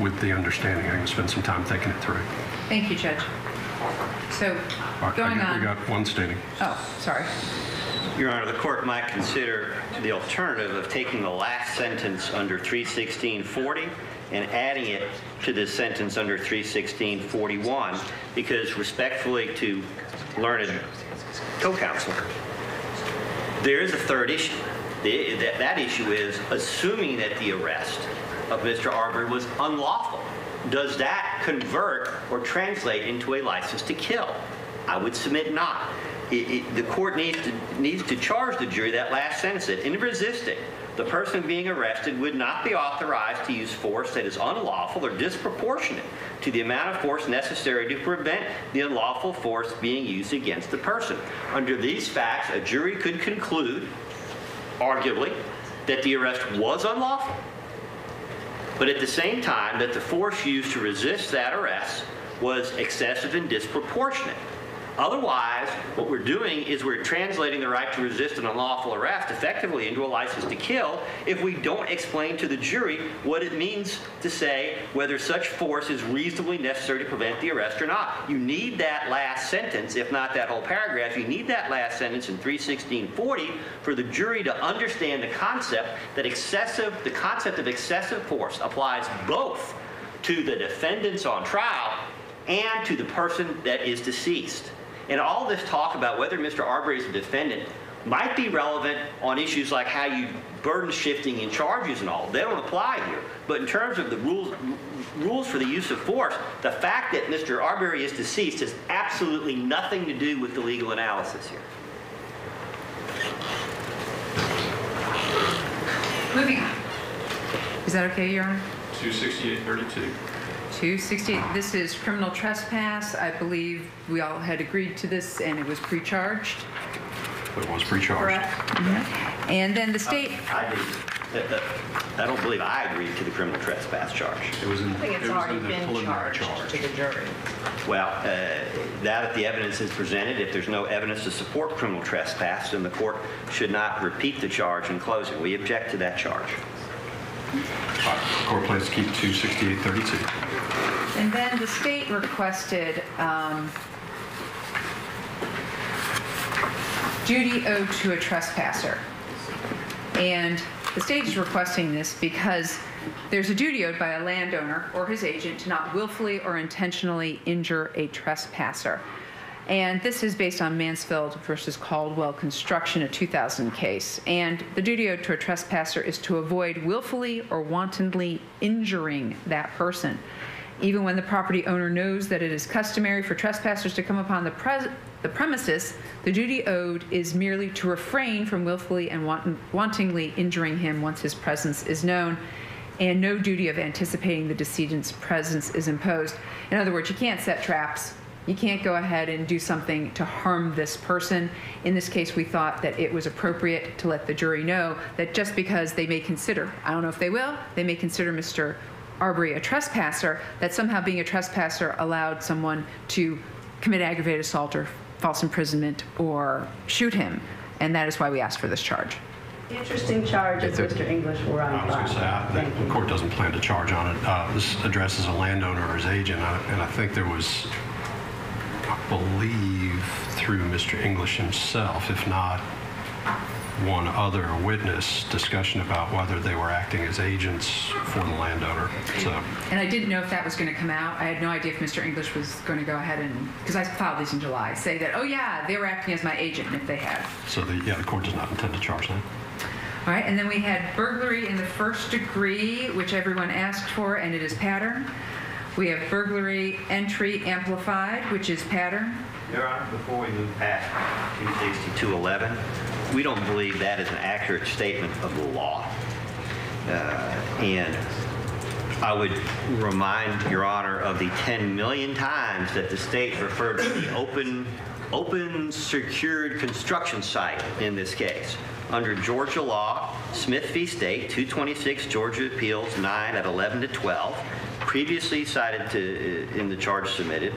with the understanding I'm going to spend some time thinking it through. Thank you, Judge. So, All right, going I got- on. We got one standing. Oh, sorry. Your Honor, the court might consider the alternative of taking the last sentence under 31640 and adding it to the sentence under 31641, because respectfully to learned co-counsel, there is a third issue. The- That, that issue is assuming that the arrest of Mr. Arbery was unlawful. Does that convert or translate into a license to kill? I would submit not. It, it, the court needs to, needs to charge the jury that last sentence that in resisting, the person being arrested would not be authorized to use force that is unlawful or disproportionate to the amount of force necessary to prevent the unlawful force being used against the person. Under these facts, a jury could conclude, arguably, that the arrest was unlawful, but at the same time that the force used to resist that arrest was excessive and disproportionate. Otherwise, what we're doing is we're translating the right to resist an unlawful arrest effectively into a license to kill if we don't explain to the jury what it means to say whether such force is reasonably necessary to prevent the arrest or not. You need that last sentence, if not that whole paragraph, you need that last sentence in 31640 for the jury to understand the concept that excessive, the concept of excessive force applies both to the defendants on trial and to the person that is deceased. And all this talk about whether Mr. Arbery is a defendant might be relevant on issues like how you burden shifting and charges and all. They don't apply here. But in terms of the rules rules for the use of force, the fact that Mr. Arbery is deceased has absolutely nothing to do with the legal analysis here. Moving on. Is that okay, Your Honor? 26832. 268, this is criminal trespass. I believe we all had agreed to this and it was pre-charged. It was pre-charged. Correct. And then the state, I did. that- that- I don't believe I agreed to the criminal trespass charge. It was in, I think it's already been charged to the jury. Well, uh, now that the evidence is presented, if there's no evidence to support criminal trespass, then the court should not repeat the charge in closing. We object to that charge. Court plans to keep 26832. and then the state requested um, duty owed to a trespasser. And the state is requesting this because there's a duty owed by a landowner or his agent to not willfully or intentionally injure a trespasser. And this is based on Mansfield versus Caldwell Construction, a 2000 case. And the duty owed to a trespasser is to avoid willfully or wantonly injuring that person. Even when the property owner knows that it is customary for trespassers to come upon the, the premises, the duty owed is merely to refrain from willfully and wanton- wantonly injuring him once his presence is known, and no duty of anticipating the decedent's presence is imposed. In other words, you can't set traps. You can't go ahead and do something to harm this person. In this case, we thought that it was appropriate to let the jury know that just because they may consider, I don't know if they will, they may consider Mr. Arbery a trespasser, that somehow being a trespasser allowed someone to commit aggravated assault or false imprisonment or shoot him. And that is why we asked for this charge. Interesting charge if Mr. English were on I was going to say, I- the court doesn't plan to charge on it. Uh, This addresses a landowner or his agent, I- and I think there was, I believe, through Mr. English himself, if not one other witness, discussion about whether they were acting as agents for the landowner. So And I didn't know if that was going to come out. I had no idea if Mr. English was going to go ahead and, because I filed these in July, say that, oh yeah, they were acting as my agent, if they had. So, the, yeah, the court does not intend to charge them. All right, and then we had burglary in the first degree, which everyone asked for, and it is pattern. We have burglary entry amplified, which is pattern. Your Honor, before we move past 26211, we don't believe that is an accurate statement of the law. Uh, And I would remind Your Honor of the 10 million times that the state referred to the open, open secured construction site in this case. Under Georgia law, Smith v. State, 226 Georgia Appeals 9 at 11 to 12, previously cited to, in the charge submitted,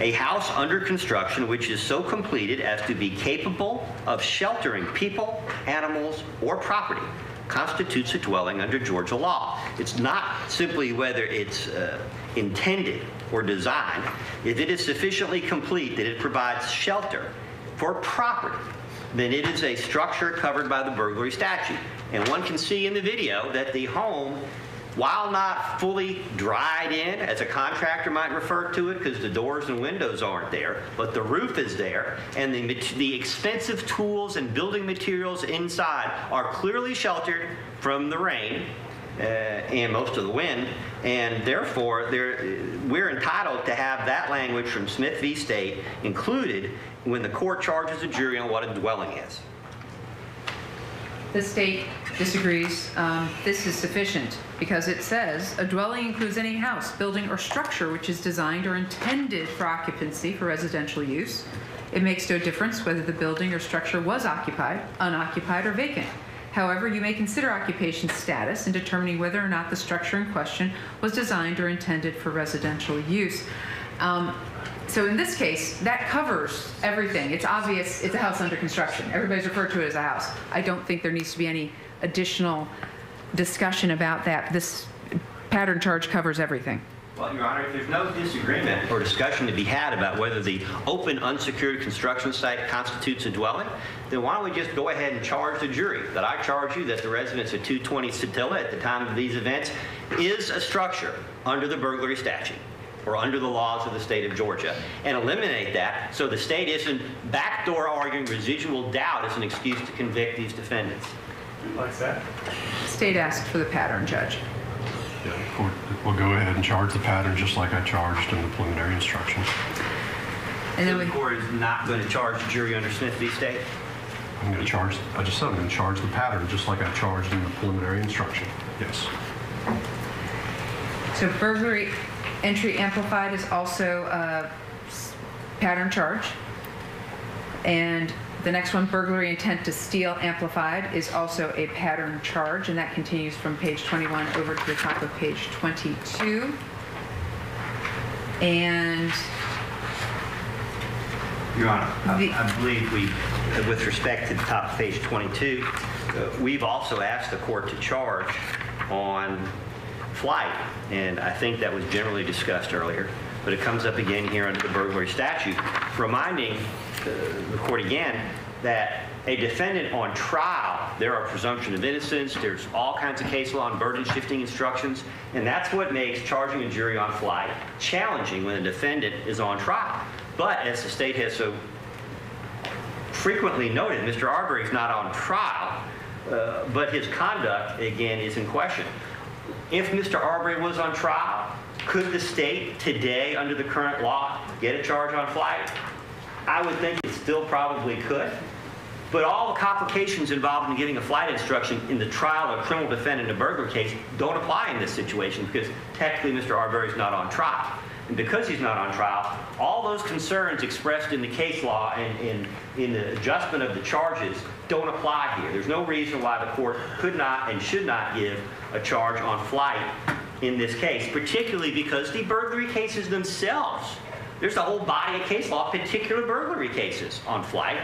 a house under construction which is so completed as to be capable of sheltering people, animals, or property constitutes a dwelling under Georgia law. It's not simply whether it's uh, intended or designed. If it is sufficiently complete that it provides shelter for property, then it is a structure covered by the burglary statute. And one can see in the video that the home while not fully dried in, as a contractor might refer to it, because the doors and windows aren't there, but the roof is there, and the, the expensive tools and building materials inside are clearly sheltered from the rain uh, and most of the wind, and therefore we're entitled to have that language from Smith v. State included when the court charges a jury on what a dwelling is. The state disagrees. Um, This is sufficient because it says, "A dwelling includes any house, building, or structure which is designed or intended for occupancy for residential use. It makes no difference whether the building or structure was occupied, unoccupied, or vacant. However, you may consider occupation status in determining whether or not the structure in question was designed or intended for residential use." Um, So in this case, that covers everything. It's obvious it's a house under construction. Everybody's referred to it as a house. I don't think there needs to be any additional discussion about that. This pattern charge covers everything. Well, Your Honor, if there's no disagreement or discussion to be had about whether the open, unsecured construction site constitutes a dwelling, then why don't we just go ahead and charge the jury that I charge you that the residence of 220 Satilla at the time of these events is a structure under the burglary statute or under the laws of the state of Georgia, and eliminate that so the state isn't backdoor arguing residual doubt as an excuse to convict these defendants. Like that? State asked for the pattern, Judge. Yeah, the court will go ahead and charge the pattern just like I charged in the preliminary instructions. And then the court is not going to charge the jury under Smith v. State? I'm going to charge, I just said I'm going to charge the pattern just like I charged in the preliminary instruction. Yes. So burglary Entry amplified is also a pattern charge. And the next one, burglary intent to steal amplified, is also a pattern charge, and that continues from page 21 over to the top of page 22. And Your Honor, The- I I believe we, with respect to the top of page 22, uh, we've also asked the court to charge on flight, and I think that was generally discussed earlier, but it comes up again here under the burglary statute, reminding uh, the court again that a defendant on trial, there are presumption of innocence, there's all kinds of case law and burden shifting instructions, and that's what makes charging a jury on flight challenging when a defendant is on trial. But as the state has so frequently noted, Mr. Arbery is not on trial, uh, but his conduct, again, is in question. If Mr. Arbery was on trial, could the state today, under the current law, get a charge on flight? I would think it still probably could. But all the complications involved in getting a flight instruction in the trial of a criminal defendant in a burglary case don't apply in this situation because technically Mr. Arbery is not on trial. And because he's not on trial, all those concerns expressed in the case law and in, in the adjustment of the charges don't apply here. There's no reason why the court could not and should not give a charge on flight in this case, particularly because the burglary cases themselves, there's a whole body of case law, particular burglary cases on flight.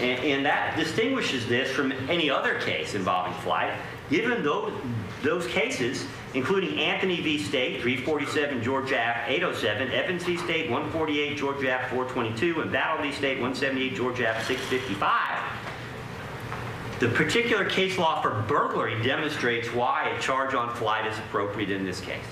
And, and that distinguishes this from any other case involving flight, given those, those cases, including Anthony v. State, 347 Georgia Ave, 807, Evans v. State, 148 Georgia Ave, 422, and Battle v. State, 178 Georgia Ave, 655. The particular case law for burglary demonstrates why a charge on flight is appropriate in this case.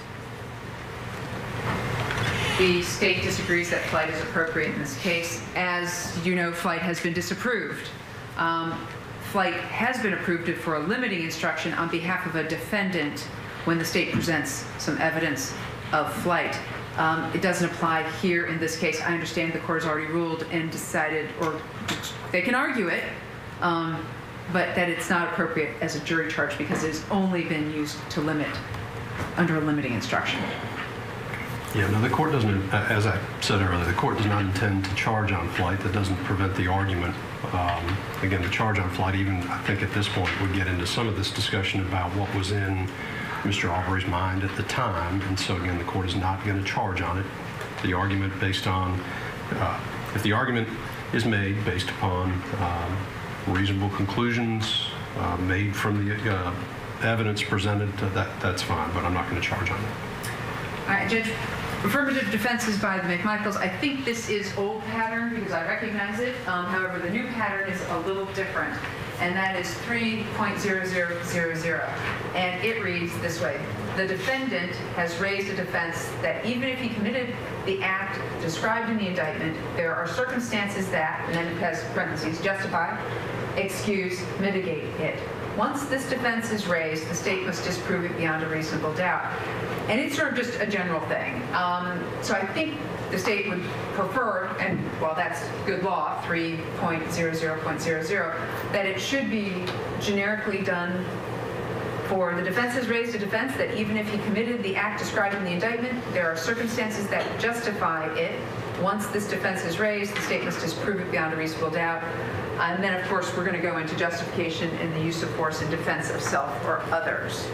The state disagrees that flight is appropriate in this case. As you know, flight has been disapproved. Um, Flight has been approved for a limiting instruction on behalf of a defendant when the state presents some evidence of flight. Um, It doesn't apply here in this case. I understand the court has already ruled and decided, or they can argue it, um, but that it's not appropriate as a jury charge because it has only been used to limit, under a limiting instruction. Yeah, no, the court doesn't, uh, as I said earlier, the court does not intend to charge on flight. That doesn't prevent the argument. Um, Again, the charge on flight, even I think at this point, would get into some of this discussion about what was in Mr. Arbery's mind at the time. And so again, the court is not going to charge on it. The argument based on, uh, if the argument is made based upon um, reasonable conclusions uh, made from the uh, evidence presented, uh, that, that's fine, but I'm not going to charge on it. All right, Judge, affirmative defenses by the McMichaels. I think this is old pattern because I recognize it. Um, however, the new pattern is a little different, and that is 3.0000. And it reads this way. The defendant has raised a defense that even if he committed the act described in the indictment, there are circumstances that, and then it has parentheses, justify, excuse, mitigate it. Once this defense is raised, the state must disprove it beyond a reasonable doubt. And it's sort of just a general thing. Um, so I think the state would prefer, and well, that's good law, 3.00.00, that it should be generically done for the defense has raised a defense that even if he committed the act described in the indictment, there are circumstances that justify it. Once this defense is raised, the state must disprove it beyond a reasonable doubt. Uh, and then, of course, we're going to go into justification in the use of force in defense of self or others.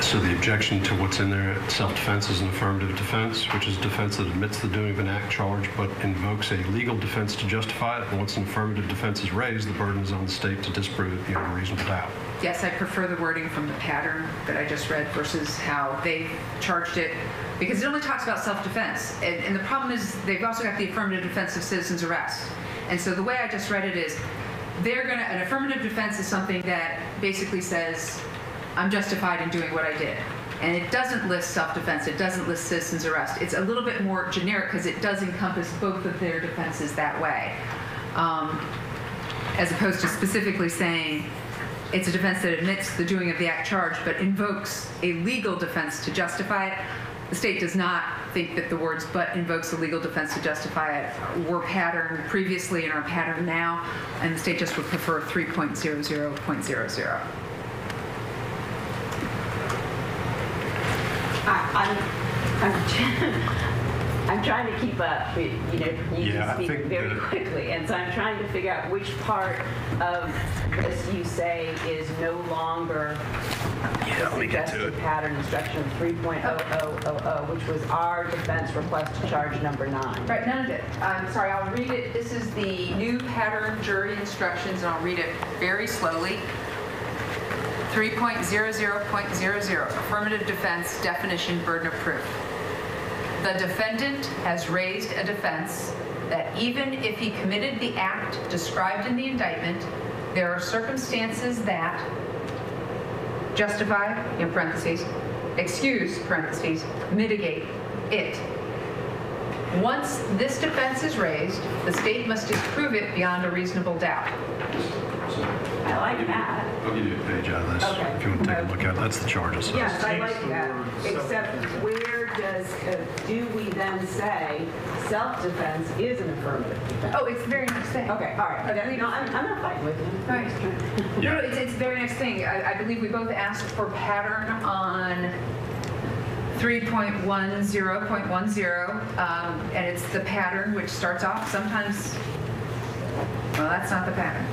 So the objection to what's in there, self-defense is an affirmative defense, which is a defense that admits the doing of an act charge, but invokes a legal defense to justify it. And once an affirmative defense is raised, the burden is on the state to disprove it beyond a reasonable doubt. Yes, I prefer the wording from the pattern that I just read versus how they charged it, because it only talks about self-defense. And, and the problem is they've also got the affirmative defense of citizen's arrest. And so the way I just read it is, they're gonna, an affirmative defense is something that basically says, I'm justified in doing what I did. And it doesn't list self-defense, it doesn't list citizen's arrest. It's a little bit more generic because it does encompass both of their defenses that way. Um, as opposed to specifically saying, it's a defense that admits the doing of the act charged, but invokes a legal defense to justify it the state does not think that the words but invokes a legal defense to justify it were patterned previously and are patterned now, and the state just would prefer 3.00.00. I'm, I'm I'm trying to keep up. You know, you Yeah, can speak very the- quickly, and so I'm trying to figure out which part of this you say is no longer Yeah, let me get to suggested it. pattern instruction 3.0000, which was our defense request to charge number nine. Right, none of it. I'm sorry, I'll read it. This is the new pattern jury instructions, and I'll read it very slowly. 3.00.00, affirmative defense definition burden of proof. The defendant has raised a defense that even if he committed the act described in the indictment, there are circumstances that justify, in parentheses, excuse, parentheses, mitigate it. Once this defense is raised, the state must disprove it beyond a reasonable doubt. I like that. I'll give you a page out of this Okay. if you want to take a look at it. That's the charges. Yes, I like that, except where does, uh, do we then say self-defense is an affirmative defense? Oh, it's the very next thing. Okay, all right, okay, no, I'm, I'm not fighting with you. Right. No, no, it's, it's the very next thing. I, I believe we both asked for pattern on 3.10.10, um, and it's the pattern which starts off sometimes, well, that's not the pattern.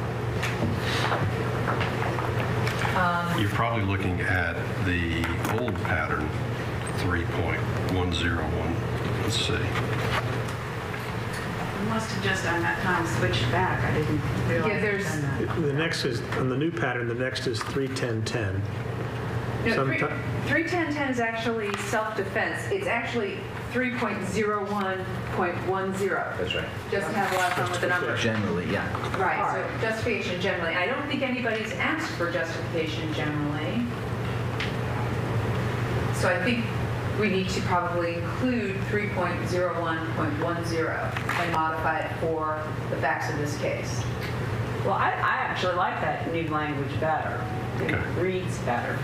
Um, You're probably looking at the old pattern, 3.101. Let's see. We must have just on that time switched back, I didn't realize. Yeah, there's- I'd done that. The next is, on the new pattern, the next is 31010. No, three- Someti- 31010 is actually self-defense. It's actually 3.01.10. That's right. Just to have a lot of fun with the numbers. Generally, yeah. Right, so justification generally. I don't think anybody's asked for justification generally. So I think we need to probably include 3.01.10 and modify it for the facts of this case. Well, I, I actually like that new language better. It reads better.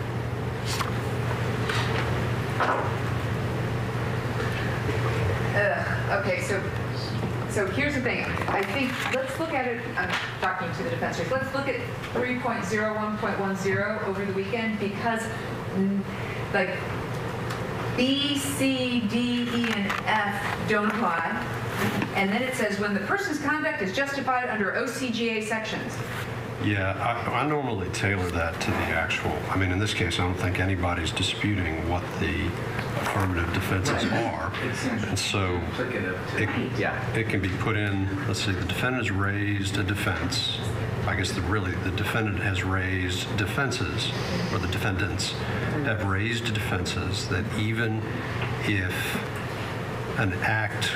Ugh, okay, so, so here's the thing. I think, let's look at it, I'm talking to the defense attorneys, let's look at 3.01.10 over the weekend because, like, B, C, D, E, and F don't apply. And then it says, when the person's conduct is justified under OCGA sections. Yeah, I, I normally tailor that to the actual, I mean, in this case, I don't think anybody's disputing what the affirmative defenses are. And so it, it can be put in, let's see, the defendant has raised a defense. I guess the really, the defendant has raised defenses, or the defendants mm. have raised defenses that even if an act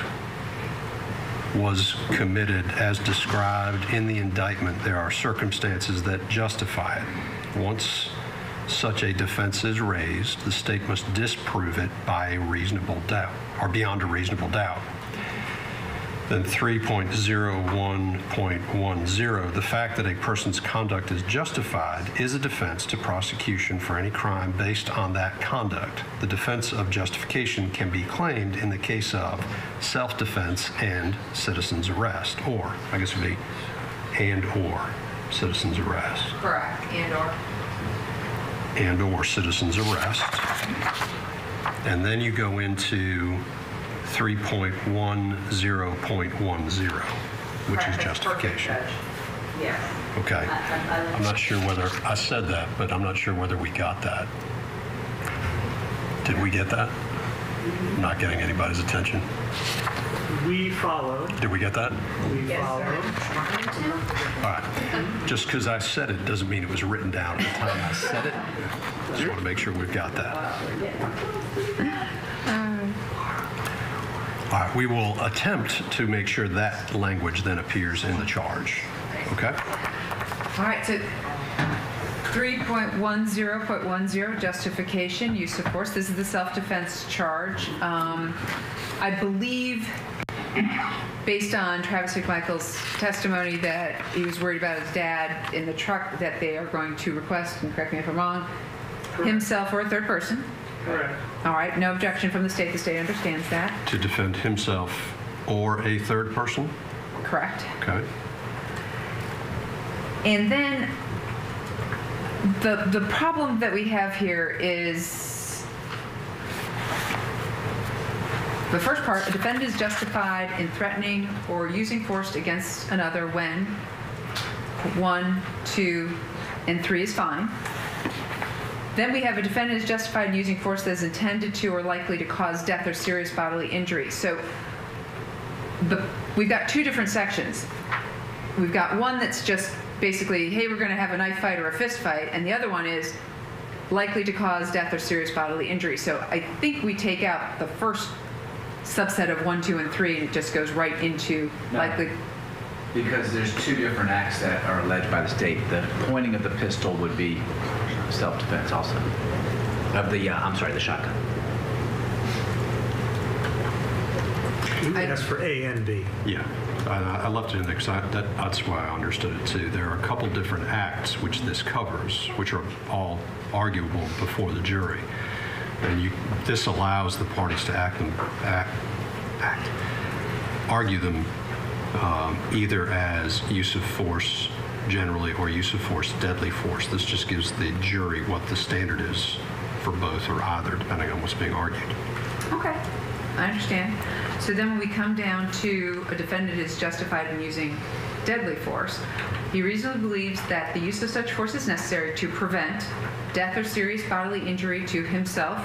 was committed as described in the indictment, there are circumstances that justify it. Once such a defense is raised, the state must disprove it by a reasonable doubt, or beyond a reasonable doubt. Then 3.01.10, the fact that a person's conduct is justified is a defense to prosecution for any crime based on that conduct. The defense of justification can be claimed in the case of self-defense and citizen's arrest, or, I guess it would be and/or citizen's arrest, Correct. And/or. and/or citizen's arrest. And then you go into 3.10.10, which is justification. Yes. Okay. I'm not sure whether, I said that, but I'm not sure whether we got that. Did we get that? Not getting anybody's attention. We follow. Did we get that? We follow. All right. Just because I said it doesn't mean it was written down at the time I said it. Just want to make sure we've got that. All right, we will attempt to make sure that language then appears in the charge. Okay? All right, so 3.10.10, justification, use of force. This is the self-defense charge. Um, I believe, based on Travis McMichael's testimony, that he was worried about his dad in the truck, that they are going to request, and correct me if I'm wrong, himself or a third person. Correct. All right, no objection from the state. The state understands that. To defend himself or a third person? Correct. Okay. And then the the problem that we have here is The first part, a defendant is justified in threatening or using force against another when one, two, and three is fine. Then we have a defendant is justified in using force that is intended to or likely to cause death or serious bodily injury. So the, we've got two different sections. We've got one that's just basically, hey, we're going to have a knife fight or a fist fight, and the other one is likely to cause death or serious bodily injury. So I think we take out the first subset of one, two, and three, and it just goes right into No. likely. Because there's two different acts that are alleged by the state. The pointing of the pistol would be self-defense also. Of the, uh, I'm sorry, the shotgun. We asked for A and B. Yeah, I, I left it in there because that, that's why I understood it too. There are a couple different acts which this covers, which are all arguable before the jury. And you, this allows the parties to act them, act, act, argue them um, either as use of force generally or use of force deadly force. This just gives the jury what the standard is for both or either, depending on what's being argued. Okay, I understand. So then when we come down to a defendant is justified in using deadly force, he reasonably believes that the use of such force is necessary to prevent death or serious bodily injury to himself,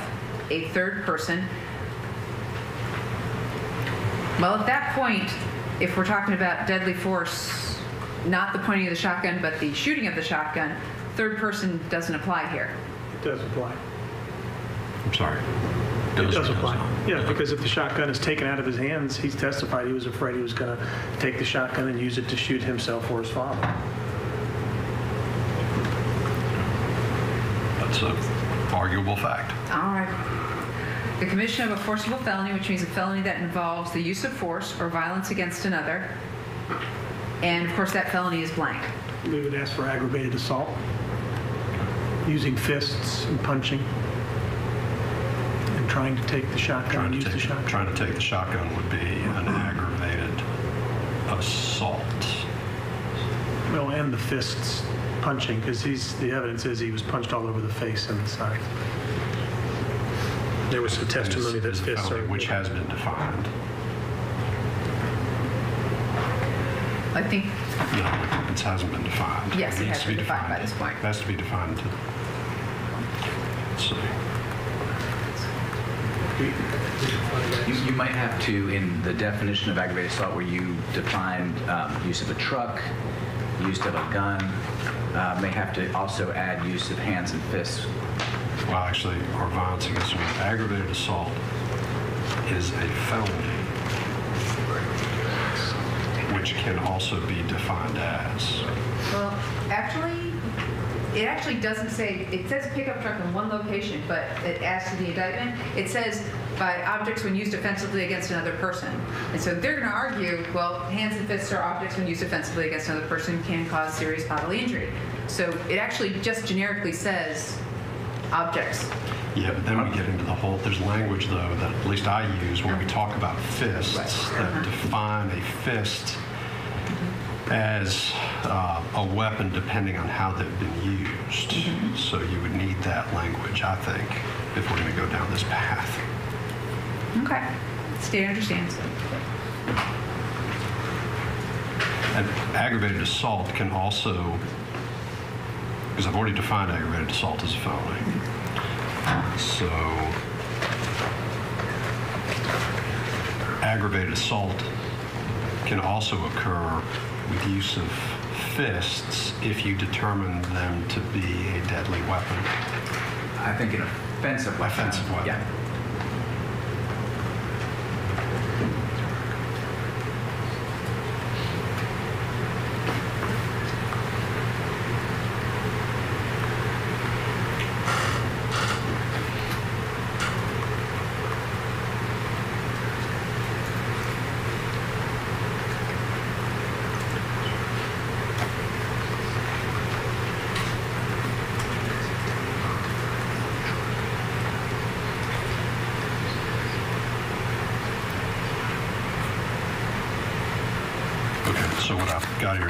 a third person. Well, at that point, if we're talking about deadly force, not the pointing of the shotgun, but the shooting of the shotgun, third person doesn't apply here. It does apply. I'm sorry. It does apply. Yeah, because if the shotgun is taken out of his hands, he's testified he was afraid he was going to take the shotgun and use it to shoot himself or his father. That's an arguable fact. All right. The commission of a forcible felony, which means a felony that involves the use of force or violence against another. And of course, that felony is blank. We would ask for aggravated assault, using fists and punching, and trying to take the shotgun and use the shotgun. Trying to take the shotgun would be an aggravated assault. Well, and the fists punching, because he's, the evidence is he was punched all over the face and the side. There was some testimony that Is- is a fists felony. Which has been defined. I think, No, it hasn't been defined. Yes, it needs has to be been defined by this point. It has to be defined. to- Let's see. You, you might have to, in the definition of aggravated assault, where you defined um, use of a truck, use of a gun, uh, may have to also add use of hands and fists. Well, actually, or violence against women, aggravated assault is a felony, which can also be defined as. well, actually, it actually doesn't say, it says pickup truck in one location, but it adds to the indictment, it says by objects when used offensively against another person. And so they're going to argue, well, hands and fists are objects when used offensively against another person can cause serious bodily injury. So it actually just generically says objects. Yeah, but then we get into the whole, there's language though that at least I use when we uh-huh. talk about fists that uh-huh. define a fist as uh, a weapon depending on how they've been used. Mm-hmm. So you would need that language, I think, if we're going to go down this path. Okay, state understands. And aggravated assault can also, because I've already defined aggravated assault as a felony. So aggravated assault can also occur with use of fists if you determine them to be a deadly weapon. I think an offensive weapon. Offensive weapon. Yeah.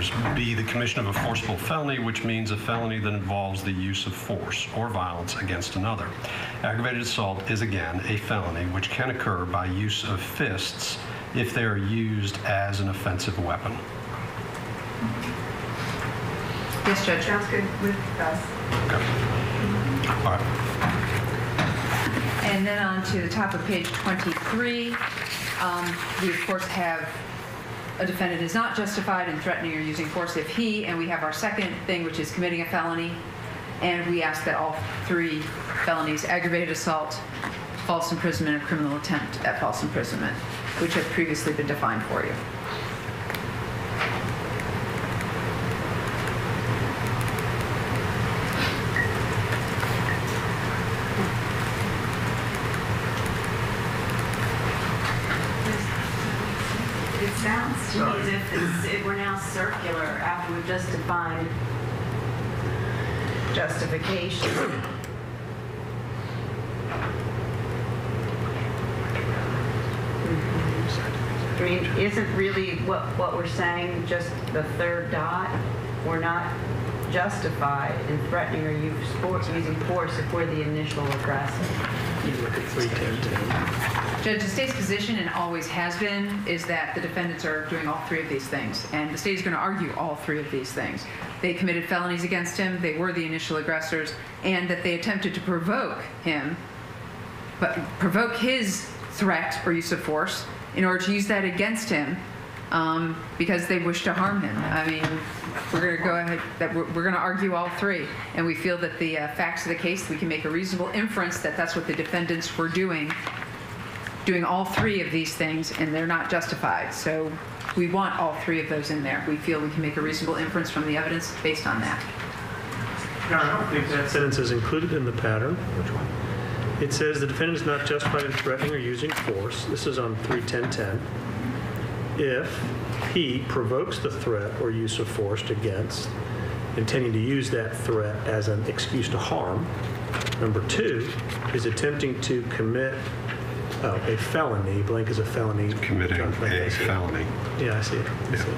I've got here is B, the commission of a forcible felony, which means a felony that involves the use of force or violence against another. Aggravated assault is again a felony which can occur by use of fists if they are used as an offensive weapon. Yes, Judge. Sounds good with us. Okay. All right. And then on to the top of page 23, um, we of course have a defendant is not justified in threatening or using force if he, and we have our second thing, which is committing a felony, and we ask that all three felonies, aggravated assault, false imprisonment, and criminal attempt at false imprisonment, which have previously been defined for you. It sounds to me as if it's, if we're now circular after we've just defined justification. I mean, isn't really what, what we're saying just the third dot? We're not justified in threatening or using force if we're the initial aggressor. You look at 310. Judge, the state's position, and always has been, is that the defendants are doing all three of these things. And the state is going to argue all three of these things. They committed felonies against him, they were the initial aggressors, and that they attempted to provoke him, but provoke his threat or use of force in order to use that against him um, because they wish to harm him. I mean, we're going to go ahead, that we're, we're going to argue all three. And we feel that the uh, facts of the case, we can make a reasonable inference that that's what the defendants were doing doing all three of these things and they're not justified. So we want all three of those in there. We feel we can make a reasonable inference from the evidence based on that. No, I don't think that sentence is included in the pattern. Which one? It says the defendant is not justified in threatening or using force. This is on 31010. If he provokes the threat or use of force against, intending to use that threat as an excuse to harm. Number two is attempting to commit oh, a felony. Blank is a felony. Committing a felony. Yeah, I see it. I see it.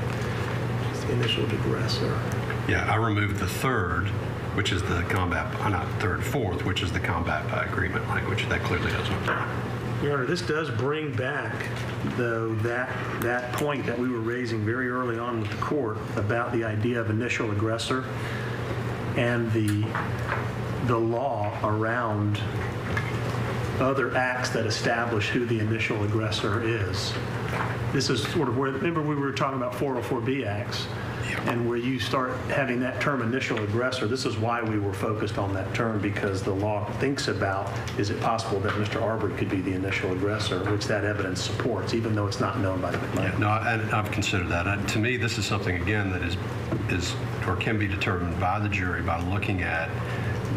It's the initial aggressor. Yeah, I removed the third, which is the combat, uh, not third, fourth, which is the combat by agreement language. That clearly doesn't apply. Your Honor, this does bring back, though, that, that point that we were raising very early on with the court about the idea of initial aggressor and the, the law around other acts that establish who the initial aggressor is. This is sort of where, remember we were talking about 404B acts, and where you start having that term initial aggressor, this is why we were focused on that term, because the law thinks about, is it possible that Mr. Arbery could be the initial aggressor, which that evidence supports, even though it's not known by the Yeah, no, and I've considered that. To me, this is something, again, that is, is, or can be determined by the jury by looking at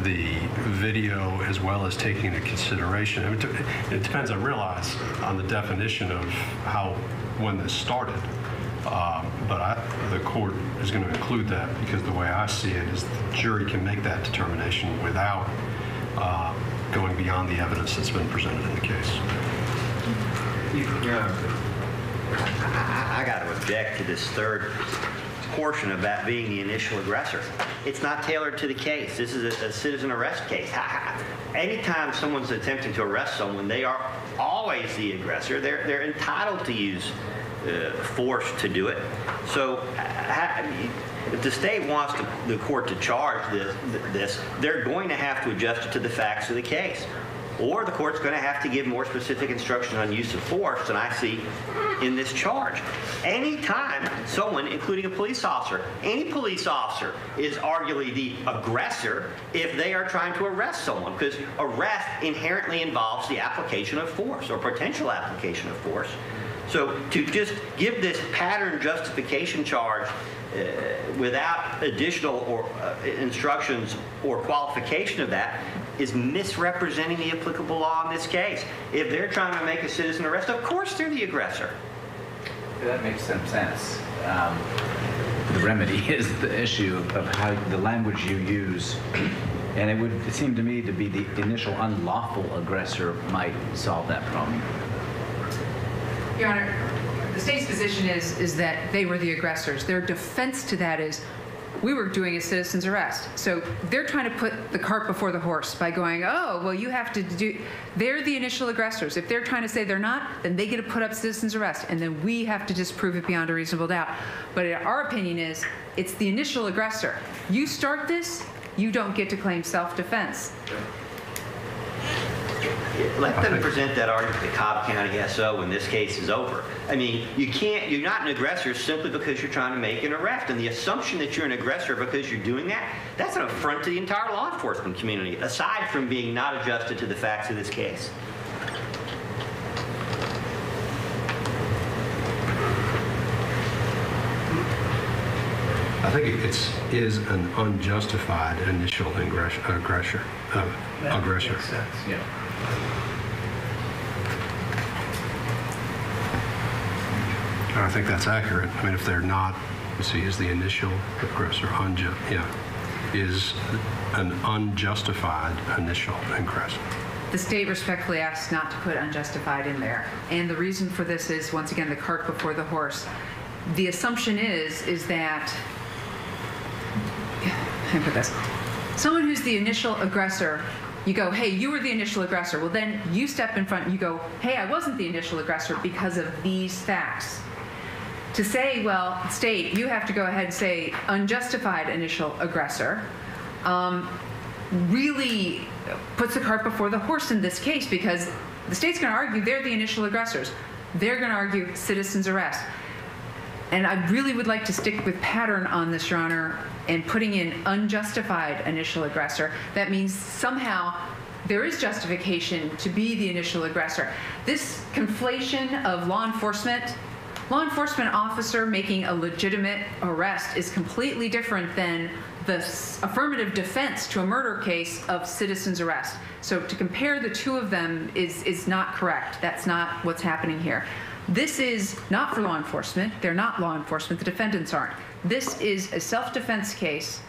the video as well as taking into consideration. I mean, it it depends, I realize, on the definition of how, when this started. Um, But I, the court is going to include that because the way I see it is the jury can make that determination without uh, going beyond the evidence that's been presented in the case. I, I got to object to this third portion of that being the initial aggressor. It's not tailored to the case. This is a, a citizen arrest case. Anytime someone's attempting to arrest someone, they are always the aggressor. They're, they're entitled to use uh, force to do it. So if the state wants the court to charge this, this, they're going to have to adjust it to the facts of the case. Or the court's going to have to give more specific instruction on use of force than I see in this charge. Anytime someone, including a police officer, any police officer is arguably the aggressor if they are trying to arrest someone, because arrest inherently involves the application of force or potential application of force. So to just give this pattern justification charge uh, without additional or uh, instructions or qualification of that is misrepresenting the applicable law in this case. If they're trying to make a citizen arrest, of course they're the aggressor. That makes some sense. Um, the remedy is the issue of how the language you use. And it would seem to me to be the initial unlawful aggressor might solve that problem. Your Honor, the state's position is is that they were the aggressors. Their defense to that is we were doing a citizen's arrest. So they're trying to put the cart before the horse by going, oh, well, you have to do. They're the initial aggressors. If they're trying to say they're not, then they get to put up citizen's arrest, and then we have to disprove it beyond a reasonable doubt. But our opinion is it's the initial aggressor. You start this, you don't get to claim self-defense. Let them present that argument to Cobb County SO when this case is over. I mean, you can't, you're not an aggressor simply because you're trying to make an arrest. And the assumption that you're an aggressor because you're doing that, that's an affront to the entire law enforcement community, aside from being not adjusted to the facts of this case. I think it's is an unjustified initial aggression. Aggressor. Uh, aggressor. Yeah. I think that's accurate. I mean, if they're not, let's see, is the initial aggressor unju- yeah, is an unjustified initial aggressor. The state respectfully asks not to put unjustified in there. And the reason for this is, once again, the cart before the horse. The assumption is, is that, how put this? Someone who's the initial aggressor, you go, hey, you were the initial aggressor. Well, then you step in front and you go, hey, I wasn't the initial aggressor because of these facts. To say, well, state, you have to go ahead and say unjustified initial aggressor, um, really puts the cart before the horse in this case because the state's going to argue they're the initial aggressors. They're going to argue citizen's arrest. And I really would like to stick with pattern on this, Your Honor, and putting in unjustified initial aggressor. That means somehow there is justification to be the initial aggressor. This conflation of law enforcement, law enforcement officer making a legitimate arrest is completely different than the affirmative defense to a murder case of citizen's arrest. So to compare the two of them is, is not correct. That's not what's happening here. This is not for law enforcement. They're not law enforcement. The defendants aren't. This is a self-defense case,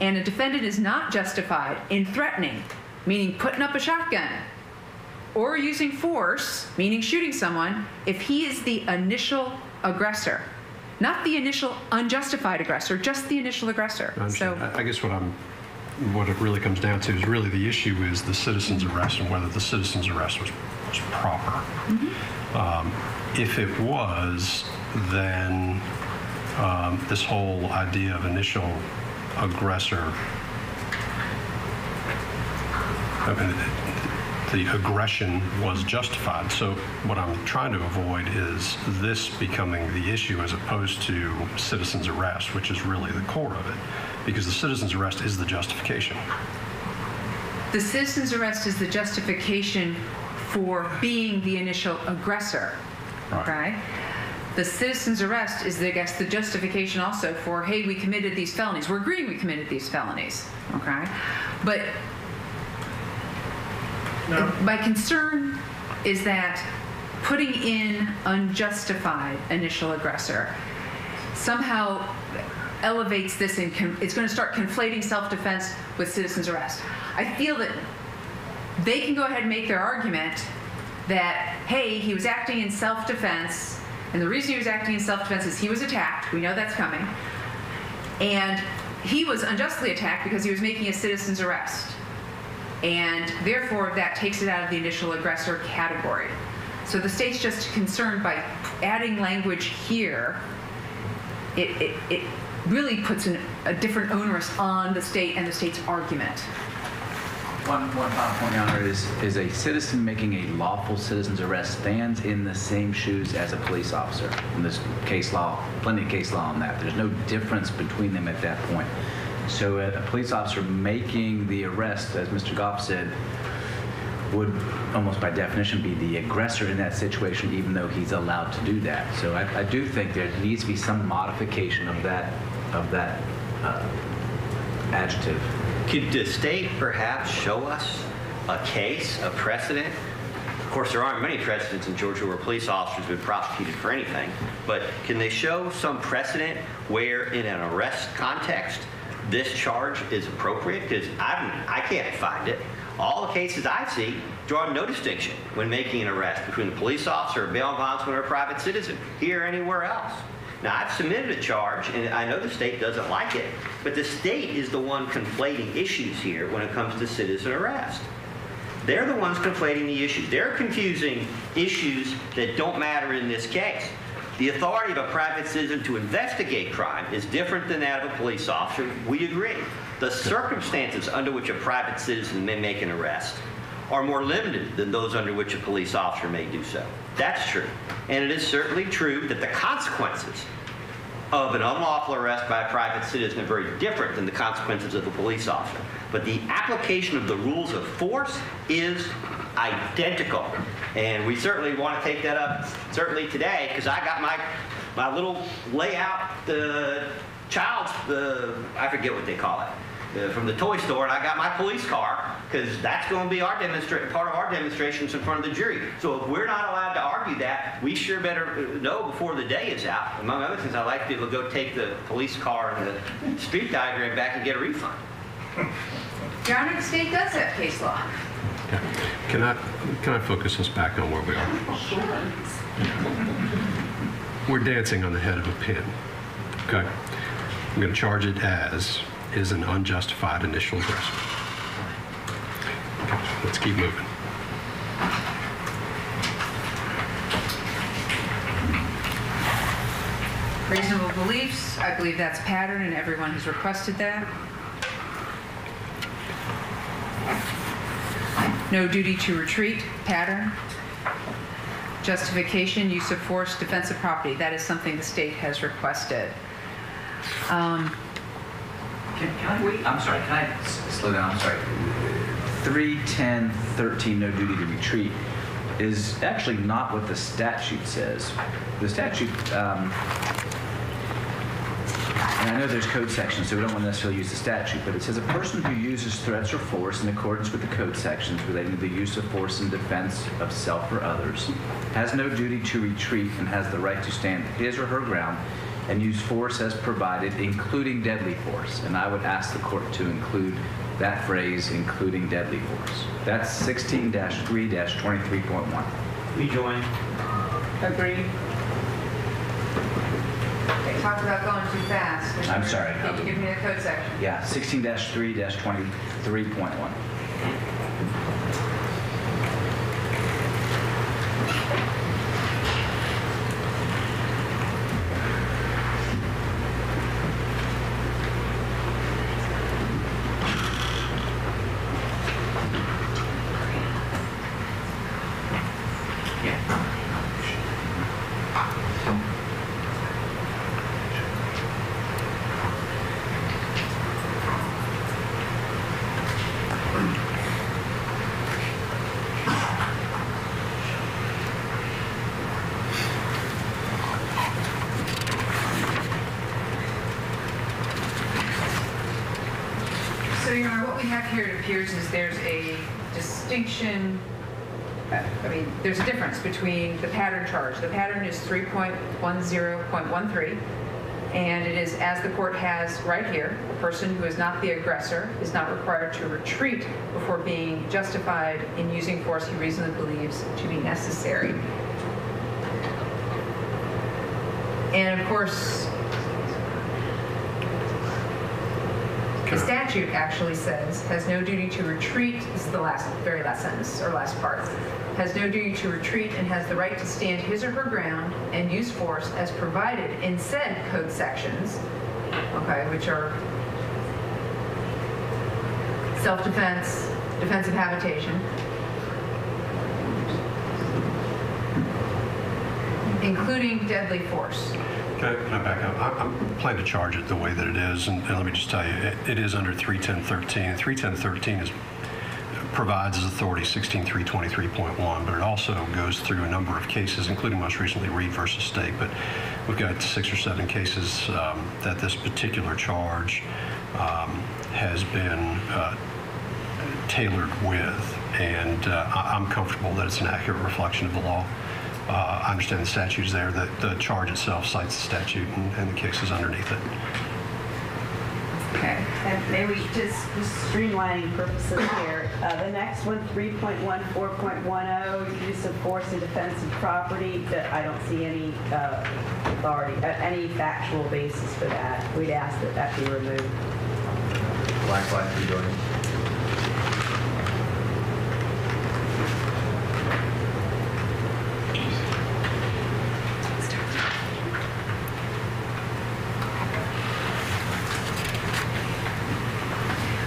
and a defendant is not justified in threatening, meaning putting up a shotgun, or using force, meaning shooting someone, if he is the initial aggressor. Not the initial unjustified aggressor, just the initial aggressor. I So. I I guess what I'm, what it really comes down to is really the issue is the citizen's arrest and whether the citizen's arrest was, was proper. Um, If it was, then um, this whole idea of initial aggressor, I mean, the aggression was justified. So what I'm trying to avoid is this becoming the issue as opposed to citizen's arrest, which is really the core of it, because the citizen's arrest is the justification. the citizen's arrest is the justification for being the initial aggressor. Okay? The citizen's arrest is, I guess, the justification also for, hey, we committed these felonies. We're agreeing we committed these felonies. Okay? But my concern is that putting in unjustified initial aggressor somehow elevates this and con- it's going to start conflating self-defense with citizen's arrest. I feel that they can go ahead and make their argument that hey, he was acting in self-defense, and the reason he was acting in self-defense is he was attacked. We know that's coming, and he was unjustly attacked because he was making a citizen's arrest, and therefore that takes it out of the initial aggressor category. So the state's just concerned by adding language here it, it, it really puts an, a different onerous on the state and the state's argument. One, one final point, Your Honor, is, is a citizen making a lawful citizen's arrest stands in the same shoes as a police officer. And there's case law, plenty of case law on that. There's no difference between them at that point. So a, a police officer making the arrest, as Mr. Gough said, would almost by definition be the aggressor in that situation, even though he's allowed to do that. So I, I do think there needs to be some modification of that, of that uh, adjective. Could the state perhaps show us a case, a precedent? Of course, there aren't many precedents in Georgia where police officers have been prosecuted for anything, but can they show some precedent where, in an arrest context, this charge is appropriate? Because I, I can't find it. all the cases I see draw no distinction when making an arrest between a police officer, a bail bondsman, or a private citizen, here or anywhere else. Now, I've submitted a charge, and I know the state doesn't like it, but the state is the one conflating issues here when it comes to citizen arrest. They're the ones conflating the issues. They're confusing issues that don't matter in this case. The authority of a private citizen to investigate crime is different than that of a police officer. We agree. The circumstances under which a private citizen may make an arrest are more limited than those under which a police officer may do so. That's true. And it is certainly true that the consequences of an unlawful arrest by a private citizen are very different than the consequences of a police officer. But the application of the rules of force is identical. And we certainly want to take that up, certainly today, because I got my, my little layout, the child's, the, I forget what they call it, uh, from the toy store, and I got my police car, because that's going to be our demonstration, part of our demonstrations in front of the jury. So if we're not allowed to argue that, we sure better know before the day is out. Among other things, I'd like to be able to go take the police car and the street diagram back and get a refund. Your Honor, the state does have case law. Yeah. Can I, can I focus us back on where we are? We're dancing on the head of a pin. Okay? I'm going to charge it as is an unjustified initial. Okay, let's keep moving. Reasonable beliefs, I believe that's pattern and everyone has requested that. No duty to retreat, pattern. Justification, use of force, defense of property, that is something the state has requested. Um, Can, can I wait? I'm sorry, can I s- slow down? I'm sorry. 310, 13, no duty to retreat is actually not what the statute says. The statute, um, and I know there's code sections, so we don't want to necessarily use the statute, but it says a person who uses threats or force in accordance with the code sections relating to the use of force in defense of self or others has no duty to retreat and has the right to stand his or her ground and use force as provided, including deadly force. And I would ask the court to include that phrase, including deadly force. That's 16 3 23.1. We join. Agree. They talked about going too fast. I'm sorry. Can you give me a code section? Yeah, 16 3 23.1. uh, I mean, there's a difference between the pattern charge. The pattern is 3.10.13, and it is, as the court has right here, a person who is not the aggressor is not required to retreat before being justified in using force he reasonably believes to be necessary. And of course, The statute actually says, has no duty to retreat, this is the last, very last sentence, or last part, has no duty to retreat and has the right to stand his or her ground and use force as provided in said code sections, okay, which are self-defense, defensive habitation, including deadly force. Can I, can I back up? I- I'm planning to charge it the way that it is, and, and let me just tell you, it, it is under 31013. 31013 is provides as authority 16323.1, but it also goes through a number of cases, including most recently Reed versus State. But we've got six or seven cases um, that this particular charge um, has been uh, tailored with, and uh, I- I'm comfortable that it's an accurate reflection of the law. Uh, I understand the statute is there, that the charge itself cites the statute and, and the cases underneath it. Okay. And maybe just for streamlining purposes here, Uh, The next one, 3.14.10, use of force in defense of property. That I don't see any uh, authority, uh, any factual basis for that. We'd ask that that be removed. Black flag for Jordan.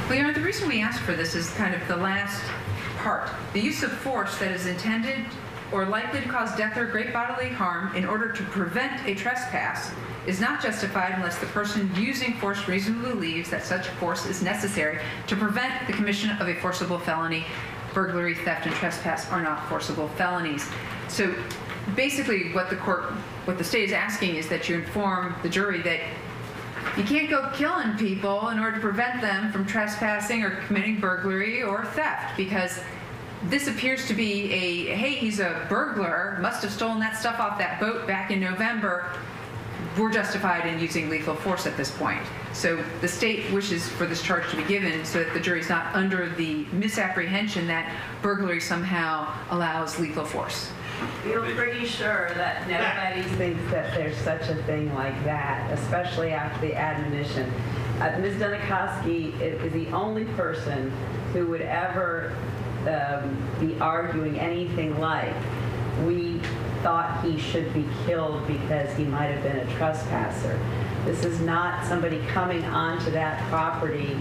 Well, Your Honor, the reason we ask for this is kind of the last part. The use of force that is intended or likely to cause death or great bodily harm in order to prevent a trespass is not justified unless the person using force reasonably believes that such force is necessary to prevent the commission of a forcible felony. Burglary, theft, and trespass are not forcible felonies. So basically, what the court, what the state is asking is that you inform the jury that you can't go killing people in order to prevent them from trespassing or committing burglary or theft because this appears to be a hey, he's a burglar, must have stolen that stuff off that boat back in November. We're justified in using lethal force at this point. So the state wishes for this charge to be given so that the jury's not under the misapprehension that burglary somehow allows lethal force. Feel pretty sure that nobody thinks that there's such a thing like that, especially after the admonition. Uh, Ms. Dunikoski is, is the only person who would ever um, be arguing anything like, we thought he should be killed because he might have been a trespasser. This is not somebody coming onto that property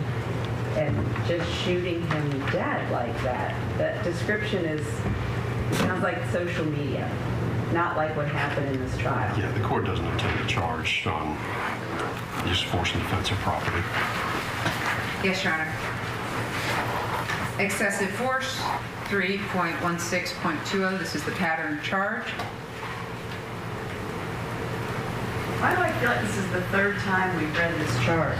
and just shooting him dead like that. That description is Sounds like social media, not like what happened in this trial. Yeah, the court doesn't intend to charge on use of force in defense of property. Yes, Your Honor. Excessive force, 3.16.20, this is the pattern charge. Why do I feel like this is the third time we've read this charge?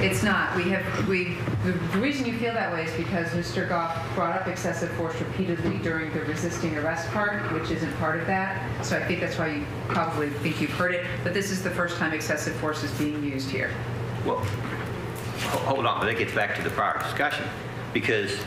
It's not. We have, we, the reason you feel that way is because Mr. Gough brought up excessive force repeatedly during the resisting arrest part, which isn't part of that. So I think that's why you probably think you've heard it. But this is the first time excessive force is being used here. Well, hold on, but that gets back to the prior discussion, because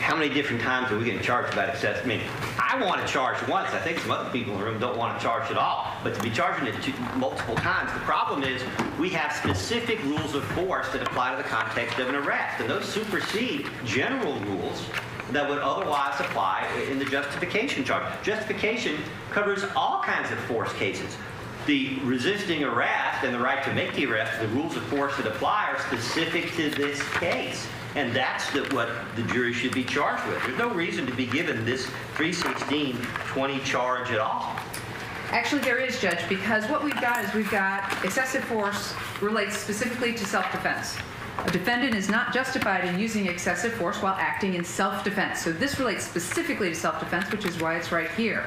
how many different times are we getting charged about excess? I mean, I want to charge once. I think some other people in the room don't want to charge at all. But to be charging it two, multiple times, the problem is we have specific rules of force that apply to the context of an arrest, and those supersede general rules that would otherwise apply in the justification charge. Justification covers all kinds of force cases. The resisting arrest and the right to make the arrest, the rules of force that apply are specific to this case. And that's the, what the jury should be charged with. There's no reason to be given this 316-20 charge at all. Actually, there is, Judge, because what we've got is we've got excessive force relates specifically to self-defense. A defendant is not justified in using excessive force while acting in self-defense. So this relates specifically to self-defense, which is why it's right here.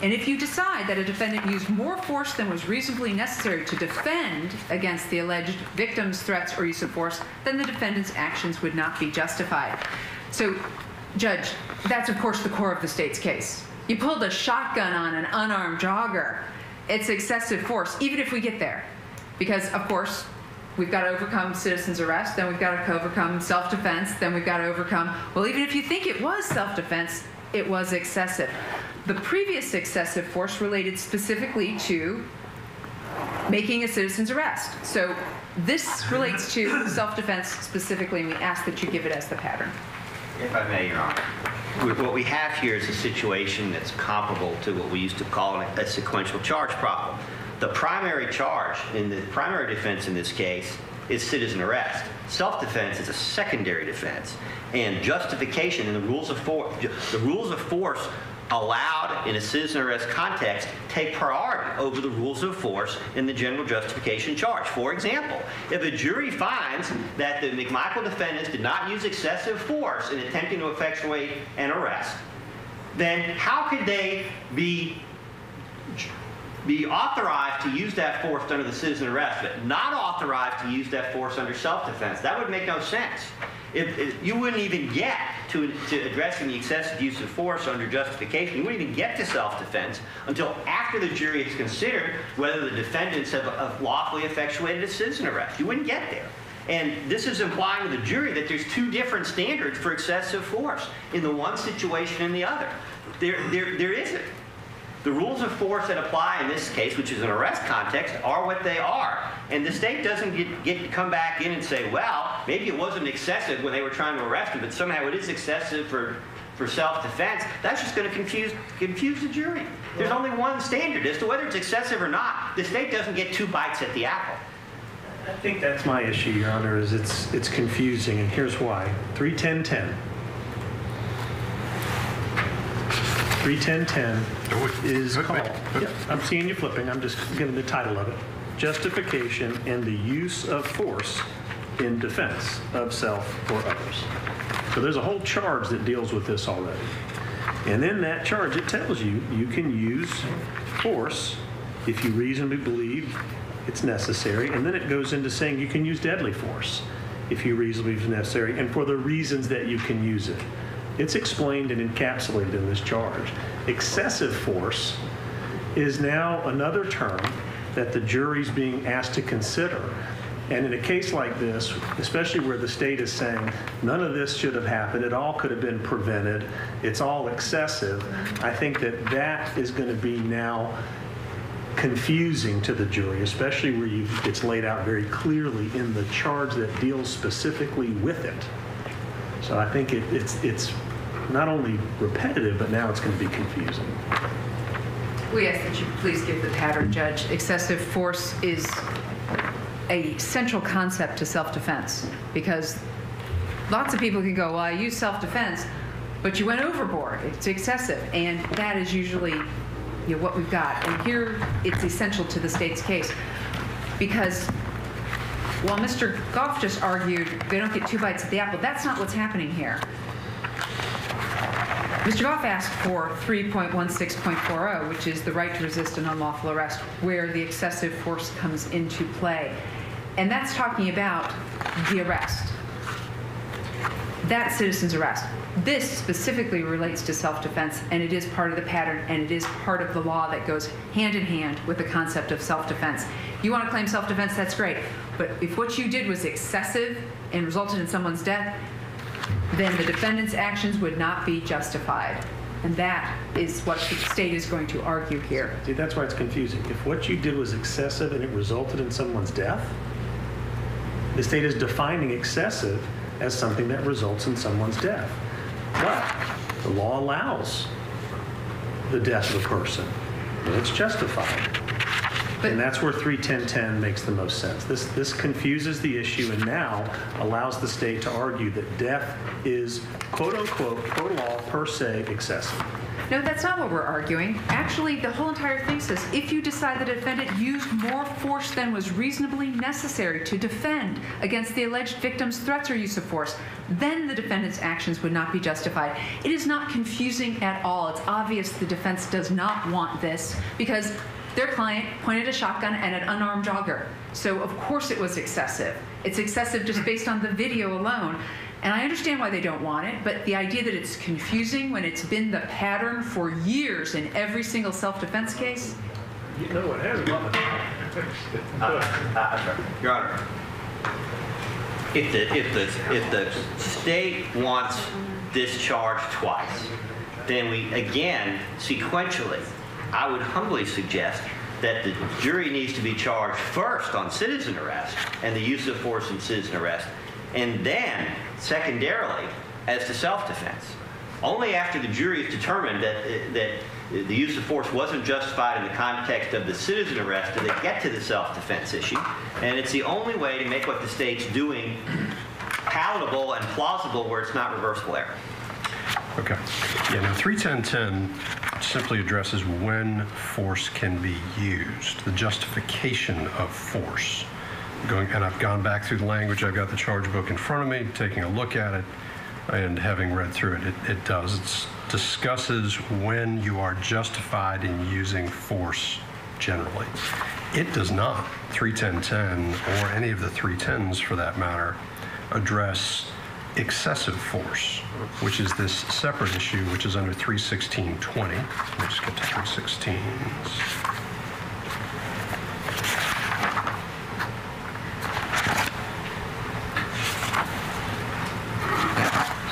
And if you decide that a defendant used more force than was reasonably necessary to defend against the alleged victim's threats or use of force, then the defendant's actions would not be justified. So, Judge, that's of course the core of the state's case. You pulled a shotgun on an unarmed jogger. It's excessive force, even if we get there. Because, of course, we've got to overcome citizen's arrest, then we've got to overcome self defense, then we've got to overcome, well, even if you think it was self defense, it was excessive. The previous excessive force related specifically to making a citizen's arrest. So this relates to self defense specifically, and we ask that you give it as the pattern. If I may, Your Honor. What we have here is a situation that's comparable to what we used to call a sequential charge problem. The primary charge in the primary defense in this case is citizen arrest. Self-defense is a secondary defense. And justification in the rules of force, the rules of force allowed in a citizen arrest context take priority over the rules of force in the general justification charge. For example, if a jury finds that the McMichael defendants did not use excessive force in attempting to effectuate an arrest, then how could they be be authorized to use that force under the citizen arrest, but not authorized to use that force under self-defense. That would make no sense. If, you wouldn't even get to, to addressing the excessive use of force under justification, you wouldn't even get to self-defense until after the jury has considered whether the defendants have, have lawfully effectuated a citizen arrest. You wouldn't get there. And this is implying to the jury that there's two different standards for excessive force in the one situation and the other. There, there, there isn't. The rules of force that apply in this case, which is an arrest context, are what they are. And the state doesn't get, get to come back in and say, well, maybe it wasn't excessive when they were trying to arrest him, but somehow it is excessive for, for self-defense. That's just going to confuse, confuse the jury. There's only one standard as to whether it's excessive or not. The state doesn't get two bites at the apple. I think that's my issue, Your Honor, is it's, it's confusing, and here's why. 31010. 31010 is called, Yep, I'm seeing you flipping, I'm just giving the title of it. Justification and the use of force in defense of self or others. So there's a whole charge that deals with this already. And in that charge, it tells you you can use force if you reasonably believe it's necessary. And then it goes into saying you can use deadly force if you reasonably believe it's necessary and for the reasons that you can use it. It's explained and encapsulated in this charge. Excessive force is now another term that the jury's being asked to consider. And in a case like this, especially where the state is saying none of this should have happened, it all could have been prevented, it's all excessive, I think that that is going to be now confusing to the jury, especially where you, it's laid out very clearly in the charge that deals specifically with it. So I think it, it's, it's not only repetitive, but now it's going to be confusing. We ask that you please give the pattern, Judge. Excessive force is a central concept to self-defense because lots of people can go, well, I use self-defense, but you went overboard. It's excessive. And that is usually you know, what we've got. And here it's essential to the state's case because while Mr. Gough just argued they don't get two bites at the apple, that's not what's happening here. Mr. Gough asked for 3.16.40, which is the right to resist an unlawful arrest, where the excessive force comes into play. And that's talking about the arrest. That citizen's arrest. This specifically relates to self-defense, and it is part of the pattern, and it is part of the law that goes hand in hand with the concept of self-defense. You want to claim self-defense, that's great. But if what you did was excessive and resulted in someone's death, then the defendant's actions would not be justified. And that is what the state is going to argue here. See, that's why it's confusing. If what you did was excessive and it resulted in someone's death, the state is defining excessive as something that results in someone's death. But the law allows the death of a person, it's justified. And that's where 31010 makes the most sense. This this confuses the issue and now allows the state to argue that death is quote unquote per law per se excessive. No, that's not what we're arguing. Actually, the whole entire thing says if you decide the defendant used more force than was reasonably necessary to defend against the alleged victim's threats or use of force, then the defendant's actions would not be justified. It is not confusing at all. It's obvious the defense does not want this because their client pointed a shotgun at an unarmed jogger. So, of course, it was excessive. It's excessive just based on the video alone. And I understand why they don't want it, but the idea that it's confusing when it's been the pattern for years in every single self defense case. You know what has Your Honor, if the, if the, if the state wants this charge twice, then we, again, sequentially, I would humbly suggest that the jury needs to be charged first on citizen arrest and the use of force in citizen arrest, and then secondarily as to self-defense. Only after the jury has determined that, that the use of force wasn't justified in the context of the citizen arrest do they get to the self-defense issue. And it's the only way to make what the state's doing palatable and plausible where it's not reversible error. Okay. Yeah, now 31010 simply addresses when force can be used, the justification of force. Going, and I've gone back through the language. I've got the charge book in front of me, taking a look at it, and having read through it, it, it does. It discusses when you are justified in using force generally. It does not, 31010, or any of the 310s for that matter, address excessive force, which is this separate issue, which is under 316.20. Let's just get to three sixteen.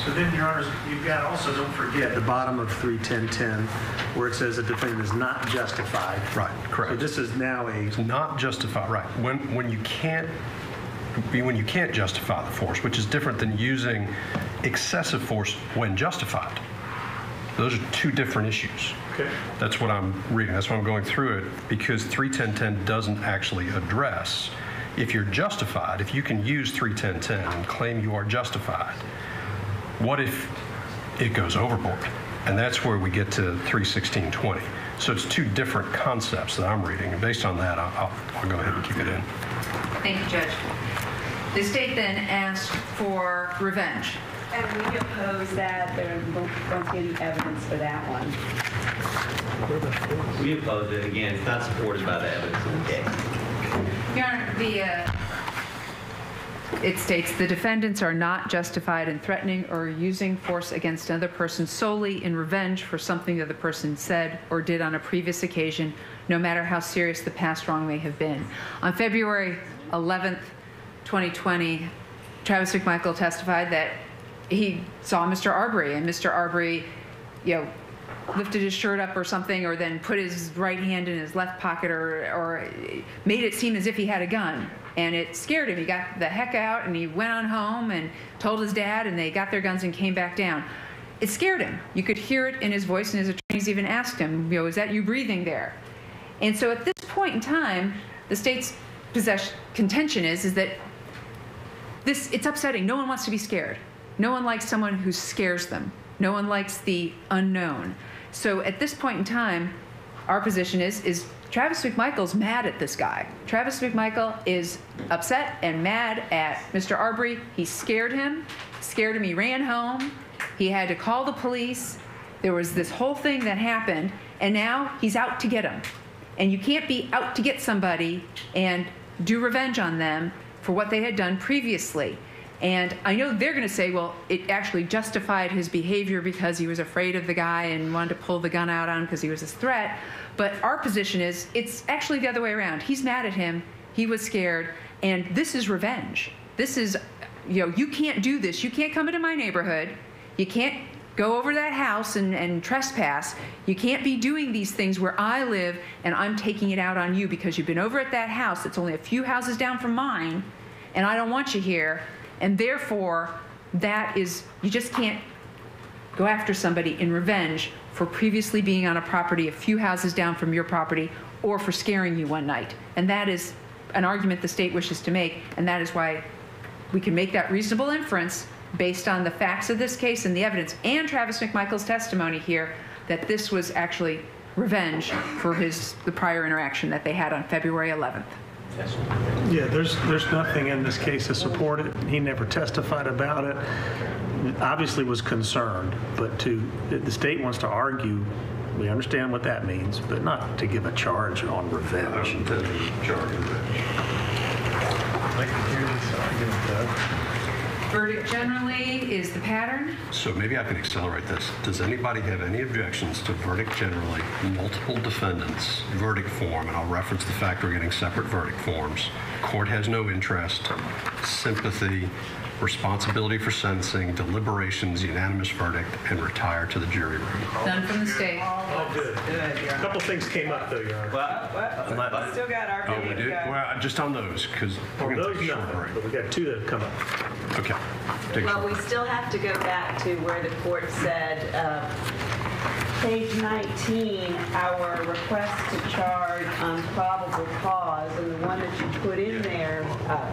So then, Your Honors, you've got also, don't forget, the bottom of 31010, where it says the defendant is not justified. Right, correct. So this is now a... It's not justified, right. When, when you can't when you can't justify the force, which is different than using excessive force when justified. Those are two different issues. Okay. That's what I'm reading. That's why I'm going through it because 31010 doesn't actually address if you're justified, if you can use 31010 and claim you are justified, what if it goes overboard? And that's where we get to 31620. So it's two different concepts that I'm reading. And based on that, I'll, I'll, I'll go ahead and keep it in. Thank you, Judge. The state then asked for revenge. And we oppose that. There won't be any evidence for that one. We oppose it. Again, it's not supported by the evidence in the case. Your Honor, the, uh, it states the defendants are not justified in threatening or using force against another person solely in revenge for something that the person said or did on a previous occasion, no matter how serious the past wrong may have been. On February 11th, 2020, Travis McMichael testified that he saw Mr. Arbery, and Mr. Arbery, you know, lifted his shirt up or something, or then put his right hand in his left pocket, or, or made it seem as if he had a gun. And it scared him. He got the heck out and he went on home and told his dad, and they got their guns and came back down. It scared him. You could hear it in his voice, and his attorneys even asked him, you know, is that you breathing there? And so at this point in time, the state's possession, contention is, is that this, it's upsetting. No one wants to be scared. No one likes someone who scares them. No one likes the unknown. So at this point in time, our position is is Travis McMichael's mad at this guy. Travis McMichael is upset and mad at Mr. Arbery. He scared him, scared him. He ran home. He had to call the police. There was this whole thing that happened, and now he's out to get him. And you can't be out to get somebody and do revenge on them for what they had done previously. And I know they're going to say, well, it actually justified his behavior because he was afraid of the guy and wanted to pull the gun out on him because he was a threat. But our position is it's actually the other way around. He's mad at him, he was scared, and this is revenge. This is, you know, you can't do this. You can't come into my neighborhood. You can't go over that house and, and trespass. You can't be doing these things where I live and I'm taking it out on you because you've been over at that house that's only a few houses down from mine and I don't want you here. And therefore, that is, you just can't go after somebody in revenge for previously being on a property a few houses down from your property or for scaring you one night. And that is an argument the state wishes to make, and that is why we can make that reasonable inference based on the facts of this case and the evidence and Travis McMichael's testimony here that this was actually revenge for his the prior interaction that they had on February 11th. Yeah, there's, there's nothing in this case to support it. He never testified about it. Obviously was concerned, but to, the state wants to argue, we understand what that means, but not to give a charge on revenge. I can hear this argument, Doug. Verdict generally is the pattern. So maybe I can accelerate this. Does anybody have any objections to verdict generally, multiple defendants, verdict form, and I'll reference the fact we're getting separate verdict forms. Court has no interest, sympathy, responsibility for sentencing, deliberations, unanimous verdict, and retire to the jury room. None from the state. Oh, good. A couple things came up though, Your Honor. Well, still got our Oh, we meeting do? to. Well, just on those, because we're going to those, take a no, short break. but we got two that have come up. Okay. Take a Well, short we still have to go back to where the court said, uh, page 19, our request to charge on probable cause, and the one that you put in there, uh,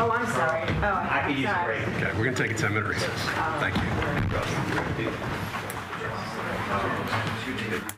oh, I'm sorry. Oh, I could use a sorry. break. Okay, we're going to take a 10-minute recess. Thank you.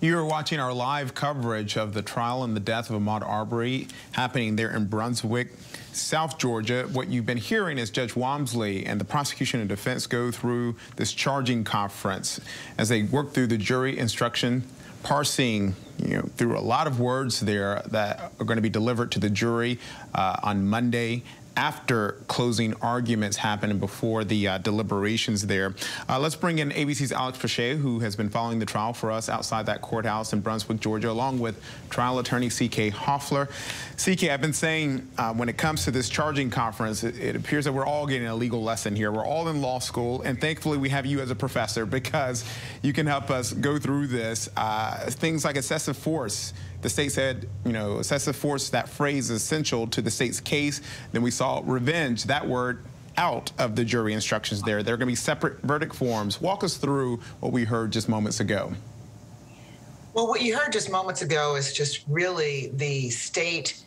You're watching our live coverage of the trial and the death of Ahmaud Arbery happening there in Brunswick, South Georgia. What you've been hearing is Judge Walmsley and the prosecution and defense go through this charging conference as they work through the jury instruction, parsing you know, through a lot of words there that are going to be delivered to the jury uh, on Monday after closing arguments happened and before the uh, deliberations there. Uh, let's bring in ABC's Alex Presha, who has been following the trial for us outside that courthouse in Brunswick, Georgia, along with trial attorney C.K. Hoffler. C.K., I've been saying uh, when it comes to this charging conference, it, it appears that we're all getting a legal lesson here. We're all in law school, and thankfully we have you as a professor because you can help us go through this. Uh, things like excessive force the state said, you know, excessive force, that phrase is essential to the state's case. Then we saw revenge, that word out of the jury instructions there. There are going to be separate verdict forms. Walk us through what we heard just moments ago. Well, what you heard just moments ago is just really the state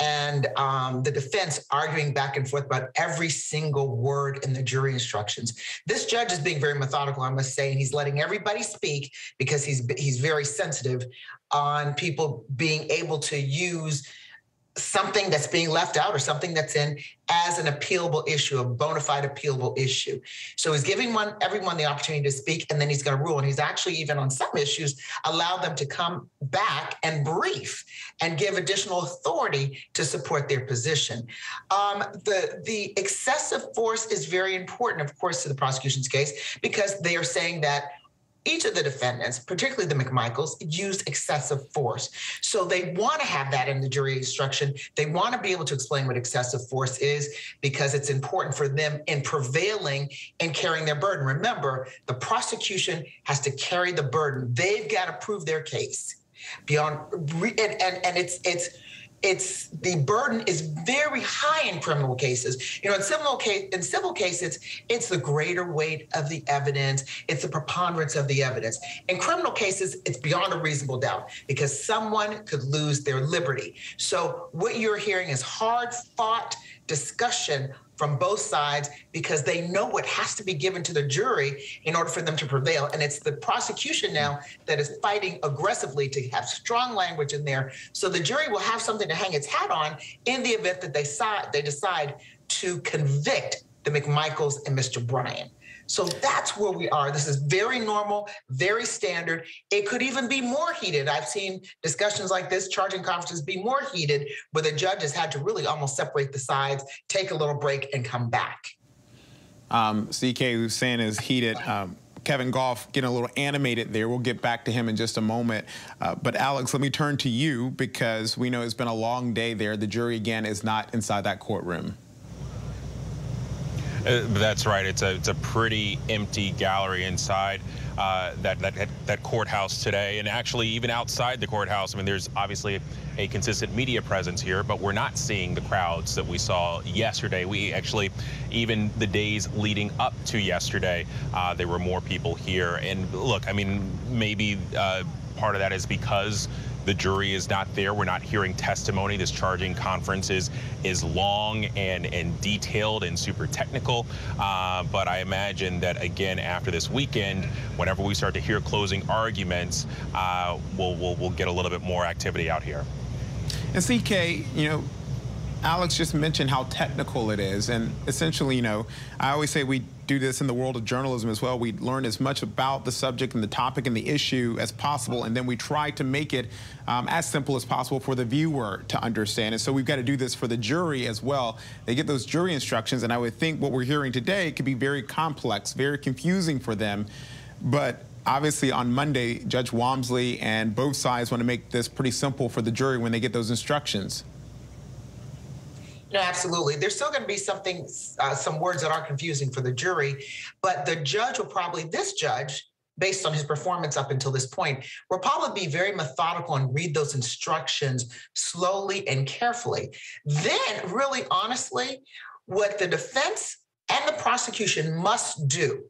and um, the defense arguing back and forth about every single word in the jury instructions. This judge is being very methodical, I must say, and he's letting everybody speak because he's he's very sensitive on people being able to use something that's being left out or something that's in as an appealable issue, a bona fide appealable issue. So he's giving one everyone the opportunity to speak, and then he's going to rule. And he's actually even on some issues allowed them to come back and brief and give additional authority to support their position. Um, the the excessive force is very important, of course, to the prosecution's case because they are saying that each of the defendants, particularly the McMichaels, used excessive force. So they want to have that in the jury instruction. They want to be able to explain what excessive force is because it's important for them in prevailing and carrying their burden. Remember, the prosecution has to carry the burden. They've got to prove their case beyond and, and, and it's it's it's the burden is very high in criminal cases. You know, in civil case in civil cases, it's the greater weight of the evidence, it's the preponderance of the evidence. In criminal cases, it's beyond a reasonable doubt because someone could lose their liberty. So what you're hearing is hard fought discussion from both sides because they know what has to be given to the jury in order for them to prevail. And it's the prosecution now that is fighting aggressively to have strong language in there so the jury will have something to hang its hat on in the event that they, they decide to convict the McMichaels and Mr. Bryan. So that's where we are. This is very normal, very standard. It could even be more heated. I've seen discussions like this, charging conferences be more heated, where the judges had to really almost separate the sides, take a little break, and come back. Um, CK who's saying is heated. Um, Kevin Gough getting a little animated there. We'll get back to him in just a moment. Uh, but Alex, let me turn to you because we know it's been a long day there. The jury again is not inside that courtroom. Uh, that's right. It's a it's a pretty empty gallery inside uh, that, that that courthouse today, and actually even outside the courthouse. I mean, there's obviously a consistent media presence here, but we're not seeing the crowds that we saw yesterday. We actually, even the days leading up to yesterday, uh, there were more people here. And look, I mean, maybe uh, part of that is because the jury is not there. We're not hearing testimony. This charging conference is, is long and, and detailed and super technical. Uh, but I imagine that, again, after this weekend, whenever we start to hear closing arguments, uh, we'll, we'll, we'll get a little bit more activity out here. And CK, you know, Alex just mentioned how technical it is. And essentially, you know, I always say we do this in the world of journalism as well. We learn as much about the subject and the topic and the issue as possible, and then we try to make it um, as simple as possible for the viewer to understand. And so we've got to do this for the jury as well. They get those jury instructions, and I would think what we're hearing today could be very complex, very confusing for them. But obviously on Monday, Judge Walmsley and both sides want to make this pretty simple for the jury when they get those instructions. No, absolutely. There's still going to be something, uh, some words that are confusing for the jury, but the judge will probably, this judge, based on his performance up until this point, will probably be very methodical and read those instructions slowly and carefully. Then, really honestly, what the defense and the prosecution must do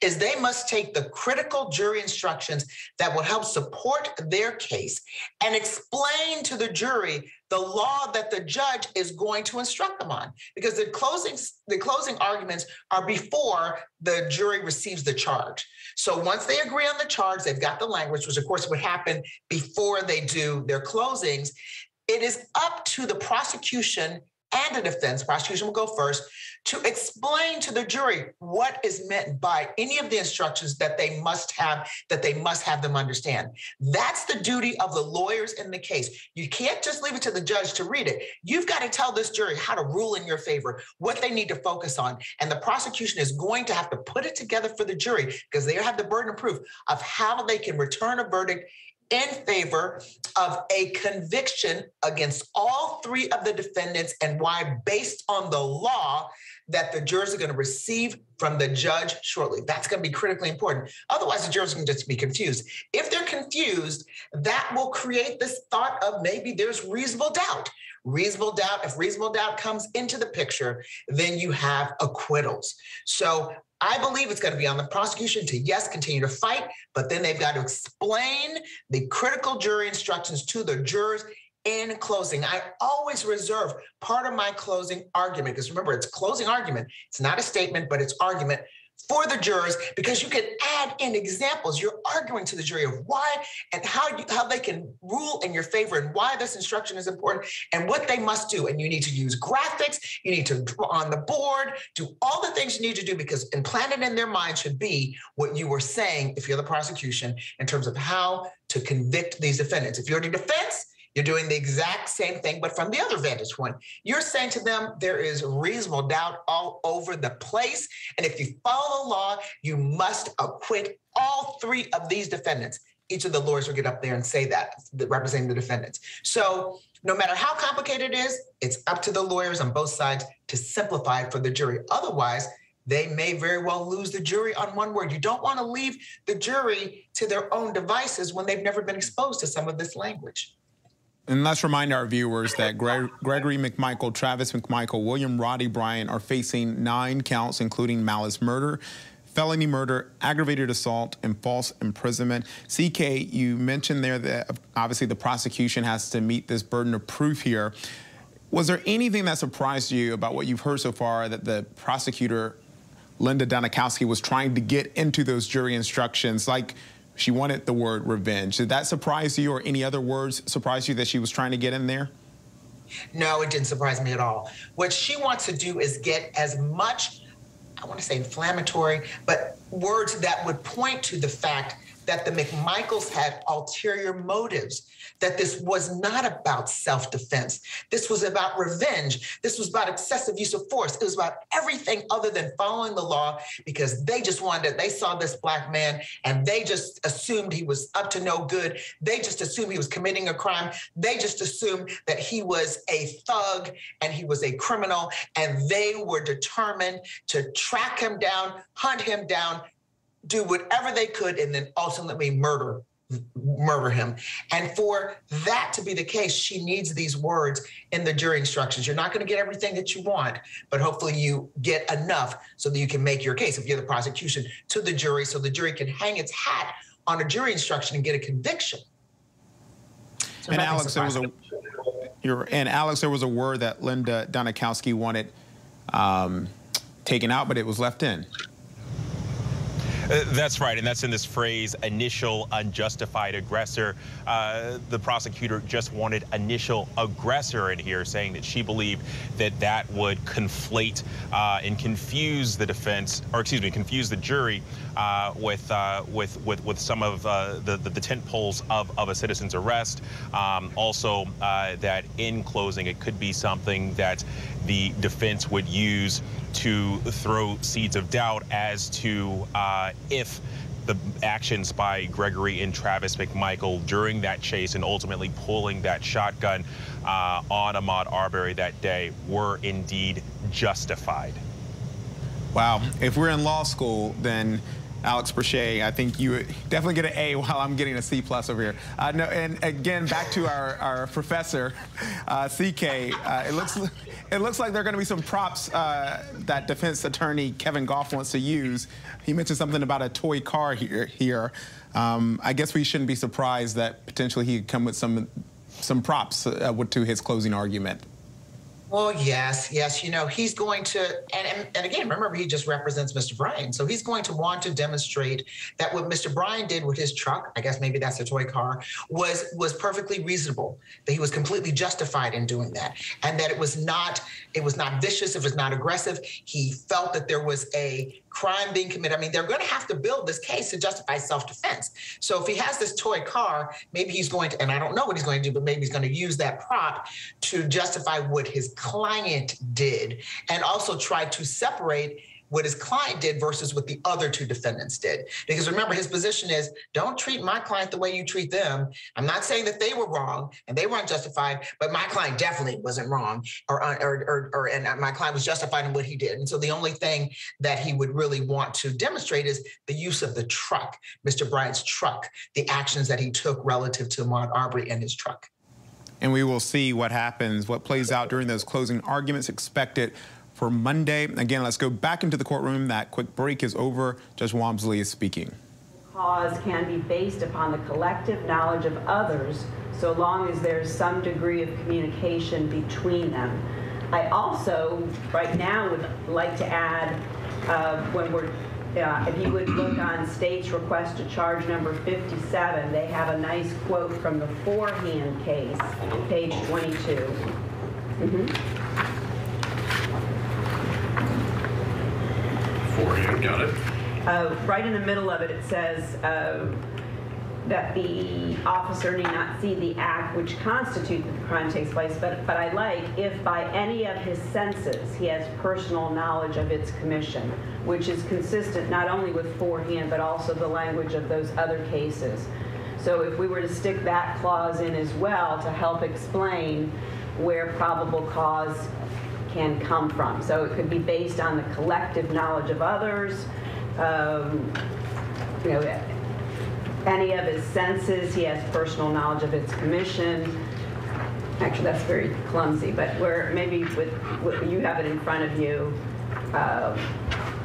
is they must take the critical jury instructions that will help support their case and explain to the jury the law that the judge is going to instruct them on. Because the closing the closing arguments are before the jury receives the charge. So once they agree on the charge they've got the language which of course would happen before they do their closings it is up to the prosecution and the defense, prosecution will go first, to explain to the jury what is meant by any of the instructions that they must have, that they must have them understand. That's the duty of the lawyers in the case. You can't just leave it to the judge to read it. You've got to tell this jury how to rule in your favor, what they need to focus on. And the prosecution is going to have to put it together for the jury because they have the burden of proof of how they can return a verdict in favor of a conviction against all three of the defendants and why, based on the law, that the jurors are going to receive from the judge shortly. That's going to be critically important. Otherwise, the jurors can just be confused. If they're confused, that will create this thought of maybe there's reasonable doubt. Reasonable doubt, if reasonable doubt comes into the picture, then you have acquittals. So I believe it's going to be on the prosecution to, yes, continue to fight, but then they've got to explain the critical jury instructions to the jurors in closing. I always reserve part of my closing argument because remember, it's closing argument. It's not a statement, but it's argument for the jurors because you can add in examples. You're arguing to the jury of why and how you, how they can rule in your favor and why this instruction is important and what they must do. And you need to use graphics. You need to draw on the board, do all the things you need to do because implanted in their mind should be what you were saying if you're the prosecution in terms of how to convict these defendants. If you're the defense, you're doing the exact same thing, but from the other vantage point. You're saying to them there is reasonable doubt all over the place. And if you follow the law, you must acquit all three of these defendants. Each of the lawyers will get up there and say that, representing the defendants. So no matter how complicated it is, it's up to the lawyers on both sides to simplify it for the jury. Otherwise, they may very well lose the jury on one word. You don't want to leave the jury to their own devices when they've never been exposed to some of this language. And let's remind our viewers that Gre Gregory McMichael, Travis McMichael, William Roddie Bryant are facing nine counts, including malice murder, felony murder, aggravated assault, and false imprisonment. CK, you mentioned there that obviously the prosecution has to meet this burden of proof here. Was there anything that surprised you about what you've heard so far that the prosecutor, Linda Dunikoski, was trying to get into those jury instructions? Like, she wanted the word revenge. Did that surprise you or any other words surprise you that she was trying to get in there? No, it didn't surprise me at all. What she wants to do is get as much, I want to say inflammatory, but words that would point to the fact that the McMichaels had ulterior motives, that this was not about self defense. This was about revenge. This was about excessive use of force. It was about everything other than following the law because they just wanted, they saw this black man and they just assumed he was up to no good. They just assumed he was committing a crime. They just assumed that he was a thug and he was a criminal. And they were determined to track him down, hunt him down, do whatever they could and then ultimately murder murder him. And for that to be the case, she needs these words in the jury instructions. You're not going to get everything that you want, but hopefully you get enough so that you can make your case if you're the prosecution to the jury so the jury can hang its hat on a jury instruction and get a conviction. So and Alex, there was a you're, and Alex, there was a word that Linda Dunikoski wanted um, taken out, but it was left in. Uh, that's right, and that's in this phrase, initial unjustified aggressor. Uh, the prosecutor just wanted initial aggressor in here, saying that she believed that that would conflate uh, and confuse the defense, or excuse me, confuse the jury uh, with, uh, with, with with some of uh, the, the, the tent poles of, of a citizen's arrest. Um, also, that in closing, it could be something that the defense would use to throw seeds of doubt as to uh, if the actions by Gregory and Travis McMichael during that chase and ultimately pulling that shotgun uh, on Ahmaud Arbery that day were indeed justified. Wow. If we're in law school, then Alex Presha. I think you definitely get an A while I'm getting a C plus over here. Uh, no, and again, back to our, our professor, uh, CK. Uh, it looks it looks like there are going to be some props uh, that defense attorney Kevin Gough wants to use. He mentioned something about a toy car here. Here, um, I guess we shouldn't be surprised that potentially he could come with some some props uh, to his closing argument. Well, yes, yes. You know, he's going to, and, and, and again, remember, he just represents Mr. Bryan. So he's going to want to demonstrate that what Mr. Bryan did with his truck, I guess maybe that's a toy car, was was perfectly reasonable. That he was completely justified in doing that, and that it was not it was not vicious, it was not aggressive. He felt that there was a crime being committed. I mean, they're going to have to build this case to justify self-defense. So if he has this toy car, maybe he's going to, and I don't know what he's going to do, but maybe he's going to use that prop to justify what his client did and also try to separate what his client did versus what the other two defendants did. Because remember, his position is don't treat my client the way you treat them. I'm not saying that they were wrong and they weren't justified, but my client definitely wasn't wrong or, uh, or, or, or and uh, my client was justified in what he did. And so the only thing that he would really want to demonstrate is the use of the truck, Mr. Bryant's truck, the actions that he took relative to Ahmaud Arbery and his truck. And we will see what happens, what plays out during those closing arguments expected for Monday. Again, let's go back into the courtroom. That quick break is over. Judge Walmsley is speaking. Cause can be based upon the collective knowledge of others so long as there's some degree of communication between them. I also, right now, would like to add uh, when we're uh, if you would look on state's request to charge number 57, they have a nice quote from the forehand case, page 22. Mm -hmm. Forehand, got it. Uh, right in the middle of it, it says uh, that the officer need not see the act which constitutes that the crime takes place, but, but I like if by any of his senses he has personal knowledge of its commission, which is consistent not only with forehand, but also the language of those other cases. So if we were to stick that clause in as well to help explain where probable cause can come from. So it could be based on the collective knowledge of others, um, you know, any of his senses, he has personal knowledge of its commission. Actually, that's very clumsy, but where maybe with, with you have it in front of you, uh,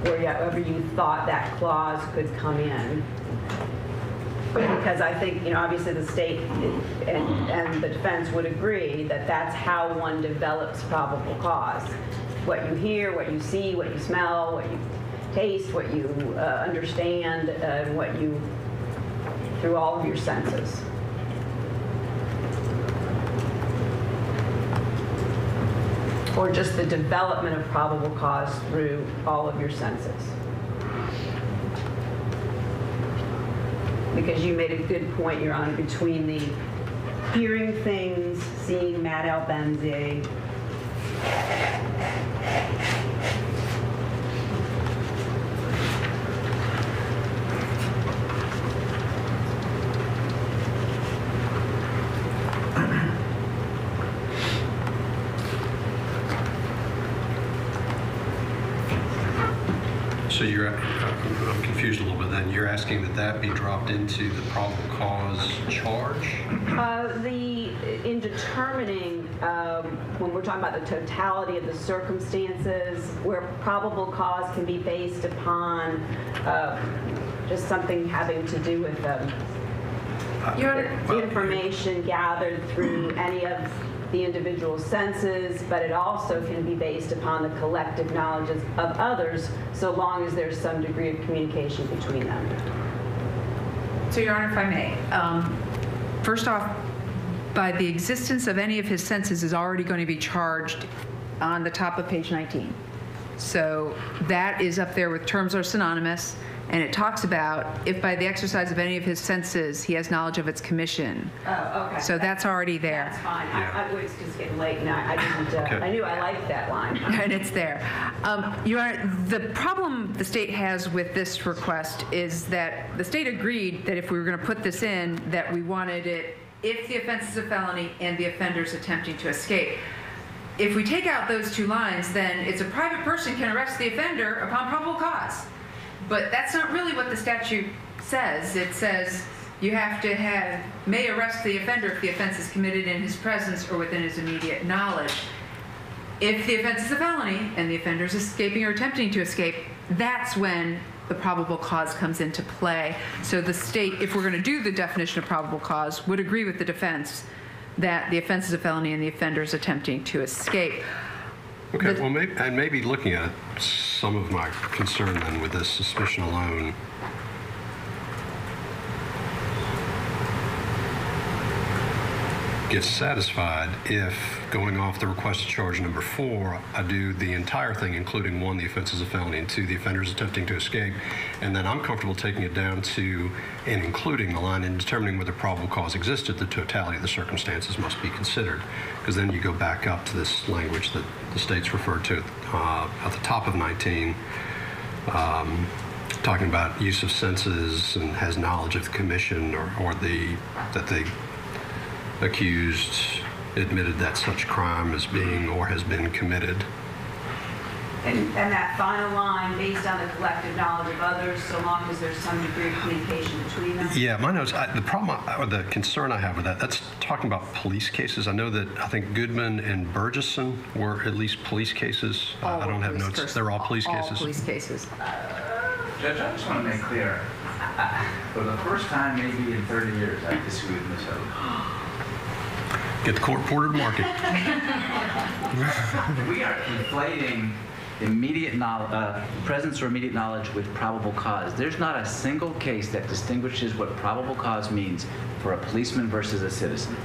wherever you thought that clause could come in because I think, you know, obviously the state and, and the defense would agree that that's how one develops probable cause. What you hear, what you see, what you smell, what you taste, what you uh, understand, and what you, through all of your senses. Or just the development of probable cause through all of your senses. Because you made a good point, Your Honor, between the hearing things, seeing Matt Albenze, So you're, I'm confused a little bit then. You're asking that that be dropped into the probable cause charge? Uh, the, in determining, um, when we're talking about the totality of the circumstances, where probable cause can be based upon uh, just something having to do with um, the information gathered through any of the individual senses, but it also can be based upon the collective knowledge of others, so long as there's some degree of communication between them. So, Your Honor, if I may, um, first off, by the existence of any of his senses is already going to be charged on the top of page 19. So that is up there with terms are synonymous and it talks about if by the exercise of any of his senses he has knowledge of its commission. Oh, okay. So that's already there. That's fine. I, I was just getting late, and I, I didn't. Uh, Okay. I knew I liked that line. and it's there. Um, you are, the problem the state has with this request is that the state agreed that if we were going to put this in, that we wanted it if the offense is a felony and the offender's attempting to escape. If we take out those two lines, then it's a private person can arrest the offender upon probable cause. But that's not really what the statute says. It says you have to have, may arrest the offender if the offense is committed in his presence or within his immediate knowledge. If the offense is a felony and the offender is escaping or attempting to escape, that's when the probable cause comes into play. So the state, if we're going to do the definition of probable cause, would agree with the defense that the offense is a felony and the offender is attempting to escape. Okay, well, maybe, and maybe looking at some of my concern then with this suspicion alone. Gets satisfied if going off the requested charge number four, I do the entire thing, including one, the offense is a felony, and two, the offender is attempting to escape, and then I'm comfortable taking it down to and including the line in determining whether probable cause existed, the totality of the circumstances must be considered, because then you go back up to this language that the state's referred to uh, at the top of 19. Um, talking about use of senses and has knowledge of the commission or, or the that the accused admitted that such crime is being or has been committed. And, and that final line, based on the collective knowledge of others, so long as there's some degree of communication between them. Yeah, my notes. I, the problem I- or the concern I have with that, that's talking about police cases. I know that I think Goodman and Burgesson were at least police cases. I- I don't have notes. cases. They're all police All cases. police cases. Judge, I just want to make clear, I- I- for the first time maybe in 30 years, I disagree with Ms. Oak. Get the court reporter to market. We are conflating immediate knowledge, uh, presence or immediate knowledge with probable cause. There's not a single case that distinguishes what probable cause means for a policeman versus a citizen.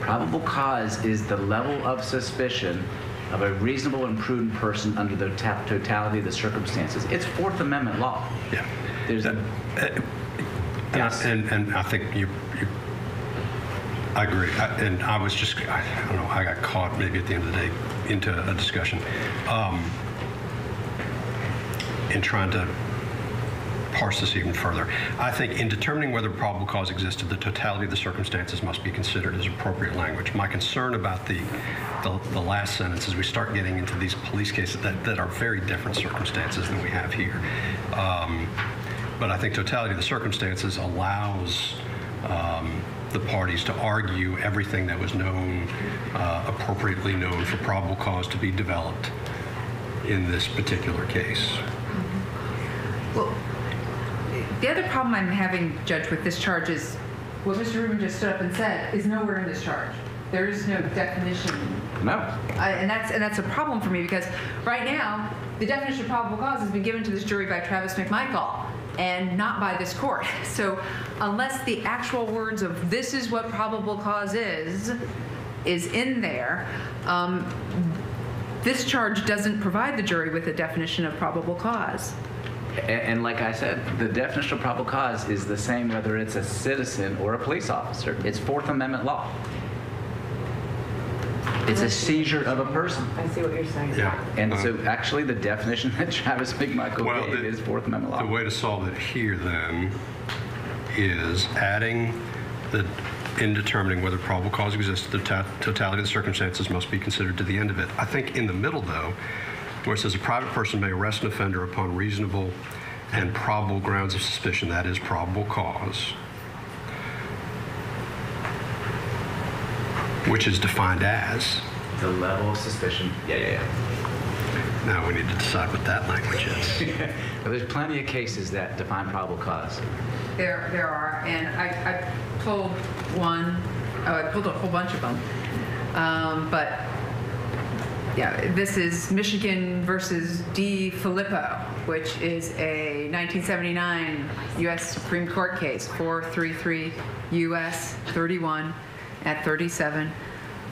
Probable cause is the level of suspicion of a reasonable and prudent person under the ta- totality of the circumstances. It's Fourth Amendment law. Yeah. There's a, And, I, and, and I think you I agree. I, and I was just, I, I don't know, I got caught maybe at the end of the day into a discussion um, in trying to parse this even further. I think in determining whether probable cause existed, the totality of the circumstances must be considered as appropriate language. My concern about the, the, the last sentence is we start getting into these police cases that, that are very different circumstances than we have here. Um, but I think totality of the circumstances allows um, the parties to argue everything that was known, uh, appropriately known for probable cause to be developed in this particular case. Well, the other problem I'm having, Judge, with this charge is what Mr. Rubin just stood up and said is nowhere in this charge. There is no definition no. I, and that's and that's a problem for me because right now the definition of probable cause has been given to this jury by Travis McMichael and not by this court. So unless the actual words of this is what probable cause is is in there, um, this charge doesn't provide the jury with a definition of probable cause. And, and like I said, the definition of probable cause is the same whether it's a citizen or a police officer. It's Fourth Amendment law. It's a seizure of a person. I see what you're saying. Yeah. And Uh, so actually the definition that Travis McMichael Well, gave the- is Fourth Amendment law. The way to solve it here then is adding the, in determining whether probable cause exists, the ta- totality of the circumstances must be considered to the end of it. I think in the middle though, where it says a private person may arrest an offender upon reasonable and probable grounds of suspicion, that is probable cause, which is defined as. The level of suspicion. Yeah, yeah, yeah. Now we need to decide what that language is. Well, there's plenty of cases that define probable cause. There, there are, and I, I pulled one, oh, I pulled a whole bunch of them. Um, but, yeah, this is Michigan versus DeFillippo, which is a 1979 U.S. Supreme Court case, 433 U.S. 31 at 37.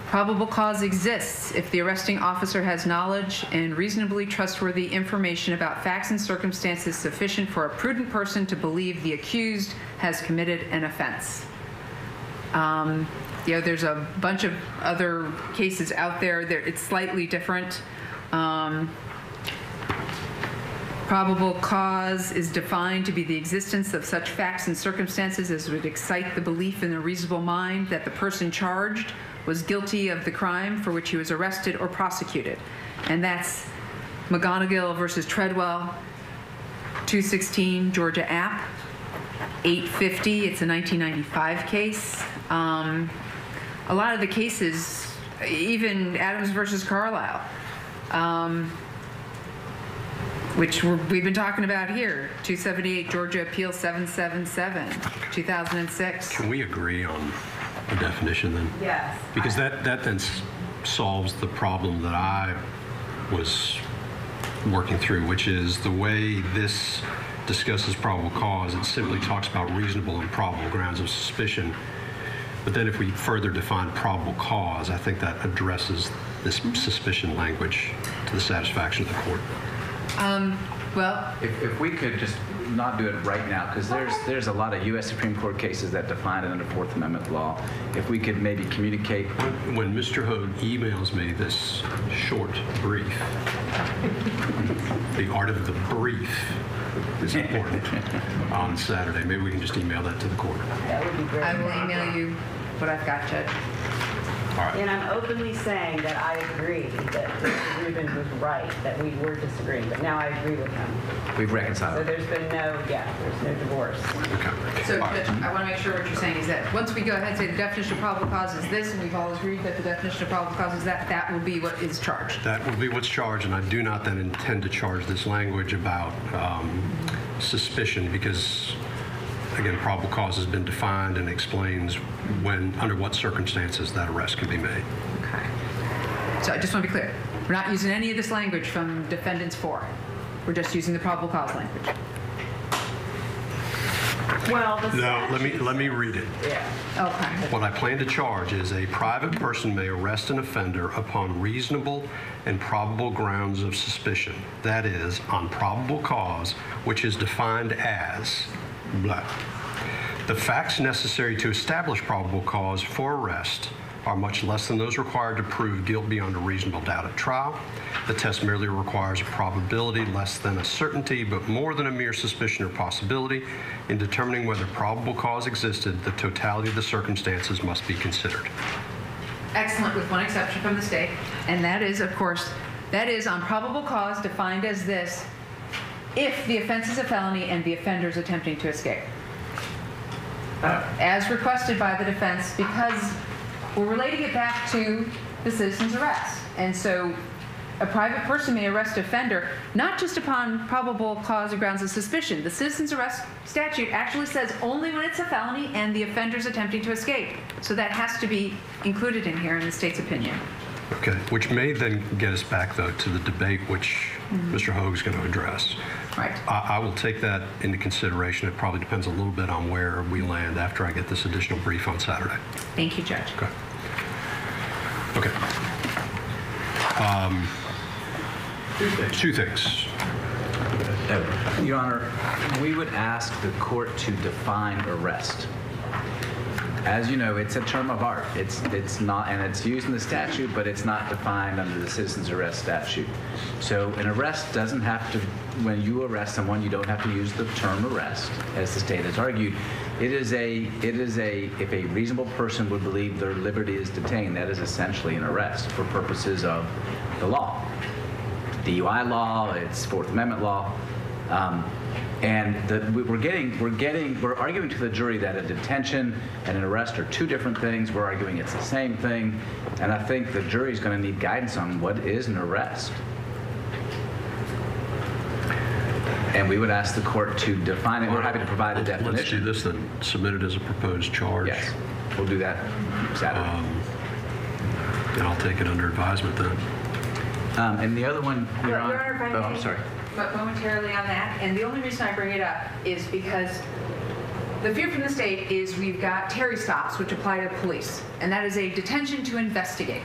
Probable cause exists if the arresting officer has knowledge and reasonably trustworthy information about facts and circumstances sufficient for a prudent person to believe the accused has committed an offense. Um, you know, there's a bunch of other cases out there. There, it's slightly different. Um, Probable cause is defined to be the existence of such facts and circumstances as would excite the belief in a reasonable mind that the person charged was guilty of the crime for which he was arrested or prosecuted. And that's McGonigal versus Treadwell, 216 Georgia App, 850. It's a 1995 case. Um, a lot of the cases, even Adams versus Carlisle, um, which we're, we've been talking about here, 278 Georgia Appeal 777, 2006. Can we agree on a definition then? Yes. Because that, that then s- solves the problem that I was working through, which is the way this discusses probable cause. It simply talks about reasonable and probable grounds of suspicion. But then if we further define probable cause, I think that addresses this suspicion language to the satisfaction of the court. Um, well, If, if we could just not do it right now, because there's, there's a lot of U.S. Supreme Court cases that define it under Fourth Amendment law. If we could maybe communicate. When Mr. Hogue emails me this short brief, the art of the brief is important on Saturday. Maybe we can just email that to the court. That would be great. I will email you what I've got, Judge. All right. And I'm openly saying that I agree that Mr. Rubin was right, that we were disagreeing, but now I agree with him. We've So reconciled. there's been no, yeah, there's no divorce. So, Judge, I want to make sure what you're saying is that once we go ahead and say the definition of probable cause is this, and we've all agreed that the definition of probable cause is that, that will be what is charged. That will be what's charged, and I do not then intend to charge this language about um, suspicion because, again, probable cause has been defined and explains when, under what circumstances that arrest can be made. Okay. So I just want to be clear. We're not using any of this language from defendants four. We're just using the probable cause language. Well, the No, let me, let me read it. Yeah. Okay. What I plan to charge is a private person may arrest an offender upon reasonable and probable grounds of suspicion. That is, on probable cause, which is defined as blah. The facts necessary to establish probable cause for arrest are much less than those required to prove guilt beyond a reasonable doubt at trial. The test merely requires a probability less than a certainty, but more than a mere suspicion or possibility. In determining whether probable cause existed, the totality of the circumstances must be considered. Excellent, with one exception from the state, and that is, of course, that is on probable cause defined as this, if the offense is a felony and the offender is attempting to escape. As requested by the defense, because we're relating it back to the citizen's arrest. And so a private person may arrest a offender not just upon probable cause or grounds of suspicion. The citizen's arrest statute actually says only when it's a felony and the offender's attempting to escape. So that has to be included in here in the state's opinion. Okay, which may then get us back, though, to the debate which. Mr. Hogue's going to address. Right. I, I will take that into consideration. It probably depends a little bit on where we land after I get this additional brief on Saturday. Thank you, Judge. Okay. Okay. Um, two things. Uh, Your Honor, we would ask the court to define arrest. As you know, it's a term of art. It's it's not, and it's used in the statute, but it's not defined under the citizen's arrest statute. So an arrest doesn't have to. When you arrest someone, you don't have to use the term arrest, as the state has argued. It is a it is a if a reasonable person would believe their liberty is detained, that is essentially an arrest for purposes of the law. DUI law, it's Fourth Amendment law. Um, and the, we- we're getting, we're getting, we're arguing to the jury that a detention and an arrest are two different things. We're arguing it's the same thing. And I think the jury's going to need guidance on what is an arrest. And we would ask the court to define it. We're happy to provide a definition. Let's do this then. Submit it as a proposed charge. Yes, we'll do that Saturday. And I'll take it under advisement then. Um, and the other one, Your Your Honor. Honor, I Oh, I'm sorry. But momentarily on that, and the only reason I bring it up is because the fear from the state is we've got Terry stops, which apply to police, and that is a detention to investigate.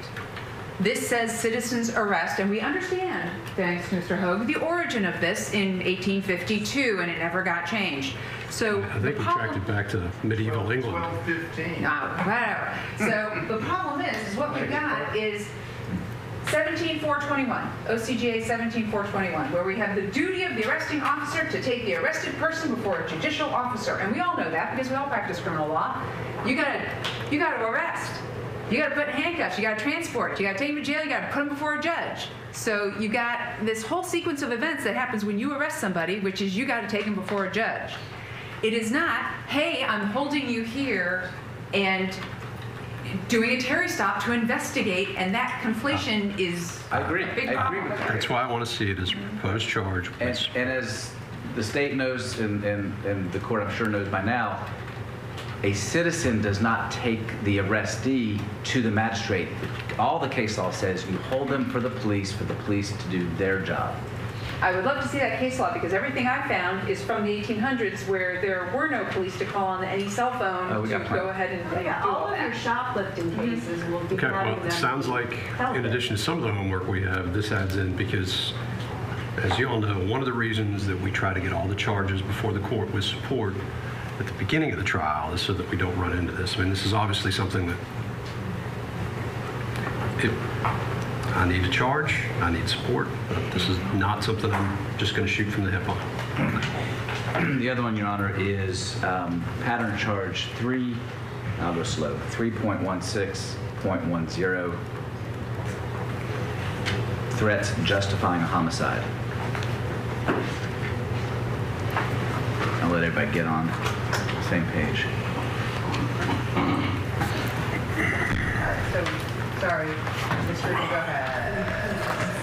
This says citizens arrest, and we understand, thanks Mr. Hogue, the origin of this in 1852, and it never got changed. So I think we tracked it back to medieval England. no, oh, whatever. So the problem is, is what we've got is 17421, OCGA 17421, where we have the duty of the arresting officer to take the arrested person before a judicial officer. And we all know that because we all practice criminal law. You gotta, you gotta arrest. You gotta put in handcuffs, you gotta transport, you gotta take him to jail, you gotta put him before a judge. So you got this whole sequence of events that happens when you arrest somebody, which is you gotta take him before a judge. It is not, hey, I'm holding you here and doing a Terry stop to investigate, and that conflation is I agree. a big I agree problem. with that. That's why I want to see it as a proposed charge. And, and as the state knows, and, and, and the court I'm sure knows by now, a citizen does not take the arrestee to the magistrate. All the case law says you hold them for the police, for the police to do their job. I would love to see that case law because everything I found is from the 1800s where there were no police to call on any cell phone Oh, we to got plenty. go ahead and and do Yeah, all all of your that. shoplifting mm-hmm. cases will be Okay, having well, it sounds like, in addition to some of the homework we have, this adds in because, as you all know, one of the reasons that we try to get all the charges before the court with support at the beginning of the trial is so that we don't run into this. I mean, this is obviously something that it, I need a charge, I need support, this is not something I'm just going to shoot from the hip on. The other one, Your Honor, is um, pattern charge three, I'll go slow, 3.16.10, threats justifying a homicide. I'll let everybody get on the same page. So, sorry, Mr. Go ahead.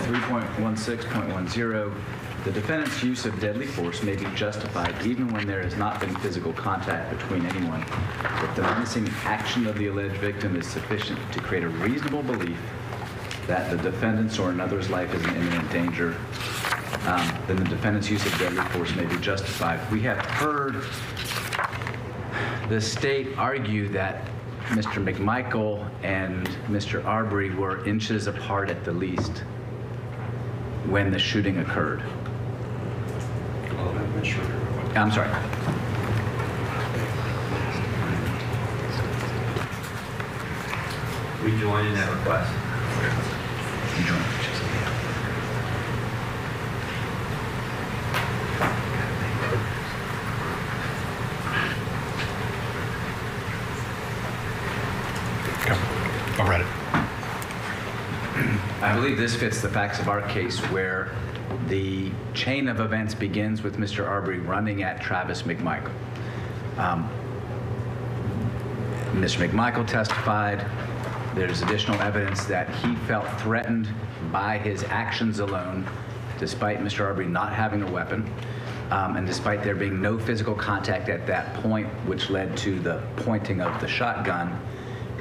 3.16.10, the defendant's use of deadly force may be justified even when there has not been physical contact between anyone if the menacing action of the alleged victim is sufficient to create a reasonable belief that the defendant's or another's life is in imminent danger, um, then the defendant's use of deadly force may be justified. We have heard the state argue that Mr. McMichael and Mr. Arbery were inches apart at the least when the shooting occurred. I'm sorry. We join in that request. You join. Believe this fits the facts of our case where the chain of events begins with Mr. Arbery running at Travis McMichael. Um, Mr. McMichael testified. There's additional evidence that he felt threatened by his actions alone, despite Mr. Arbery not having a weapon, um, and despite there being no physical contact at that point, which led to the pointing of the shotgun.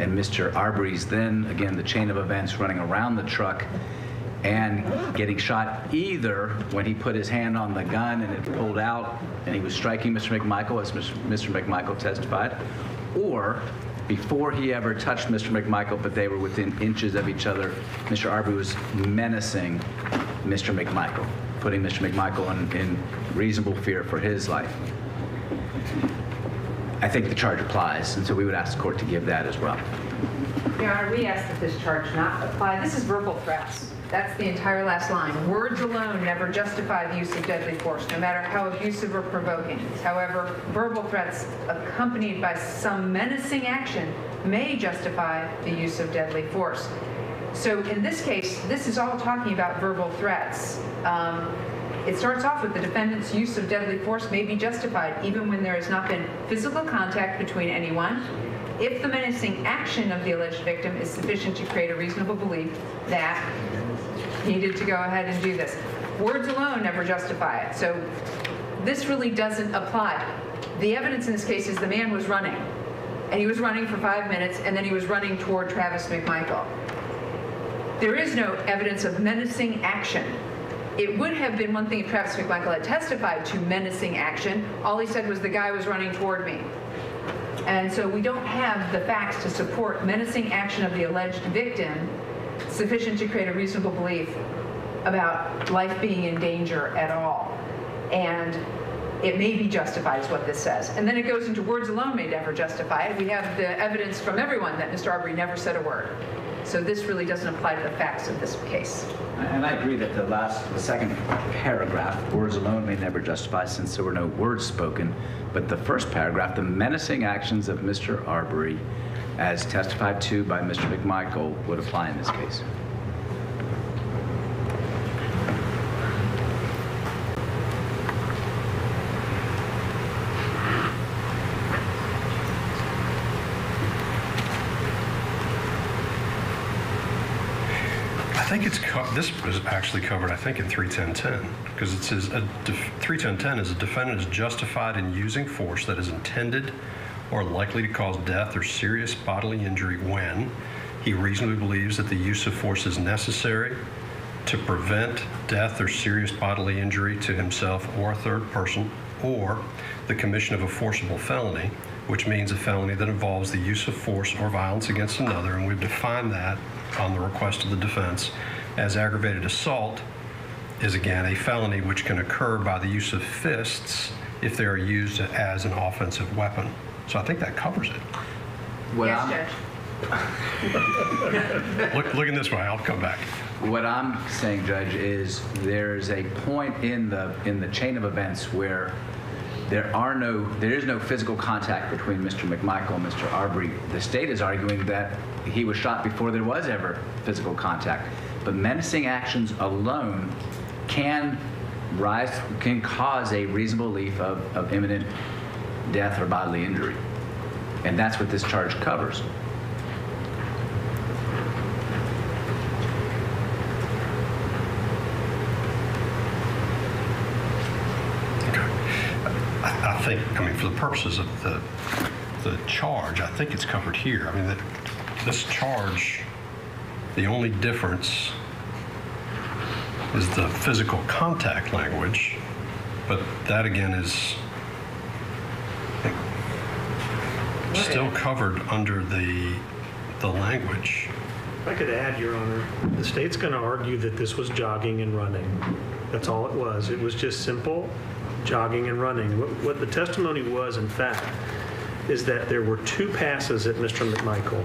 And Mr. Arbery's then, again, the chain of events running around the truck and getting shot either when he put his hand on the gun and it pulled out and he was striking Mr. McMichael, as Mr. McMichael testified, or before he ever touched Mr. McMichael, but they were within inches of each other, Mr. Arbery was menacing Mr. McMichael, putting Mr. McMichael in, in reasonable fear for his life. I think the charge applies, and so we would ask the court to give that as well. Your Honor, we ask that this charge not apply. This is verbal threats. That's the entire last line. Words alone never justify the use of deadly force, no matter how abusive or provoking. However, verbal threats accompanied by some menacing action may justify the use of deadly force. So in this case, this is all talking about verbal threats. Um, it starts off with the defendant's use of deadly force may be justified even when there has not been physical contact between anyone, if the menacing action of the alleged victim is sufficient to create a reasonable belief that he needed to go ahead and do this. Words alone never justify it. So this really doesn't apply. The evidence in this case is the man was running, and he was running for five minutes, and then he was running toward Travis McMichael. There is no evidence of menacing action. It would have been one thing if Travis McMichael had testified to menacing action. All he said was the guy was running toward me. And so we don't have the facts to support menacing action of the alleged victim sufficient to create a reasonable belief about life being in danger at all. And it may be justified is what this says. And then it goes into words alone may never justify it. We have the evidence from everyone that Mr. Arbery never said a word. So this really doesn't apply to the facts of this case. And I agree that the last, the second paragraph, words alone may never justify since there were no words spoken. But the first paragraph, the menacing actions of Mr. Arbery, as testified to by Mr. McMichael, would apply in this case. I think it's, co- this was actually covered, I think, in 31010, because it says, a def- 31010 is a defendant is justified in using force that is intended or likely to cause death or serious bodily injury when he reasonably believes that the use of force is necessary to prevent death or serious bodily injury to himself or a third person, or the commission of a forcible felony, which means a felony that involves the use of force or violence against another, and we've defined that on the request of the defense as aggravated assault is again a felony which can occur by the use of fists if they are used as an offensive weapon. So I think that covers it. What Yes, I'm- Judge. Look, looking this way, I'll come back. What I'm saying, Judge, is there's a point in the in the chain of events where there are no there is no physical contact between Mr. McMichael and Mr. Arbery. The state is arguing that he was shot before there was ever physical contact. But menacing actions alone can rise can cause a reasonable belief of, of imminent death or bodily injury. And that's what this charge covers. I, think, I mean, for the purposes of the, the charge, I think it's covered here. I mean, this charge, the only difference is the physical contact language, but that again is still covered under the, the language. If I could add, Your Honor, the state's going to argue that this was jogging and running. That's all it was. It was just simple jogging and running. What, what the testimony was, in fact, is that there were two passes at Mr. McMichael.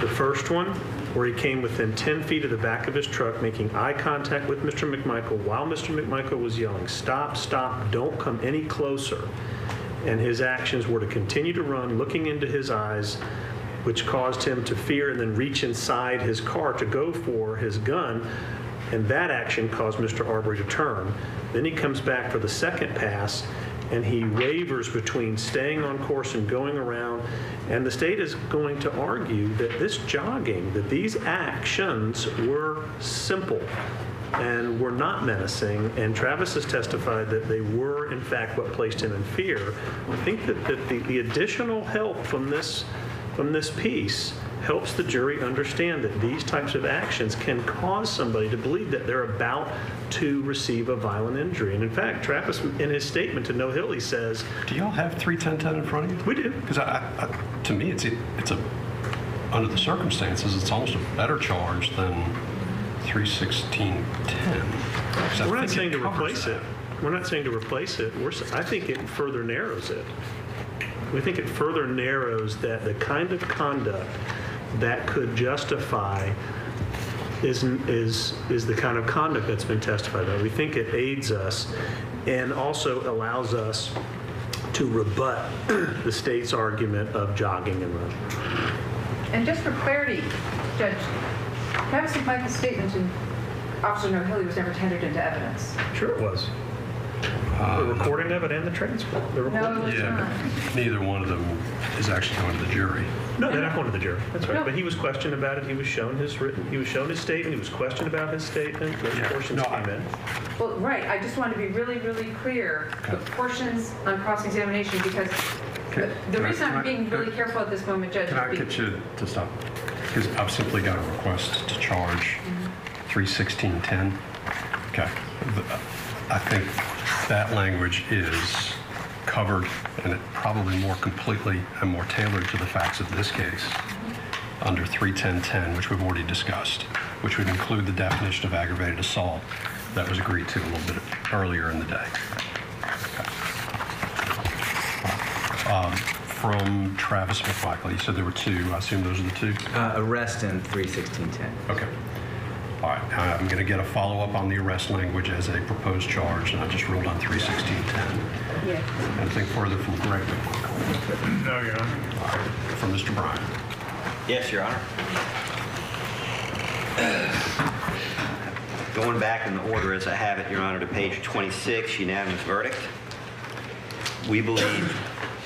The first one, where he came within 10 feet of the back of his truck, making eye contact with Mr. McMichael while Mr. McMichael was yelling, Stop, stop, don't come any closer. And his actions were to continue to run, looking into his eyes, which caused him to fear and then reach inside his car to go for his gun. And that action caused Mr. Arbery to turn. Then he comes back for the second pass and he wavers between staying on course and going around. And the state is going to argue that this jogging, that these actions were simple and were not menacing. And Travis has testified that they were, in fact, what placed him in fear. I think that, that the, the additional help from this from this piece helps the jury understand that these types of actions can cause somebody to believe that they're about to receive a violent injury. And in fact, Travis, in his statement to Nohilly, he says, Do y'all have 31010 in front of you? We do. Because I, I, to me, it's a, it's a, under the circumstances, it's almost a better charge than 31610. We're not saying to replace it. We're not saying to replace it. We're, I think it further narrows it. We think it further narrows that the kind of conduct that could justify is, is, is the kind of conduct that's been testified about. We think it aids us and also allows us to rebut the state's argument of jogging and running. And just for clarity, Judge, Travis McMichael's statement to Officer Nohilly was never tendered into evidence. Sure it was. The uh, recording of it and the transcript. The recording. No, it's Yeah, not. neither one of them is actually going to the jury. No, they're not going to the jury. That's right. No. But he was questioned about it. He was shown his written. He was shown his statement. He was questioned about his statement. Those Yeah. portions No, I- came in. Well, right, I just want to be really, really clear, the portions on cross-examination, because the- the reason I- I'm being really careful at this moment, Judge, Can I is get be- you to stop? Because I've simply got a request to charge mm-hmm. 31610. Okay. The- I think that language is covered and it probably more completely and more tailored to the facts of this case under 31010, which we've already discussed, which would include the definition of aggravated assault that was agreed to a little bit earlier in the day. Um, From Travis McMichael, you said there were two. I assume those are the two? Uh, arrest in 31610. Okay. All right, uh, I'm going to get a follow-up on the arrest language as a proposed charge, and I just ruled on 31610. Yeah. Anything further from Greg No, Your Honor. All right, from Mr. Bryan. Yes, Your Honor. Going back in the order as I have it, Your Honor, to page 26, unanimous verdict. We believe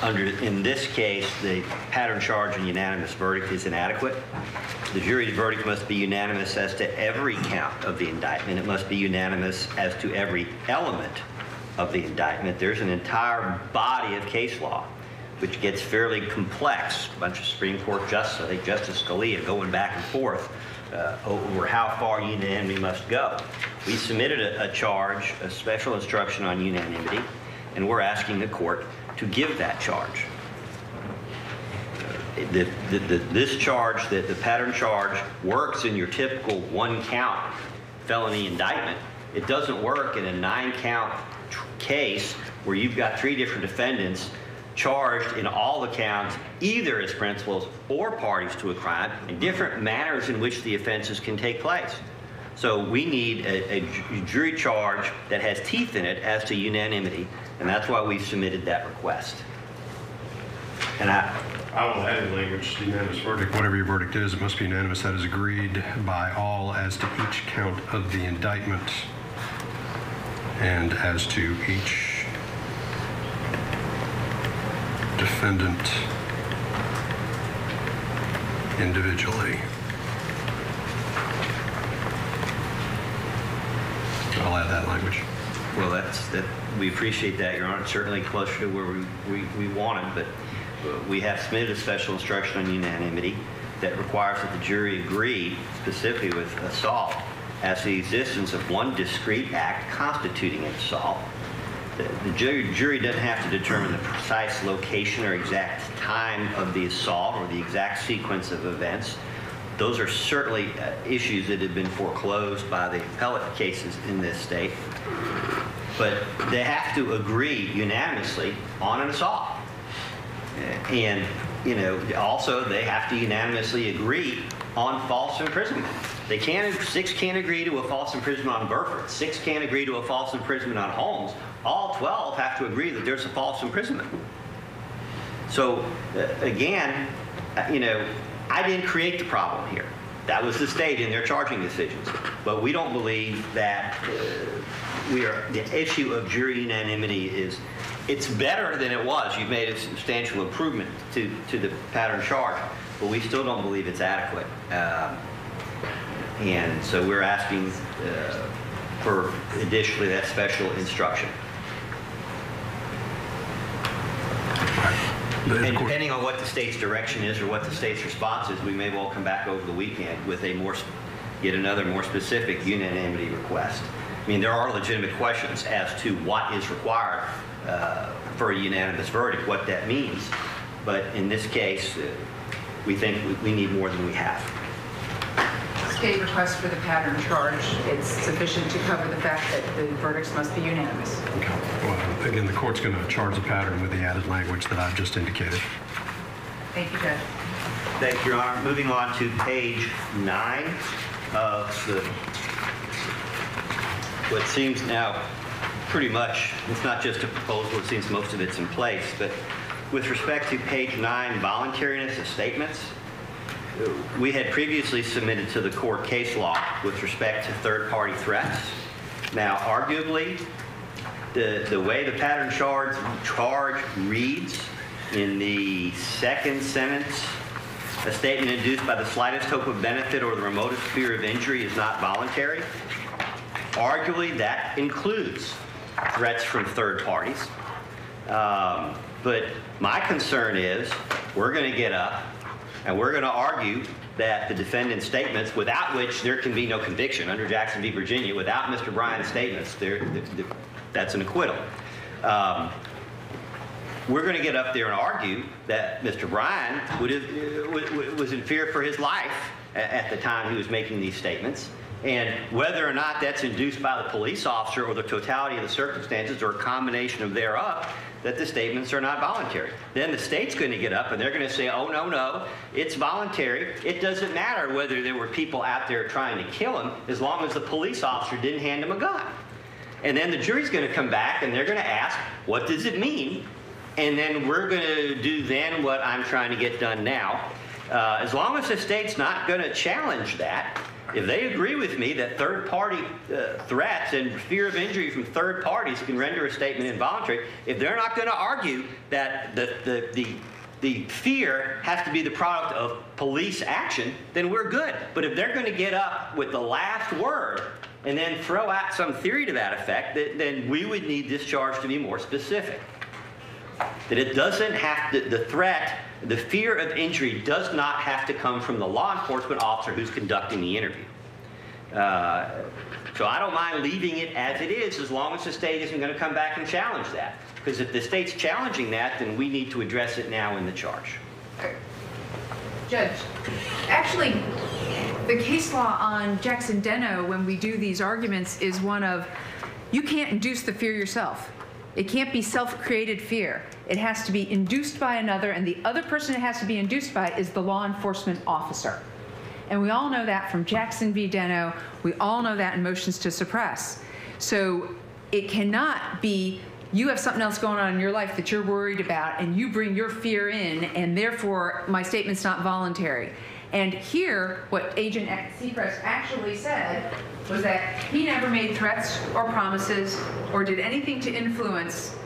under, in this case, the pattern charge and unanimous verdict is inadequate. The jury's verdict must be unanimous as to every count of the indictment. It must be unanimous as to every element of the indictment. There's an entire body of case law which gets fairly complex. A bunch of Supreme Court justices, I think Justice Scalia, going back and forth uh, over how far unanimity must go. We submitted a, a charge, a special instruction on unanimity, and we're asking the court to give that charge. The, the, the, this charge, the, the pattern charge, works in your typical one count felony indictment. It doesn't work in a nine count case where you've got three different defendants charged in all the counts, either as principals or parties to a crime, and different manners in which the offenses can take place. So we need a, a jury charge that has teeth in it as to unanimity, and that's why we submitted that request. And I, I will add language, unanimous verdict. Whatever your verdict is, it must be unanimous. That is agreed by all as to each count of the indictment and as to each defendant individually. I'll add that language. Well, that's that. We appreciate that, Your Honor. It's certainly closer to where we, we, we wanted, but uh, we have submitted a special instruction on unanimity that requires that the jury agree specifically with assault as the existence of one discrete act constituting an assault. The, the jury, jury doesn't have to determine the precise location or exact time of the assault or the exact sequence of events. Those are certainly uh, issues that have been foreclosed by the appellate cases in this state. But they have to agree unanimously on an assault. And, you know, also they have to unanimously agree on false imprisonment. They can't, six can't agree to a false imprisonment on Burford. Six can't agree to a false imprisonment on Holmes. All 12 have to agree that there's a false imprisonment. So, uh, again, uh, you know, I didn't create the problem here. That was the state in their charging decisions. But we don't believe that uh, we are, the issue of jury unanimity is, it's better than it was. You've made a substantial improvement to, to the pattern charge, but we still don't believe it's adequate. Um, and so we're asking uh, for additionally that special instruction. And depending on what the state's direction is or what the state's response is, we may well come back over the weekend with a more, yet another more specific unanimity request. I mean, there are legitimate questions as to what is required uh, for a unanimous verdict, what that means. But in this case, uh, we think we, we need more than we have. State request for the pattern charge, it's sufficient to cover the fact that the verdicts must be unanimous. Well, again, the court's going to charge the pattern with the added language that I've just indicated. Thank you, Judge. Thank you, Your Honor. Moving on to page nine of the, what seems now pretty much, it's not just a proposal, it seems most of it's in place, but with respect to page nine, voluntariness of statements, we had previously submitted to the court case law with respect to third-party threats. Now, arguably, the, the way the pattern charge, charge reads in the second sentence, a statement induced by the slightest hope of benefit or the remotest fear of injury is not voluntary. Arguably, that includes threats from third parties. Um, but my concern is we're going to get up and we're going to argue that the defendant's statements, without which there can be no conviction under Jackson v. Virginia, without Mr. Bryan's statements, there, that's an acquittal. Um, we're going to get up there and argue that Mr. Bryan have, was in fear for his life at the time he was making these statements. And whether or not that's induced by the police officer or the totality of the circumstances or a combination of thereof, that the statements are not voluntary. Then the state's going to get up and they're going to say, oh, no, no, it's voluntary. It doesn't matter whether there were people out there trying to kill him as long as the police officer didn't hand him a gun. And then the jury's going to come back and they're going to ask, what does it mean? And then we're going to do then what I'm trying to get done now. Uh, as long as the state's not going to challenge that, if they agree with me that third party uh, threats and fear of injury from third parties can render a statement involuntary, if they're not going to argue that the, the, the, the fear has to be the product of police action, then we're good. But if they're going to get up with the last word and then throw out some theory to that effect, then we would need this charge to be more specific. that it doesn't have to, the threat, the fear of injury does not have to come from the law enforcement officer who's conducting the interview. Uh, so I don't mind leaving it as it is as long as the state isn't going to come back and challenge that. Because if the state's challenging that, then we need to address it now in the charge. Judge, actually, the case law on Jackson Denno, when we do these arguments, is one of you can't induce the fear yourself. It can't be self created fear. It has to be induced by another, and the other person it has to be induced by is the law enforcement officer. And we all know that from Jackson v. Denno. We all know that in motions to suppress. So it cannot be you have something else going on in your life that you're worried about, and you bring your fear in, and therefore my statement's not voluntary. And here, what Agent Seacrist actually said was that he never made threats or promises or did anything to influence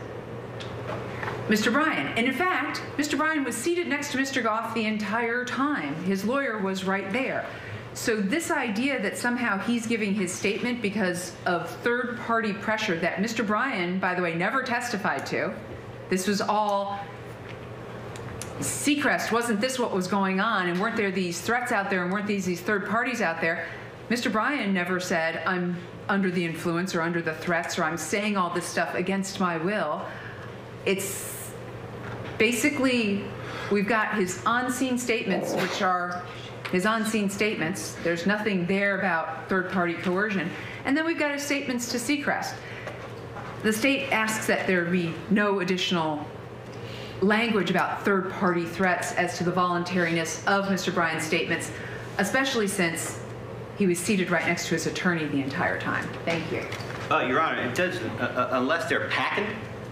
Mr. Bryan. And in fact, Mr. Bryan was seated next to Mr. Gough the entire time. His lawyer was right there. So this idea that somehow he's giving his statement because of third-party pressure that Mr. Bryan, by the way, never testified to, this was all Seacrist, wasn't this what was going on? And weren't there these threats out there and weren't these these third parties out there? Mr. Bryan never said, I'm under the influence or under the threats or I'm saying all this stuff against my will. It's basically, we've got his on-scene statements, which are his on-scene statements. There's nothing there about third-party coercion. And then we've got his statements to Seacrist. The state asks that there be no additional language about third-party threats as to the voluntariness of Mr. Bryan's statements, especially since he was seated right next to his attorney the entire time. Thank you. Uh, Your Honor, it does, uh, uh, unless they're packing,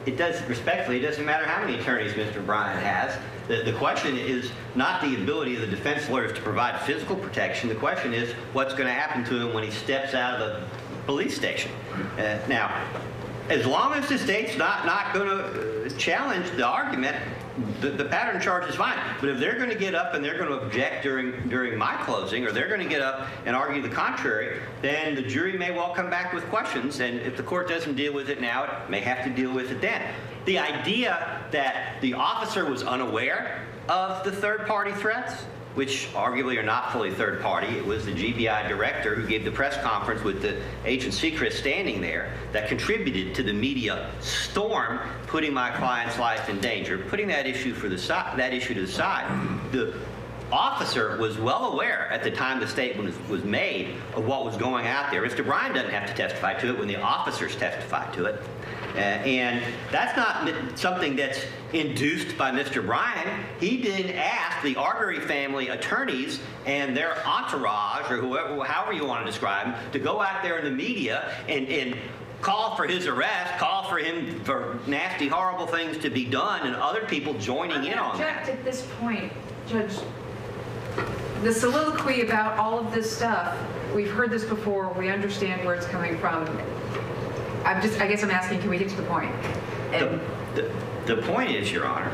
it does, respectfully, it doesn't matter how many attorneys Mr. Bryan has. The, the question is not the ability of the defense lawyers to provide physical protection. The question is what's going to happen to him when he steps out of the police station. Uh, now, as long as the state's not, not going to challenge the argument, the, the, pattern charge is fine. But if they're going to get up and they're going to object during during my closing, or they're going to get up and argue the contrary, then the jury may well come back with questions. And if the court doesn't deal with it now, it may have to deal with it then. The idea that the officer was unaware of the third-party threats which arguably are not fully third party. It was the GBI director who gave the press conference with the agent Seacrist standing there that contributed to the media storm, putting my client's life in danger. Putting that issue for the that issue to the side, the officer was well aware at the time the statement was, was made of what was going out there. Mr. Bryan doesn't have to testify to it when the officers testify to it. Uh, and that's not something that's induced by Mr. Bryan. He didn't ask the Arbery family attorneys and their entourage, or whoever, however you want to describe them, to go out there in the media and, and call for his arrest, call for him for nasty, horrible things to be done, and other people joining in on that. at this point, Judge. The soliloquy about all of this stuff, we've heard this before, we understand where it's coming from. I'm just, I guess I'm asking, can we get to the point? The, the, the point is, Your Honor,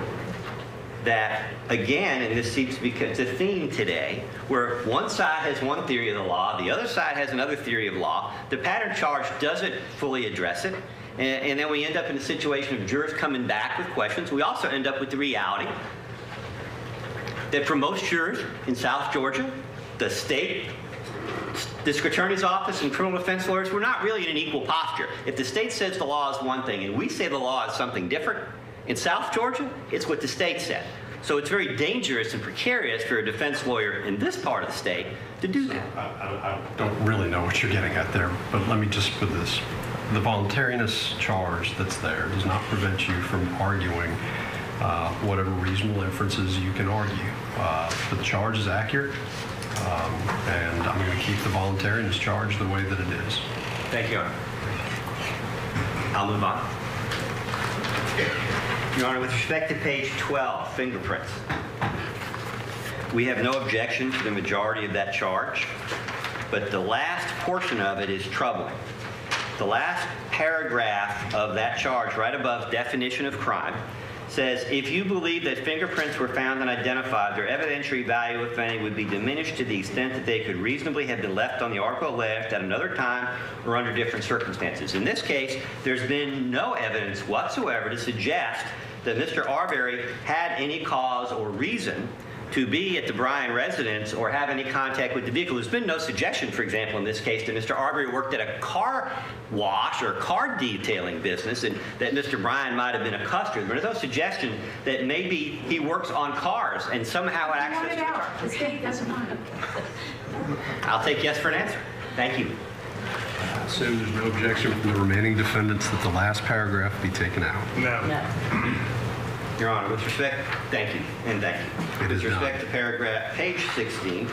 that again, and this seems to be the theme today, where one side has one theory of the law, the other side has another theory of law. The pattern charge doesn't fully address it. And, and then we end up in a situation of jurors coming back with questions. We also end up with the reality that for most jurors in South Georgia, the state district attorney's office and criminal defense lawyers, we're not really in an equal posture. If the state says the law is one thing and we say the law is something different, in South Georgia, it's what the state said. So it's very dangerous and precarious for a defense lawyer in this part of the state to do that. I, I, I don't really know what you're getting at there, but let me just put this. The voluntariness charge that's there does not prevent you from arguing uh, whatever reasonable inferences you can argue. Uh, but the charge is accurate. Um, and I'm going to keep the voluntariness charge the way that it is. Thank you, Your Honor. I'll move on. Your Honor, with respect to page 12, fingerprints, we have no objection to the majority of that charge, but the last portion of it is troubling. The last paragraph of that charge, right above definition of crime, says if you believe that fingerprints were found and identified, their evidentiary value, if any, would be diminished to the extent that they could reasonably have been left on the article left at another time or under different circumstances. In this case, there's been no evidence whatsoever to suggest that Mr. Arbery had any cause or reason to be at the Bryan residence or have any contact with the vehicle. There's been no suggestion, for example, in this case, that Mr. Arbery worked at a car wash or car detailing business and that Mr. Bryan might have been a customer. But there's no suggestion that maybe he works on cars and somehow had You access it to out. The state doesn't want it. I'll take yes for an answer. Thank you. I assume there's no objection from the remaining defendants that the last paragraph be taken out. No. Your Honor, with respect, thank you, and thank you. It With not. respect to paragraph, page 16,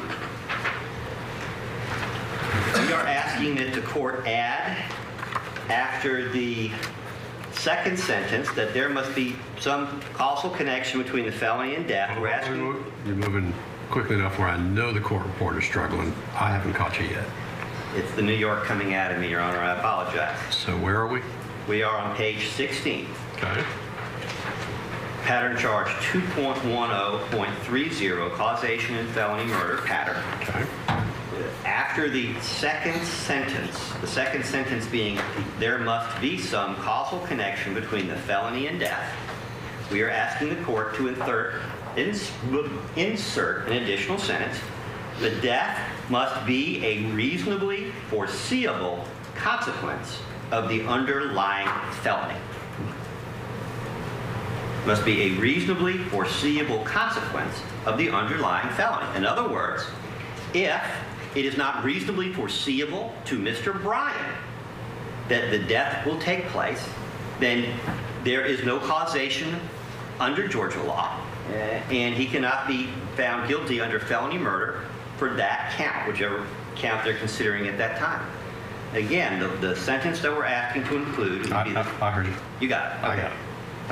we are asking that the court add, after the second sentence, that there must be some causal connection between the felony and death. We're asking, You're moving quickly enough where I know the court reporter is struggling. I haven't caught you yet. it's the New York coming out of me, Your Honor, I apologize. So where are we? We are on page 16. Okay. Pattern charge 2.10.30, causation and felony murder pattern. Okay. After the second sentence, the second sentence being, there must be some causal connection between the felony and death, we are asking the court to insert, insert an additional sentence. The death must be a reasonably foreseeable consequence of the underlying felony. Must be a reasonably foreseeable consequence of the underlying felony. In other words, if it is not reasonably foreseeable to Mr. Bryan that the death will take place, then there is no causation under Georgia law, uh, and he cannot be found guilty under felony murder for that count, whichever count they're considering at that time. Again, the, the sentence that we're asking to include would I, be I, the, I heard you. you got it. I Okay. got it.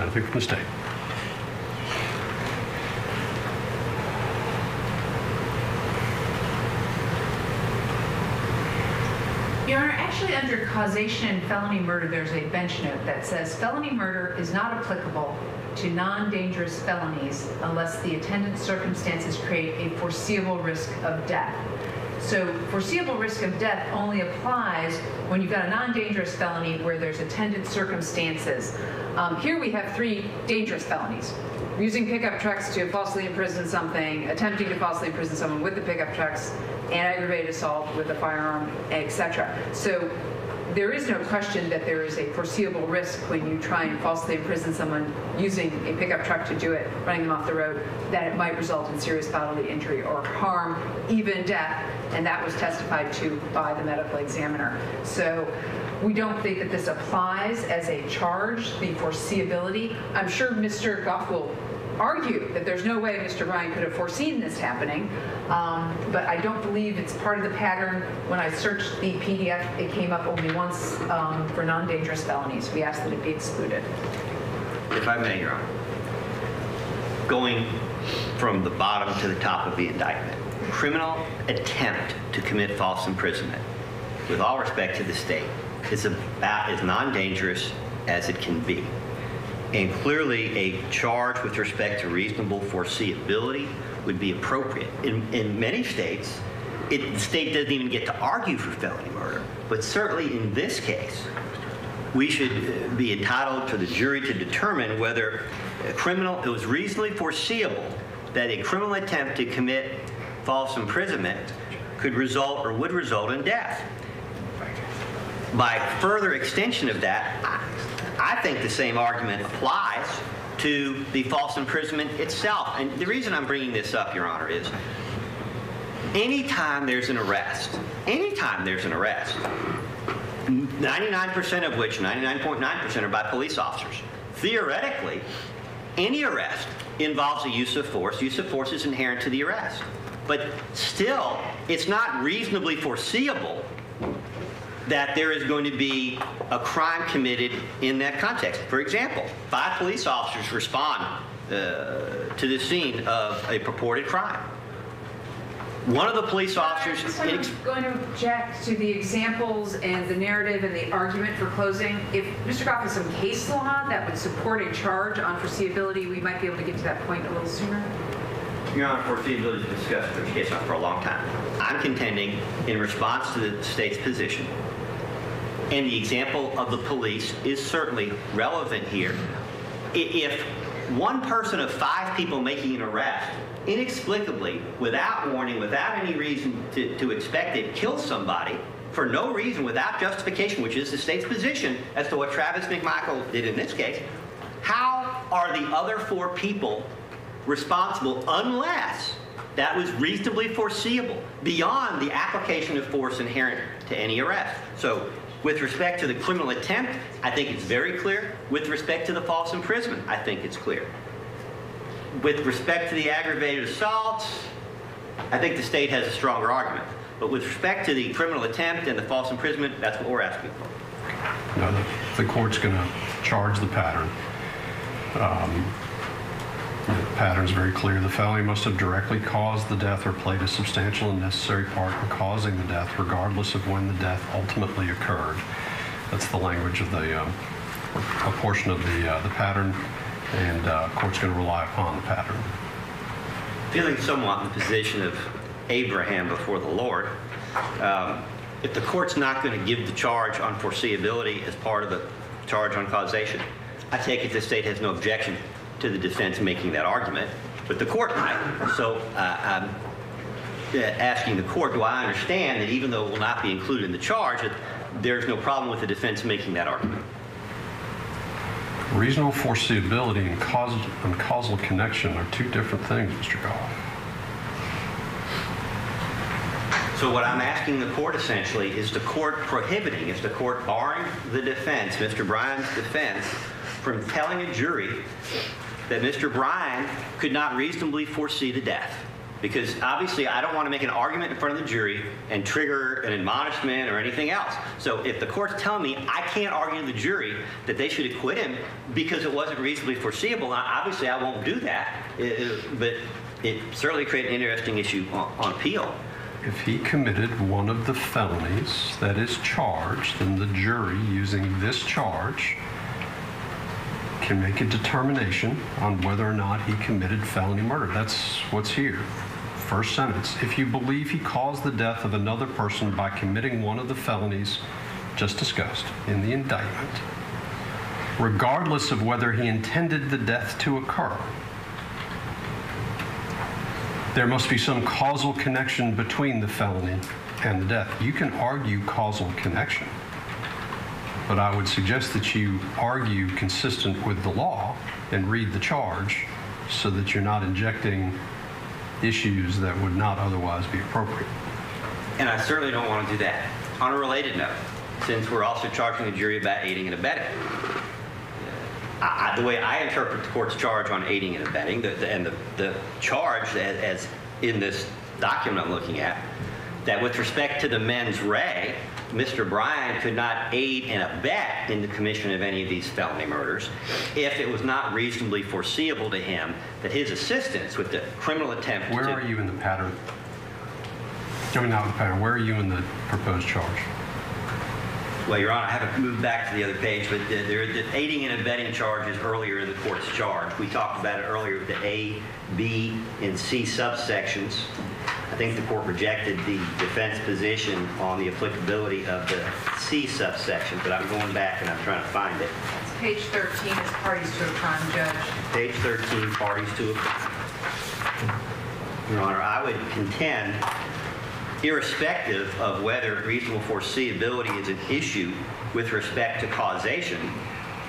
Not a big mistake. Your Honor, actually under causation and felony murder, there's a bench note that says felony murder is not applicable to non-dangerous felonies unless the attendant circumstances create a foreseeable risk of death. So foreseeable risk of death only applies when you've got a non-dangerous felony where there's attendant circumstances. Um, here we have three dangerous felonies. Using pickup trucks to falsely imprison something, attempting to falsely imprison someone with the pickup trucks, and aggravated assault with a firearm, etc. So there is no question that there is a foreseeable risk when you try and falsely imprison someone using a pickup truck to do it, running them off the road, that it might result in serious bodily injury or harm, even death, and that was testified to by the medical examiner. So we don't think that this applies as a charge, the foreseeability. I'm sure Mr. Gough will argue that there's no way Mr. Ryan could have foreseen this happening, um, but I don't believe it's part of the pattern. When I searched the PDF, it came up only once um, for non-dangerous felonies. We asked that it be excluded. If I may, Your Honor. Going from the bottom to the top of the indictment, criminal attempt to commit false imprisonment, with all respect to the state, is about as non-dangerous as it can be. And clearly, a charge with respect to reasonable foreseeability would be appropriate. In, in many states, it, the state doesn't even get to argue for felony murder. But certainly in this case, we should uh, be entitled to the jury to determine whether a criminal, it was reasonably foreseeable that a criminal attempt to commit false imprisonment could result or would result in death. By further extension of that, I, think the same argument applies to the false imprisonment itself. And the reason I'm bringing this up, Your Honor, is anytime there's an arrest, anytime there's an arrest, 99% of which, 99.9% are by police officers. Theoretically, any arrest involves the use of force. Use of force is inherent to the arrest. But still, it's not reasonably foreseeable that there is going to be a crime committed in that context. For example, five police officers respond uh, to the scene of a purported crime. One of the police officers. I'm going to object to the examples and the narrative and the argument for closing. If Mr. Gough has some case law that would support a charge on foreseeability, we might be able to get to that point a little sooner. Your Honor, foreseeability is discussed this case for a long time. I'm contending, in response to the state's position, and the example of the police is certainly relevant here. If one person of five people making an arrest inexplicably, without warning, without any reason to, to expect it, kills somebody for no reason, without justification, which is the state's position as to what Travis McMichael did in this case, how are the other four people responsible unless that was reasonably foreseeable beyond the application of force inherent to any arrest? So with respect to the criminal attempt, I think it's very clear. With respect to the false imprisonment, I think it's clear. With respect to the aggravated assault, I think the state has a stronger argument. But with respect to the criminal attempt and the false imprisonment, that's what we're asking for. No, the, the court's going to charge the pattern. Um, the pattern is very clear. The felony must have directly caused the death or played a substantial and necessary part in causing the death, regardless of when the death ultimately occurred. That's the language of the um, a portion of the uh, the pattern, and uh, court's going to rely upon the pattern. Feeling somewhat in the position of Abraham before the Lord, um, if the court's not going to give the charge on foreseeability as part of the charge on causation, I take it the state has no objection to the defense making that argument, but the court might. So uh, I'm uh, asking the court, do I understand that even though it will not be included in the charge, that there's no problem with the defense making that argument? Reasonable foreseeability and causal, and causal connection are two different things, Mr. Gough. So what I'm asking the court essentially is the court prohibiting, is the court barring the defense, Mr. Bryan's defense, from telling a jury that Mr. Bryan could not reasonably foresee the death. Because obviously, I don't want to make an argument in front of the jury and trigger an admonishment or anything else. So if the court's telling me I can't argue to the jury that they should acquit him because it wasn't reasonably foreseeable, obviously I won't do that. It, it, but it certainly created an interesting issue on, on appeal. If he committed one of the felonies that is charged, then the jury, using this charge, can make a determination on whether or not he committed felony murder. That's what's here. First sentence. If you believe he caused the death of another person by committing one of the felonies just discussed in the indictment, regardless of whether he intended the death to occur, there must be some causal connection between the felony and the death. You can argue causal connection, but I would suggest that you argue consistent with the law and read the charge so that you're not injecting issues that would not otherwise be appropriate. And I certainly don't want to do that. On a related note, since we're also charging the jury about aiding and abetting, I, the way I interpret the court's charge on aiding and abetting, the, the, and the, the charge as, as in this document I'm looking at, that with respect to the mens rea, Mr. Bryan could not aid and abet in the commission of any of these felony murders if it was not reasonably foreseeable to him that his assistance with the criminal attempt. Where to, are you in the pattern? I mean, not the pattern. Where are you in the proposed charge? Well, Your Honor, I haven't moved back to the other page, but the, there, the aiding and abetting charges earlier in the court's charge. We talked about it earlier with the A, B, and C subsections. I think the court rejected the defense position on the applicability of the C subsection, but I'm going back and I'm trying to find it. It's page 13 is parties to a crime, Judge. Page 13, parties to a crime. Your Honor, I would contend irrespective of whether reasonable foreseeability is an issue with respect to causation,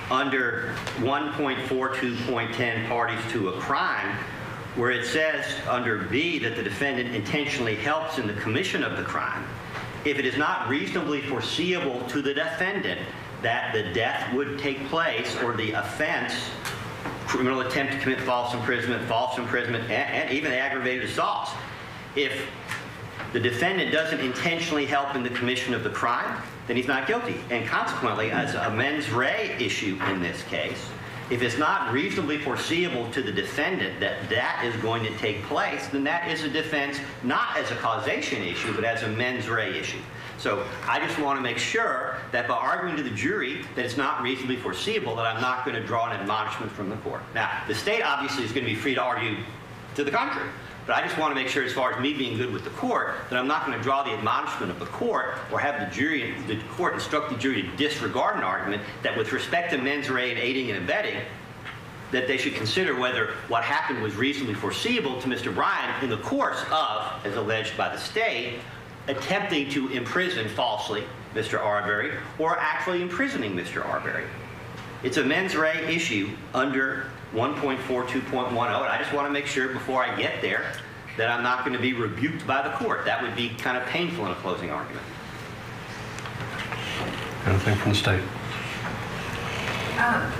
under 1.42.10 parties to a crime, where it says under B that the defendant intentionally helps in the commission of the crime, if it is not reasonably foreseeable to the defendant that the death would take place or the offense, criminal attempt to commit false imprisonment, false imprisonment, and, and even aggravated assaults, if the defendant doesn't intentionally help in the commission of the crime, then he's not guilty. And consequently, as a mens rea issue in this case, if it's not reasonably foreseeable to the defendant that that is going to take place, then that is a defense not as a causation issue, but as a mens rea issue. So I just want to make sure that by arguing to the jury that it's not reasonably foreseeable, that I'm not going to draw an admonishment from the court. Now, the state obviously is going to be free to argue to the contrary. But I just want to make sure, as far as me being good with the court, that I'm not going to draw the admonishment of the court or have the jury, the court instruct the jury to disregard an argument that, with respect to mens rea and aiding and abetting, that they should consider whether what happened was reasonably foreseeable to Mr. Bryan in the course of, as alleged by the state, attempting to imprison falsely Mr. Arbery or actually imprisoning Mr. Arbery. It's a mens rea issue under 1.42.10, and I just want to make sure before I get there that I'm not going to be rebuked by the court. That would be kind of painful in a closing argument. Anything from the state? Um,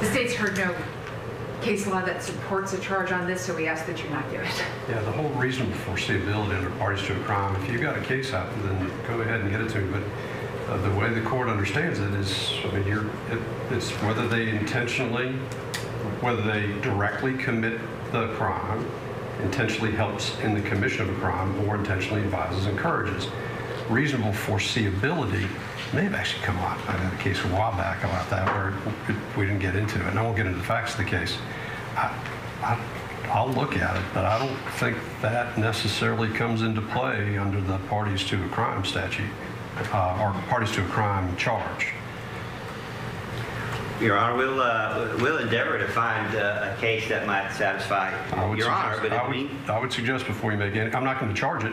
The state's heard no case law that supports a charge on this, so we ask that you not give it. Yeah, the whole reasonable foreseeability under parties to a crime, if you've got a case out, then go ahead and get it to me. But uh, the way the court understands it is, I mean, you're, it, it's whether they intentionally, whether they directly commit the crime, intentionally helps in the commission of a crime, or intentionally advises, and encourages. Reasonable foreseeability may have actually come up. I had a case a while back about that where it- we didn't get into it, and I won't get into the facts of the case. I, I, I'll look at it, but I don't think that necessarily comes into play under the parties to a crime statute, or parties to a crime charge. Your Honor, we'll, uh, we'll endeavor to find uh, a case that might satisfy I would Your Honor, suggest- but I would- I would suggest before you make any, I'm not going to charge it.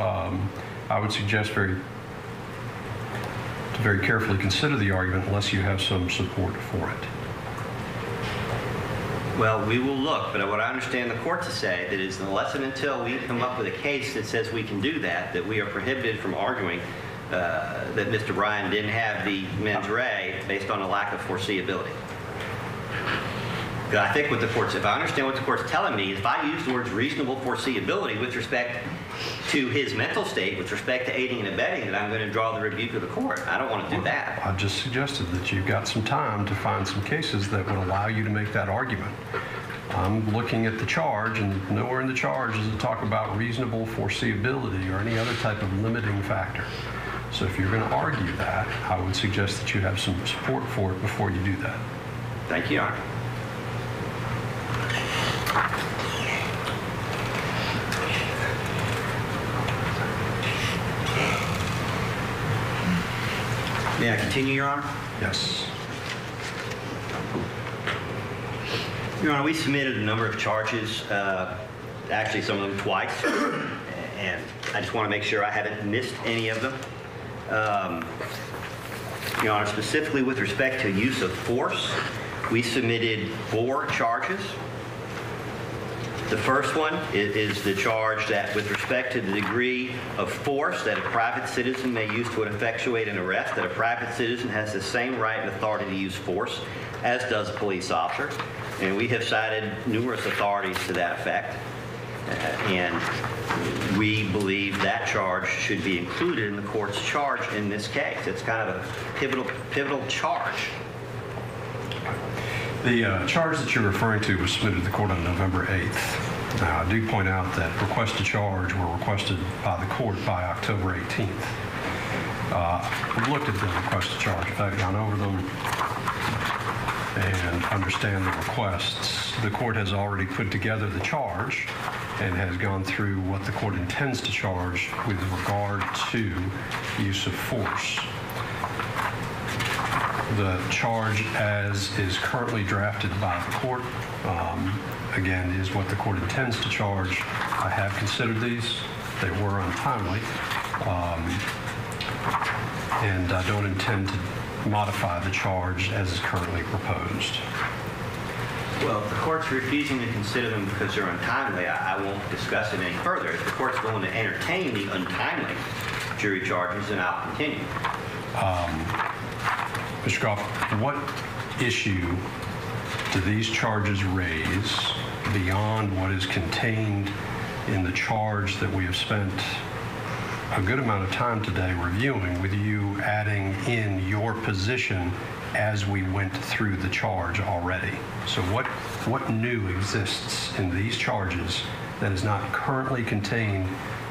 Um, I would suggest very, to very carefully consider the argument unless you have some support for it. well, we will look, but what I understand the court to say, is that is unless and until we come up with a case that says we can do that, that we are prohibited from arguing uh, that Mr. Bryan didn't have the mens rea based on a lack of foreseeability. I think what the court's, if I understand what the court's telling me, if I use the words reasonable foreseeability with respect to his mental state, with respect to aiding and abetting, that I'm going to draw the rebuke of the court. I don't want to do that. I've just suggested that you've got some time to find some cases that would allow you to make that argument. I'm looking at the charge, and nowhere in the charge does it talk about reasonable foreseeability or any other type of limiting factor. So if you're going to argue that, I would suggest that you have some support for it before you do that. Thank you, Your Honor. May I continue, Your Honor? Yes. Your Honor, we submitted a number of charges, uh, actually some of them twice, and I just want to make sure I haven't missed any of them. Um, Your Honor, specifically with respect to use of force, we submitted four charges. The first one i- is the charge that with respect to the degree of force that a private citizen may use to effectuate an arrest, that a private citizen has the same right and authority to use force as does a police officer. And we have cited numerous authorities to that effect. Uh, And we believe that charge should be included in the court's charge in this case. It's kind of a pivotal, pivotal charge. The uh, charge that you're referring to was submitted to the court on November 8th. Now, I do point out that requests to charge were requested by the court by October 18th. Uh, We've looked at the request to charge, in fact, gone over them and understand the requests. The court has already put together the charge and has gone through what the court intends to charge with regard to use of force. The charge as is currently drafted by the court, um, again, is what the court intends to charge. I have considered these. They were untimely. Um, And I don't intend to modify the charge as is currently proposed. Well, if the court's refusing to consider them because they're untimely, I, I won't discuss it any further. If the court's going to entertain the untimely jury charges, then I'll continue. Um, Mr. Gough, what issue do these charges raise beyond what is contained in the charge that we have spent a good amount of time today reviewing with you adding in your position as we went through the charge already? So what, what new exists in these charges that is not currently contained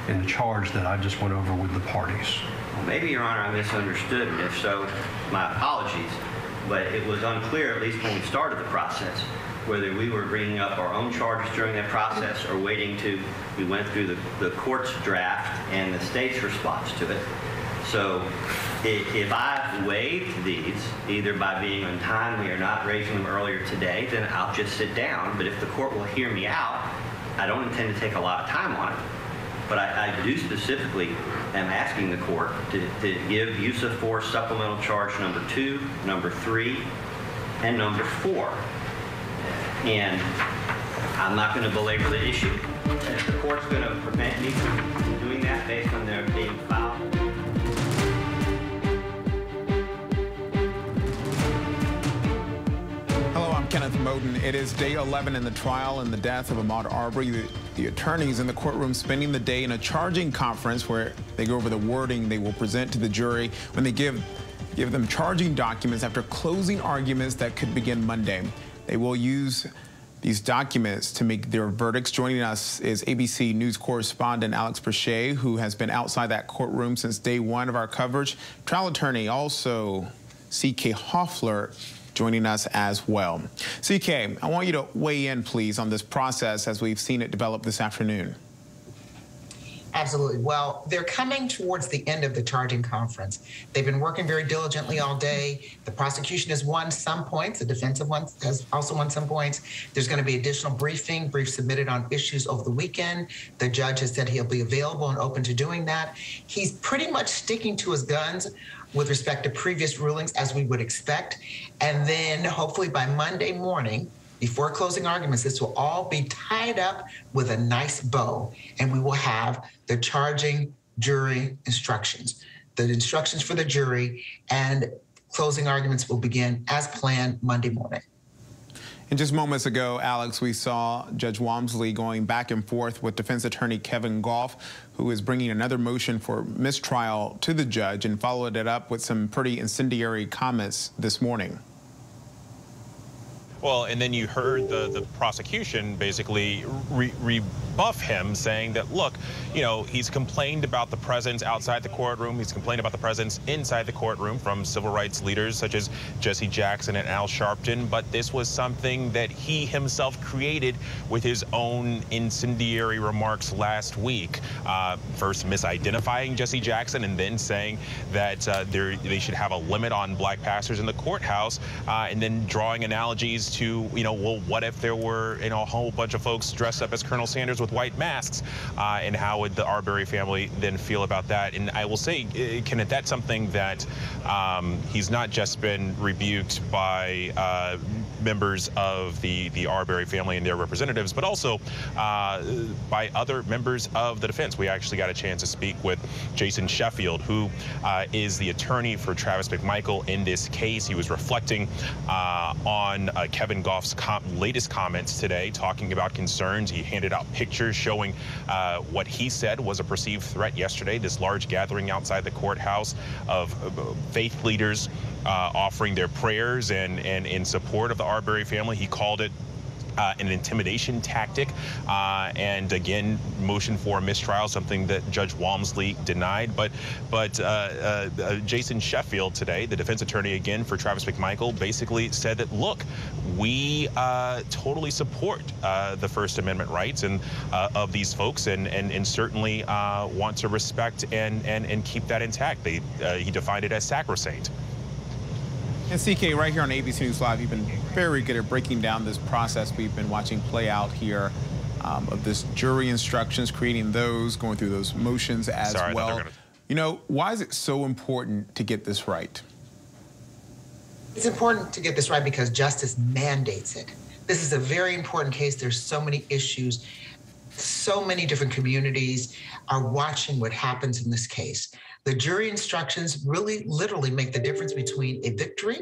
in the charge that I just went over with the parties? Well, maybe, Your Honor, I misunderstood, and if so, my apologies. But it was unclear, at least when we started the process, whether we were bringing up our own charges during that process or waiting to, we went through the, the court's draft and the state's response to it. So if I've waived these, either by being untimely or not raising them earlier today, then I'll just sit down. But if the court will hear me out, I don't intend to take a lot of time on it. But I, I do specifically am asking the court to, to give use of force supplemental charge number two, number three, and number four. And I'm not going to belabor the issue. If the court's going to prevent me from doing that based on there being filed. Hello, I'm Kenneth Moton. It is day 11 in the trial in the death of Ahmaud Arbery. The, the, attorneys in the courtroom spending the day in a charging conference where they go over the wording they will present to the jury when they give give them charging documents after closing arguments that could begin Monday. They will use these documents to make their verdicts. Joining us is ABC News correspondent Alex Presha, who has been outside that courtroom since day one of our coverage. Trial attorney also C.K. Hoffler joining us as well. CK, I want you to weigh in, please, on this process as we've seen it develop this afternoon. Absolutely. Well, they're coming towards the end of the charging conference. They've been working very diligently all day. The prosecution has won some points. The defense has also won some points. There's going to be additional briefing, briefs submitted on issues over the weekend. The judge has said he'll be available and open to doing that. He's pretty much sticking to his guns with respect to previous rulings, as we would expect. And then hopefully by Monday morning, before closing arguments, this will all be tied up with a nice bow, and we will have the charging jury instructions, the instructions for the jury, and closing arguments will begin as planned Monday morning. And just moments ago, Alex, we saw Judge Walmsley going back and forth with defense attorney Kevin Gough, who is bringing another motion for mistrial to the judge and followed it up with some pretty incendiary comments this morning. Well, and then you heard the, the prosecution basically re rebuff him, saying that, look, you know, he's complained about the presence outside the courtroom. He's complained about the presence inside the courtroom from civil rights leaders such as Jesse Jackson and Al Sharpton. But this was something that he himself created with his own incendiary remarks last week. Uh, first misidentifying Jesse Jackson and then saying that uh, they should have a limit on black pastors in the courthouse uh, and then drawing analogies to, you know, well, what if there were, you know, a whole bunch of folks dressed up as Colonel Sanders with white masks, uh, and how would the Arbery family then feel about that? And I will say, uh, Kenneth, that's something that um, he's not just been rebuked by uh, members of the, the Arbery family and their representatives, but also uh, by other members of the defense. We actually got a chance to speak with Jason Sheffield, who uh, is the attorney for Travis McMichael in this case. He was reflecting uh, on Kevin Gough's com latest comments today, talking about concerns. He handed out pictures showing uh, what he said was a perceived threat yesterday, this large gathering outside the courthouse of uh, faith leaders uh, offering their prayers and, and in support of the Arbery family. He called it uh, an intimidation tactic. Uh, and again, motion for a mistrial, something that Judge Walmsley denied. But but uh, uh, uh, Jason Sheffield today, the defense attorney again for Travis McMichael, basically said that, look, we totally support the First Amendment rights and of these folks and, and, and certainly want to respect and, and, and keep that intact. They, he defined it as sacrosanct. And CK, right here on ABC News Live, you've been very good at breaking down this process we've been watching play out here um, of this jury instructions, creating those, going through those motions as Sorry, well. Gonna... You know, why is it so important to get this right? It's important to get this right because justice mandates it. This is a very important case. There's so many issues. So many different communities are watching what happens in this case. The jury instructions really literally make the difference between a victory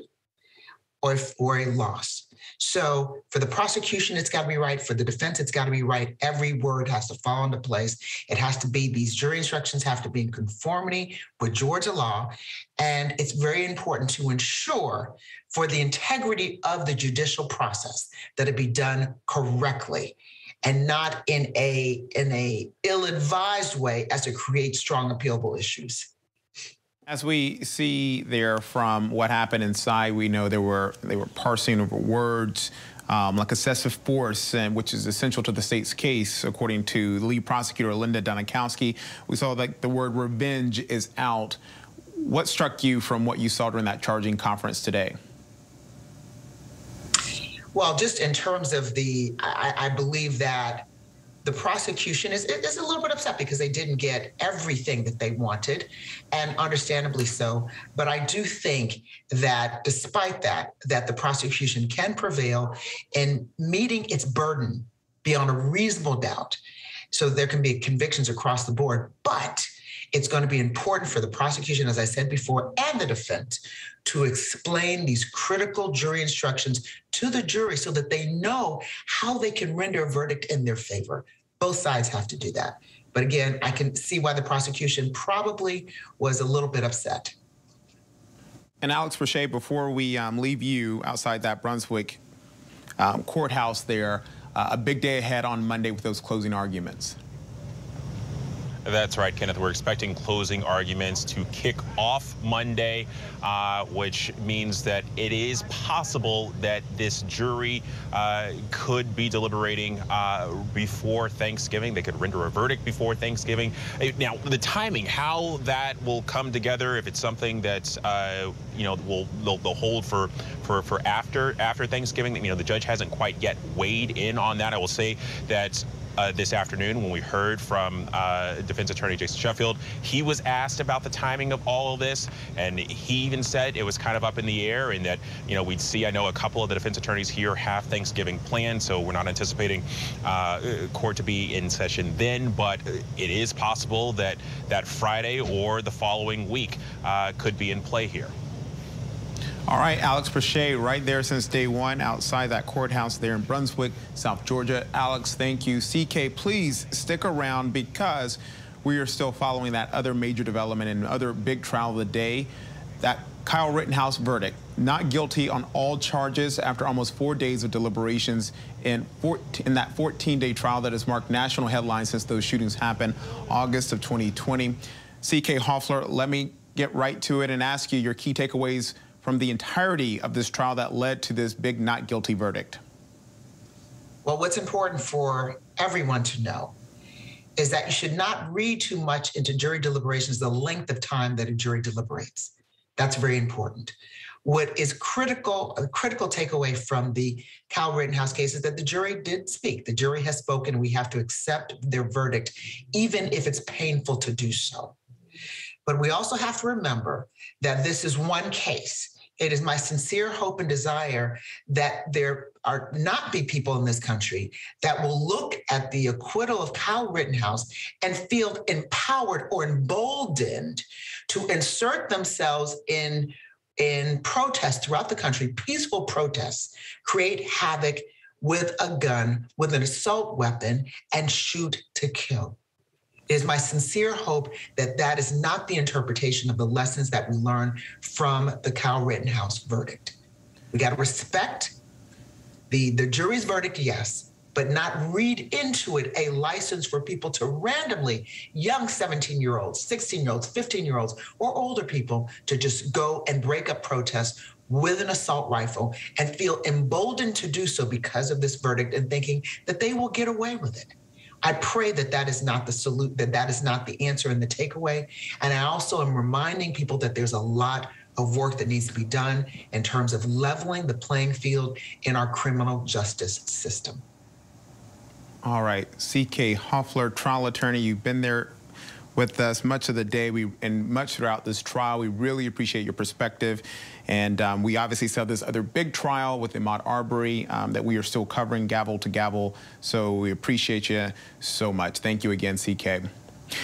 or, or a loss. So for the prosecution, it's got to be right. For the defense, it's got to be right. Every word has to fall into place. It has to be, these jury instructions have to be in conformity with Georgia law. And it's very important to ensure for the integrity of the judicial process that it be done correctly and not in a in a ill-advised way as to create strong appealable issues. As we see there from what happened inside, we know there were they were parsing over words um, like excessive force, and which is essential to the state's case, according to lead prosecutor Linda Dunikoski. We saw that the word revenge is out. what struck you from what you saw during that charging conference today? Well, just in terms of the, I, I believe that the prosecution is, is a little bit upset because they didn't get everything that they wanted, and understandably so. But I do think that despite that, that the prosecution can prevail in meeting its burden beyond a reasonable doubt. So there can be convictions across the board, but it's going to be important for the prosecution, as I said before, and the defense to explain these critical jury instructions to the jury so that they know how they can render a verdict in their favor. Both sides have to do that. But again, I can see why the prosecution probably was a little bit upset. And Alex Presha, before we um, leave you outside that Brunswick um, courthouse there, uh, a big day ahead on Monday with those closing arguments. That's right, Kenneth. We're expecting closing arguments to kick off Monday, uh, which means that it is possible that this jury uh, could be deliberating uh, before Thanksgiving. They could render a verdict before Thanksgiving. Uh, now, the timing, how that will come together, if it's something that uh, you know will they'll, they'll hold for for for after after Thanksgiving. You know, the judge hasn't quite yet weighed in on that. I will say that uh, this afternoon when we heard from uh, defense attorney Jason Sheffield. He was asked about the timing of all of this, and he said it was kind of up in the air and that, you know, we'd see, I know a couple of the defense attorneys here have Thanksgiving planned, so we're not anticipating uh, court to be in session then, but it is possible that that Friday or the following week uh, could be in play here. All right, Alex Presha, right there since day one outside that courthouse there in Brunswick, South Georgia. Alex, thank you. CK, please stick around because we are still following that other major development and other big trial of the day. That Kyle Rittenhouse verdict, not guilty on all charges after almost four days of deliberations in, 14, in that 14-day trial that has marked national headlines since those shootings happened August of 2020. CK Hoffler, let me get right to it and ask you your key takeaways from the entirety of this trial that led to this big not guilty verdict? Well, what's important for everyone to know is that you should not read too much into jury deliberations, the length of time that a jury deliberates. That's very important. What is critical, a critical takeaway from the Kyle Rittenhouse case is that the jury did speak. The jury has spoken. We have to accept their verdict, even if it's painful to do so. But we also have to remember that this is one case it is my sincere hope and desire that there are not be people in this country that will look at the acquittal of Kyle Rittenhouse and feel empowered or emboldened to insert themselves in in protests throughout the country, peaceful protests, create havoc with a gun, with an assault weapon, and shoot to kill. It is my sincere hope that that is not the interpretation of the lessons that we learn from the Kyle Rittenhouse verdict. We got to respect the, the jury's verdict, yes, but not read into it a license for people to randomly, young 17 year olds, 16 year olds, 15 year olds, or older people, to just go and break up protests with an assault rifle and feel emboldened to do so because of this verdict and thinking that they will get away with it. I pray that that is not the salute, that that is not the answer and the takeaway. And I also am reminding people that there's a lot of work that needs to be done in terms of leveling the playing field in our criminal justice system. All right, CK Hoffler, trial attorney, you've been there with us much of the day we, and much throughout this trial. We really appreciate your perspective. And um, we obviously saw this other big trial with Ahmaud Arbery um, that we are still covering gavel to gavel. So we appreciate you so much. Thank you again, CK.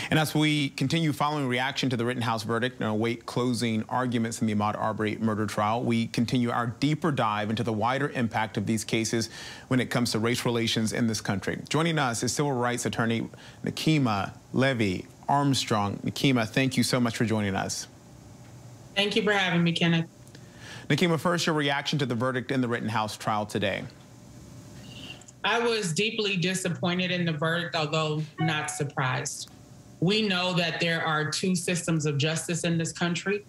And as we continue following reaction to the Rittenhouse verdict and await closing arguments in the Ahmaud Arbery murder trial, we continue our deeper dive into the wider impact of these cases when it comes to race relations in this country. Joining us is civil rights attorney Nekima Levy Armstrong. Nekima, thank you so much for joining us. Thank you for having me, Kenneth. Nekima, first, your reaction to the verdict in the Rittenhouse trial today. I was deeply disappointed in the verdict, although not surprised. We know that there are two systems of justice in this country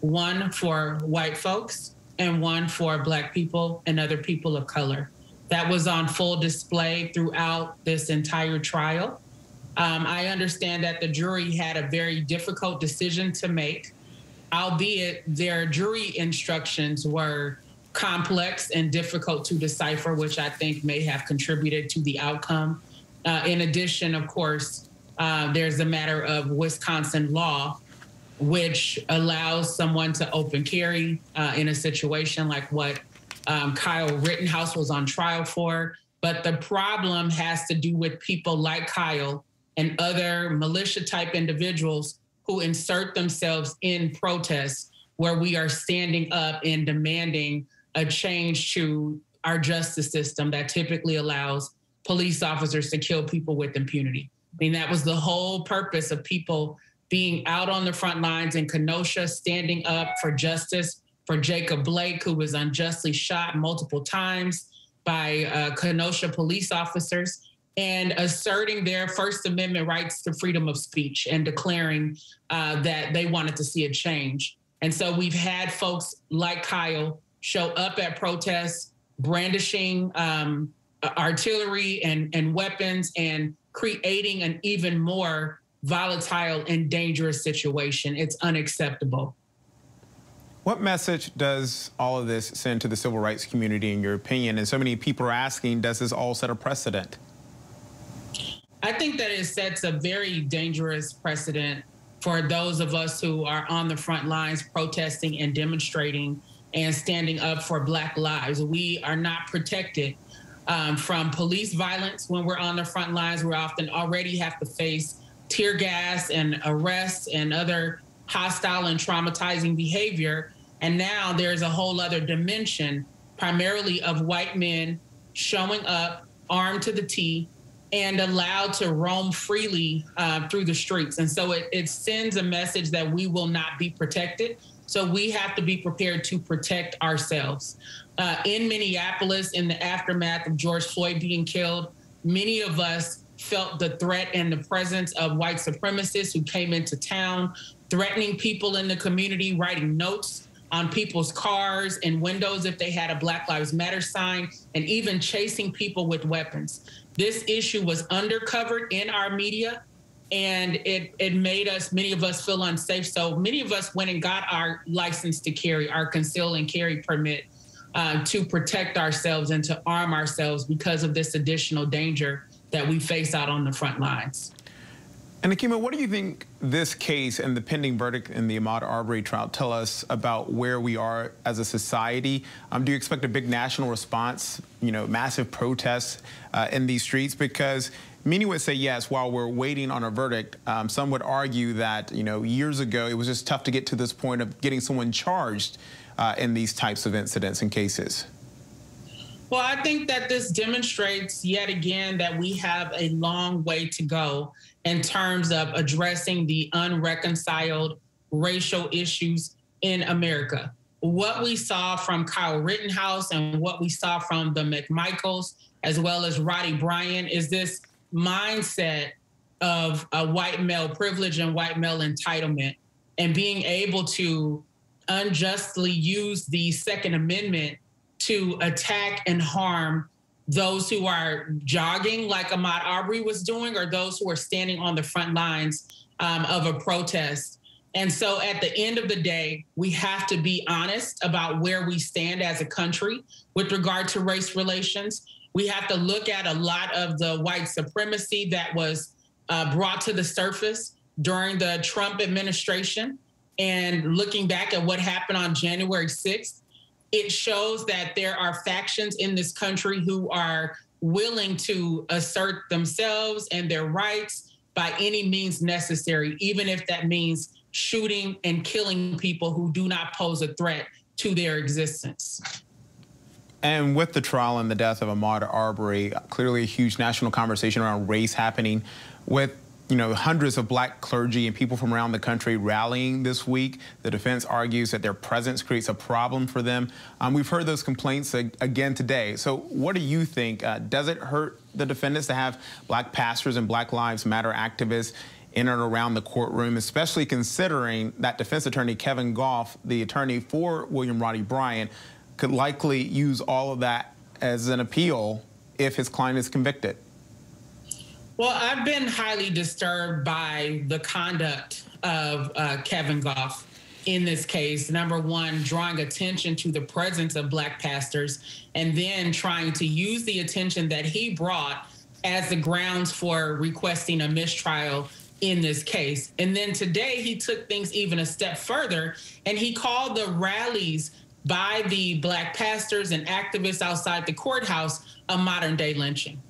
one for white folks and one for Black people and other people of color. That was on full display throughout this entire trial. Um, I understand that the jury had a very difficult decision to make albeit their jury instructions were complex and difficult to decipher, which I think may have contributed to the outcome. Uh, in addition, of course, uh, there's a matter of Wisconsin law, which allows someone to open carry uh, in a situation like what um, Kyle Rittenhouse was on trial for. But the problem has to do with people like Kyle and other militia type individuals who insert themselves in protests where we are standing up and demanding a change to our justice system that typically allows police officers to kill people with impunity. I mean, that was the whole purpose of people being out on the front lines in Kenosha, standing up for justice for Jacob Blake, who was unjustly shot multiple times by uh, Kenosha police officers, and asserting their First Amendment rights to freedom of speech and declaring uh, that they wanted to see a change. And so we've had folks like Kyle show up at protests brandishing um, artillery and, and weapons and creating an even more volatile and dangerous situation. It's unacceptable. What message does all of this send to the civil rights community, in your opinion? And so many people are asking, does this all set a precedent? I think that it sets a very dangerous precedent for those of us who are on the front lines protesting and demonstrating and standing up for Black lives. We are not protected um, from police violence when we're on the front lines. We often already have to face tear gas and arrests and other hostile and traumatizing behavior. And now there's a whole other dimension, primarily of white men showing up armed to the T and allowed to roam freely uh, through the streets. And so it, it sends a message that we will not be protected. So we have to be prepared to protect ourselves. Uh, in Minneapolis, in the aftermath of George Floyd being killed, many of us felt the threat and the presence of white supremacists who came into town, threatening people in the community, writing notes on people's cars and windows if they had a Black Lives Matter sign, and even chasing people with weapons. This issue was undercovered in our media and it it made us many of us feel unsafe. So many of us went and got our license to carry, our conceal and carry permit uh, to protect ourselves and to arm ourselves because of this additional danger that we face out on the front lines. And Nekima, what do you think this case and the pending verdict in the Ahmaud Arbery trial tell us about where we are as a society? Um, do you expect a big national response, you know, massive protests uh, in these streets? Because Many would say yes, while we're waiting on a verdict. Um, some would argue that, you know, years ago, it was just tough to get to this point of getting someone charged uh, in these types of incidents and cases. Well, I think that this demonstrates yet again that we have a long way to go in terms of addressing the unreconciled racial issues in America. What we saw from Kyle Rittenhouse and what we saw from the McMichaels, as well as Roddie Bryan, is this mindset of a white male privilege and white male entitlement and being able to unjustly use the Second Amendment to attack and harm those who are jogging like Ahmaud Arbery was doing or those who are standing on the front lines um, of a protest. And so at the end of the day, we have to be honest about where we stand as a country with regard to race relations. We have to look at a lot of the white supremacy that was uh, brought to the surface during the Trump administration. And looking back at what happened on January 6th, it shows that there are factions in this country who are willing to assert themselves and their rights by any means necessary, even if that means shooting and killing people who do not pose a threat to their existence. And with the trial and the death of Ahmaud Arbery, clearly a huge national conversation around race happening with you know, hundreds of black clergy and people from around the country rallying this week. The defense argues that their presence creates a problem for them. Um, we've heard those complaints again today. So what do you think? Uh, does it hurt the defendants to have black pastors and Black Lives Matter activists in and around the courtroom, especially considering that defense attorney Kevin Gough, the attorney for William Roddie Bryan, could likely use all of that as an appeal if his client is convicted. Well, I've been highly disturbed by the conduct of uh, Kevin Gough in this case. Number one, drawing attention to the presence of black pastors, and then trying to use the attention that he brought as the grounds for requesting a mistrial in this case. And then today he took things even a step further and he called the rallies by the black pastors and activists outside the courthouse a modern day lynching.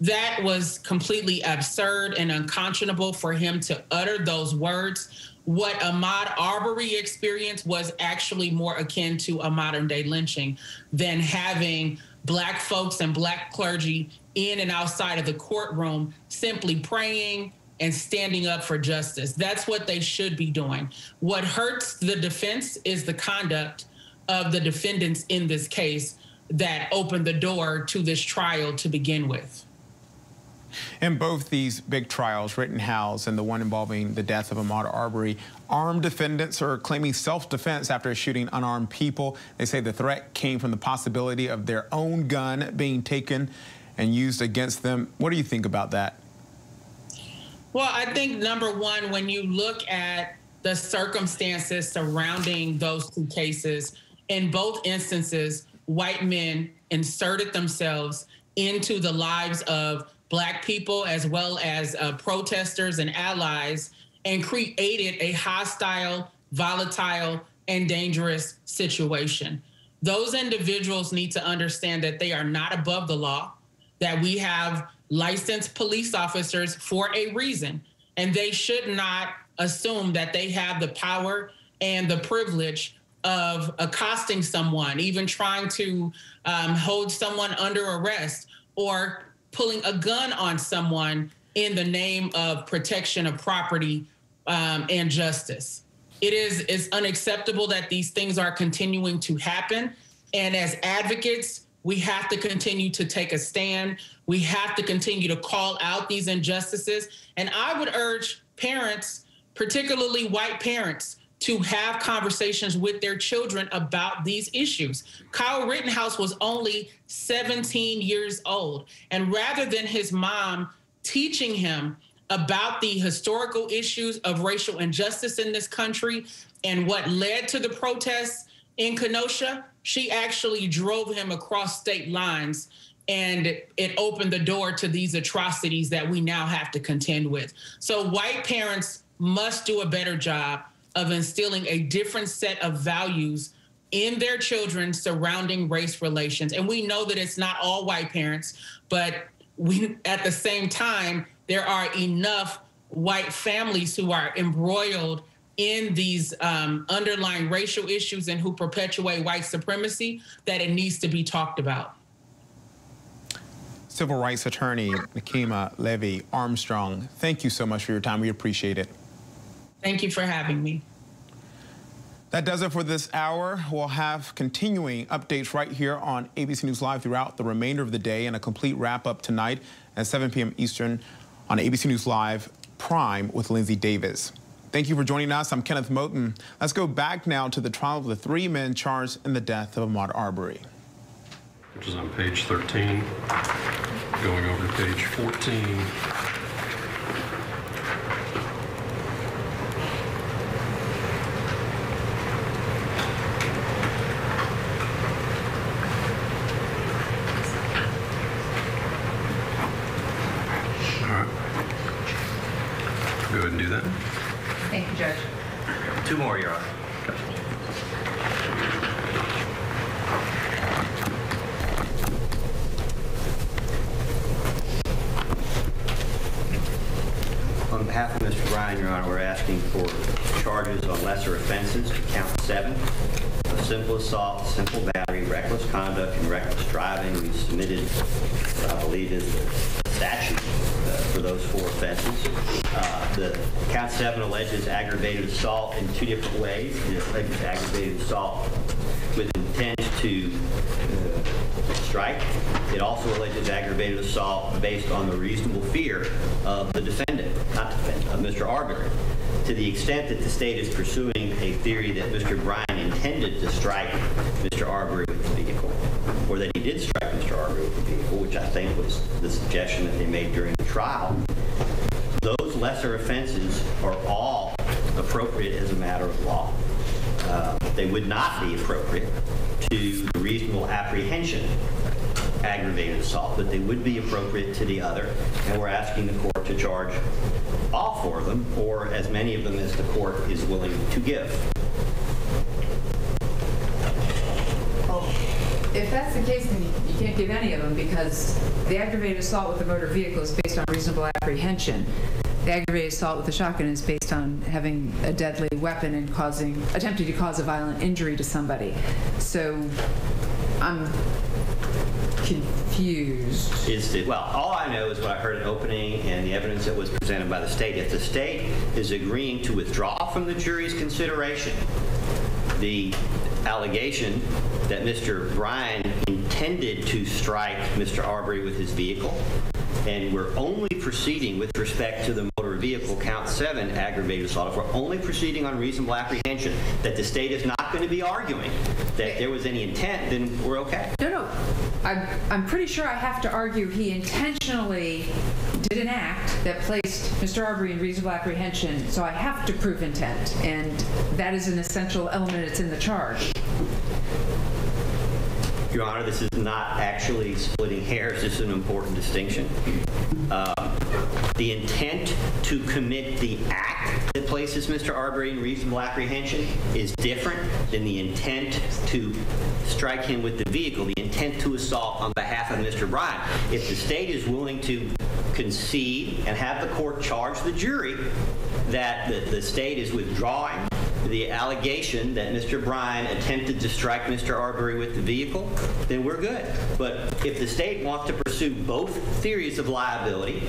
That was completely absurd and unconscionable for him to utter those words. What Ahmaud Arbery experienced was actually more akin to a modern day lynching than having black folks and black clergy in and outside of the courtroom simply praying and standing up for justice. That's what they should be doing. What hurts the defense is the conduct of the defendants in this case that opened the door to this trial to begin with. In both these big trials, Rittenhouse and the one involving the death of Ahmaud Arbery, armed defendants are claiming self-defense after shooting unarmed people. They say the threat came from the possibility of their own gun being taken and used against them. What do you think about that? Well, I think number one, when you look at the circumstances surrounding those two cases, in both instances, white men inserted themselves into the lives of black people as well as uh, protesters and allies and created a hostile, volatile, and dangerous situation. Those individuals need to understand that they are not above the law, that we have licensed police officers for a reason, and they should not assume that they have the power and the privilege of accosting someone, even trying to um, hold someone under arrest or pulling a gun on someone in the name of protection of property um, and justice. It is is unacceptable that these things are continuing to happen. And as advocates, we have to continue to take a stand. We have to continue to call out these injustices. And I would urge parents, particularly white parents, to have conversations with their children about these issues. Kyle Rittenhouse was only 17 years old. And rather than his mom teaching him about the historical issues of racial injustice in this country and what led to the protests in Kenosha, she actually drove him across state lines and it opened the door to these atrocities that we now have to contend with. So white parents must do a better job of instilling a different set of values in their children surrounding race relations. And we know that it's not all white parents, but we at the same time, there are enough white families who are embroiled in these um, underlying racial issues and who perpetuate white supremacy that it needs to be talked about. Civil rights attorney Nekima Levy Armstrong, thank you so much for your time. We appreciate it. Thank you for having me. That does it for this hour. We'll have continuing updates right here on ABC News Live throughout the remainder of the day and a complete wrap up tonight at 7 p.m. Eastern on ABC News Live Prime with Linsey Davis. Thank you for joining us. I'm Kenneth Moton. Let's go back now to the trial of the three men charged in the death of Ahmaud Arbery. Which is on page 13, going over to page 14. Two more, Your Honor. On behalf of Mr. Bryan, Your Honor, we're asking for charges on lesser offenses to count seven. A simple assault, simple battery, reckless conduct, and reckless driving. We submitted what I believe is the statute uh, for those four offenses. Uh, the count seven alleges aggravated assault in two different ways. It alleges aggravated assault with intent to uh, strike. It also alleges aggravated assault based on the reasonable fear of the defendant, not defendant, of Mr. Arbery. To the extent that the state is pursuing a theory that Mr. Bryan intended to strike Mr. Arbery with the vehicle, or that he did strike Mr. Arbery with the vehicle, which I think was the suggestion that they made during the trial, those lesser offenses are all appropriate as a matter of law. uh, they would not be appropriate to reasonable apprehension aggravated assault, but they would be appropriate to the other. And we're asking the court to charge all four of them, or as many of them as the court is willing to give. If that's the case, then you you can't give any of them because the aggravated assault with a motor vehicle is based on reasonable apprehension. The aggravated assault with a shotgun is based on having a deadly weapon and causing, attempting to cause a violent injury to somebody. So I'm confused. is that, well, all I know is what I heard at opening and the evidence that was presented by the state. If the state is agreeing to withdraw from the jury's consideration the allegation that Mr. Bryan intended to strike Mr. Arbery with his vehicle, and we're only proceeding with respect to the vehicle count seven aggravated assault, if we're only proceeding on reasonable apprehension, that the state is not going to be arguing that there was any intent, then we're okay. No, no. I'm, I'm pretty sure I have to argue he intentionally did an act that placed Mr. Arbery in reasonable apprehension, so I have to prove intent, and that is an essential element that's in the charge. Your Honor, this is not actually splitting hairs. This is an important distinction. Um, The intent to commit the act that places Mr. Arbery in reasonable apprehension is different than the intent to strike him with the vehicle, the intent to assault on behalf of Mr. Bryan. If the state is willing to concede and have the court charge the jury that the, the state is withdrawing the allegation that Mr. Bryan attempted to strike Mr. Arbery with the vehicle, then we're good. But if the state wants to pursue both theories of liability,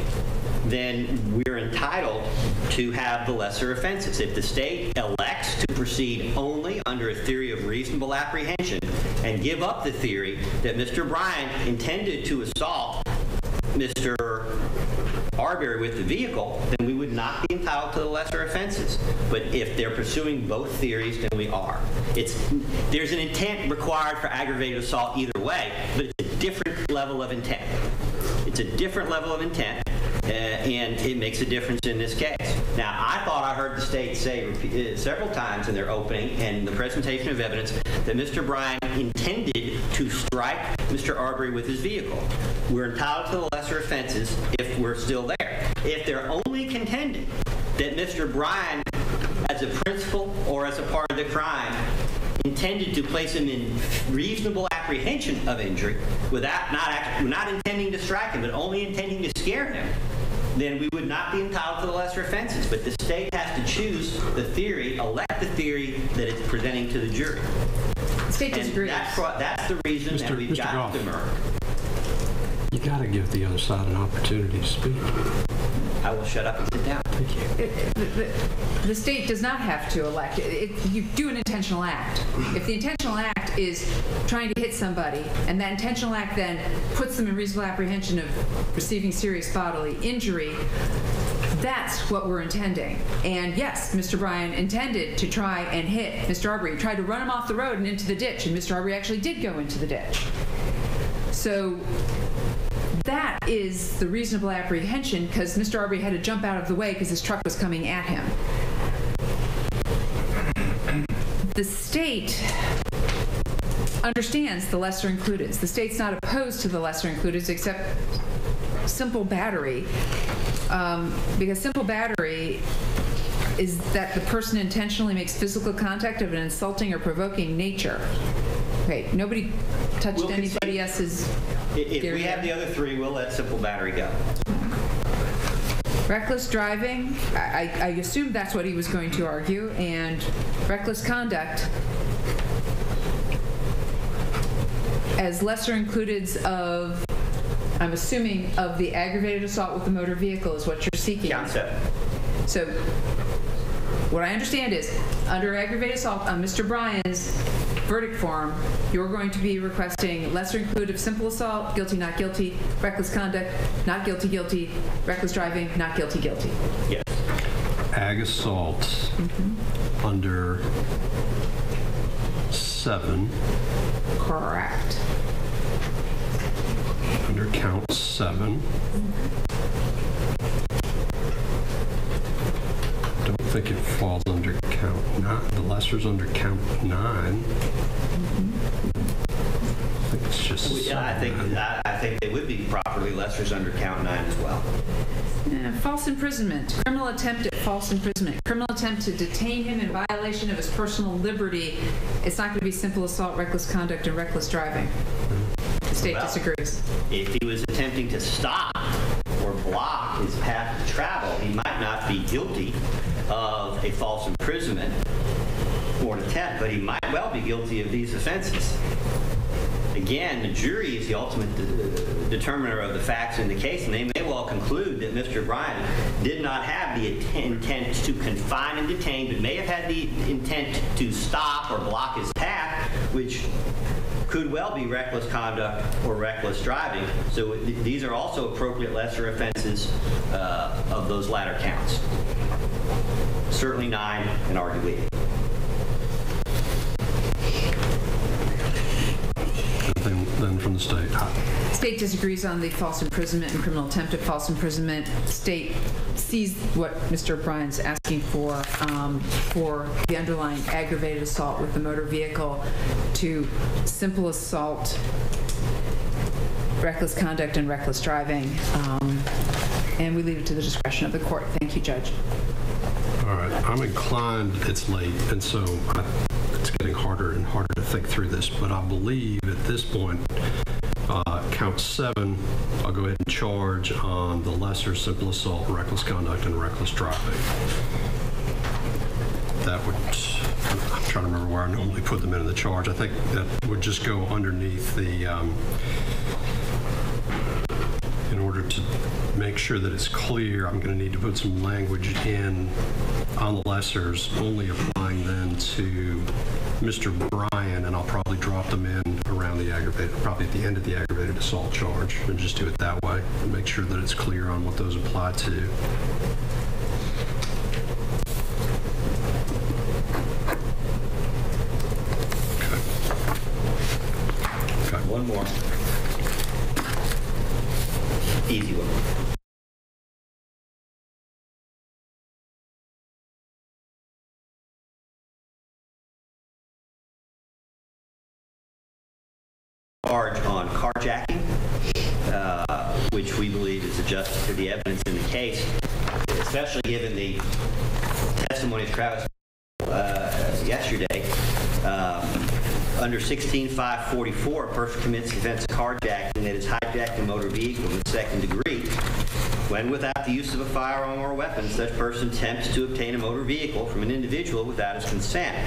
then we're entitled to have the lesser offenses. If the state elects to proceed only under a theory of reasonable apprehension and give up the theory that Mr. Bryan intended to assault Mr. Arbery with the vehicle, then we would not be entitled to the lesser offenses. But if they're pursuing both theories, then we are. It's there's an intent required for aggravated assault either way, but it's a different level of intent. It's a different level of intent, and it makes a difference in this case. Now, I thought I heard the state say uh, several times in their opening and the presentation of evidence that Mr. Bryan intended to strike Mr. Arbery with his vehicle. We're entitled to the lesser offenses if we're still there. If they're only contending that Mr. Bryan, as a principal or as a part of the crime, intended to place him in reasonable apprehension of injury without not not intending to strike him, but only intending to scare him, then we would not be entitled to the lesser offenses. But the state has to choose the theory, elect the theory that it's presenting to the jury. The state disagrees. that's, that's the reason that we've Mr. got Gough. to demur. You got to give the other side an opportunity to speak. I will shut up and sit down. Thank you. It- it- The the state does not have to elect. It- it- You do an intentional act. If the intentional act is trying to hit somebody, and that intentional act then puts them in reasonable apprehension of receiving serious bodily injury, that's what we're intending. And yes, Mr. Bryan intended to try and hit Mr. Arbery, tried to run him off the road and into the ditch, and Mr. Arbery actually did go into the ditch. So that is the reasonable apprehension because Mr. Arbery had to jump out of the way because his truck was coming at him. The state understands the lesser included. The state's not opposed to the lesser included except simple battery. Um, because simple battery is that the person intentionally makes physical contact of an insulting or provoking nature. Okay, nobody touched We'll anybody else's If we have the other three, we'll let simple battery go. Reckless driving, I, I I assumed that's what he was going to argue, and reckless conduct as lesser included of, I'm assuming, of the aggravated assault with the motor vehicle is what you're seeking. Count seven. So what I understand is, under aggravated assault uh, on Mr. Bryan's verdict form, you're going to be requesting lesser included of simple assault, guilty, not guilty, reckless conduct, not guilty, guilty, reckless driving, not guilty, guilty. Yes. Ag assault mm-hmm. under seven, Correct. under count seven. Mm-hmm. Don't think it falls under count nine. The lesser's under count nine. I think it's just. Yeah, I think, I, I think they would be properly lessers under count nine as well. Uh, False imprisonment, criminal attempt at false imprisonment, criminal attempt to detain him in violation of his personal liberty. It's not going to be simple assault, reckless conduct, and reckless driving. The state Well- disagrees. If he was attempting to stop or block his path to travel, he might not be guilty of a false imprisonment or an attempt, but he might well be guilty of these offenses. Again, the jury is the ultimate de- determiner of the facts in the case, and they may well conclude that Mr. Bryan did not have the intent to confine and detain, but may have had the intent to stop or block his path, which could well be reckless conduct or reckless driving. So th- these are also appropriate lesser offenses uh, of those latter counts. Certainly nine and arguably eight. Then, then from the state. State disagrees on the false imprisonment and criminal attempt at false imprisonment. State sees what Mr. Bryan's asking for, um, for the underlying aggravated assault with the motor vehicle to simple assault, reckless conduct, and reckless driving. Um, And we leave it to the discretion of the court. Thank you, Judge. All right, I'm inclined, it's late, and so I- it's getting harder and harder to think through this, but I believe at this point, uh, count seven, I'll go ahead and charge on the lesser simple assault, reckless conduct, and reckless driving. That would, I'm trying to remember where I normally put them in the charge. I think that would just go underneath the, um, in order to make sure that it's clear, I'm going to need to put some language in on the lessers, only applying then to Mr. Bryan, and I'll probably drop them in around the aggravated, probably at the end of the aggravated assault charge, and just do it that way, and make sure that it's clear on what those apply to. Okay. Okay. One more. Easy one. Charge on carjacking, uh, which we believe is adjusted to the evidence in the case, especially given the testimony of Travis Under 16544, a person commits the offense of carjacking that is hijacking a motor vehicle in the second degree when without the use of a firearm or weapon, such person attempts to obtain a motor vehicle from an individual without his consent.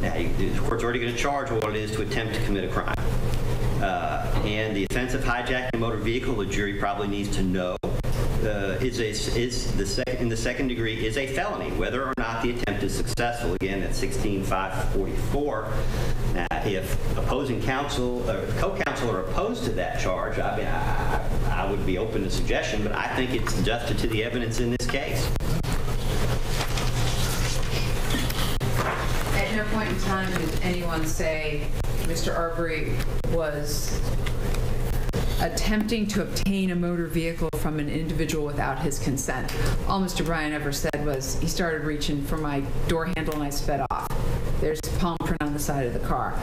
Now, the court's already going to charge what it is to attempt to commit a crime. Uh, And the offense of hijacking a motor vehicle, the jury probably needs to know, uh, is a, is the sec, in the second degree, is a felony, whether or not the attempt is successful. Again, at 16544. Now, if opposing counsel, or co-counsel are opposed to that charge, I mean, I I would be open to suggestion, but I think it's adjusted to the evidence in this case. At no point in time did anyone say Mr. Arbery was attempting to obtain a motor vehicle from an individual without his consent. All Mr. Bryan ever said was he started reaching for my door handle and I sped off. There's palm print on the side of the car.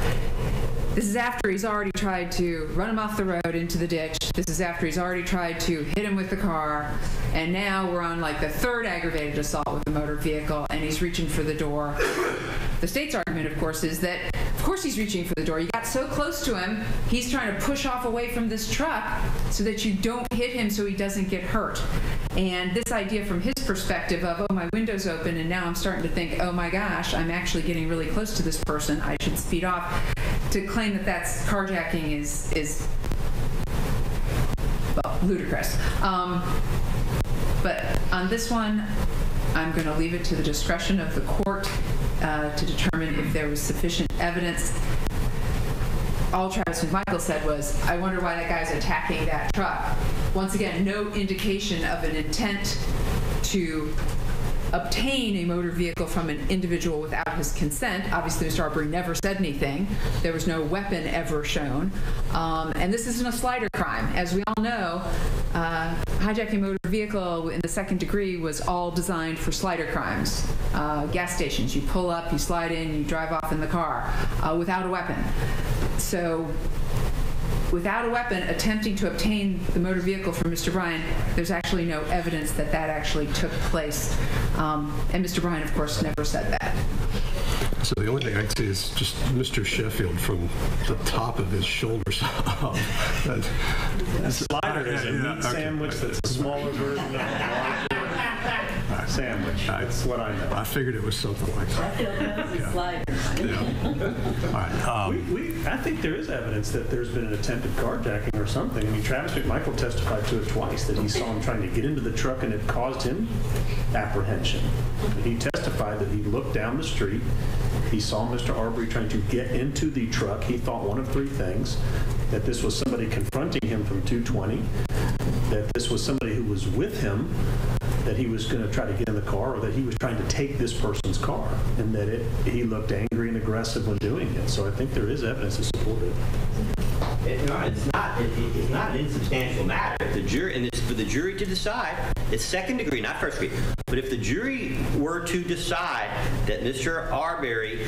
This is after he's already tried to run him off the road into the ditch. This is after he's already tried to hit him with the car. And now we're on like the third aggravated assault with the motor vehicle and he's reaching for the door. The state's argument, of course, is that course he's reaching for the door. You got so close to him, he's trying to push off away from this truck so that you don't hit him so he doesn't get hurt. And this idea from his perspective of, oh, my window's open and now I'm starting to think, oh my gosh, I'm actually getting really close to this person. I should speed off. To claim that that's carjacking is, is well, ludicrous. Um, but on this one, I'm going to leave it to the discretion of the court uh, to determine if there was sufficient evidence. All Travis McMichael said was, I wonder why that guy's attacking that truck. Once again, no indication of an intent to obtain a motor vehicle from an individual without his consent. Obviously, Mr. Arbery never said anything. There was no weapon ever shown. Um, and this isn't a slider crime. As we all know, uh, hijacking motor vehicle in the second degree was all designed for slider crimes. Uh, gas stations, you pull up, you slide in, you drive off in the car uh, without a weapon. So without a weapon attempting to obtain the motor vehicle from Mr. Bryan, there's actually no evidence that that actually took place. Um, and Mr. Bryan, of course, never said that. So the only thing I can see is just Mr. Sheffield from the top of his shoulders up. That- A slider is a meat okay. sandwich that's a smaller version of a larger sandwich. That's what I know. I figured it was something like that. All right. Um, We, we, I think there is evidence that there's been an attempted carjacking or something. I mean, Travis McMichael testified to it twice, that he saw him trying to get into the truck and it caused him apprehension. He testified that he looked down the street, he saw Mr. Arbery trying to get into the truck. He thought one of three things, that this was somebody confronting him from 220, that this was somebody who was with him, that he was going to try to get in the car, or that he was trying to take this person's car, and that it, he looked angry and aggressive when doing it. So I think there is evidence to support it. It- no, It's not, it- it- it's not an insubstantial matter. If the jury, and it's for the jury to decide, it's second degree, not first degree. But if the jury were to decide that Mr. Arbery,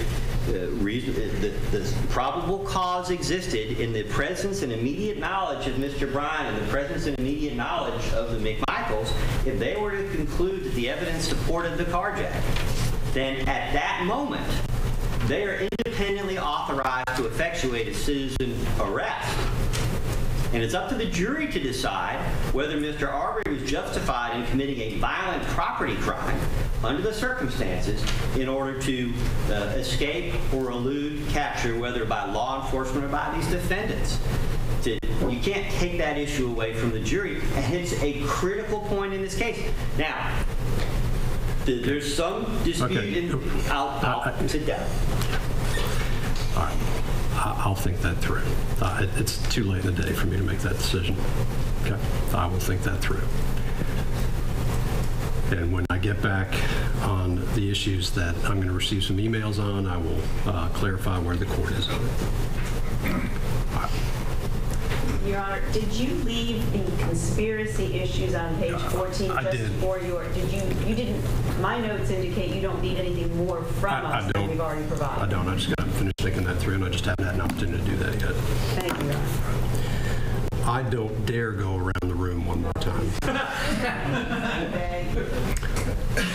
uh, reason, uh, the, the probable cause existed in the presence and immediate knowledge of Mr. Bryan and the presence and immediate knowledge of the If they were to conclude that the evidence supported the carjacking, then at that moment, they are independently authorized to effectuate a citizen arrest. And it's up to the jury to decide whether Mr. Arbery was justified in committing a violent property crime under the circumstances in order to uh, escape or elude capture, whether by law enforcement or by these defendants. To- You can't take that issue away from the jury, and it's a critical point in this case. Now, th- there's some dispute, Okay. in, I'll, I'll sit down. All right. I- I'll think that through. Uh, It's too late in the day for me to make that decision. Okay? I will think that through. And when I get back on the issues that I'm going to receive some emails on, I will uh, clarify where the court is on it. Your Honor, did you leave the conspiracy issues on page 14 I just did. for your, did you, you didn't, my notes indicate you don't need anything more from I- I us than don't. we've already provided. I don't. I just got to finish thinking that through, and I just haven't had an opportunity to do that yet. Thank you, Your Honor. I don't dare go around the room one more time.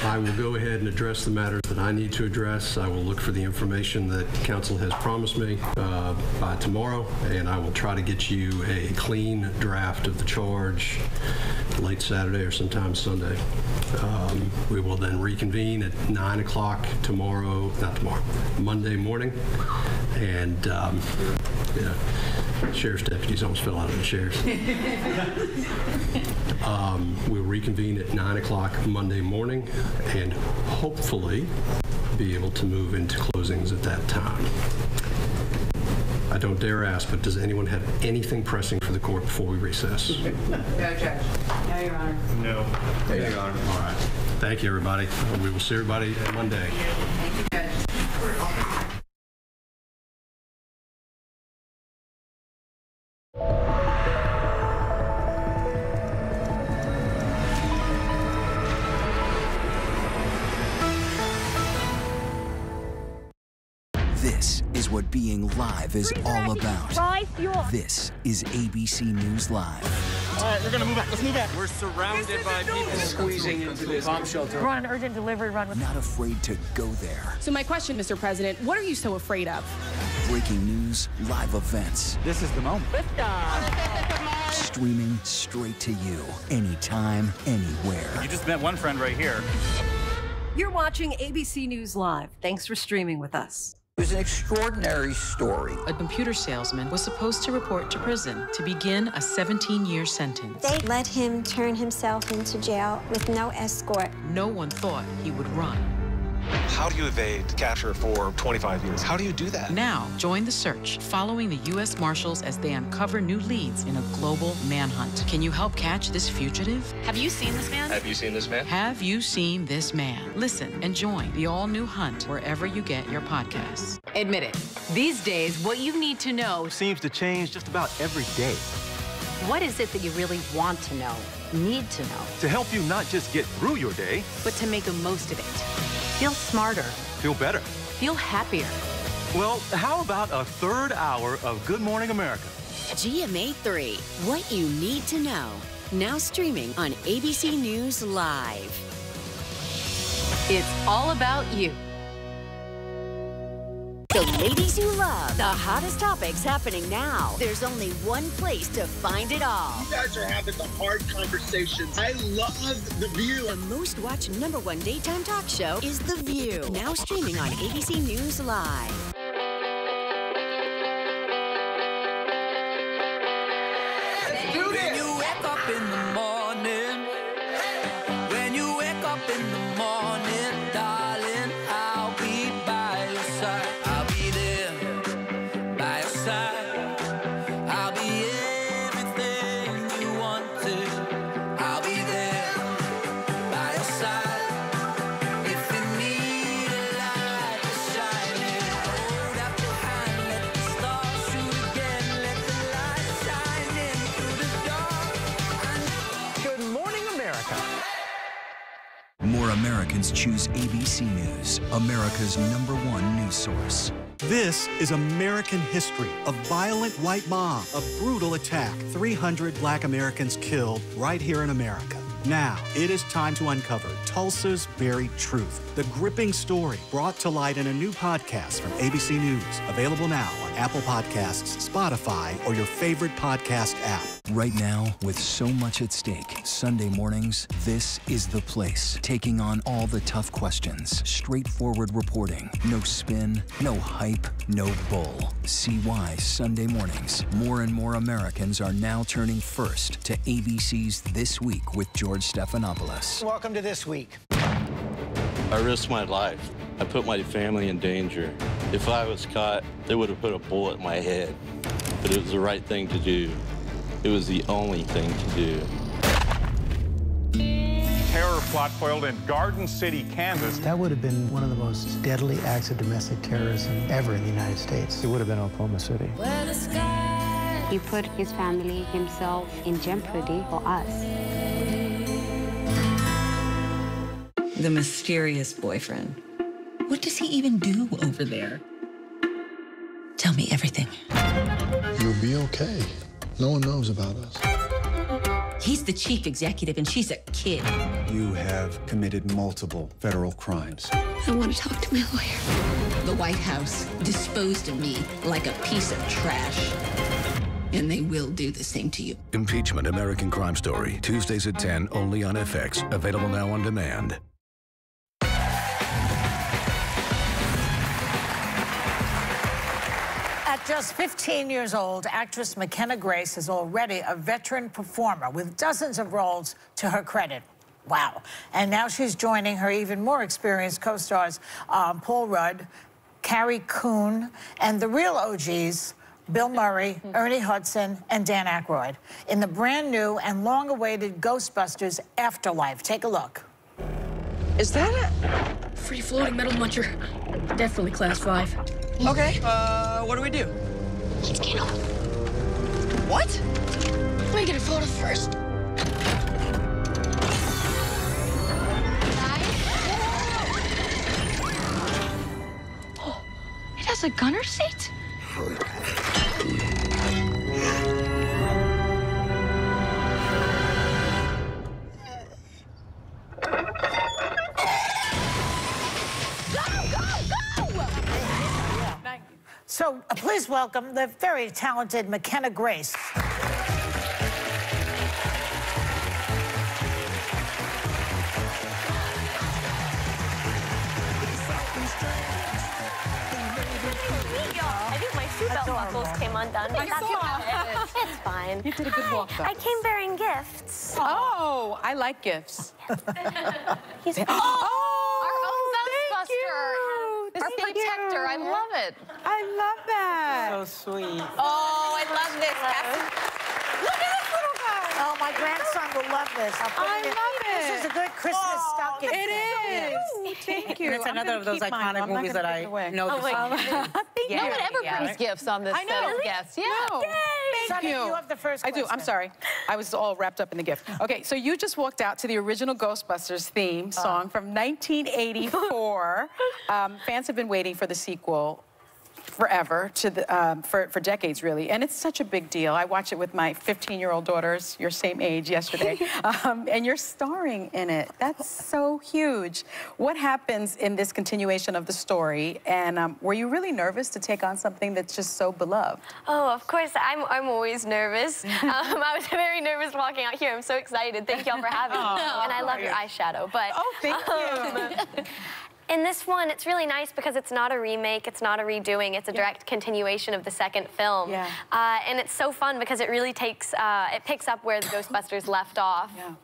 I will go ahead and address the matters that I need to address. I will look for the information that council has promised me uh, by tomorrow, and I will try to get you a clean draft of the charge late Saturday or sometime Sunday. Um, We will then reconvene at 9 o'clock tomorrow, not tomorrow, Monday morning, and, um, yeah, sheriff's deputies almost fell out of the chairs. Um, We'll reconvene at 9 o'clock Monday morning and hopefully be able to move into closings at that time. I don't dare ask, but does anyone have anything pressing for the court before we recess? No, Judge. No, Your Honor. No. Thank you, All right. Thank you, everybody. We will see everybody Monday. This being live is all about. This is ABC News Live. All right, we're gonna move back. Let's move back. We're surrounded by people squeezing into this bomb shelter. We're on an urgent delivery run. With- Not afraid to go there. So my question, Mr. President, what are you so afraid of? Breaking news, live events. This is the moment. Streaming straight to you, anytime, anywhere. You just met one friend right here. You're watching ABC News Live. Thanks for streaming with us. It was an extraordinary story. A computer salesman was supposed to report to prison to begin a 17 year sentence. They let him turn himself into jail with no escort. No one thought he would run. How do you evade capture for 25 years? How do you do that? Now, join the search, following the U.S. Marshals as they uncover new leads in a global manhunt. Can you help catch this fugitive? Have you seen this man? Have you seen this man? Have you seen this man? Listen and join the all new hunt wherever you get your podcasts. Admit it. These days, what you need to know Seems to change just about every day. What is it that you really want to know, need to know, To help you not just get through your day, but to make the most of it? Feel smarter, feel better. feel happier. Well, how about a third hour of Good Morning America? GMA 3, what you need to know. Now streaming on ABC News Live. It's all about you. The ladies you love, the hottest topics happening now. There's only one place to find it all. You guys are having the hard conversations. I love The View. The most watched number one daytime talk show is The View. Now streaming on ABC News Live. When you wake up in the morning, when you wake up in the morning, America's number one news source. This is American history. A violent white mob, a brutal attack, 300 black Americans killed right here in America. Now, it is time to uncover Tulsa's buried truth. The gripping story brought to light in a new podcast from ABC News. Available now on Apple Podcasts, Spotify, or your favorite podcast app. Right now, with so much at stake, Sunday mornings, this is the place. Taking on all the tough questions, straightforward reporting, no spin, no hype, no bull. See why Sunday mornings, more and more Americans are now turning first to ABC's This Week with George Stephanopoulos. Welcome to This Week. I risked my life. I put my family in danger. If I was caught, they would have put a bullet in my head. But it was the right thing to do. It was the only thing to do. Terror plot foiled in Garden City, Kansas. That would have been one of the most deadly acts of domestic terrorism ever in the United States. It would have been Oklahoma City. He put his family, himself in jeopardy for us. The mysterious boyfriend. What does he even do over there? Tell me everything. You'll be okay. No one knows about us. He's the chief executive and she's a kid. You have committed multiple federal crimes. I want to talk to my lawyer. The White House disposed of me like a piece of trash. And they will do the same to you. Impeachment American Crime Story. Tuesdays at 10 only on FX. Available now on demand. Just 15 years old, actress McKenna Grace is already a veteran performer with dozens of roles to her credit. Wow. And now she's joining her even more experienced co stars, um, Paul Rudd, Carrie Coon, and the real OGs. Bill Murray, Ernie Hudson, and Dan Aykroyd in the brand new and long awaited Ghostbusters Afterlife. Take a look. Is that a free floating metal muncher? Definitely class five. Okay, uh, what do we do? Let's get on. What? Let me get a photo first. Oh, it has a gunner seat? So uh, please welcome the very talented McKenna Grace. I think my seatbelt buckles came undone, but that's okay. It's fine. You did a good walk, though. I came bearing gifts. Oh, I like gifts. He's Oh, our own thank Ghostbuster. Our protector. I love it. I love that. So sweet. Oh, I love this. Look at this little guy. Oh, my grandson will love this. I'll put I it in. love This is a good Christmas stocking. It is. thing. is. Thank you. And it's I'm another of those keep mine. iconic movies that I away. know Oh the my song. goodness. Yeah. No one ever Yeah. brings gifts on this I know. set of Really? guests. Yeah. No. Thank Thank Sonny, you. you have the first I do. I'm sorry. I was all wrapped up in the gift. Okay, so you just walked out to the original Ghostbusters theme song from 1984. um, fans have been waiting for the sequel forever, to the, um, for, for decades, really. And it's such a big deal. I watch it with my 15-year-old daughters, your same age, yesterday. um, and you're starring in it. That's so huge. What happens in this continuation of the story? And um, were you really nervous to take on something that's just so beloved? Oh, of course. I'm, I'm always nervous. um, I was very nervous walking out here. I'm so excited. Thank y'all for having me. Oh, and I love your eyeshadow. But Oh, thank you. in this one, it's really nice because it's not a remake, it's not a redoing, it's a direct continuation of the second film. Yeah. Uh, and it's so fun because it really takes, uh, it picks up where the Ghostbusters left off. Yeah.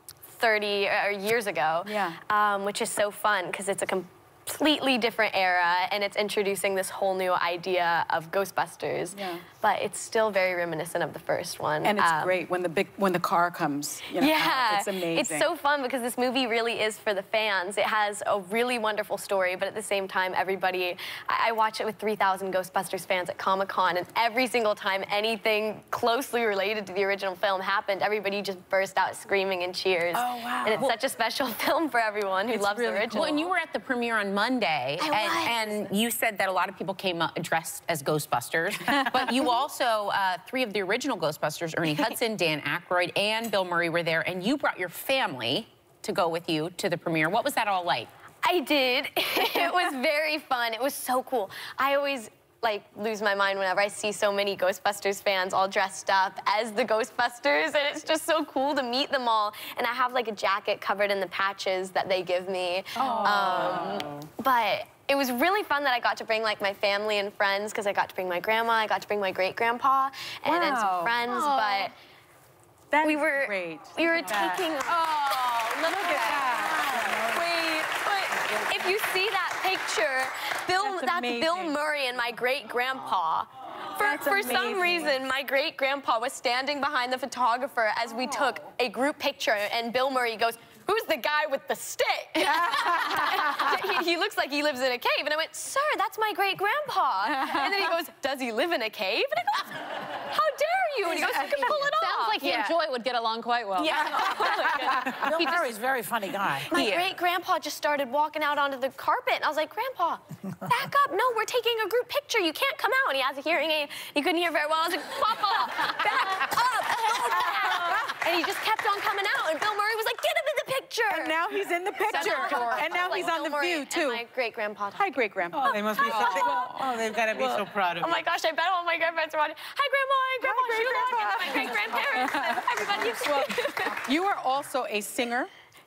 30 or years ago, Yeah. um, which is so fun because it's a completely different era and it's introducing this whole new idea of Ghostbusters. Yeah. But it's still very reminiscent of the first one. And it's Um, great when the big when the car comes. You know, yeah, out. it's amazing. It's so fun because this movie really is for the fans. It has a really wonderful story, but at the same time, everybody. I, I watch it with 3,000 Ghostbusters fans at Comic Con, and every single time anything closely related to the original film happened, everybody just burst out screaming and cheers. Oh, wow. And it's such a special film for everyone who loves really the original. Well, and you were at the premiere on Monday, and, and you said that a lot of people came dressed as Ghostbusters, but you also, uh, three of the original Ghostbusters, Ernie Hudson, Dan Aykroyd, and Bill Murray were there, and you brought your family to go with you to the premiere. What was that all like? I did. it was very fun. It was so cool. I always like lose my mind whenever I see so many Ghostbusters fans all dressed up as the Ghostbusters and it's just so cool to meet them all. And I have like a jacket covered in the patches that they give me. Um, but it was really fun that I got to bring like my family and friends because I got to bring my grandma, I got to bring my great grandpa and then Wow. some friends. Aw. But That we were great. we were Look at that. taking Oh, look, at that. Wait, but if you see that picture, Bill That's that's, Bill. Murray and my great grandpa. For, for some reason, my great grandpa was standing behind the photographer as we took a group picture, and Bill Murray goes, Who's the guy with the stick? he, he looks like he lives in a cave. And I went, Sir, that's my great grandpa. And then he goes, Does he live in a cave? And I go, How dare you? And he goes, You can pull it off. Sounds like he Yeah. and Joy would get along quite well. Yeah. Oh Bill He Murray's a very funny guy. my great grandpa just started walking out onto the carpet, and I was like, Grandpa, back up. No, we're taking a group picture. You can't come out. And he has a hearing aid. He couldn't hear very well. I was like, Papa, back up. and he just kept on coming out. And Bill Murray was like, Get him in the picture. And now he's in the picture. and now Like he's on the Murray view, and too. my great grandpa. Hi, great grandpa. Oh, they must be so. They, oh, they've got to be so proud of Oh you. my gosh, I bet all my grandparents are watching. Hi, Grandma. Hi, Grandpa. Hi, my great grandparents. Everybody. You are also a singer,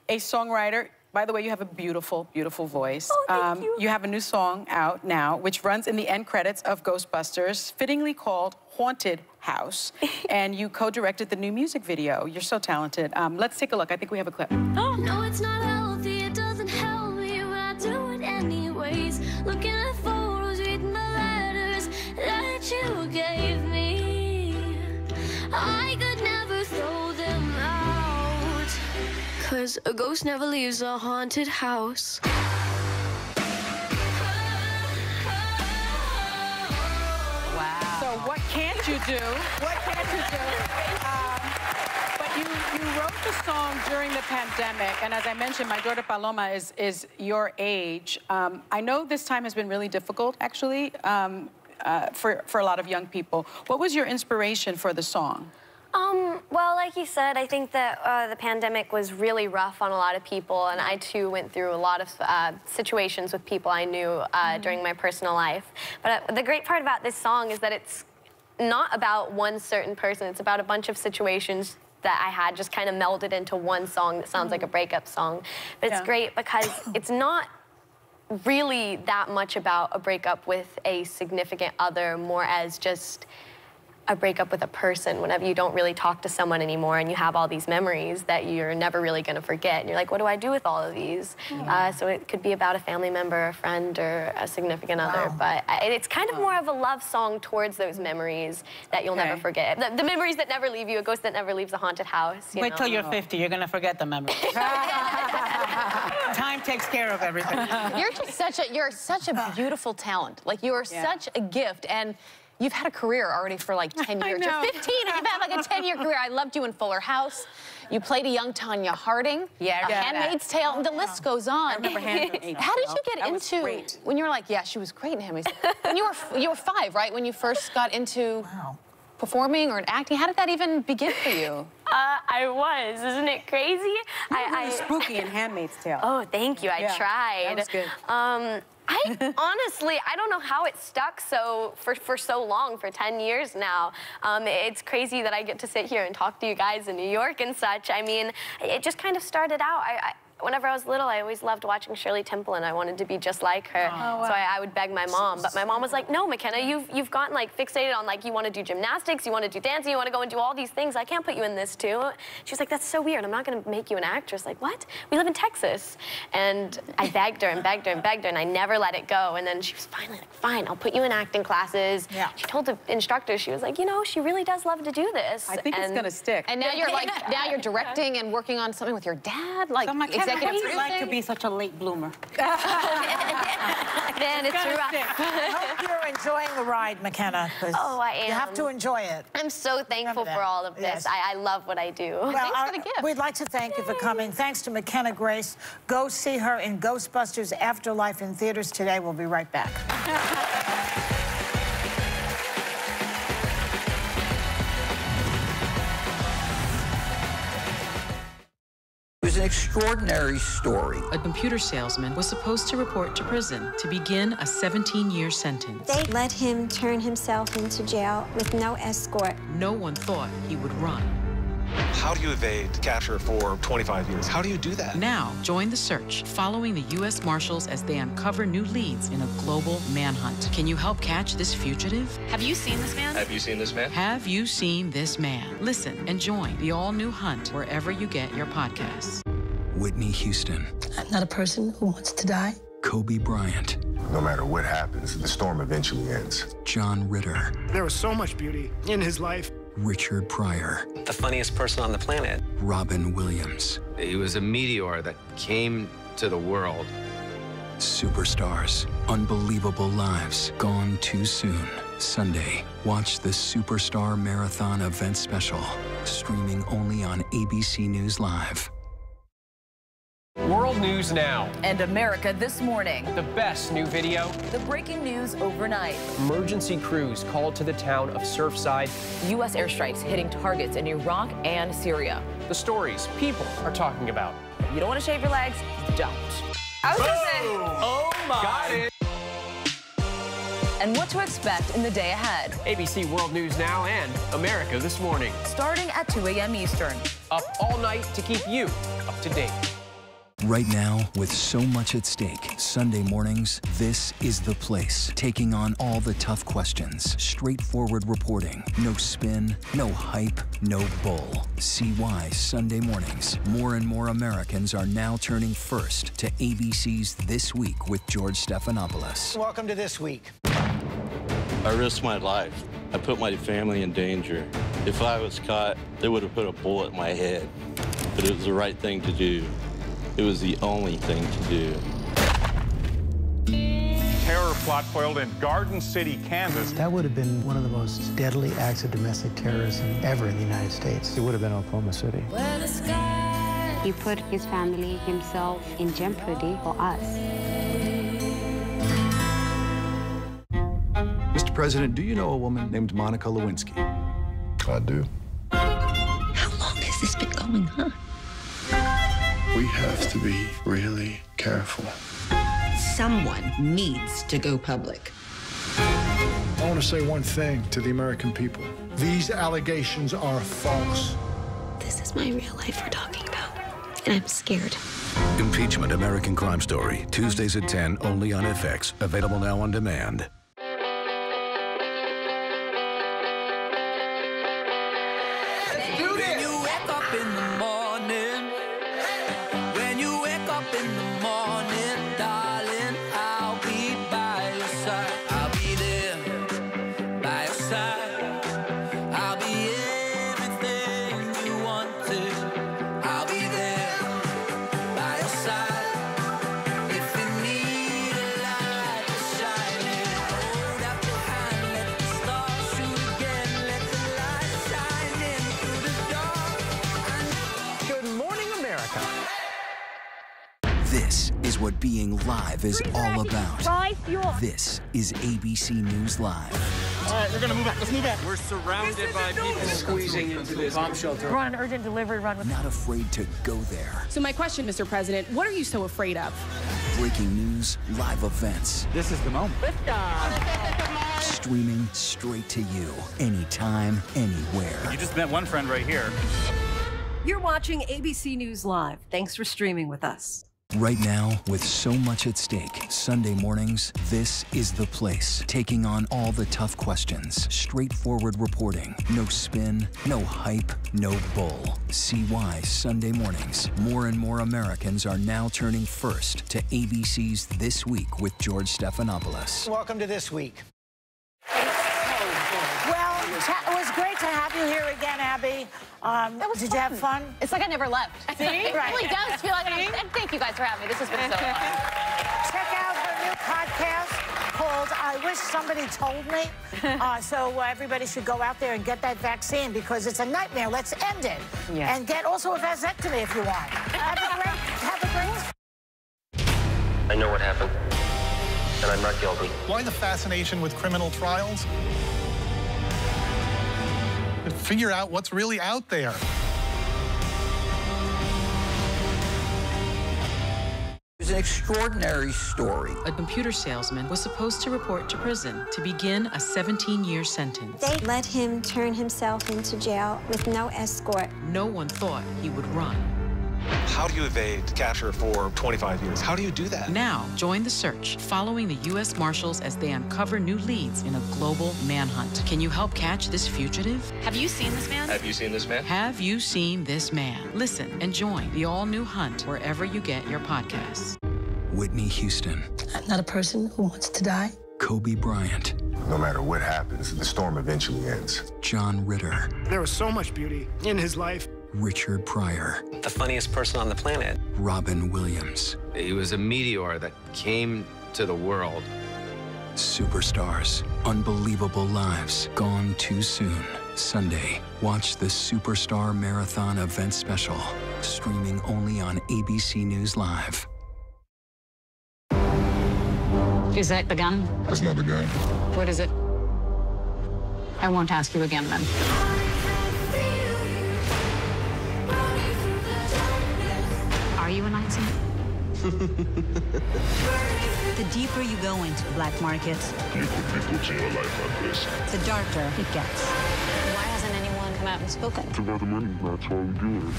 a songwriter. By the way, you have a beautiful, beautiful voice. Oh, thank um, you. You have a new song out now, which runs in the end credits of Ghostbusters, fittingly called Haunted House. and you co-directed the new music video. You're so talented. Um, let's take a look. I think we have a clip. No, it's not healthy, it doesn't help me, but I do it anyways. Looking at photos, reading the letters that you gave me. I could never throw them out. Cause a ghost never leaves a haunted house. Can't you do? What can't you do? Um, but you, you wrote the song during the pandemic, and as I mentioned, my daughter Paloma is, is your age. Um, I know this time has been really difficult, actually, um, uh, for, for a lot of young people. What was your inspiration for the song? Um, well, like you said, I think that uh, the pandemic was really rough on a lot of people, and I too went through a lot of uh, situations with people I knew uh, during my personal life. But uh, the great part about this song is that it's not about one certain person, it's about a bunch of situations that I had just kind of melded into one song that sounds like a mm. breakup song. But it's Yeah. great because it's not really that much about a breakup with a significant other, more as just a breakup with a person, whenever you don't really talk to someone anymore and you have all these memories that you're never really going to forget. And you're like, what do I do with all of these? Uh, so it could be about a family member, a friend, or a significant other. But I- it's kind of more of a love song towards those memories that you'll never forget. The, the memories that never leave you, a ghost that never leaves a haunted house. You Wait know? till you're 50. You're going to forget the memories. Time takes care of everything. You're just such a you're such a beautiful talent. Like you are Yeah. such a gift and You've had a career already for like 10 I years. know. You're 15 and you've had like a 10 year career. I loved you in Fuller House. You played a young Tonya Harding. Yeah, I A remember Handmaid's Tale. And the list goes on. I remember Handmaid's How did you get That was into great. when you were like, yeah, she was great in Handmaid's Tale. when you were you were five, right? When you first got into performing or acting. How did that even begin for you? Uh, I was. Isn't it crazy? I, I spooky in Handmaid's Tale. Oh, thank you. I Yeah, tried. that was good. Um, I honestly, I don't know how it stuck so for, for so long, for 10 years now. Um, it's crazy that I get to sit here and talk to you guys in New York and such. I mean, it just kind of started out. I, whenever I was little, I always loved watching Shirley Temple, and I wanted to be just like her. Oh, wow. So I, I would beg my mom, but my mom was like, "No, McKenna, you've you've gotten like fixated on like you want to do gymnastics, you want to do dancing, you want to go and do all these things. I can't put you in this too." She was like, "That's so weird. I'm not going to make you an actress." Like, what? We live in Texas, and I begged her and begged her and begged her, and I never let it go. And then she was finally like, "Fine, I'll put you in acting classes." Yeah. She told the instructor, she was like, "You know, she really does love to do this." I think it's And- gonna stick. And now you're like now you're directing and working on something with your dad, like So, McKenna, executive how do you like to be such a late bloomer? Man, it's Gotta rough. stick. I hope you're enjoying the ride, McKenna. Oh, I am. You have to enjoy it. I'm so thankful for all of this. Yes. I, I love what I do. Well, I- We'd like to thank you for coming. Thanks to McKenna Grace. Go see her in Ghostbusters Afterlife in theaters today. We'll be right back. an extraordinary story. A computer salesman was supposed to report to prison to begin a 17 year sentence. They let him turn himself into jail with no escort. No one thought he would run. How do you evade capture for 25 years? How do you do that? Now, join the search, following the U.S. Marshals as they uncover new leads in a global manhunt. Can you help catch this fugitive? Have you seen this man? Have you seen this man? Have you seen this man? Listen and join the all new hunt wherever you get your podcasts. Whitney Houston, I'm not a person who wants to die. Kobe Bryant, No matter what happens, the storm eventually ends. John Ritter, There was so much beauty in his life. Richard Pryor, The funniest person on the planet. Robin Williams. He was a meteor that came to the world. Superstars, unbelievable lives gone too soon. Sunday, watch the Superstar Marathon event special, streaming only on ABC News Live. World News Now. And America This Morning. The best new video. The breaking news overnight. Emergency crews called to the town of Surfside. U.S. airstrikes hitting targets in Iraq and Syria. The stories people are talking about. You don't want to shave your legs? Don't. I was gonna say. Oh my. Got it. And what to expect in the day ahead. ABC World News Now and America This Morning. Starting at 2 a.m. Eastern. Up all night to keep you up to date. Right now, with so much at stake, Sunday mornings, this is the place. Taking on all the tough questions, straightforward reporting, no spin, no hype, no bull. See why Sunday mornings, more and more Americans are now turning first to ABC's This Week with George Stephanopoulos. Welcome to This Week. I risked my life. I put my family in danger. If I was caught, they would have put a bullet in my head. But it was the right thing to do. It was the only thing to do. Terror plot foiled in Garden City, Kansas. That would have been one of the most deadly acts of domestic terrorism ever in the United States. It would have been Oklahoma City. He put his family, himself in jeopardy for us. Mr. President, do you know a woman named Monica Lewinsky? I do. How long has this been going on? We have to be really careful. Someone needs to go public. I want to say one thing to the American people. These allegations are false. This is my real life we're talking about, and I'm scared. Impeachment American Crime Story. Tuesdays at 10 only on FX. Available now on demand. Being live is all about. This is ABC News Live. All right, we're gonna move back. Let's move back. We're surrounded by people. Squeezing into this bomb shelter. We're on an urgent delivery run. With Not afraid to go there. So my question, Mr. President, what are you so afraid of? Breaking news, live events. This is the moment. Streaming straight to you, anytime, anywhere. You just met one friend right here. You're watching ABC News Live. Thanks for streaming with us. Right now, with so much at stake, Sunday mornings, this is the place. Taking on all the tough questions, straightforward reporting, no spin, no hype, no bull. See why Sunday mornings, more and more Americans are now turning first to ABC's This Week with George Stephanopoulos. Welcome to This Week. Well, it was great to have you here again, Abby. Um, That was did fun. you have fun? It's like I never left. See? It Right. really does feel like I'm, and thank you guys for having me. This has been so fun. Check out her new podcast called I Wish Somebody Told Me. uh, so uh, everybody should go out there and get that vaccine because it's a nightmare. Let's end it. Yeah. And get also a vasectomy if you want. Have a great, have a great I know what happened, and I'm not guilty. Why the fascination with criminal trials? Figure out what's really out there. It's an extraordinary story. A computer salesman was supposed to report to prison to begin a 17 year sentence. They let him turn himself into jail with no escort. No one thought he would run. How do you evade capture for 25 years? How do you do that? Now, join the search following the U.S. Marshals as they uncover new leads in a global manhunt. Can you help catch this fugitive? Have you seen this man? Have you seen this man? Have you seen this man? Listen and join the all new hunt wherever you get your podcasts. Whitney Houston, I'm not a person who wants to die. Kobe Bryant, No matter what happens, the storm eventually ends. John Ritter, There was so much beauty in his life. Richard Pryor, The funniest person on the planet. Robin Williams. He was a meteor that came to the world. Superstars, unbelievable lives, gone too soon. Sunday, watch the Superstar Marathon event special, streaming only on ABC News Live. Is that the gun? That's not the gun. What is it? I won't ask you again then. The deeper you go into the black market, You put people to your life like this. the darker it gets. Why hasn't anyone come out and spoken? It's about the money. That's why we do it.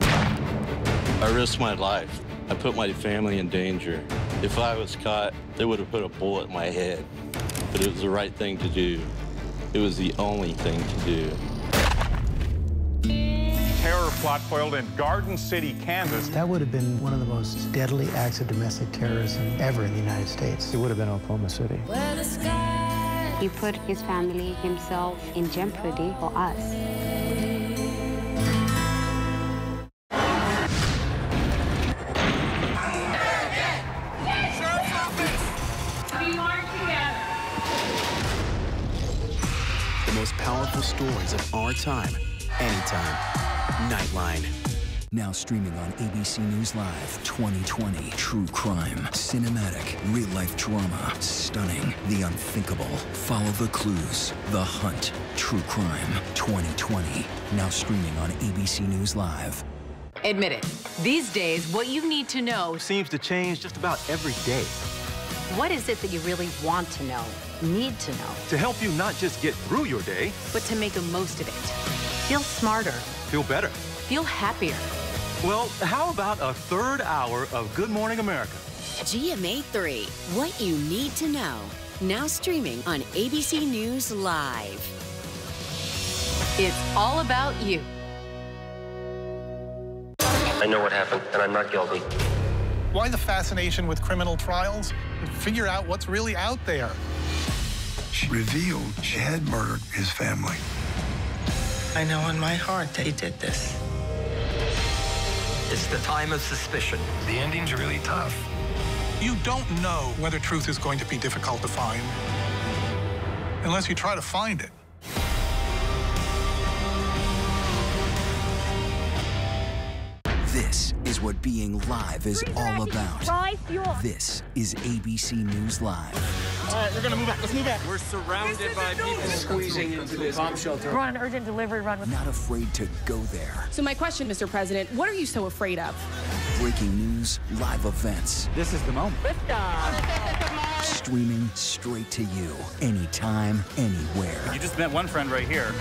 I risked my life. I put my family in danger. If I was caught, they would have put a bullet in my head. But it was the right thing to do. It was the only thing to do. Terror plot foiled in Garden City, Kansas. That would have been one of the most deadly acts of domestic terrorism ever in the United States. It would have been Oklahoma City. He put his family, himself in jeopardy for us. The most powerful stories of our time, anytime. Nightline. Now streaming on ABC News Live 2020. True crime, cinematic, real life drama, stunning, the unthinkable. Follow the clues. The Hunt. True crime 2020. Now streaming on ABC News Live. Admit it. These days, what you need to know seems to change just about every day. what is it that you really want to know, need to know, To help you not just get through your day, but to make the most of it. Feel smarter, feel better. feel happier. Well, how about a third hour of Good Morning America? GMA 3, what you need to know. Now streaming on ABC News Live. It's all about you. I know what happened, and I'm not guilty. Why the fascination with criminal trials? Figure out what's really out there. She revealed she had murdered his family. I know in my heart that he did this. It's the time of suspicion. The ending's really tough. You don't know whether truth is going to be difficult to find unless you try to find it. This is what being live is all about. This is ABC News Live. All right, we're gonna move back. Let's move back. We're surrounded by people squeezing into this bomb shelter. We're on an urgent delivery run with. Not afraid to go there. So my question, Mr. President, what are you so afraid of? Breaking news, live events. This is the moment. Streaming straight to you, anytime, anywhere. You just met one friend right here.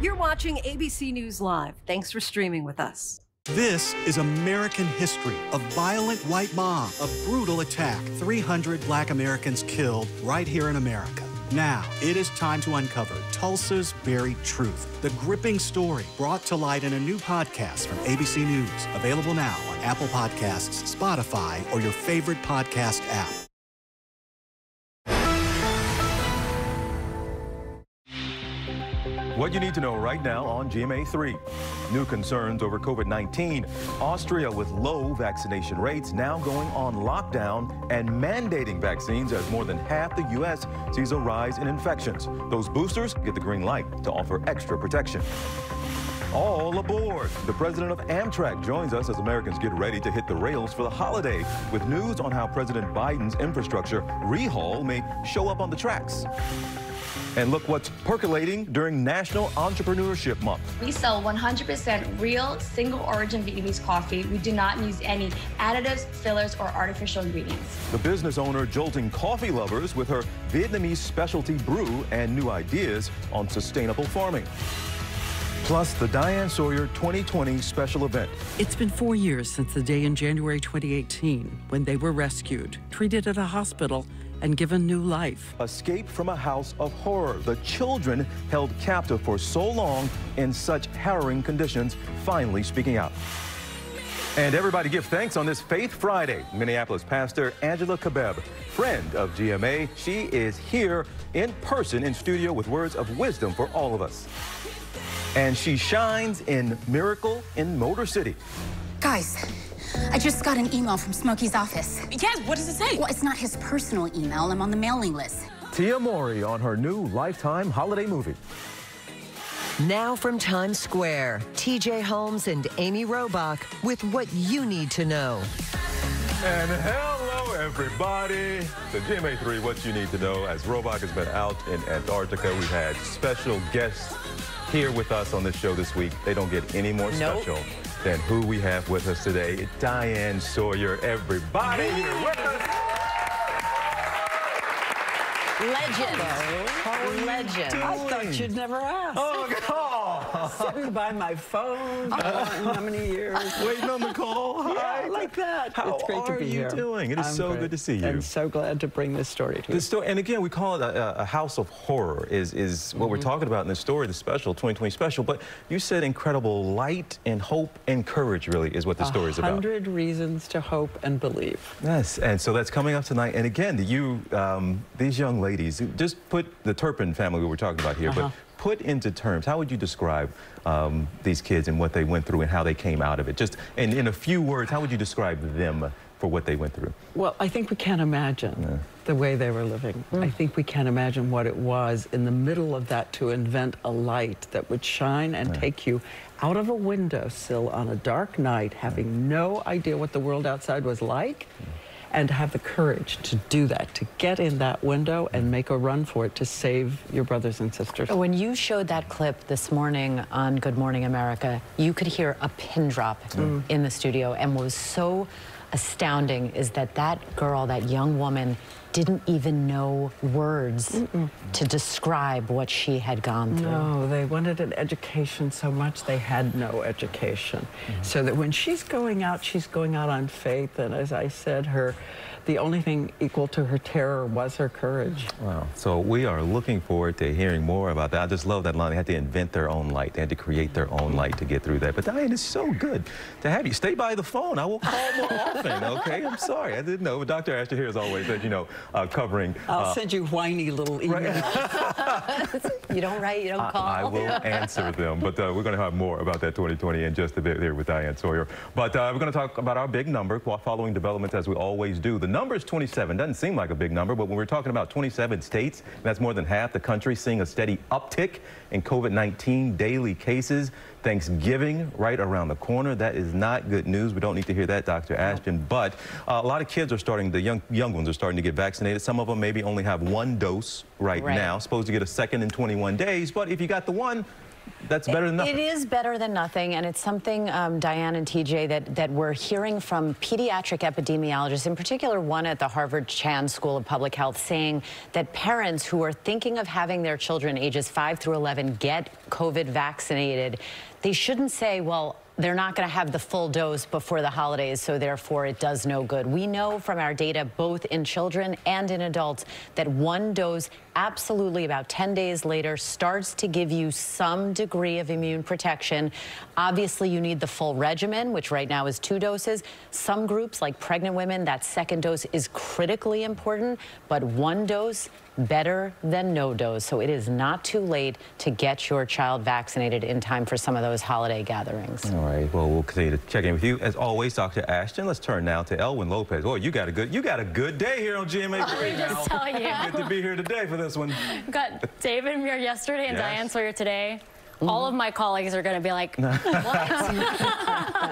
You're watching ABC News Live. Thanks for streaming with us. This is American history. A violent white mob, a brutal attack, 300 black Americans killed right here in America. Now, it is time to uncover Tulsa's buried truth. The gripping story brought to light in a new podcast from ABC News. Available now on Apple Podcasts, Spotify, or your favorite podcast app. What you need to know right now on GMA3. New concerns over COVID 19. Austria with low vaccination rates now going on lockdown and mandating vaccines as more than half the U.S. sees a rise in infections. Those boosters get the green light to offer extra protection. All aboard. The president of Amtrak joins us as Americans get ready to hit the rails for the holiday with news on how President Biden's infrastructure rehaul may show up on the tracks. And look what's percolating during National Entrepreneurship Month. We sell 100% real single origin Vietnamese coffee. We do not use any additives, fillers, or artificial ingredients. The business owner jolting coffee lovers with her Vietnamese specialty brew and new ideas on sustainable farming. Plus, the Diane Sawyer 2020 special event. It's been four years since the day in January 2018 when they were rescued, treated at a hospital, and given new life. Escape from a house of horror. The children held captive for so long in such harrowing conditions, finally speaking out. And everybody give thanks on this Faith Friday. Minneapolis pastor Angela Khabeb, friend of GMA, she is here in person in studio with words of wisdom for all of us. And she shines in Miracle in Motor City. Guys, I just got an email from Smokey's office. Yes, what does it say? Well, it's not his personal email. I'm on the mailing list. Tia Mowry on her new Lifetime holiday movie. Now from Times Square, TJ Holmes and Amy Robach with what you need to know. And hello, everybody. The GMA3, what you need to know. As Robach has been out in Antarctica, we've had special guests here with us on this show this week. They don't get any more Nope. special than who we have with us today. Diane Sawyer, everybody with us. Legend. Legend. I thought you'd never ask. Oh, call. Sitting by my phone for how many years? Waiting on the call. Yeah, Hi. like that. How it's great to are you doing? It is I'm so great. good to see you. I'm so glad to bring this story to you. The story, and again, we call it a, a house of horror. Is is what we're Mhm. talking about in the story, the special 2020 special. But you said incredible light and hope and courage. Really, is what the story is about. hundred reasons to hope and believe. Yes, and so that's coming up tonight. And again, you, um, these young ladies, just put the Turpin family we were talking about here, Uh-huh. but put into terms, how would you describe um, these kids and what they went through and how they came out of it? Just in, in a few words, how would you describe them for what they went through? Well, I think we can't imagine the way they were living. I think we can't imagine what it was in the middle of that to invent a light that would shine and take you out of a windowsill on a dark night, having no idea what the world outside was like. And have the courage to do that, to get in that window and make a run for it to save your brothers and sisters. When you showed that clip this morning on Good Morning America, you could hear a pin drop Mm. in the studio. And what was so astounding is that that girl, that young woman, didn't even know words to describe what she had gone through. No, they wanted an education so much they had no education. Mm-hmm. So that when she's going out, she's going out on faith. And as I said, her, the only thing equal to her terror was her courage. Wow. So we are looking forward to hearing more about that. I just love that line. They had to invent their own light. They had to create their own light to get through that. But Diane, it's so good to have you. Stay by the phone. I will call more often, okay? I'm sorry. I didn't know. But Dr. Ashton here, as always, said, you know, uh, covering. I'll uh, send you whiny little emails. you don't write, you don't call. I will answer them. But uh, we're going to have more about that 2020 in just a bit here with Diane Sawyer. But uh, we're going to talk about our big number, following developments as we always do. The number is 27. Doesn't seem like a big number, but when we're talking about 27 states, that's more than half the country seeing a steady uptick in COVID-19 daily cases. Thanksgiving right around the corner. That is not good news. We don't need to hear that, Dr. Ashton. But uh, a lot of kids are starting, the young young ones are starting to get vaccinated. Some of them maybe only have one dose right, Right. now, supposed to get a second in 21 days. But if you got the one, that's better than nothing. It is better than nothing, and it's something, um, Diane and TJ, that, that we're hearing from pediatric epidemiologists, in particular one at the Harvard Chan School of Public Health, saying that parents who are thinking of having their children ages 5 through 11 get COVID vaccinated, they shouldn't say, well, they're not going to have the full dose before the holidays, so therefore it does no good. We know from our data, both in children and in adults, that one dose absolutely about 10 days later starts to give you some degree of immune protection. Obviously, you need the full regimen, which right now is two doses. Some groups, like pregnant women, that second dose is critically important, but one dose better than no dose. So it is not too late to get your child vaccinated in time for some of those holiday gatherings. All right. Well, we'll continue to check in with you as always, Dr. Ashton. Let's turn now to Elwyn Lopez. Oh, you got a good, you got a good day here on GMA3 Let me just now. tell you. Good to be here today for this one. Got David Muir yesterday and Yes. Diane Sawyer today. All mm. of my colleagues are going to be like, what?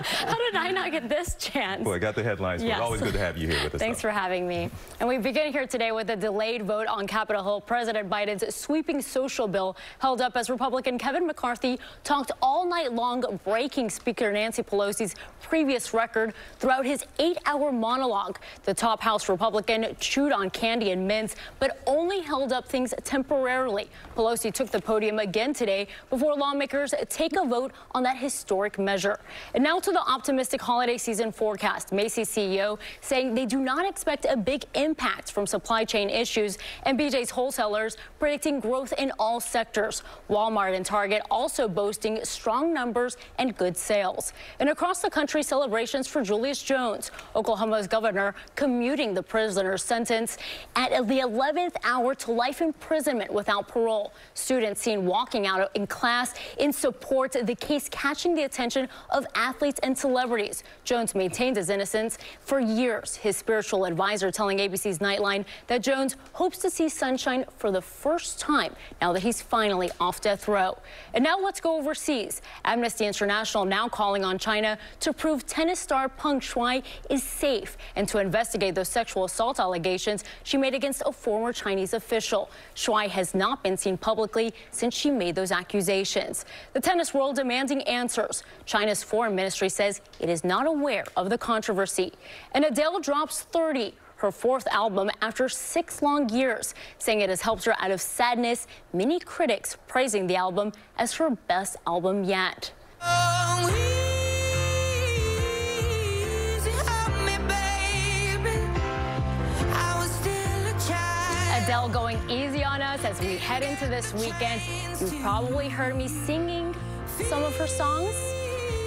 How did I not get this chance? Boy, I got the headlines. Yes. Always good to have you here with us. Thanks though. for having me. And we begin here today with a delayed vote on Capitol Hill. President Biden's sweeping social bill held up as Republican Kevin McCarthy talked all night long, breaking Speaker Nancy Pelosi's previous record throughout his eight-hour monologue. The top House Republican chewed on candy and mints, but only held up things temporarily. Pelosi took the podium again today before lawmakers take a vote on that historic measure. And now to the optimistic holiday season forecast. Macy's CEO saying they do not expect a big impact from supply chain issues, and BJ's wholesalers predicting growth in all sectors. Walmart and Target also boasting strong numbers and good sales. And across the country, celebrations for Julius Jones, Oklahoma's governor, commuting the prisoner's sentence at the 11th hour to life imprisonment without parole. Students seen walking out in class in support of the case catching the attention of athletes and celebrities. Jones maintained his innocence for years. His spiritual advisor telling ABC's Nightline that Jones hopes to see sunshine for the first time now that he's finally off death row. And now let's go overseas. Amnesty International now calling on China to prove tennis star Peng Shuai is safe and to investigate those sexual assault allegations she made against a former Chinese official. Shuai has not been seen publicly since she made those accusations. The tennis world demanding answers. China's foreign ministry says it is not aware of the controversy. And Adele drops 30 her fourth album after six long years, saying it has helped her out of sadness. Many critics praising the album as her best album yet. Oh, Adele going easy on us as we head into this weekend. You've probably heard me singing some of her songs.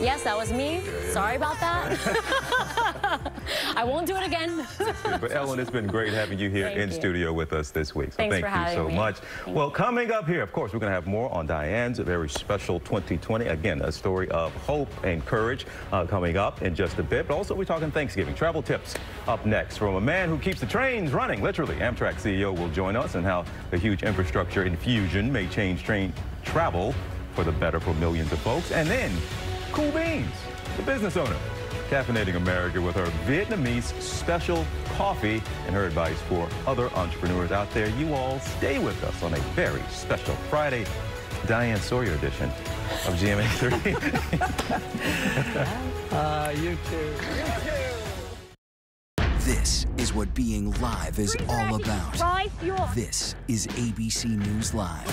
Yes, that was me. Sorry about that. I won't do it again. But Elwyn, it's been great having you here Thank in you. studio with us this week. So Thanks thank you so me. much. Thank well, coming up here, of course, we're going to have more on Diane's very special 2020. Again, a story of hope and courage uh, coming up in just a bit. But also, we're talking Thanksgiving travel tips up next from a man who keeps the trains running. Literally, Amtrak CEO will join us and how the huge infrastructure infusion may change train travel for the better for millions of folks. And then, Cool Beans, the business owner, caffeinating America with her Vietnamese special coffee and her advice for other entrepreneurs out there. You all stay with us on a very special Friday Diane Sawyer edition of GMA3. Uh, you too. This is what being live is all about. Right. This is ABC News Live.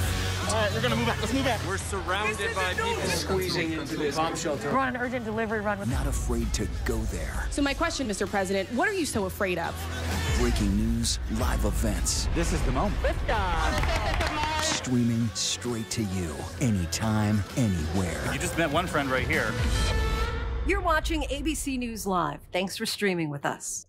All right, we're gonna move out. Let's move out. We're surrounded by people squeezing into this bomb shelter. We're on an urgent delivery run with Not afraid to go there. So my question, Mr. President, what are you so afraid of? Breaking news, live events. This is the moment. Streaming straight to you. Anytime, anywhere. You just met one friend right here. You're watching ABC News Live. Thanks for streaming with us.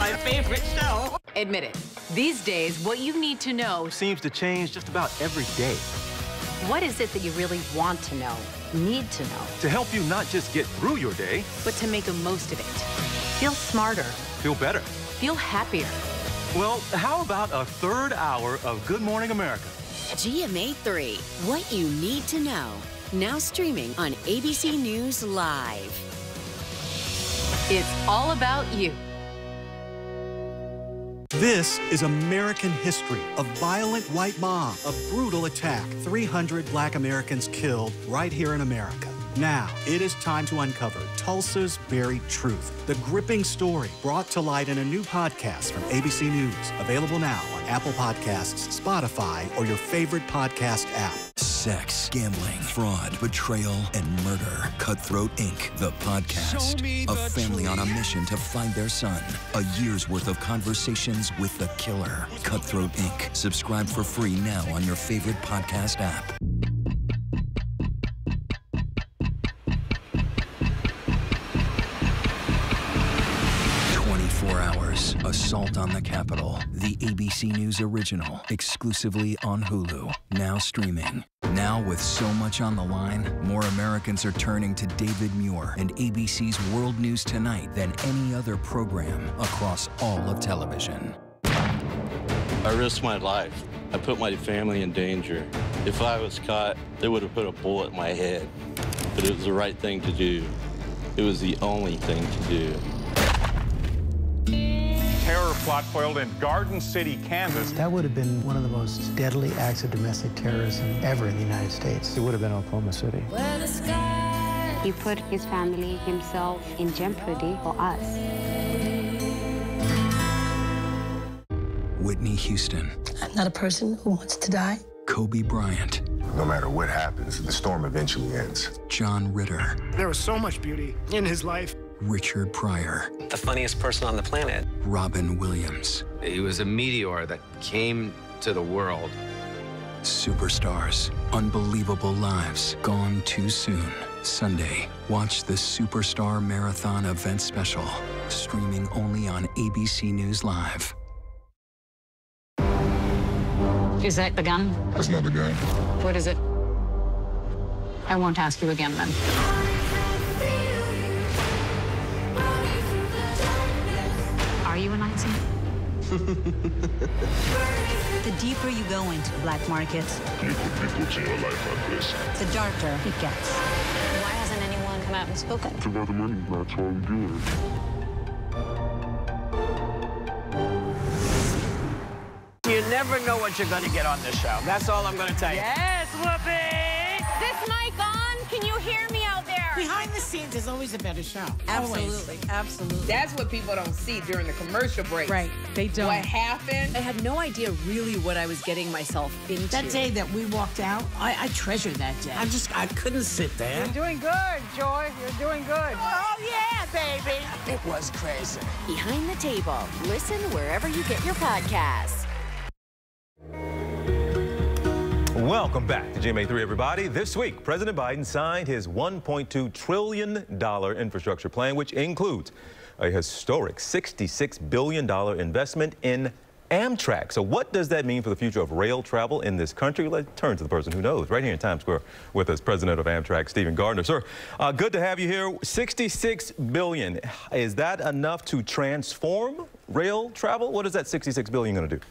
My favorite show. Admit it. These days, what you need to know seems to change just about every day. What is it that you really want to know, need to know? To help you not just get through your day, but to make the most of it. Feel smarter. Feel better. Feel happier. Well, how about a third hour of Good Morning America? GMA 3, what you need to know. Now streaming on ABC News Live. It's all about you. This is American history. A violent white mob, a brutal attack, 300 black Americans killed right here in America. Now, it is time to uncover Tulsa's buried truth. The gripping story brought to light in a new podcast from ABC News. Available now on Apple Podcasts, Spotify, or your favorite podcast app. Sex, gambling, fraud, betrayal, and murder. Cutthroat Inc., the podcast. A family on a mission to find their son. A year's worth of conversations with the killer. Cutthroat Inc. Subscribe for free now on your favorite podcast app. Assault on the Capitol. The ABC News original. Exclusively on Hulu. Now streaming. Now, with so much on the line, more Americans are turning to David Muir and ABC's World News Tonight than any other program across all of television. I risked my life. I put my family in danger. If I was caught, they would have put a bullet in my head. But it was the right thing to do. It was the only thing to do terror plot foiled in Garden City, Kansas. That would have been one of the most deadly acts of domestic terrorism ever in the United States. It would have been Oklahoma City. He put his family, himself, in jeopardy for us. Whitney Houston. I'm not a person who wants to die. Kobe Bryant. No matter what happens, the storm eventually ends. John Ritter. There was so much beauty in his life. Richard Pryor. The funniest person on the planet. Robin Williams. He was a meteor that came to the world. Superstars. Unbelievable lives gone too soon. Sunday, watch the Superstar Marathon event special. Streaming only on ABC News Live. Is that the gun? That's not the gun. What is it? I won't ask you again then. Are you a Nazi? the deeper you go into the black market, you put people to your life like this. The darker it gets. Why hasn't anyone come out and spoken? It's about the money. That's all I'm doing. You never know what you're going to get on this show. That's all I'm going to tell you. Yes, Whoopi! This mic on? Can you hear me out there? Behind the scenes is always a better show. Absolutely, always. absolutely. That's what people don't see during the commercial break. Right, they don't. What happened? I had no idea really what I was getting myself into. That day that we walked out, I, I treasure that day. I just, I couldn't sit there. You're doing good, Joy. You're doing good. Oh, yeah, baby. It was crazy. Behind the table. Listen wherever you get your podcasts. Welcome back to GMA3, everybody. This week, President Biden signed his $1.2 trillion infrastructure plan, which includes a historic $66 billion investment in Amtrak. So what does that mean for the future of rail travel in this country? Let's turn to the person who knows. Right here in Times Square with us, President of Amtrak, Stephen Gardner. Sir, uh, good to have you here. 66 billion. Is that enough to transform rail travel? What is that 66 billion going to do?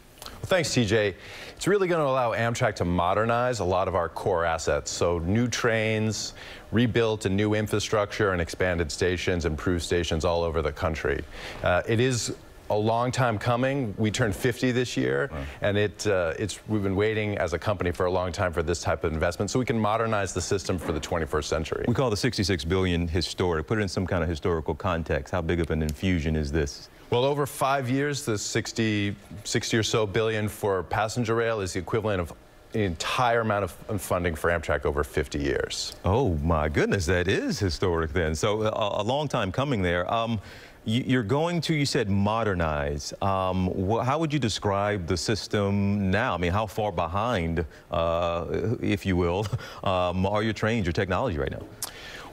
Thanks, TJ. It's really going to allow Amtrak to modernize a lot of our core assets. So new trains, rebuilt and new infrastructure and expanded stations, improved stations all over the country. Uh, it is a long time coming. We turned 50 this year, wow. and it, uh, it's, we've been waiting as a company for a long time for this type of investment so we can modernize the system for the 21st century. We call the 66 billion historic. Put it in some kind of historical context. How big of an infusion is this? Well, over five years, the 60, 60 or so billion for passenger rail is the equivalent of the entire amount of funding for Amtrak over 50 years. Oh my goodness, that is historic then. So a, a long time coming there. Um, you're going to, you said, modernize. Um, how would you describe the system now? I mean, how far behind, uh, if you will, um, are your trains, your technology right now?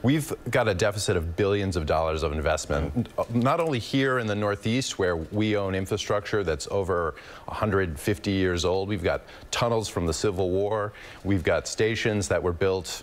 We've got a deficit of billions of dollars of investment, not only here in the Northeast where we own infrastructure that's over 150 years old. We've got tunnels from the Civil War. We've got stations that were built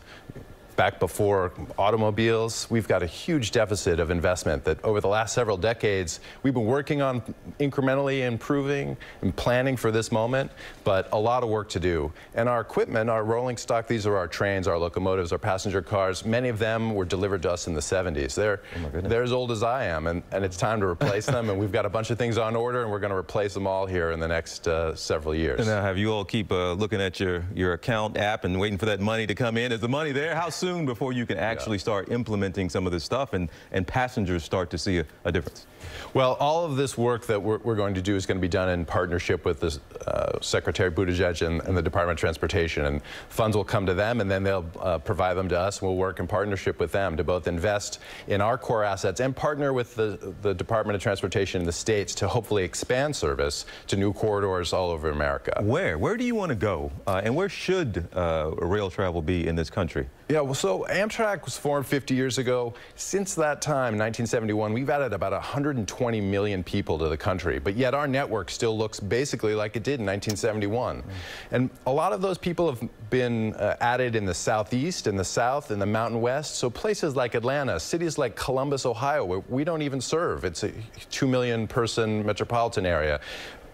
back before automobiles. We've got a huge deficit of investment that over the last several decades, we've been working on incrementally improving and planning for this moment, but a lot of work to do. And our equipment, our rolling stock, these are our trains, our locomotives, our passenger cars. Many of them were delivered to us in the 70s. They're, oh they're as old as I am, and, and it's time to replace them. And we've got a bunch of things on order, and we're going to replace them all here in the next uh, several years. And now have you all keep uh, looking at your, your account app and waiting for that money to come in? Is the money there? How soon before you can actually yeah. start implementing some of this stuff and, and passengers start to see a, a difference? Well, all of this work that we're, we're, going to do is going to be done in partnership with the uh, Secretary Buttigieg and, and, the Department of Transportation. And funds will come to them, and then they'll uh, provide them to us. We'll work in partnership with them to both invest in our core assets and partner with the, the Department of Transportation in the states to hopefully expand service to new corridors all over America. Where? Where do you want to go? Uh, and where should uh, rail travel be in this country? Yeah, well, so Amtrak was formed 50 years ago. Since that time, 1971, we've added about 120 million people to the country, but yet our network still looks basically like it did in 1971. Mm. And a lot of those people have been uh, added in the southeast, in the south, in the mountain west. So places like Atlanta, cities like Columbus, Ohio, where we don't even serve. It's a 2 million person metropolitan area.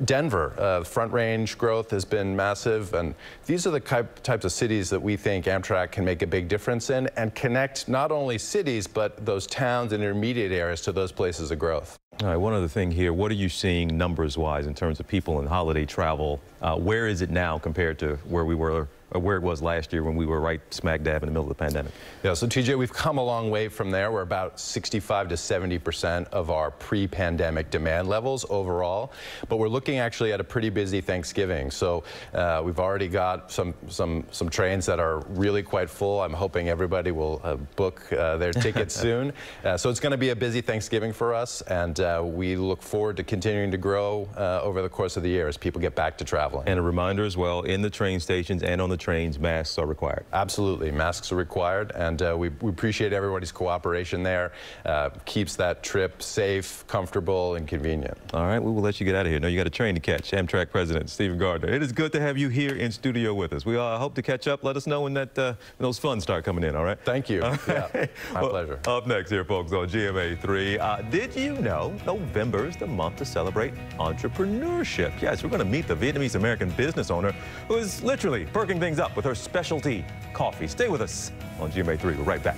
Denver, uh, Front Range growth has been massive, and these are the types of cities that we think Amtrak can make a big difference in and connect not only cities, but those towns and intermediate areas to those places of growth. All right, one other thing here. What are you seeing numbers-wise in terms of people in holiday travel? Uh, where is it now compared to where we were where it was last year when we were right smack dab in the middle of the pandemic. Yeah, so TJ, we've come a long way from there. We're about 65 to 70 percent of our pre-pandemic demand levels overall, but we're looking actually at a pretty busy Thanksgiving. So uh, we've already got some some some trains that are really quite full. I'm hoping everybody will uh, book uh, their tickets soon. Uh, so it's going to be a busy Thanksgiving for us, and uh, we look forward to continuing to grow over the course of the year as people get back to traveling. And a reminder as well, in the train stations and on the trains, masks are required. Absolutely. Masks are required, and uh, we, we, appreciate everybody's cooperation there. Uh, keeps that trip safe, comfortable, and convenient. All right, we will let you get out of here. No, you got a train to catch. Amtrak President Stephen Gardner. It is good to have you here in studio with us. We uh, hope to catch up. Let us know when that uh, when those funds start coming in, all right? Thank you. Yeah, my well, pleasure. Up next here, folks, on GMA3. Uh, did you know November is the month to celebrate entrepreneurship? Yes, we're going to meet the Vietnamese-American business owner who is literally perking things up with her specialty coffee. Stay with us on GMA3. We're right back.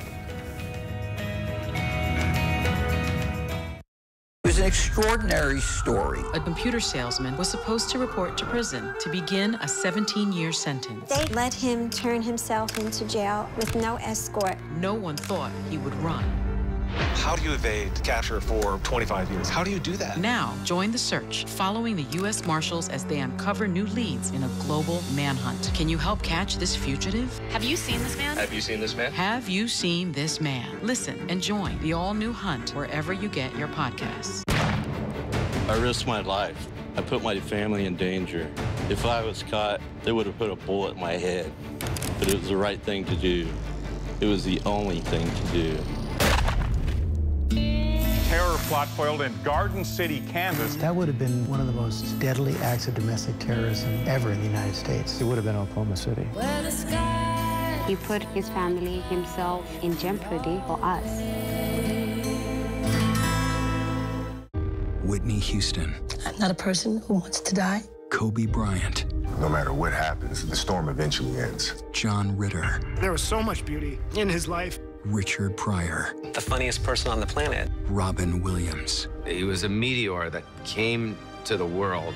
It was an extraordinary story. A computer salesman was supposed to report to prison to begin a 17-year sentence. They let him turn himself into jail with no escort. No one thought he would run. How do you evade capture for 25 years? How do you do that? Now, join the search, following the U.S. Marshals as they uncover new leads in a global manhunt. Can you help catch this fugitive? Have you seen this man? Have you seen this man? Have you seen this man? Listen and join the all-new hunt wherever you get your podcasts. I risked my life. I put my family in danger. If I was caught, they would have put a bullet in my head. But it was the right thing to do. It was the only thing to do terror plot foiled in Garden City, Kansas. That would have been one of the most deadly acts of domestic terrorism ever in the United States. It would have been Oklahoma City. He put his family, himself in jeopardy for us. Whitney Houston. I'm not a person who wants to die. Kobe Bryant. No matter what happens, the storm eventually ends. John Ritter. There was so much beauty in his life. Richard Pryor. The funniest person on the planet. Robin Williams. He was a meteor that came to the world.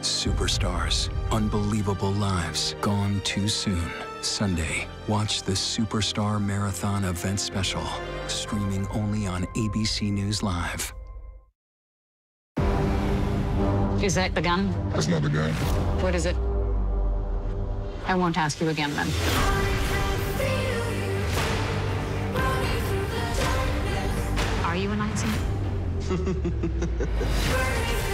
Superstars. Unbelievable lives gone too soon. Sunday, watch the Superstar Marathon event special, streaming only on ABC News Live. Is that the gun? That's not the gun. What is it? I won't ask you again then. Are you a Nazi?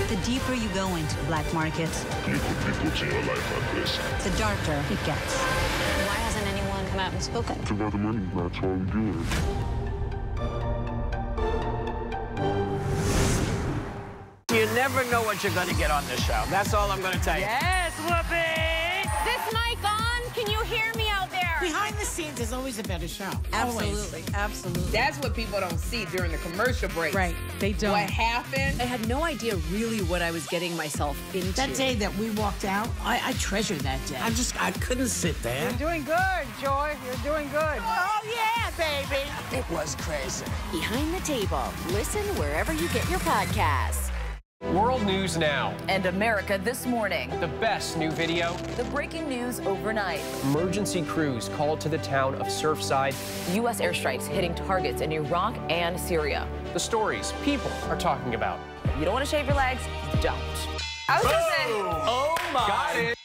The deeper you go into the black market, you put people to your life like this. the darker it gets. Why hasn't anyone come out and spoken? It's about the money. That's why we do it. You never know what you're going to get on this show. That's all I'm going to tell you. Yes, Whoopi! This mic on? Can you hear me out there? Behind the scenes is always a better show. Absolutely, absolutely. That's what people don't see during the commercial break. Right, they don't. What happened? I had no idea really what I was getting myself into. That day that we walked out, I, I treasure that day. I just, I couldn't sit there. You're doing good, Joy. You're doing good. Oh, yeah, baby. It was crazy. Behind the Table. Listen wherever you get your podcasts. World News Now. And America This Morning. The best new video. The breaking news overnight. Emergency crews called to the town of Surfside. U.S. airstrikes hitting targets in Iraq and Syria. The stories people are talking about. You don't want to shave your legs? Don't. I was gonna say. Oh my. Got it.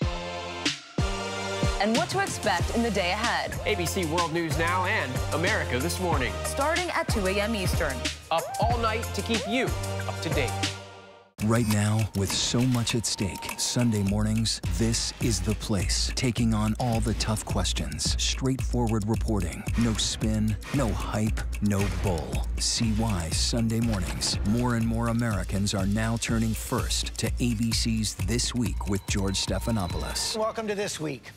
And what to expect in the day ahead. ABC World News Now and America This Morning. Starting at 2 a.m. Eastern. Up all night to keep you up to date. Right now, with so much at stake, Sunday mornings, this is the place. Taking on all the tough questions, straightforward reporting, no spin, no hype, no bull. See why Sunday mornings, more and more Americans are now turning first to ABC's This Week with George Stephanopoulos. Welcome to This Week.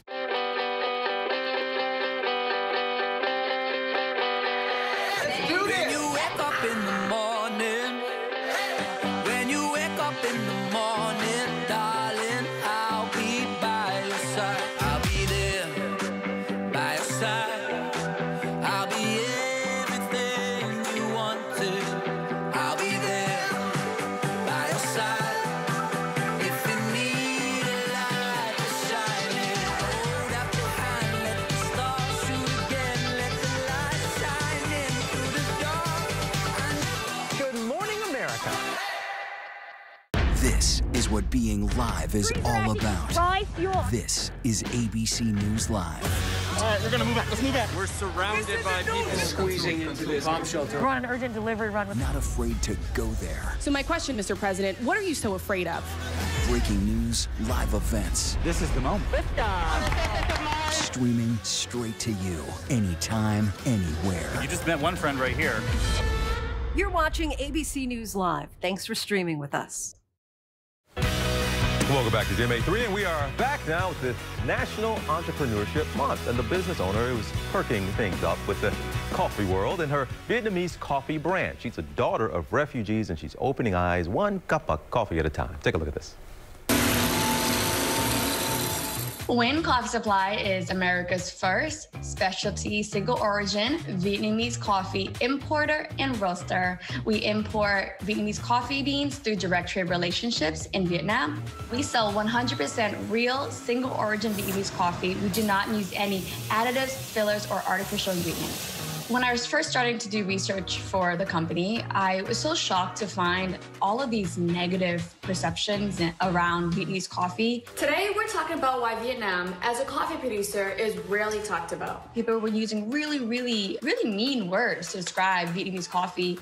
When you wake live is all about. This is ABC News Live. All right, we're gonna move back. Let's move back. We're surrounded by people squeezing into this bomb shelter. We're on an urgent delivery run with Not afraid to go there. So my question, Mr. President, what are you so afraid of? Breaking news, live events, This is the moment. streaming straight to you, anytime, anywhere. You just met one friend right here. You're watching ABC News Live. Thanks for streaming with us. Welcome back to GMA3, and we are back now with the National Entrepreneurship Month. And the business owner is perking things up with the coffee world and her Vietnamese coffee brand. She's a daughter of refugees, and she's opening eyes one cup of coffee at a time. Take a look at this. Nguyen Coffee Supply is America's first specialty single origin Vietnamese coffee importer and roaster. We import Vietnamese coffee beans through direct trade relationships in Vietnam. We sell 100% real single origin Vietnamese coffee. We do not use any additives, fillers, or artificial ingredients. When I was first starting to do research for the company, I was so shocked to find all of these negative perceptions around Vietnamese coffee. Today, we're talking about why Vietnam, as a coffee producer, is rarely talked about. People were using really, really, really mean words to describe Vietnamese coffee.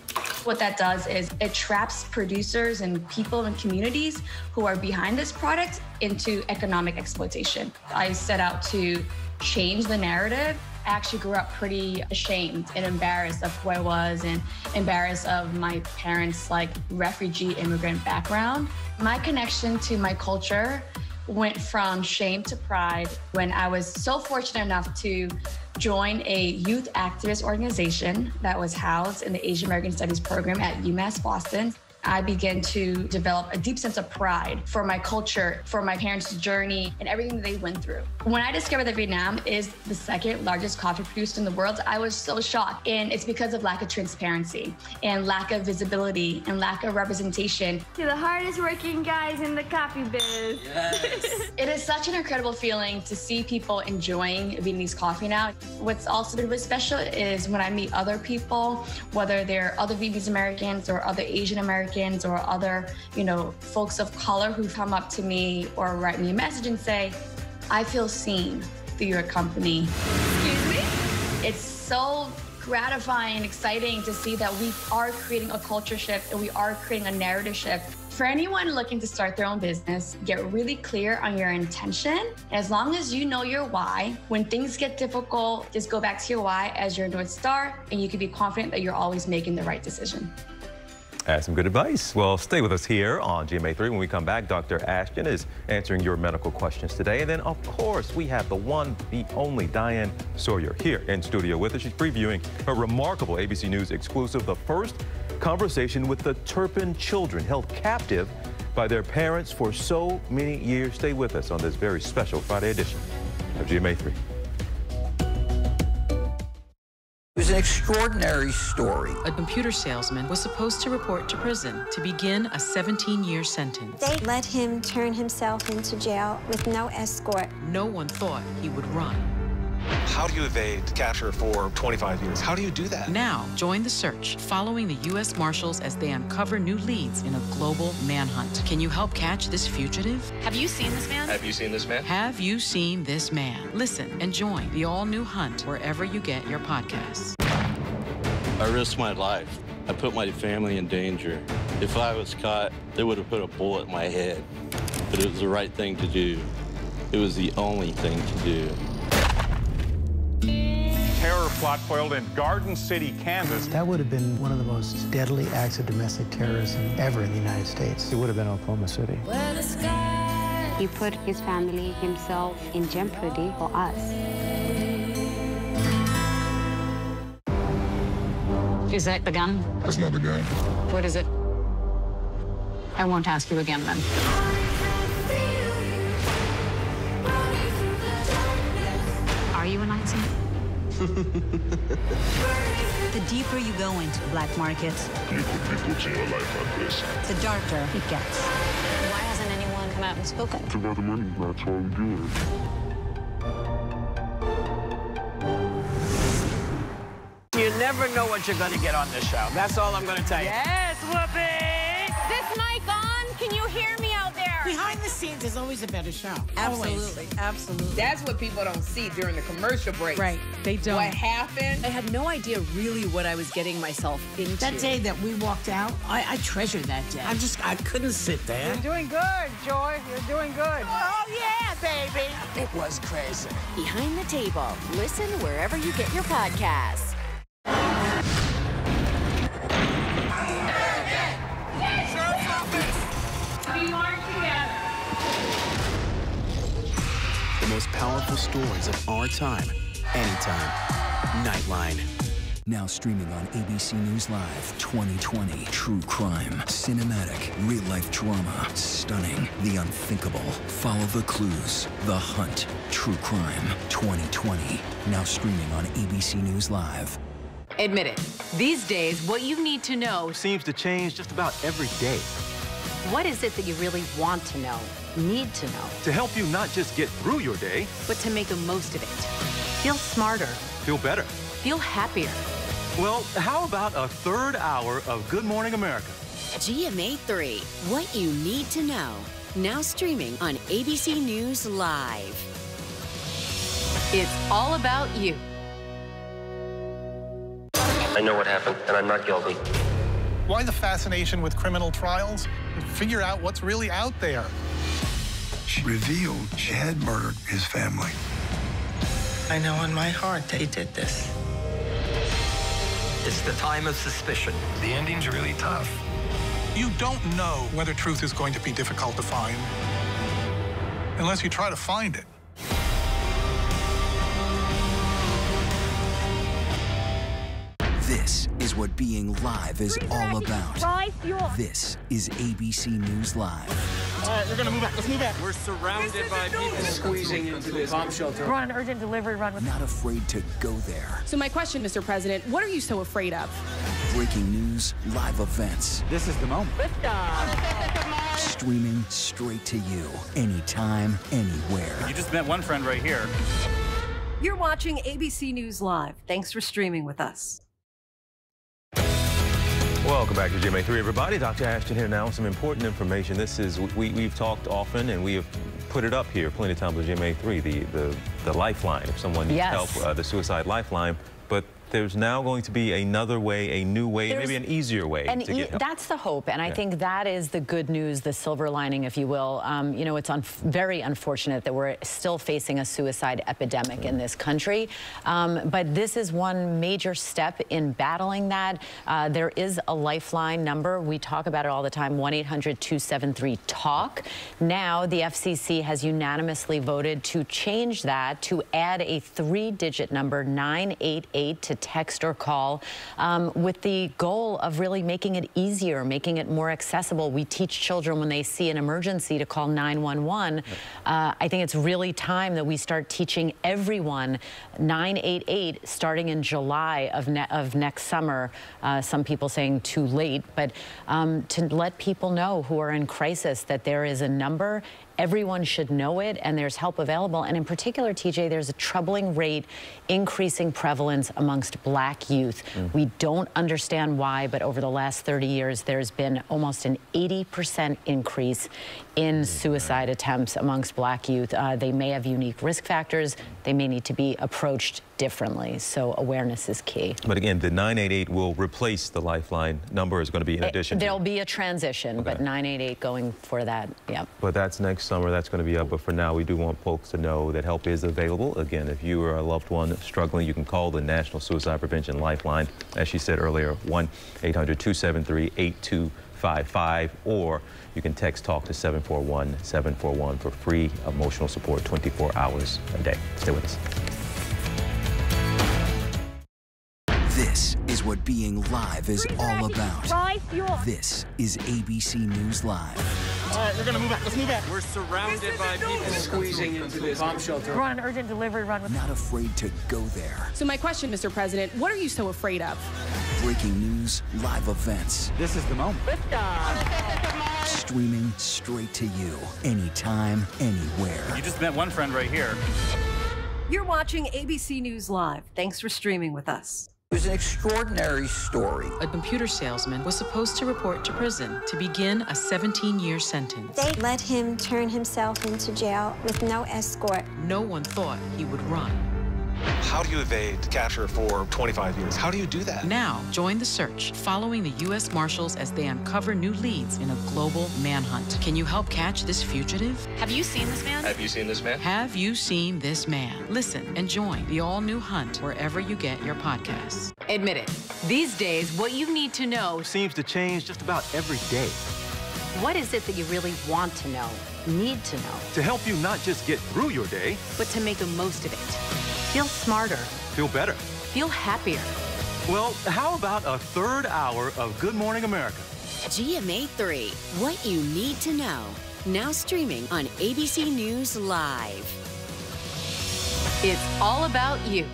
What that does is it traps producers and people and communities who are behind this product into economic exploitation. I set out to change the narrative actually grew up pretty ashamed and embarrassed of who I was and embarrassed of my parents' like refugee immigrant background. My connection to my culture went from shame to pride when I was so fortunate enough to join a youth activist organization that was housed in the Asian American Studies program at UMass Boston. I began to develop a deep sense of pride for my culture, for my parents' journey, and everything that they went through. When I discovered that Vietnam is the second largest coffee producer in the world, I was so shocked. And it's because of lack of transparency and lack of visibility and lack of representation. You're the hardest working guys in the coffee biz. Yes. it is such an incredible feeling to see people enjoying Vietnamese coffee now. What's also been really special is when I meet other people, whether they're other Vietnamese Americans or other Asian Americans or other, you know, folks of color who come up to me or write me a message and say, I feel seen. through your company. Excuse me? It's so gratifying and exciting to see that we are creating a culture shift and we are creating a narrative shift. For anyone looking to start their own business, get really clear on your intention. As long as you know your why, when things get difficult, just go back to your why as your North Star, and you can be confident that you're always making the right decision. That's some good advice. Well, stay with us here on GMA3. When we come back, Dr. Ashton is answering your medical questions today. And then, of course, we have the one, the only Diane Sawyer here in studio with us. She's previewing a remarkable ABC News exclusive, the first conversation with the Turpin children held captive by their parents for so many years. Stay with us on this very special Friday edition of GMA3. It was an extraordinary story. A computer salesman was supposed to report to prison to begin a 17-year sentence. They let him turn himself into jail with no escort. No one thought he would run. How do you evade capture for 25 years? How do you do that? Now, join the search, following the U.S. Marshals as they uncover new leads in a global manhunt. Can you help catch this fugitive? Have you seen this man? Have you seen this man? Have you seen this man? Listen and join the all-new hunt wherever you get your podcasts. I risked my life. I put my family in danger. If I was caught, they would have put a bullet in my head. But it was the right thing to do. It was the only thing to do. Terror plot foiled in Garden City, Kansas. That would have been one of the most deadly acts of domestic terrorism ever in the United States. It would have been Oklahoma City. He put his family, himself in jeopardy for us. Is that the gun? That's not the gun. What is it? I won't ask you again then. Are you a Nazi? The deeper you go into the black markets, You put people to your life like this. the darker it gets. Why hasn't anyone come out and spoken? It's about the money. That's all I'm doing. You never know what you're going to get on this show. That's all I'm going to tell you. Yes, Whoopi! This mic on? Can you hear me out there? Behind the scenes is always a better show. Absolutely, Always. absolutely. That's what people don't see during the commercial break. Right, they don't. What happened? I had no idea really what I was getting myself into. That day that we walked out, I, I treasure that day. I just, I couldn't sit there. You're doing good, Joy. You're doing good. Oh, yeah, baby. It was crazy. Behind the Table. Listen wherever you get your podcasts. Powerful stories of our time, anytime. Nightline. Now streaming on ABC News Live 2020. True crime, cinematic, real life drama, stunning, the unthinkable. Follow the clues. The Hunt. True crime 2020. Now streaming on ABC News Live. Admit it. These days, what you need to know Seems to change just about every day. what is it that you really want to know, need to know, To help you not just get through your day, but to make the most of it. Feel smarter, feel better. feel happier. Well, how about a third hour of Good Morning America? GMA 3. What you need to know. Now streaming on ABC News Live. It's all about you. I know what happened, and I'm not guilty. Why the fascination with criminal trials? Figure out what's really out there. She revealed she had murdered his family. I know in my heart they did this. It's the time of suspicion. The ending's really tough. You don't know whether truth is going to be difficult to find unless you try to find it. This is what being live is all about. Right, you're- This is ABC News Live. All right, we're gonna move back. Let's move back. We're surrounded by people squeezing into this bomb shelter. We're on an urgent delivery run with Not afraid to go there. So my question, Mr. President, what are you so afraid of? Breaking news, live events. This is the moment. Streaming straight to you. Anytime, anywhere. You just met one friend right here. You're watching ABC News Live. Thanks for streaming with us. Welcome back to GMA3, everybody. Dr. Ashton here now with some important information. This is, we, we've talked often and we have put it up here plenty of times with GMA3, the, the, the lifeline if someone needs Yes. help, uh, the suicide lifeline. There's now going to be another way, a new way, There's- maybe an easier way and to get help. that's the hope, and I Yeah. think that is the good news, the silver lining, if you will. Um, you know, it's un- very unfortunate that we're still facing a suicide epidemic in this country, um, but this is one major step in battling that. Uh, there is a lifeline number. We talk about it all the time: 1-800-273-TALK. Now, the FCC has unanimously voted to change that to add a three-digit number, 988, to text or call, um, with the goal of really making it easier, making it more accessible. We teach children when they see an emergency to call 911. Uh, I think it's really time that we start teaching everyone 988 starting in July of, ne- of next summer. Uh, some people saying too late, but um, to let people know who are in crisis that there is a number Everyone should know it, and there's help available. And in particular, TJ, there's a troubling rate increasing prevalence amongst black youth. We don't understand why, but over the last 30 years, there's been almost an 80% increase in suicide attempts amongst black youth. Uh, they may have unique risk factors. They may need to be approached differently. So awareness is key. But again, the 988 will replace the lifeline number is going to be in It- addition. to there'll be a transition, but 988 going for that. Yep. But that's next summer. That's going to be up. But for now, we do want folks to know that help is available. Again, if you or a loved one struggling, you can call the National Suicide Prevention Lifeline. As she said earlier, 1-800-273-8255. Or you can text TALK to 741-741 for free emotional support 24 hours a day. Stay with us. This is what being live is all about. This is ABC News Live. All right, we're gonna move back. Let's move back. We're surrounded by people squeezing into this bomb shelter. We're on an urgent delivery run with. Not afraid to go there. So my question, Mr. President, what are you so afraid of? Breaking news, live events, This is the moment. streaming straight to you, anytime, anywhere. You just met one friend right here. You're watching ABC News Live. Thanks for streaming with us. It was an extraordinary story. A computer salesman was supposed to report to prison to begin a 17 year sentence. They let him turn himself into jail with no escort. No one thought he would run. How do you evade capture for 25 years? How do you do that? Now, join the search, following the U.S. Marshals as they uncover new leads in a global manhunt. Can you help catch this fugitive? Have you seen this man? Have you seen this man? Have you seen this man? Listen and join the all new hunt wherever you get your podcasts. Admit it. These days, what you need to know seems to change just about every day. What is it that you really want to know, need to know, To help you not just get through your day, but to make the most of it. feel smarter, feel better. Feel happier. Well, how about a third hour of Good Morning America? GMA 3, what you need to know. Now streaming on ABC News Live. It's all about you.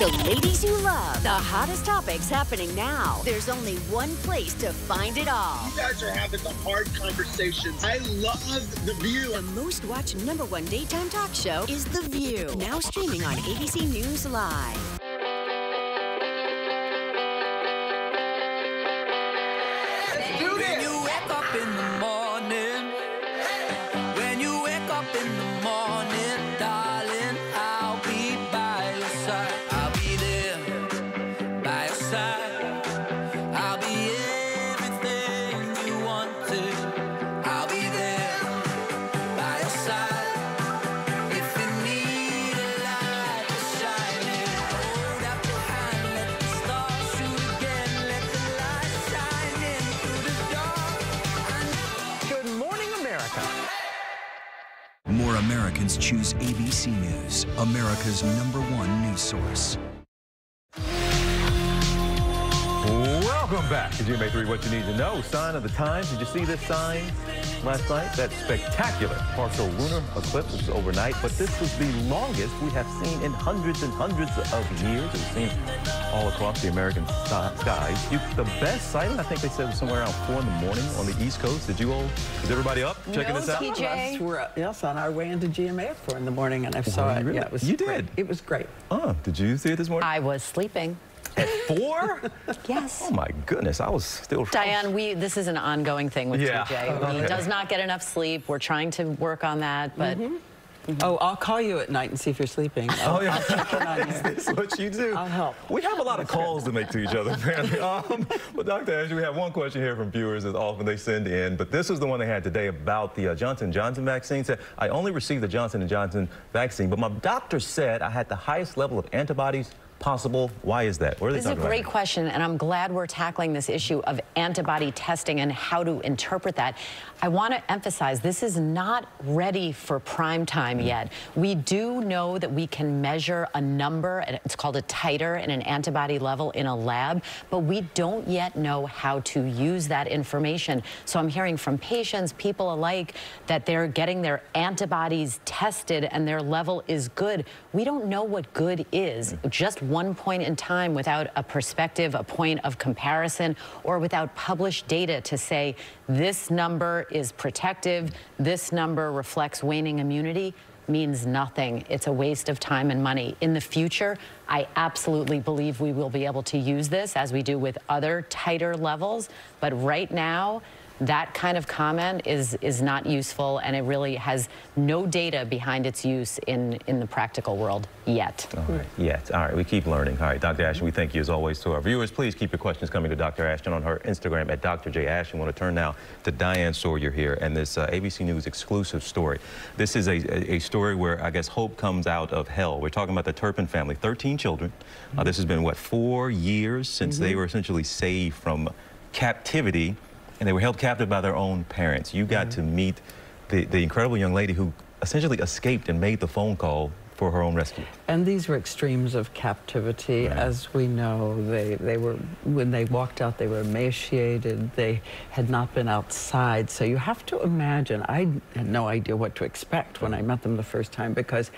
The ladies you love, the hottest topics happening now. There's only one place to find it all. You guys are having the hard conversations. I love The View. The most watched number one daytime talk show is The View. Now streaming on ABC News Live. When you wake up in the morning, when you wake up in the morning, choose ABC News, America's number one news source. Welcome back to GMA3, what you need to know. Sign of the times. Did you see this sign last night? That spectacular partial lunar eclipse was overnight, but this was the longest we have seen in hundreds and hundreds of years. It was seen all across the American sti- skies. The best sighting, I think they said, was somewhere around 4 in the morning on the East Coast. Did you all, is everybody up checking this out? Us were, yes, on our way into GMA at 4 in the morning, and I saw Were you it. really? Yeah, it was You great. did? It was great. Oh, did you see it this morning? I was sleeping. At 4? Yes. Oh, my goodness. I was still... Trying. Diane, we this is an ongoing thing with Yeah. TJ. He does not get enough sleep. We're trying to work on that, but Mm-hmm. Oh, I'll call you at night and see if you're sleeping. I'll, oh, yeah. I'll check in on you. That's what you do. I'll help. We have a lot of calls to make to each other, apparently. Um, but Dr. Ashton, we have one question here from viewers as often they send in, but this is the one they had today about the uh, Johnson Johnson vaccine. Said, I only received the Johnson & Johnson vaccine, but my doctor said I had the highest level of antibodies possible? Why is that? this is a great question, and I'm glad we're tackling this issue of antibody testing and how to interpret that. I want to emphasize this is not ready for prime time mm. yet. We do know that we can measure a number, and it's called a titer and an antibody level in a lab, but we don't yet know how to use that information. So I'm hearing from patients, people alike, that they're getting their antibodies tested and their level is good. We don't know what good is. Mm. Just one point in time without a perspective, a point of comparison, or without published data to say this number is protective, this number reflects waning immunity means nothing. It's a waste of time and money. In the future, I absolutely believe we will be able to use this as we do with other titer levels. But right now, that kind of comment is is not useful and it really has no data behind its use in in the practical world yet. All right, yet. All right, we keep learning. All right, Dr. Ashton, we thank you as always to our viewers. Please keep your questions coming to Dr. Ashton on her Instagram at Dr. J. Ashton. I want to turn now to Diane Sawyer here and this uh, ABC News exclusive story. This is a, a, story where I guess hope comes out of hell. We're talking about the Turpin family, 13 children. Uh, this has been, what, four years since mm -hmm. they were essentially saved from captivity and they were held captive by their own parents. You got mm -hmm. to meet the, the incredible young lady who essentially escaped and made the phone call for her own rescue. And these were extremes of captivity, right. as we know. They, they were, when they walked out, they were emaciated. They had not been outside. So you have to imagine, I had no idea what to expect when I met them the first time because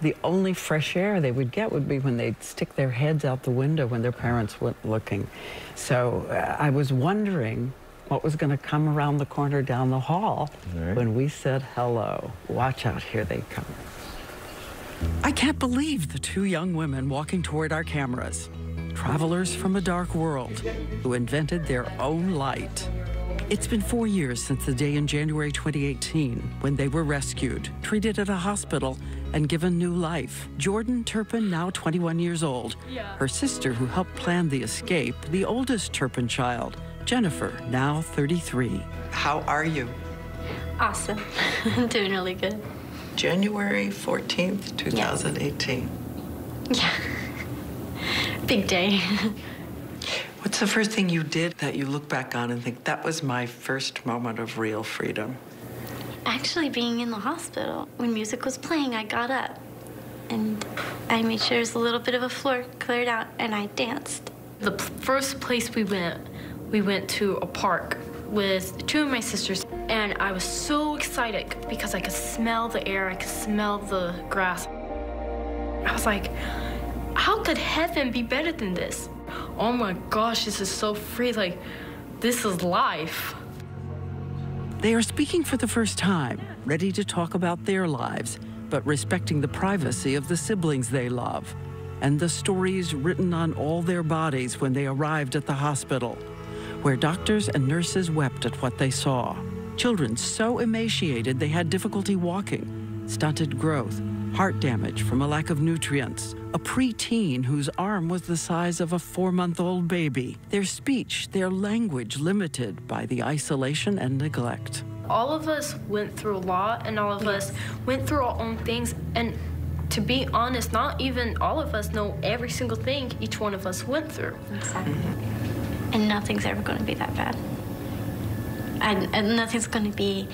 the only fresh air they would get would be when they'd stick their heads out the window when their parents weren't looking. So uh, I was wondering what was going to come around the corner down the hall right. when we said hello. Watch out, here they come. I can't believe the two young women walking toward our cameras. Travelers from a dark world who invented their own light. It's been four years since the day in January 2018 when they were rescued, treated at a hospital, and given new life. Jordan Turpin, now 21 years old. Her sister, who helped plan the escape, the oldest Turpin child, Jennifer, now 33. How are you? Awesome. I'm doing really good. January 14th, 2018. Yeah. Big day. What's the first thing you did that you look back on and think that was my first moment of real freedom? Actually, being in the hospital. When music was playing, I got up and I made sure there was a little bit of a floor cleared out and I danced. The first place we went we went to a park with two of my sisters, and I was so excited because I could smell the air, I could smell the grass. I was like, how could heaven be better than this? Oh my gosh, this is so free. Like, this is life. They are speaking for the first time, ready to talk about their lives, but respecting the privacy of the siblings they love and the stories written on all their bodies when they arrived at the hospital where doctors and nurses wept at what they saw. Children so emaciated they had difficulty walking, stunted growth, heart damage from a lack of nutrients, a preteen whose arm was the size of a four month old baby, their speech, their language limited by the isolation and neglect. All of us went through a lot, and all of us went through our own things. And to be honest, not even all of us know every single thing each one of us went through. Exactly. And nothing's ever going to be that bad. And, and nothing's going to be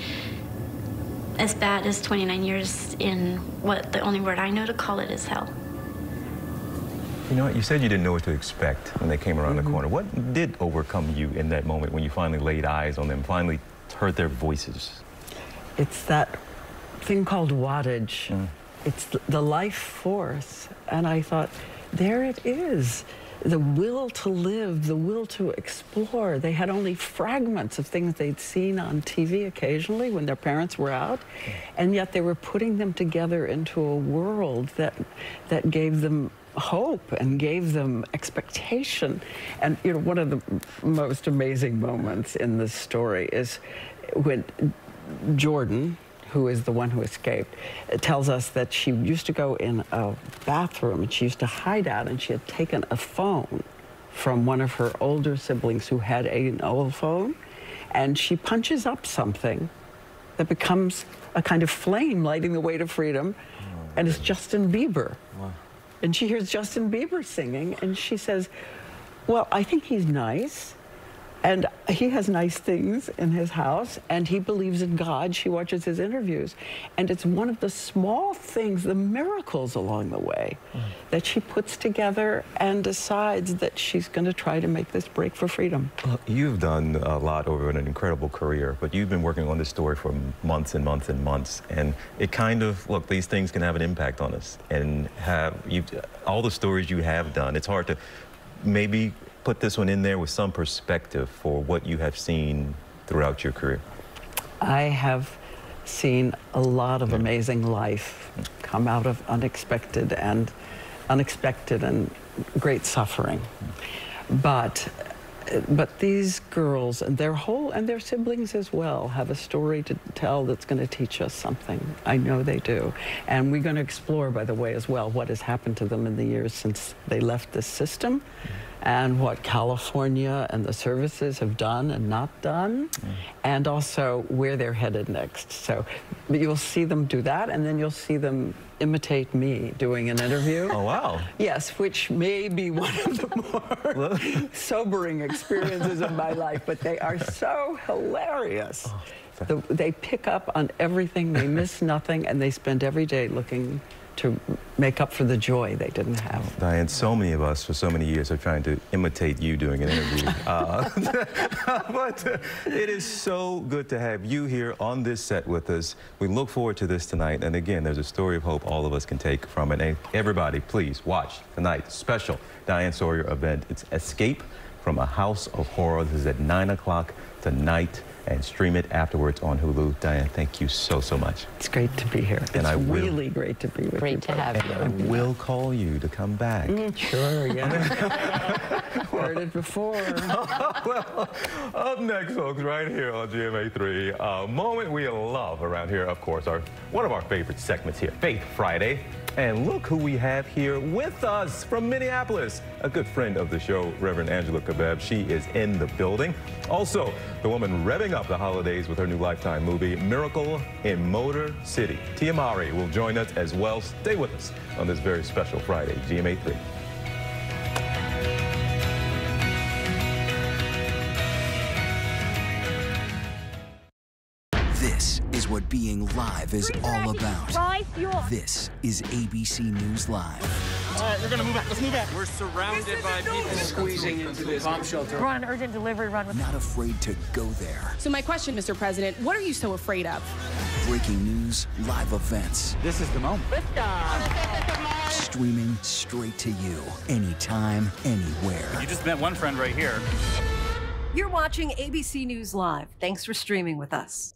as bad as 29 years in what the only word I know to call it is hell. You know what? You said you didn't know what to expect when they came around mm -hmm. the mm-hmm. corner. What did overcome you in that moment when you finally laid eyes on them, finally heard their voices? It's that thing called wattage. Mm. It's the life force. And I thought, there it is the will to live, the will to explore. They had only fragments of things they'd seen on TV occasionally when their parents were out, and yet they were putting them together into a world that that gave them hope and gave them expectation. And you know, one of the most amazing moments in this story is when Jordan, who is the one who escaped, tells us that she used to go in a bathroom and she used to hide out and she had taken a phone from one of her older siblings who had an old phone and she punches up something that becomes a kind of flame lighting the way to freedom and it's Justin Bieber. And she hears Justin Bieber singing and she says, well, I think he's nice. And he has nice things in his house, and he believes in God. She watches his interviews. And it's one of the small things, the miracles along the way, mm. that she puts together and decides that she's going to try to make this break for freedom. Well, you've done a lot over an incredible career, but you've been working on this story for months and months and months. And it kind of, look, these things can have an impact on us. And have you all the stories you have done, it's hard to maybe put this one in there with some perspective for what you have seen throughout your career? I have seen a lot of amazing life come out of unexpected and unexpected and great suffering. But but these girls and their whole and their siblings as well have a story to tell that's going to teach us something. I know they do. And we're going to explore, by the way, as well, what has happened to them in the years since they left this system. Mm -hmm and what California and the services have done and not done, mm. and also where they're headed next. So you'll see them do that, and then you'll see them imitate me doing an interview. Oh, wow. Yes, which may be one of the more sobering experiences of my life, but they are so hilarious. Oh, the, they pick up on everything, they miss nothing, and they spend every day looking to make up for the joy they didn't have. Diane, so many of us for so many years are trying to imitate you doing an interview. uh, but uh, it is so good to have you here on this set with us. We look forward to this tonight. And again, there's a story of hope all of us can take from it. And everybody, please watch tonight's special Diane Sawyer event. It's Escape from a House of Horror. This is at 9 o'clock tonight and stream it afterwards on Hulu. Diane, thank you so, so much. It's great to be here. And it's I will, really great to be with great you. Great to have you. I will call you to come back. Mm, sure, yeah. Heard it before. well, up next, folks, right here on GMA3, a moment we love around here, of course, our one of our favorite segments here, Faith Friday. And look who we have here with us from Minneapolis, a good friend of the show, Reverend Angela Khabeb. She is in the building. Also, the woman revving up the holidays with her new Lifetime movie, Miracle in Motor City. Tia Mowry will join us as well. Stay with us on this very special Friday, GMA 3. Is what being live is all about. This is ABC News Live. All right, we're gonna move out. Let's move out. We're surrounded by people squeezing into this bomb shelter. We're on an urgent delivery run. With Not afraid to go there. So my question, Mr. President, what are you so afraid of? Breaking news, live events. This is the moment. Streaming straight to you, anytime, anywhere. You just met one friend right here. You're watching ABC News Live. Thanks for streaming with us.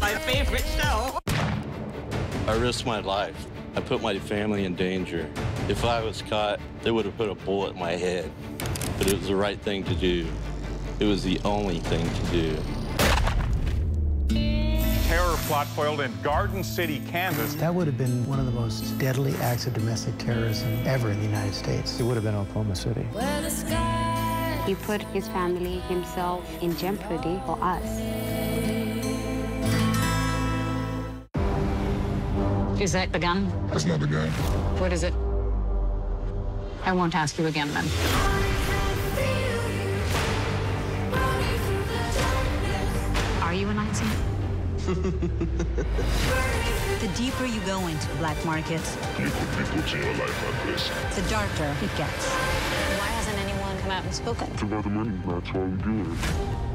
my favorite show. I risked my life. I put my family in danger. If I was caught, they would have put a bullet in my head. But it was the right thing to do. It was the only thing to do. Terror plot foiled in Garden City, Kansas. That would have been one of the most deadly acts of domestic terrorism ever in the United States. It would have been Oklahoma City. He put his family, himself in jeopardy for us. Is that the gun? That's not the gun. What is it? I won't ask you again then. Are you a Nazi? the deeper you go into the black market, you put people to your life like this, the darker it gets. Why hasn't anyone come out and spoken? It's about the money. That's why we do it.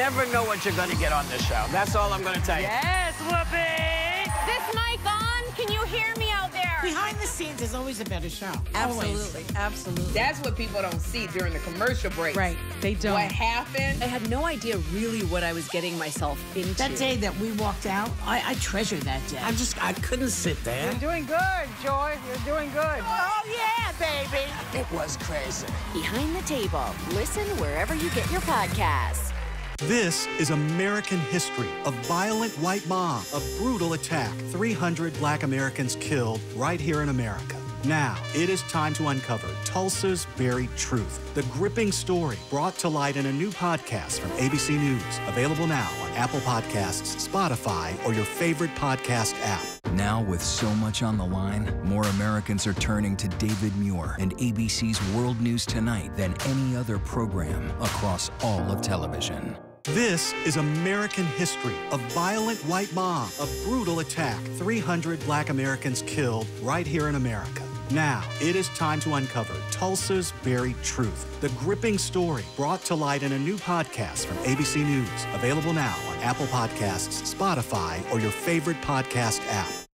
Never know what you're going to get on this show. That's all I'm going to tell you. Yes, Whoopi! This mic on? Can you hear me out there? Behind the scenes is always a better show. Absolutely, absolutely. That's what people don't see during the commercial break. Right, they don't. What happened? I had no idea really what I was getting myself into. That day that we walked out, I, I treasure that day. I just, I couldn't sit there. You're doing good, Joy. You're doing good. Oh, yeah, baby. It was crazy. Behind the Table. Listen wherever you get your podcasts. This is American history. A violent white mob, a brutal attack, 300 black Americans killed right here in America. Now, it is time to uncover Tulsa's buried truth. The gripping story brought to light in a new podcast from ABC News. Available now on Apple Podcasts, Spotify, or your favorite podcast app. Now, with so much on the line, more Americans are turning to David Muir and ABC's World News Tonight than any other program across all of television. This is American history. A violent white mob, a brutal attack, 300 black Americans killed right here in America. Now, it is time to uncover Tulsa's buried truth. The gripping story brought to light in a new podcast from ABC News. Available now on Apple Podcasts, Spotify, or your favorite podcast app.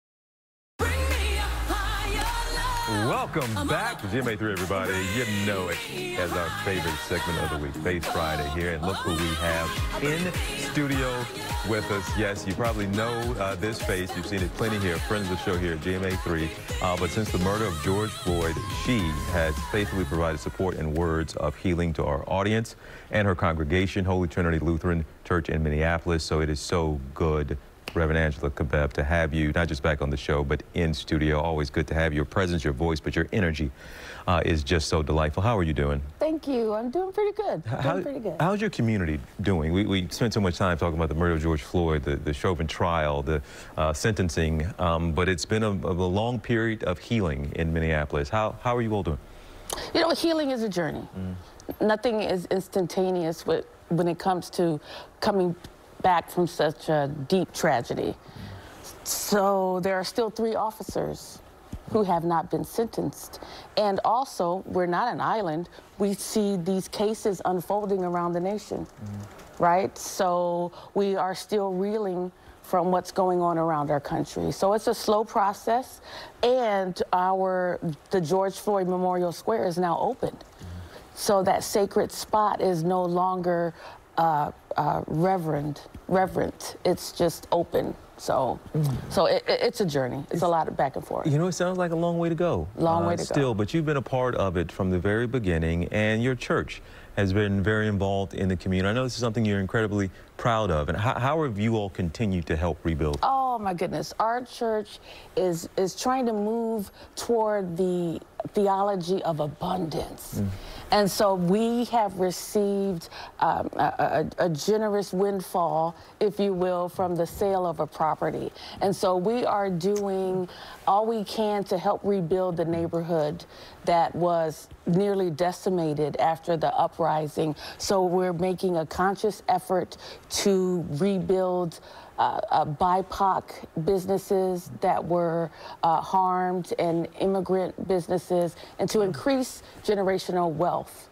Welcome back to GMA3, everybody. You know it as our favorite segment of the week, Faith Friday here. And look who we have in studio with us. Yes, you probably know uh, this face. You've seen it plenty here, friends of the show here at GMA3. Uh, but since the murder of George Floyd, she has faithfully provided support and words of healing to our audience and her congregation, Holy Trinity Lutheran Church in Minneapolis. So it is so good Reverend Angela Khabeb, to have you not just back on the show, but in studio. Always good to have your presence, your voice, but your energy uh, is just so delightful. How are you doing? Thank you. I'm doing pretty good. How, doing pretty good. How's your community doing? We, we spent so much time talking about the murder of George Floyd, the, the Chauvin trial, the uh, sentencing, um, but it's been a, a, long period of healing in Minneapolis. How, how are you all doing? You know, healing is a journey. Mm. Nothing is instantaneous with, when it comes to coming back from such a deep tragedy. So there are still three officers who have not been sentenced. And also, we're not an island. We see these cases unfolding around the nation, mm. right? So we are still reeling from what's going on around our country. So it's a slow process, and our the George Floyd Memorial Square is now open. So that sacred spot is no longer uh, uh, reverend, reverent. It's just open. So, mm. so it, it, it's a journey. It's, it's, a lot of back and forth. You know, it sounds like a long way to go. Long uh, way to still, go. Still, but you've been a part of it from the very beginning, and your church has been very involved in the community. I know this is something you're incredibly proud of. And how, how have you all continued to help rebuild? Oh my goodness, our church is is trying to move toward the theology of abundance. Mm. And so we have received um, a, a, a, generous windfall, if you will, from the sale of a property. And so we are doing all we can to help rebuild the neighborhood that was nearly decimated after the uprising. So we're making a conscious effort to rebuild uh, uh, BIPOC businesses that were uh, harmed and immigrant businesses, and to increase generational wealth.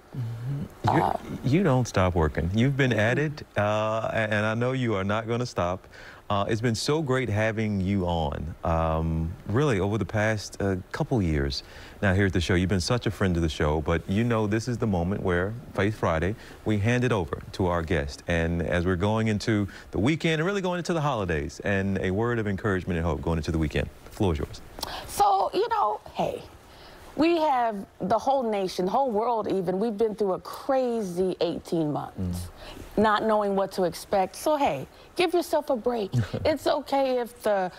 Uh, you don't stop working. You've been at it, uh, and I know you are not going to stop. Uh, it's been so great having you on, um, really, over the past uh, couple years. Now, here at the show, you've been such a friend to the show, but you know this is the moment where, Faith Friday, we hand it over to our guest. And as we're going into the weekend and really going into the holidays, and a word of encouragement and hope going into the weekend. The floor is yours. So, you know, hey, we have the whole nation, the whole world even, we've been through a crazy 18 months, mm. not knowing what to expect. So, hey, give yourself a break. it's okay if the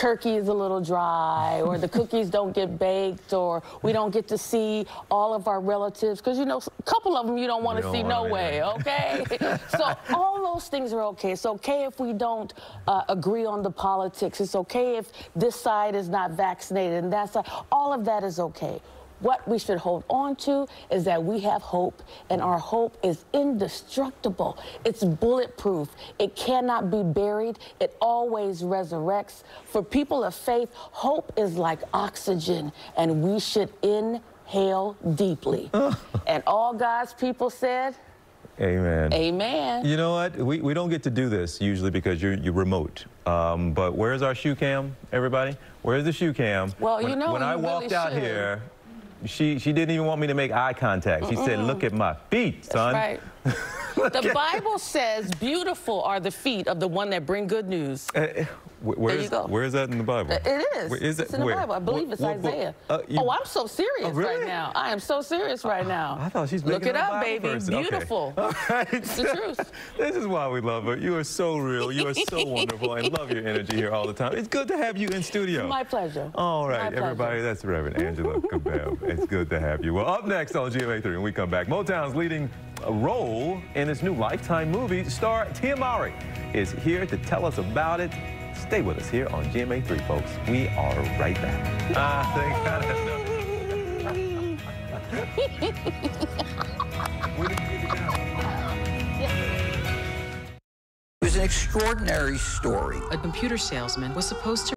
turkey is a little dry or the cookies don't get baked or we don't get to see all of our relatives because you know a couple of them you don't want to see no way okay? So all those things are okay. It's okay if we don't uh, agree on the politics. It's okay if this side is not vaccinated and that's all of that is okay what we should hold on to is that we have hope, and our hope is indestructible. It's bulletproof. It cannot be buried. It always resurrects. For people of faith, hope is like oxygen, and we should inhale deeply. and all God's people said, Amen. Amen. You know what? We, we don't get to do this usually because you're, you're remote. Um, but where's our shoe cam, everybody? Where's the shoe cam? Well, when, you know, When you I really walked out here, she, she didn't even want me to make eye contact. She said, Mm-mm. look at my feet, son. Right. the Bible says, beautiful are the feet of the one that bring good news. Uh, wh- where's, go. Where is that in the Bible? It is. Where is it? It's in the Where? Bible. I believe What- it's what? Isaiah. Uh, you- oh, I'm so serious Oh, really? right now. I am so serious right now. I thought she's Look it up baby. Okay. Beautiful. All right. It's the truth. This is why we love her. You are so real. You are so wonderful. I love your energy here all the time. It's good to have you in studio. My pleasure. All right, pleasure. everybody, that's Reverend Angela Khabeb. It's good to have you. Well, up next on GMA3, when we come back, Motown's leading role in his new Lifetime movie, star Tia Mowry is here to tell us about it. Stay with us here on GMA3, folks. We are right back. Ah, thank God. It was an extraordinary story. A computer salesman was supposed to